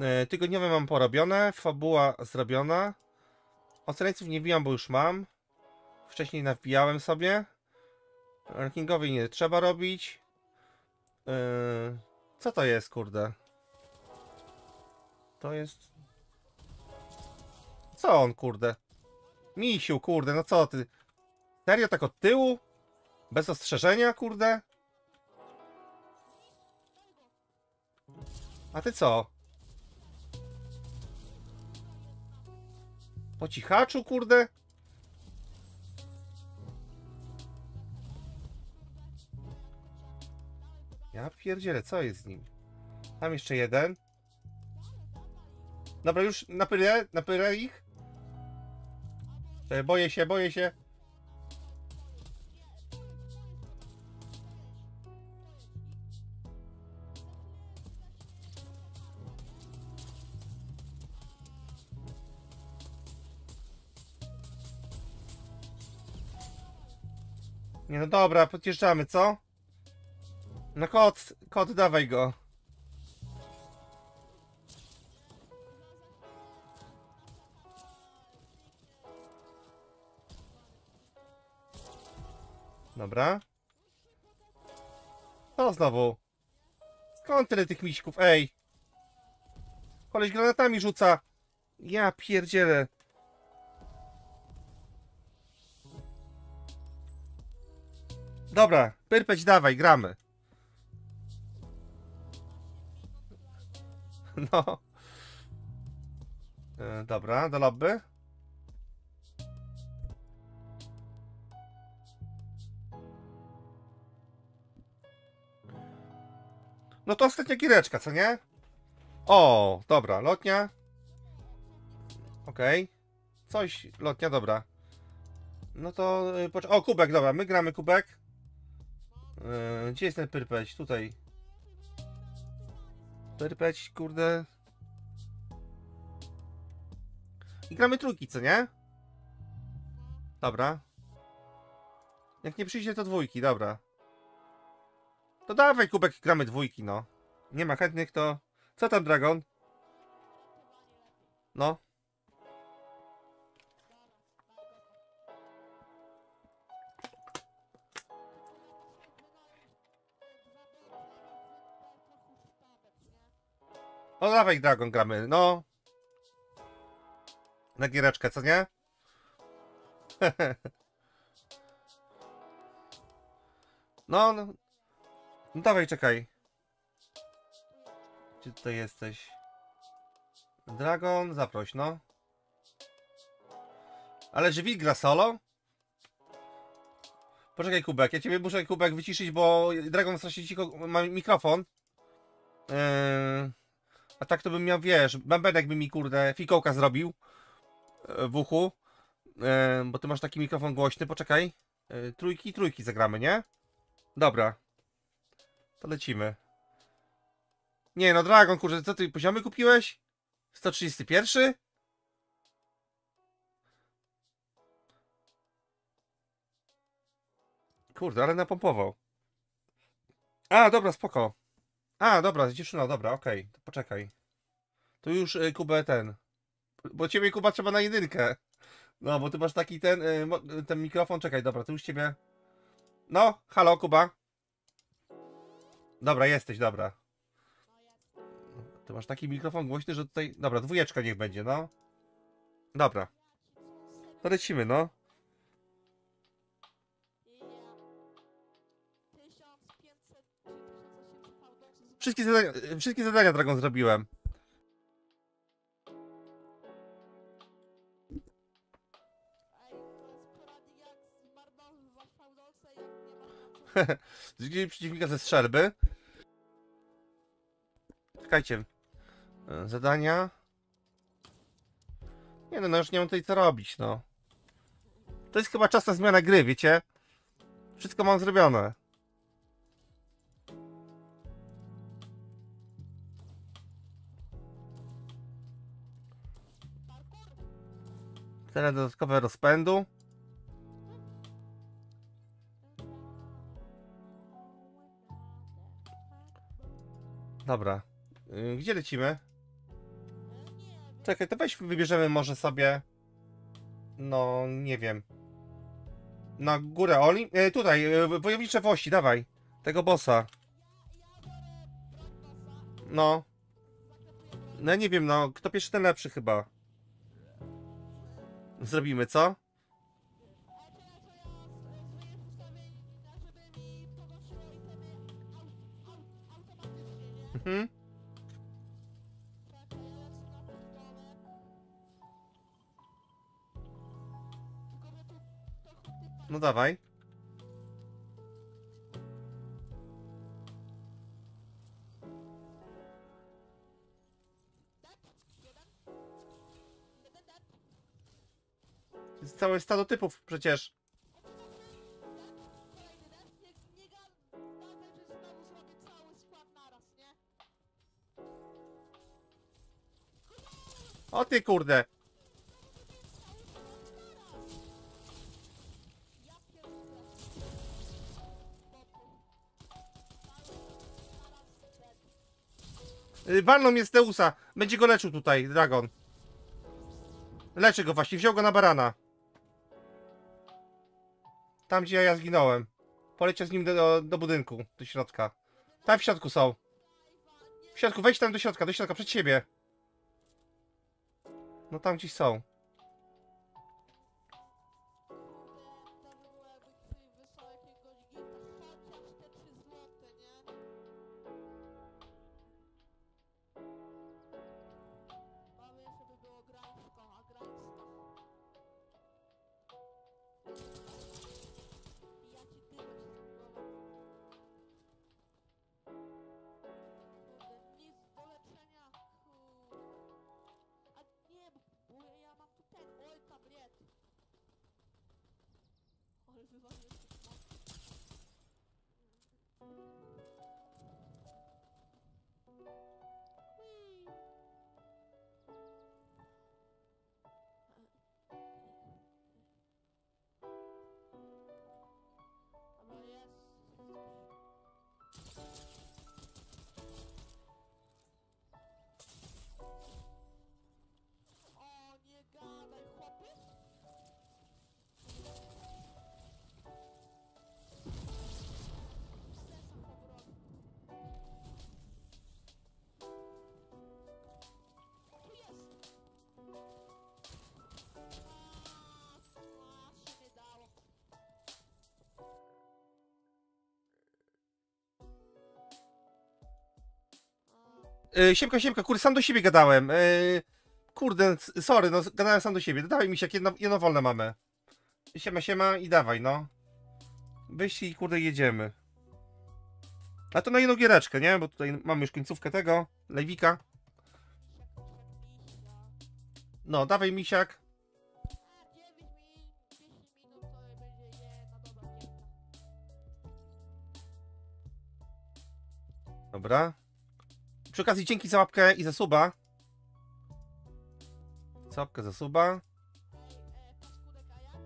E, tygodniowe mam porobione. Fabuła zrobiona. Oceniaców nie wbijam, bo już mam. Wcześniej nawbijałem sobie. Rankingowej nie trzeba robić. E, co to jest, kurde? To jest... Co on, kurde? Misiu, kurde, no co ty? Serio tak od tyłu? Bez ostrzeżenia, kurde? A ty co? Po cichaczu, kurde? Ja pierdzielę, co jest z nim? Tam jeszcze jeden. Dobra, już napylę, napylę ich. Czekaj, Boję się, boję się. Nie no dobra, podjeżdżamy, co? No kot, kot, dawaj go. Dobra. To znowu. Skąd tyle tych miśków, ej? Koleś granatami rzuca. Ja pierdzielę. Dobra, pyrpeć dawaj, gramy. No. E, dobra, do lobby. No to ostatnia giereczka, co nie? O, dobra, lotnia. Okej. Coś, lotnia, dobra. No to, y, o, kubek, dobra, my gramy kubek. Yy, gdzie jest ten pyrpeć? Tutaj. Pyrpeć, kurde. I gramy trójki, co nie? Dobra. Jak nie przyjdzie, to dwójki, dobra. To dawaj, kubek, gramy dwójki, no. Nie ma chętnych, to... Co tam, Dragon? No. No dawaj, Dragon, gramy, no. Na giereczkę, co nie? no, no. No dawaj, czekaj. Gdzie tutaj jesteś? Dragon, zaproś, no. Ale że Wilk gra solo? Poczekaj, Kubek, ja ciebie muszę, Kubek, wyciszyć, bo Dragon strasznie cicho ma mikrofon. Yy... A tak to bym miał, wiesz, bębenek by mi, kurde, fikołka zrobił e, w uchu. E, bo ty masz taki mikrofon głośny, poczekaj. E, trójki, trójki zagramy, nie? Dobra. To lecimy. Nie no, Dragon, kurczę, co ty poziomy kupiłeś? 131? Kurde, ale napompował. A, dobra, spoko. A, dobra, dziewczyno, dobra, okej, to poczekaj. To już y, Kubę ten. Bo ciebie Kuba trzeba na jedynkę. No, bo ty masz taki ten, y, ten mikrofon, czekaj, dobra, to już ciebie. No, halo, Kuba. Dobra, jesteś, dobra. Ty masz taki mikrofon głośny, że tutaj. Dobra, dwójeczka niech będzie, no. Dobra. To lecimy, no. Wszystkie zadania, wszystkie zadania Dragon zrobiłem. Zgdzili przeciwnika ze strzelby. Czekajcie. E, Zadania. Nie no, no już nie mam tutaj co robić, no. To jest chyba czas na zmianę gry, wiecie? Wszystko mam zrobione. Tyle dodatkowe rozpędu. Dobra. Y, Gdzie lecimy? Czekaj, to weź wybierzemy może sobie. No, nie wiem. Na górę Oli. E, tutaj, e, wojownicze włości, dawaj. Tego bossa. No. No nie wiem, no, kto pierwszy ten lepszy chyba. Zrobimy, co? Mhm. No dawaj. Jest całe stado typów przecież. O ty kurde. Y, Walną mnie z. Będzie go leczył tutaj, Dragon. Leczy go właśnie, wziął go na barana. Tam, gdzie ja zginąłem. Poleciał z nim do, do, do budynku, do środka. Tam w środku są. W środku, wejdź tam do środka, do środka, przed siebie. No tam gdzieś są. Ale wywaliłem się Yy, siemka, siemka, kurde, sam do siebie gadałem. Yy, kurde, sorry, no gadałem sam do siebie. Dawaj mi się, jedno, jedno wolne mamy. Siema, siema i dawaj, no. Wyjść i kurde jedziemy. A to na jedną giereczkę, nie? Bo tutaj mamy już końcówkę tego, misia. No, dawaj misiak. A, 9 minut, 10 minut to będzie jedna dobra gierka. Dobra. Przy okazji dzięki za łapkę i za suba. Za łapkę za suba.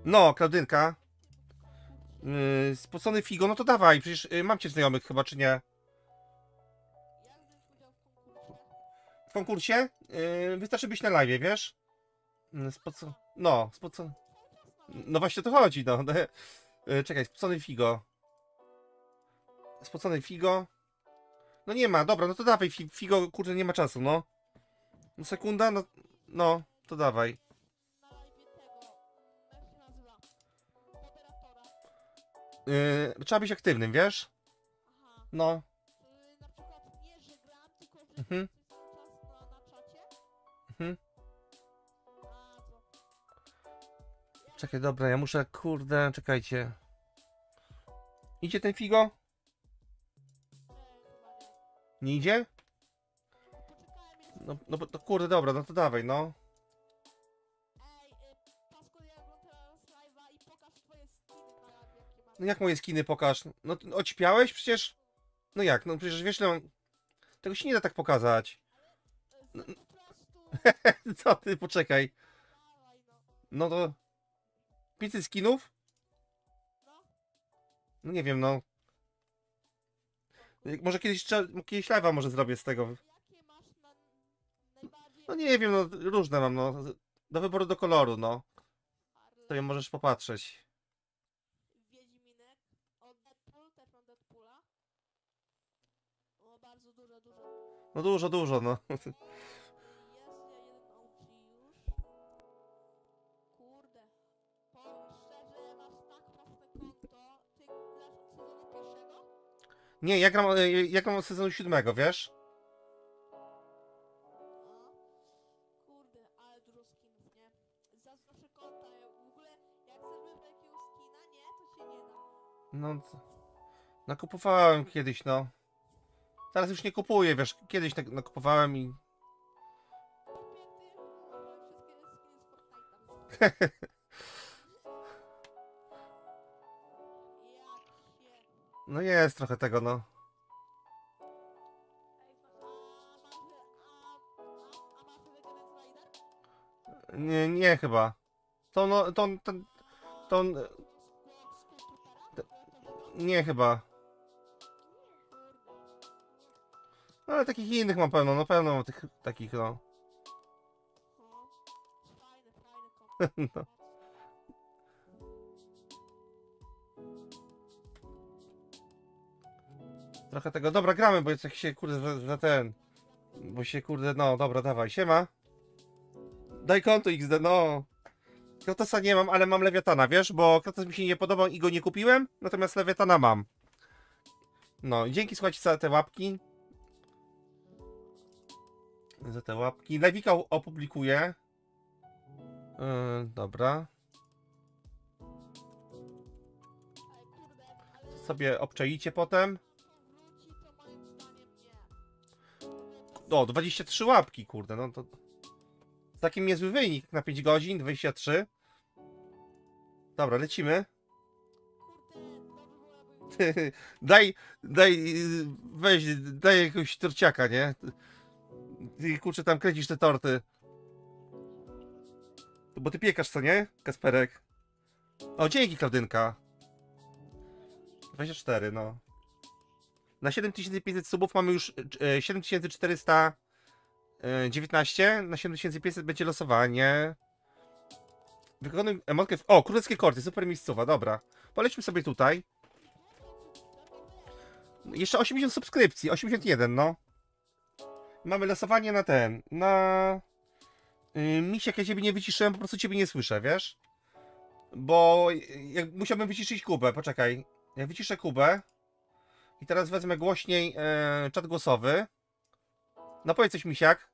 No, Klaudynka. Yy, spocony figo, no to dawaj, przecież yy, mam cię znajomych chyba, czy nie? W konkursie? Yy, wystarczy być na live, wiesz? Yy, Spoco... No, spocony... No właśnie o to chodzi, no. Yy, czekaj, spocony figo. Spocony figo. No nie ma, dobra, no to dawaj, fi- figo, kurde, nie ma czasu, no. No sekunda, no, no, to dawaj. Yy, trzeba być aktywnym, wiesz? No. Mhm. Mhm. Czekaj, dobra, ja muszę, kurde, czekajcie. Idzie ten figo? Nie, idzie? No. No, no, no kurde, dobra, no to dawaj, no. No jak moje skiny pokaż? No ty oćpiałeś przecież? No jak, no przecież wiesz, no, tego się nie da tak pokazać. Po prostu, Co ty, poczekaj. no. No to... 500 skinów? No, No nie wiem, no. Może kiedyś, kiedyś live'a może zrobię z tego. No nie wiem, no różne mam, no. Do wyboru do koloru, no. Sobie możesz popatrzeć. Wiedźminek, o Deadpool, też mam Deadpoola. O, bardzo dużo, dużo. No dużo, dużo, no. Nie, ja gram, e, ja gram od sezonu siódmego, wiesz? No. No, nakupowałem kiedyś, no. Teraz już nie kupuję, wiesz, kiedyś tak nakupowałem i... No jest trochę tego, no. Nie, nie chyba. To no, to, to, to, nie chyba. No, ale takich innych mam pełno, no pełno mam tych takich, no. No. Trochę tego, dobra, gramy, bo jest się, kurde, za, za ten, bo się, kurde, no, dobra, dawaj, siema. Daj konto XD, no. Krotosa nie mam, ale mam Lewiatana, wiesz? Bo Krotos mi się nie podobał i go nie kupiłem, natomiast Lewiatana mam. No, dzięki słuchajcie za te łapki. Za te łapki. Lewika opublikuję. Yy, dobra. Sobie obczaicie potem. O, 23 łapki, kurde, no to... Takim niezły wynik na 5 godzin, 23. Dobra, lecimy. Daj, daj, weź, daj jakiegoś torciaka, nie? Ty, kurczę, tam kręcisz te torty. Bo ty piekasz, co nie, Kasperek? O, dzięki, Klaudynka. 24, no. Na 7500 subów mamy już e, 7419. Na 7500 będzie losowanie. Wykonuj emotkę w... O, królewskie korty, super miejscowa, dobra. Polećmy sobie tutaj. Jeszcze 80 subskrypcji, 81, no. Mamy losowanie na ten, na... Yy, Misiek, ja ciebie nie wyciszyłem, po prostu ciebie nie słyszę, wiesz? Bo y, jak musiałbym wyciszyć Kubę, poczekaj. Ja wyciszę Kubę. I teraz wezmę głośniej e, czat głosowy. No powiedz coś, Misiak.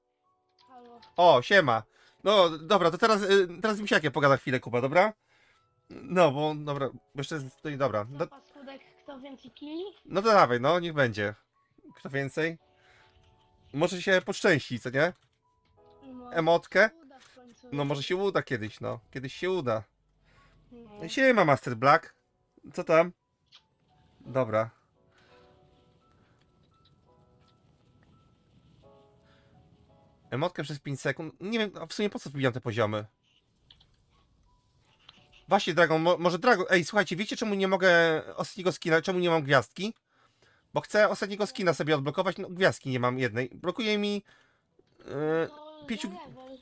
Halo. O, siema. No, dobra, to teraz, y, teraz z Misiakiem pogada chwilę, Kuba, dobra? No, bo, dobra, jeszcze jest tutaj, dobra. No, No. Paskudek, kto więcej killi? no to dawaj, no, niech będzie. Kto więcej? Może się poszczęści, co nie? No, Emotkę? uda w końcu. No może się uda kiedyś, no. Kiedyś się uda. No. Siema, Master Black. Co tam? Dobra. Emotkę przez 5 sekund. Nie wiem, a w sumie po co wbijam te poziomy? Właśnie, Dragon, mo może Dragon... Ej, słuchajcie, wiecie czemu nie mogę ostatniego skina, czemu nie mam gwiazdki? Bo chcę ostatniego skina sobie odblokować, no gwiazdki nie mam jednej. Blokuje mi... Yy, pięciu- level.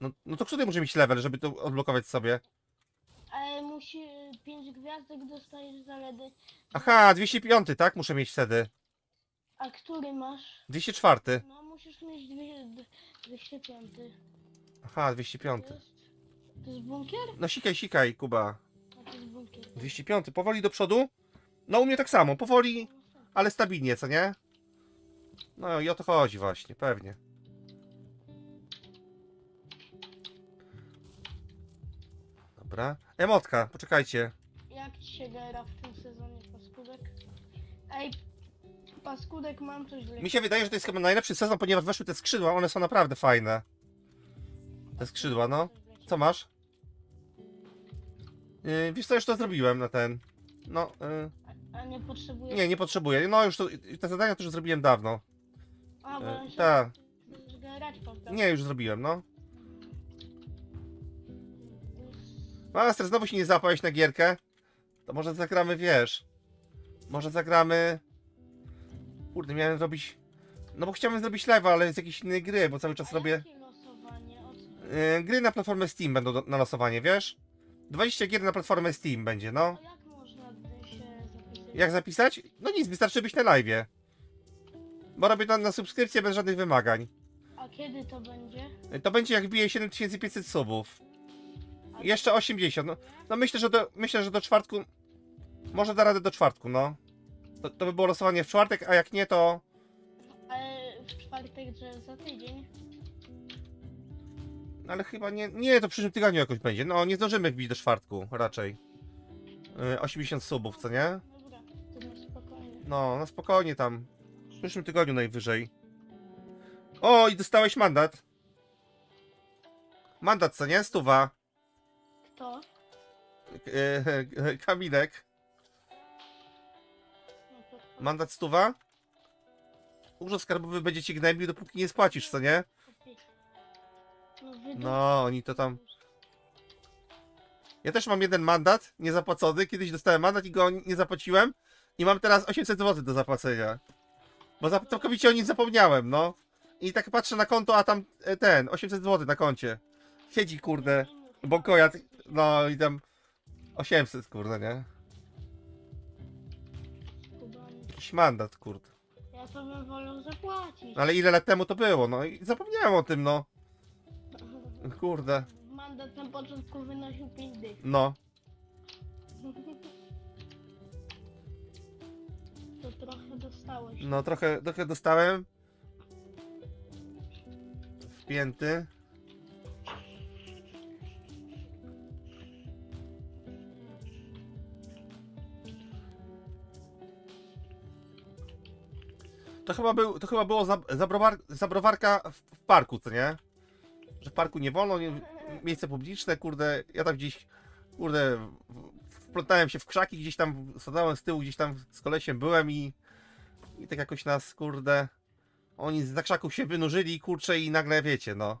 no, no to który może mieć level, żeby to odblokować sobie? Ale musi 5 gwiazdek dostajesz za ledy. Aha, 205, tak? Muszę mieć wtedy. A który masz? 204. No musisz mieć dwie, d- 205. Aha, 205. To jest, to jest bunkier? No sikaj, sikaj, Kuba. A to jest bunkier. 205. Powoli do przodu? No u mnie tak samo, powoli, ale stabilnie, co nie? No i o to chodzi właśnie, pewnie. Dobra. Emotka, poczekajcie. Jak ci się gra w tym sezonie paskudek? Ej, paskudek mam coś dla Mi się wydaje, że to jest chyba najlepszy sezon, ponieważ weszły te skrzydła, one są naprawdę fajne. Te skrzydła, no. Co masz? Yy, wiesz co, już to zrobiłem na ten. No, yy, A nie potrzebuję. nie, nie potrzebuję. No już to, te zadania to już zrobiłem dawno. A, bo Yy, tak, nie, już zrobiłem, no. Master, znowu się nie zapałeś na gierkę? To może zagramy, wiesz. Może zagramy... Kurde, miałem zrobić... No bo chciałem zrobić live, ale z jakiejś innej gry, bo cały czas robię... Yy, gry na platformę Steam będą do, na losowanie, wiesz? 20 gier na platformę Steam będzie, no. Jak można by się zapisać? Jak zapisać? No nic, wystarczy być na live. Bo robię to na subskrypcję bez żadnych wymagań. A kiedy to będzie? Yy, To będzie jak bije 7500 subów. Jeszcze 80. No, no myślę, że do, myślę, że do czwartku. Może da radę do czwartku, no. To, to by było losowanie w czwartek, a jak nie, to. Ale w czwartek, że za tydzień. Ale chyba nie. Nie, to w przyszłym tygodniu jakoś będzie. No, nie zdążymy wbić do czwartku, raczej. Yy, 80 subów, co nie? Dobra, to na spokojnie. No, na spokojnie tam. W przyszłym tygodniu najwyżej. O, i dostałeś mandat. Mandat, co nie? Stuwa. Kto? Yy, Kaminek. No to Mandat stuwa? Urząd Skarbowy będzie ci gnębił, dopóki nie spłacisz, co nie? No, oni to tam... Ja też mam jeden mandat niezapłacony. Kiedyś dostałem mandat i go nie zapłaciłem. I mam teraz 800 zł do zapłacenia. Bo całkowicie o nim zapomniałem, no. I tak patrzę na konto, a tam e, ten, 800 zł na koncie. Siedzi, kurde, bo kojat, no i tam 800, kurde, nie? Jakiś mandat, kurde. Ja to bym wolał zapłacić. Ale ile lat temu to było, no i zapomniałem o tym, no. Kurde, Mandat na początku wynosił 5 dych. no. To trochę dostałeś. No trochę, trochę dostałem. Wpięty. To chyba, był, to chyba było za, zabrowar, zabrowarka w, w parku, co nie? Że w parku nie wolno, nie, miejsce publiczne, kurde, ja tam gdzieś, kurde, wplątałem się w krzaki, gdzieś tam sadałem z tyłu, gdzieś tam z kolesiem byłem i i tak jakoś nas, kurde, oni z krzaków się wynurzyli, kurczę, i nagle wiecie, no.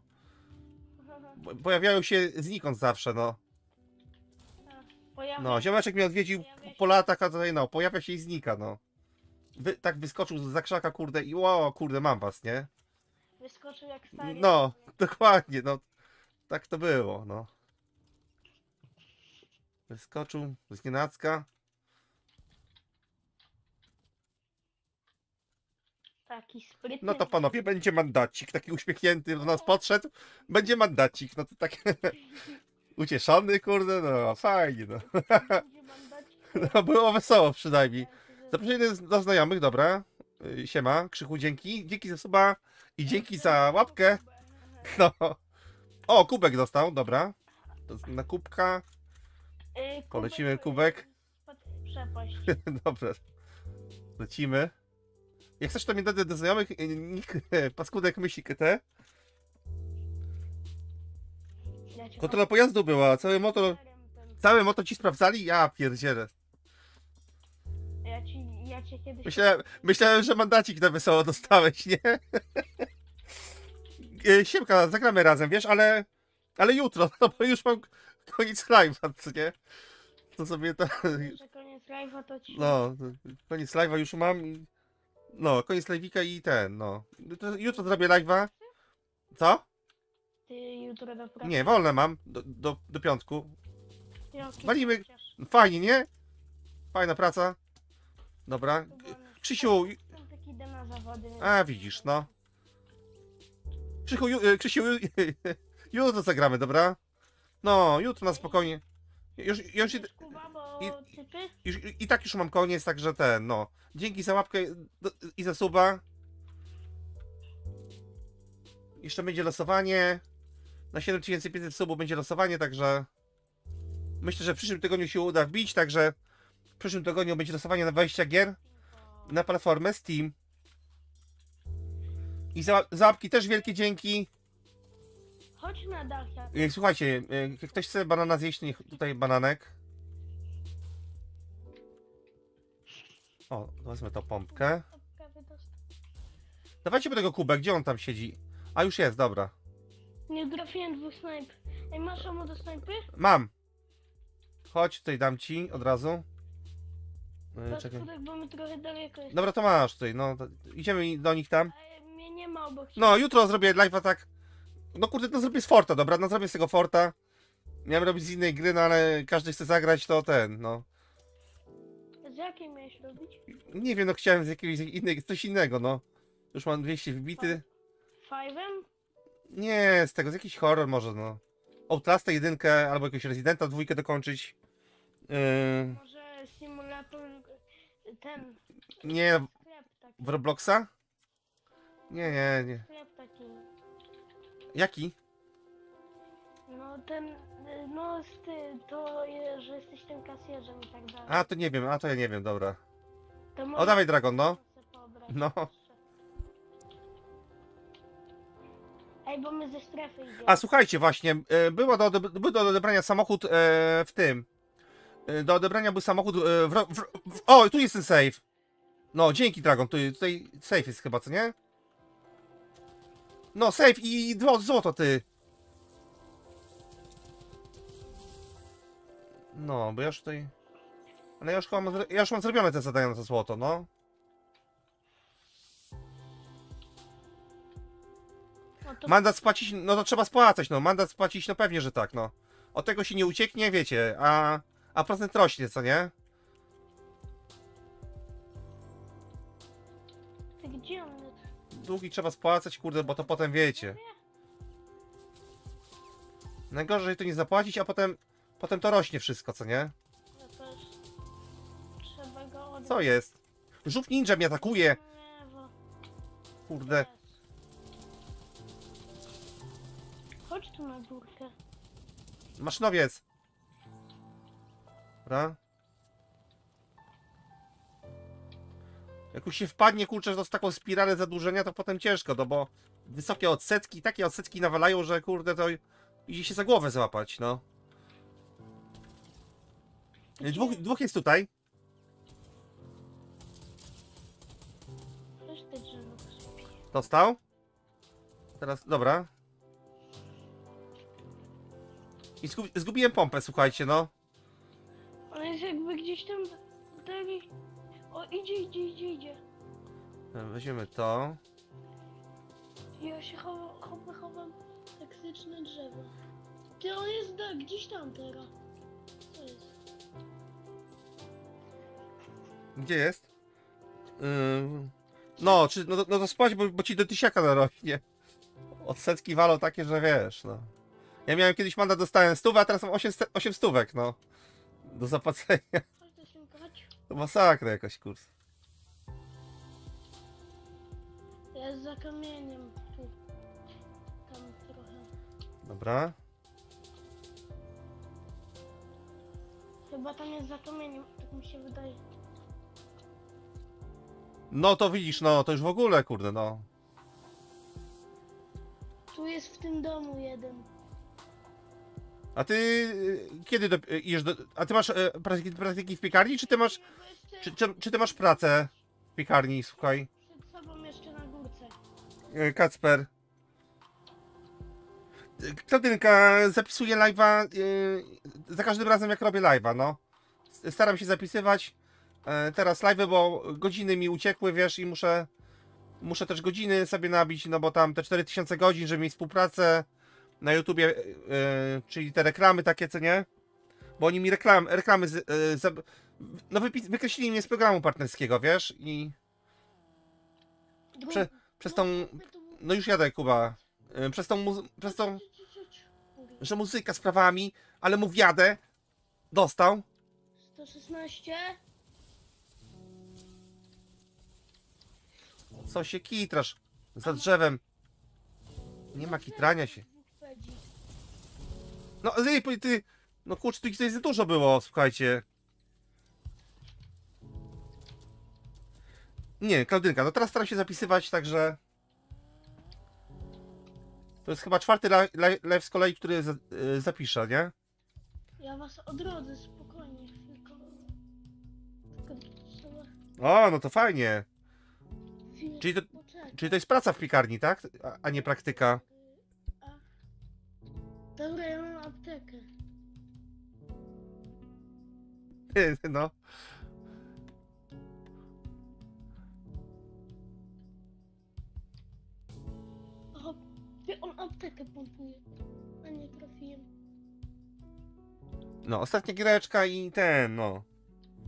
po- Pojawiają się znikąd zawsze, no. No, ziomeczek mnie odwiedził po latach, a tutaj no, pojawia się i znika, no. Wy, tak wyskoczył z krzaka, kurde, i o, kurde, mam was, nie? Wyskoczył jak stary. No, dokładnie, no. Tak to było, no. Wyskoczył z nienacka. Taki sprytny. No to panowie, będzie mandacik. Taki uśmiechnięty do nas podszedł. Będzie mandacik. No to tak ucieszony, kurde, no fajnie, no. No było wesoło przynajmniej. Zaproszenie do znajomych, dobra. Y, Siema, Krzychu, dzięki. Dzięki za suba i dzięki za łapkę. No. O, kubek dostał, dobra. Na kubka. Y, Polecimy kubek. Przepaść. Dobra. Lecimy. Jak chcesz, to mnie dodaj do znajomych. y, Nick, paskudek myślik te. Kontrola pojazdu była, cały motor, cały motor ci sprawdzali? Ja pierdzielę. Cię kiedyś... Myślałem, myślałem, że mandacik na wesoło dostałeś, nie? E, Siemka, zagramy razem, wiesz, ale, ale jutro, no bo już mam koniec live'a, co nie? To sobie to, że koniec live'a to ci... no, koniec live'a już mam, i- no, koniec live'ika i ten, no. Jutro zrobię live'a. Co? Ty jutro do pracy. Nie, wolne mam, do, do, do piątku. Walimy. Fajnie, nie? Fajna praca. Dobra. Krzysiu, Ten taki idę na zawody. więc- A, widzisz, no. Krzychu, ju, e, Krzysiu, ju, jutro zagramy, dobra? No, jutro na spokojnie. Już, już, i, Idziesz, Kuba, bo i- typy? już, i tak już mam koniec, także ten, no. Dzięki za łapkę do- i za suba. Jeszcze będzie losowanie. Na 7500 subów będzie losowanie, także myślę, że w przyszłym tygodniu się uda wbić, także w przyszłym tygodniu będzie losowanie na 20 gier na platformę Steam. I za, za łapki też wielkie dzięki. Chodź na dach. jak- E, Słuchajcie, e, jak ktoś chce banana zjeść, niech tutaj bananek. O, wezmę tą pompkę. Dawajcie po tego kubek, gdzie on tam siedzi? A już jest, dobra. Nie trafiłem dwóch snajp. Ej, masz do snajpy? Mam. Chodź, tutaj dam ci od razu. E, To Czekaj. bo my trochę daleko jest. Dobra, to masz tutaj, no. To idziemy do nich tam. Ej, mnie nie ma obok siebie. No, jutro zrobię live'a tak. No kurde, no zrobię z Forta, dobra, no zrobię z tego Forta. Miałem robić z innej gry, no ale każdy chce zagrać, to ten, no. Z jakiej miałeś robić? Nie wiem, no chciałem z jakiegoś innej, coś innego, no. Już mam 200 wbity. Five'em? Nie, z tego, z jakiś horror może, no. Outlasta jedynkę, albo jakiegoś Residenta dwójkę dokończyć. Yy, Może simulator ten nie, sklep taki. w Robloxa? Nie, nie, nie. Sklep taki. Jaki? No ten, y, no z ty, to że jesteś tym kasjerzem i tak dalej. A, to nie wiem, a to ja nie wiem, dobra. To O, może dawaj Dragon, no. sobie No. jeszcze. Ej, bo my ze strefy idziemy. A słuchajcie, właśnie, e, było do, odeb- był do odebrania samochód e, w tym. E, Do odebrania był samochód e, w, w, w, O, tu jest ten safe. No, dzięki Dragon, tu, tutaj safe jest chyba, co nie? No, safe i zło- złoto, ty. No, bo ja już tutaj... Ale ja już, mam, ja już mam zrobione te zadania na to złoto, no. No to Mandat spłacić, no to trzeba spłacać, no. Mandat spłacić, no pewnie, że tak, no. Od tego się nie ucieknie, wiecie, a, a procent rośnie, co nie? ty gdzie on jest? Długi trzeba spłacać, kurde, bo to potem wiecie. Najgorzej, to nie zapłacić, a potem, potem to rośnie wszystko, co nie? No też trzeba go oddać. Co jest? Żółw ninja mnie atakuje! Bo... Kurde. jest. Chodź tu na górkę. Maszynowiec! Dobra. Jak już się wpadnie, kurczę, w taką spiralę zadłużenia, to potem ciężko, no bo wysokie odsetki, takie odsetki nawalają, że kurde, to idzie się za głowę złapać, no. Dwóch, dwóch jest tutaj. Dostał. Teraz, dobra. I zgub, zgubiłem pompę, słuchajcie, no. On jest jakby gdzieś tam dalej. O, idzie, idzie, idzie, idzie. Weźmiemy to. Ja się chowam, chowam, chowam toksyczne drzewo. Ty, on jest da, gdzieś tam teraz. Co jest? Gdzie jest? Ym, No, czy, no, no to spać, bo, bo ci do tysiaka narośnie. Odsetki walą takie, że wiesz, no. Ja miałem kiedyś mandat, dostałem stówę, a teraz mam 8, 8 stówek, no. Do grać. To masakra jakaś kurs. Jest za kamieniem tu. Tam trochę. Dobra. Chyba tam jest za kamieniem, tak mi się wydaje. No to widzisz, no, to już w ogóle, kurde, no. Tu jest w tym domu jeden. A ty y, kiedy do, y, idziesz do... A ty masz y, praktyki, praktyki w piekarni, czy ty masz... Czy, czy, czy ty masz pracę w piekarni, słuchaj? przed sobą jeszcze na górce. E, Kacper. E, Kladynka, zapisuję live'a e, za każdym razem jak robię live'a, no. Staram się zapisywać e, teraz live'y, bo godziny mi uciekły, wiesz, i muszę muszę też godziny sobie nabić, no bo tam te 4000 godzin, żeby mieć współpracę na YouTubie, e, czyli te reklamy takie, co nie? Bo oni mi reklam, reklamy, z, e, za, no wypis, wykreślili mnie z programu partnerskiego, wiesz, i. Prze- przez tą no już jadę, Kuba. Y, Przez tą, muzy- przez tą, że muzyka z prawami, ale mów jadę. Dostał. 116. Co się kitrasz? Za drzewem. Nie ma kitrania się. No, ty, ty, ty. No kurczę, tu za dużo było, słuchajcie. Nie, Klaudynka, no teraz staram się zapisywać, także... To jest chyba czwarty li- li- live z kolei, który za- y, zapiszę, nie? Ja was odrodzę spokojnie, tylko. Tylko trzeba O, no to fajnie. Czyli to-. Czyli to jest praca w piekarni, tak? A, a nie praktyka. Dobra, ja mam aptekę. No. O, on aptekę pompuje. A nie trafiłem. No, ostatnia giereczka i ten, no.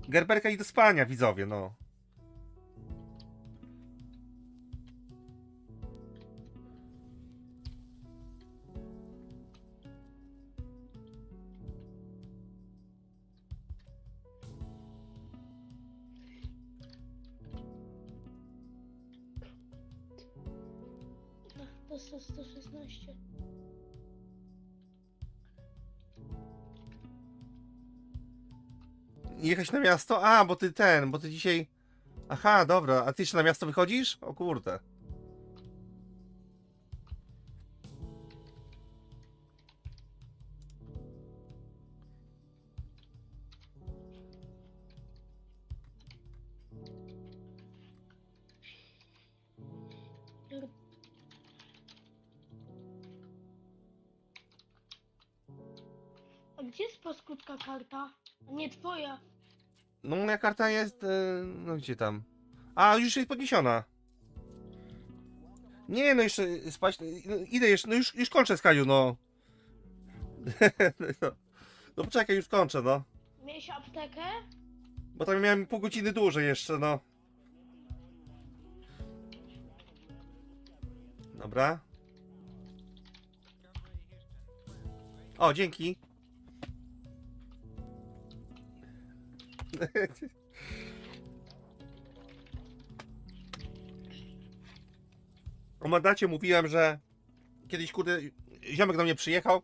Gerberka i do spania, widzowie. No, Jechać na miasto? A, bo ty ten, bo ty dzisiaj... Aha, dobra, a ty jeszcze na miasto wychodzisz? O kurde. A gdzie jest paskutka karta? A nie twoja. No, moja karta jest... e, No, gdzie tam? A, już jest podniesiona. Nie, no jeszcze spać... No, idę jeszcze, no już, już kończę z Kaju, no. no. No poczekaj, już kończę, no. Miałeś aptekę? Bo tam miałem pół godziny dłużej jeszcze, no. Dobra. O, dzięki. O mandacie mówiłem, że kiedyś, kurde, ziomek do mnie przyjechał.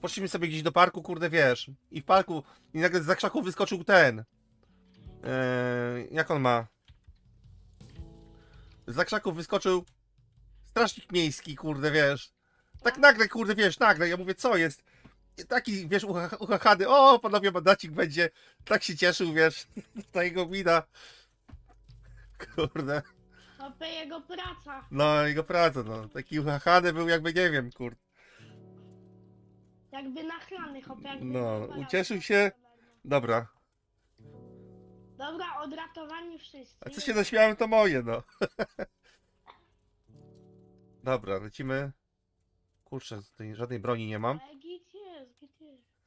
Poszliśmy sobie gdzieś do parku, kurde, wiesz. I w parku, i nagle z krzaków wyskoczył ten. Eee, jak on ma? Z krzaków wyskoczył strażnik miejski, kurde, wiesz. Tak nagle, kurde, wiesz, nagle. Ja mówię, co jest? Taki, wiesz, ucha- uchachany, o, panowie, mandacik będzie. Tak się cieszył, wiesz, ta jego mina. Kurde. Hopy jego praca. No, jego praca, no. Taki uchachany był, jakby, nie wiem, kurde. Jakby nachlany hopy. Jakby No, ucieszył się. Dobra. Dobra, odratowani wszyscy. A co się zaśmiałem, to moje, no. Dobra, lecimy. Kurczę, tutaj żadnej broni nie mam. Ale git jest, git jest. Mm.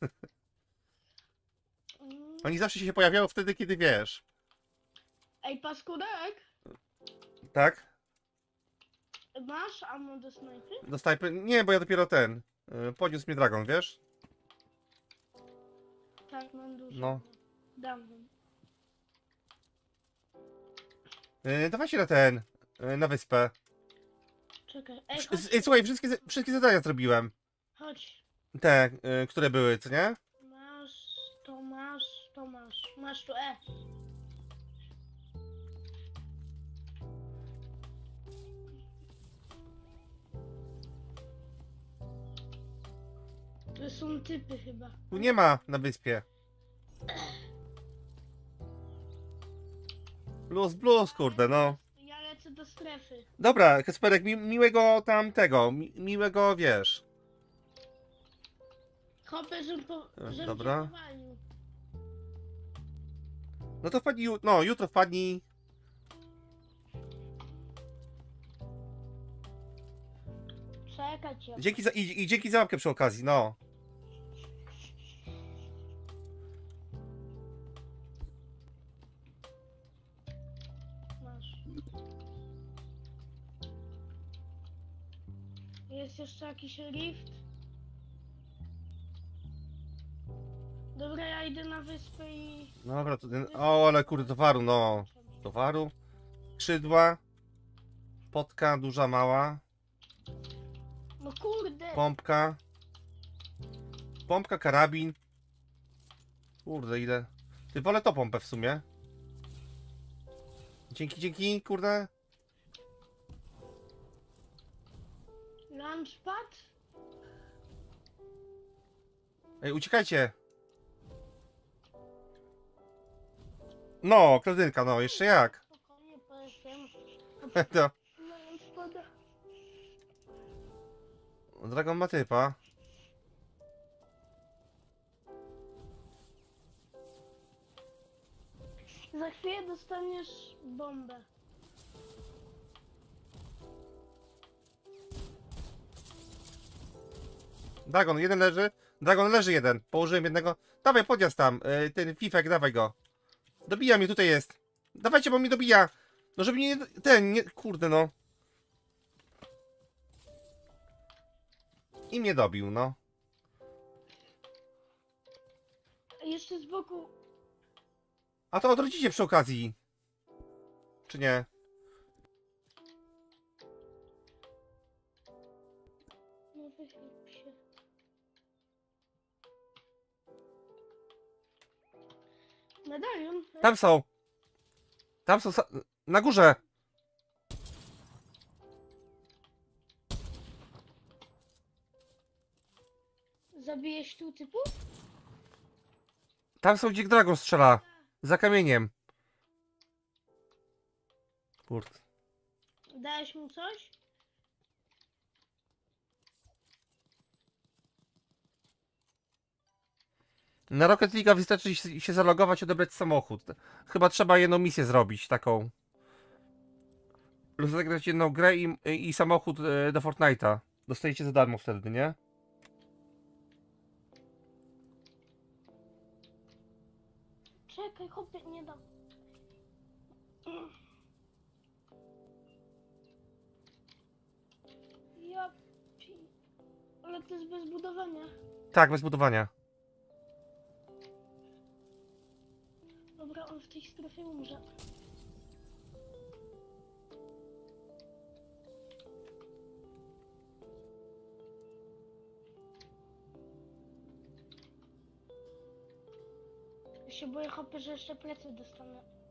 Oni zawsze się pojawiają wtedy, kiedy wiesz. Ej, paskudek, Tak? masz ammo do snajpy? Do snajpy? Nie, bo ja dopiero ten. y, Podniósł mnie dragon, wiesz? Tak, mam dużo. No. Dam wam. Yy, dawajcie na ten. y, Na wyspę. Czekaj, ej, Wsz- chodź, z- y, Słuchaj, wszystkie, wszystkie zadania zrobiłem. chodź. Te, y, które były, co nie? Masz, to masz, to masz. Masz tu E. To są typy chyba. Tu nie ma na wyspie. Blues, blues, kurde, no. Ja lecę do strefy. Dobra, Kasperek, mi, miłego tam tego, mi, miłego, wiesz. Hopę, żebym po, E, żebym dobra. cię. No to wpadnij, ju- no, jutro wpadnij. Czekać cię. Dzięki za, i, I dzięki za łapkę przy okazji, no. Masz. Jest jeszcze jakiś lift? Dobra, ja idę na wyspę i... Dobra, to ten, o, ale kurde, towaru, no. Towaru. Skrzydła. Potka, duża, mała. No kurde! Pompka. Pompka, karabin. Kurde, ile. Ty wolę to pompę w sumie. Dzięki, dzięki, kurde. Launchpad? Ej, uciekajcie. No, kredynka, no, jeszcze jak. Spokojnie. To. Launchpada. Dragon ma typa. Za chwilę dostaniesz bombę. Dragon, jeden leży. Dragon leży jeden. Położyłem jednego. Dawaj, podjazd tam. Yy, ten fifek, dawaj go. Dobija mnie, tutaj jest. Dawajcie, bo mnie dobija. No żeby nie... Ten, nie... Kurde, no. I mnie dobił, no. A jeszcze z boku... A to odrodzicie przy okazji. Czy nie? Medalion? Tam są. Tam są. sa- Na górze. Zabijesz tu typu? Tam są, gdzie Dragon strzela. Za kamieniem. Kurde. Dałeś mu coś? Na Rocket League wystarczy się- zalogować, odebrać samochód. Chyba trzeba jedną misję zrobić, taką. Rozegrać jedną grę i, i samochód e, do Fortnite'a. Dostajecie za darmo wtedy, nie? Czekaj, chłopie, nie dam. Ja. Ale to jest bez budowania. Tak, bez budowania. Dobra, on w tej strefie umrze. Ja się boję hopy, że jeszcze plecy dostanę.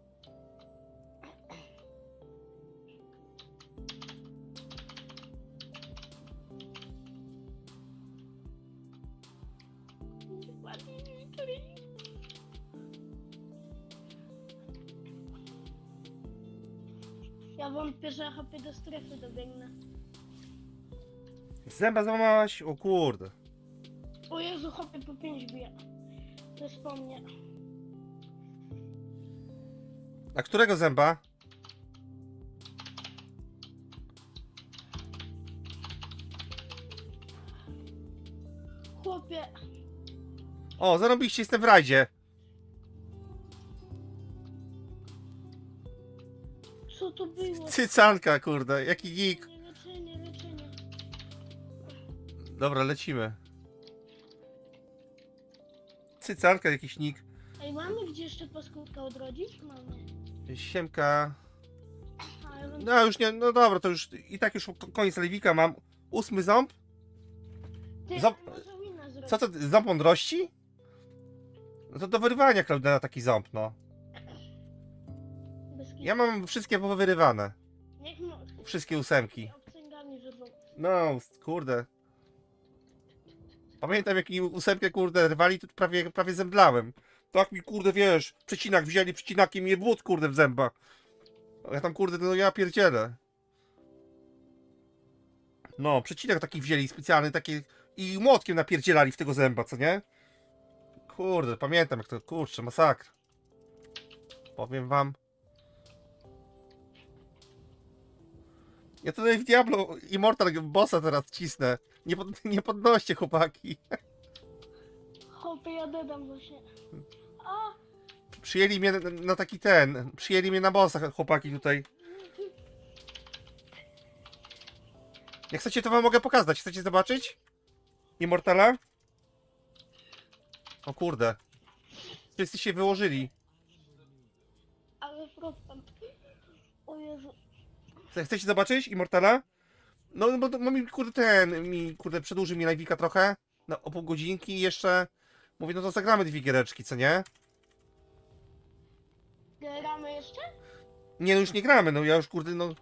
Wątpię, że hopy do strefy dobiegnę. Zęba złamałaś? O kurde. O Jezu, hopy po 5 bije. To jest po mnie. A którego zęba? Chłopie, O, zarobiście, jestem w rajdzie. Cycanka, kurde, jaki geek. Dobra, lecimy. Cycanka, jakiś nick. Ej, mamy gdzie jeszcze paskudka odrodzić? Mamy. Siemka. No już nie, no dobra, to już i tak już ko- koniec Lewika mam. Ósmy ząb? Zrobić? Co to, ząb mądrości? No to do wyrywania Klaudena taki ząb, no. Ja mam wszystkie powyrywane. Wszystkie ósemki. No, kurde. Pamiętam jak mi ósemkę kurde rwali, to prawie, prawie zemdlałem. Tak mi kurde wiesz, przecinak wzięli, przecinakiem mnie but kurde w zęba. Ja tam kurde, no ja pierdzielę. No, przecinak taki wzięli specjalny, taki i młotkiem napierdzielali w tego zęba, co nie? Kurde, pamiętam jak to, kurczę, masakra. Powiem wam. Ja tutaj w Diablo Immortal bossa teraz cisnę. Nie, pod, nie podnoście chłopaki. Hopy, ja dodam właśnie. A, Przyjęli mnie na, na taki ten. Przyjęli mnie na bossa chłopaki tutaj. Jak chcecie to wam mogę pokazać. Chcecie zobaczyć? Immortala? O kurde. Wszyscy się wyłożyli. ale problem. O Jezu. Chce- Chcecie zobaczyć Immortala? No, bo no, mi kurde ten, mi kurde przedłuży mi live'ika trochę. No, o pół godzinki i jeszcze. Mówię, no to zagramy dwie giereczki, co nie? Gramy jeszcze? Nie, no już nie gramy, no ja już kurde, no.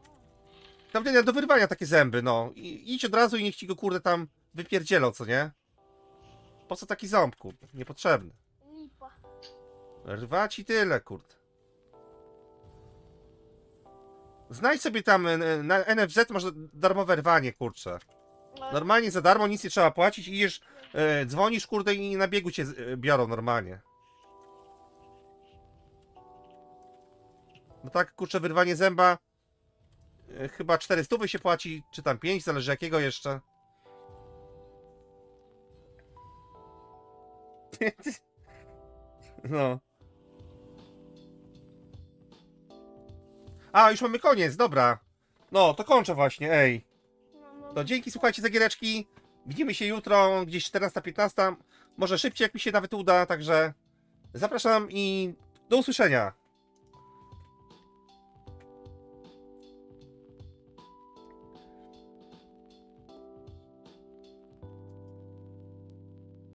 Naprawdę do wyrwania takie zęby, no. I, idź od razu i niech ci go kurde tam wypierdzielą, co nie? Po co taki ząb, kurde? Niepotrzebny. Lipa. Rwać i tyle, kurde. Znajdź sobie tam e, na NFZ masz darmowe rwanie, kurczę. No, Normalnie za darmo nic nie trzeba płacić, idziesz, e, dzwonisz, kurde i na biegu cię e, biorą normalnie. No tak, kurczę, wyrwanie zęba e, chyba 400 się płaci, czy tam 5, zależy jakiego jeszcze. No. A, już mamy koniec, dobra. No, to kończę właśnie, ej. no, dzięki, słuchajcie, za giereczki. Widzimy się jutro, gdzieś 14-15. Może szybciej, jak mi się nawet uda, także zapraszam i do usłyszenia.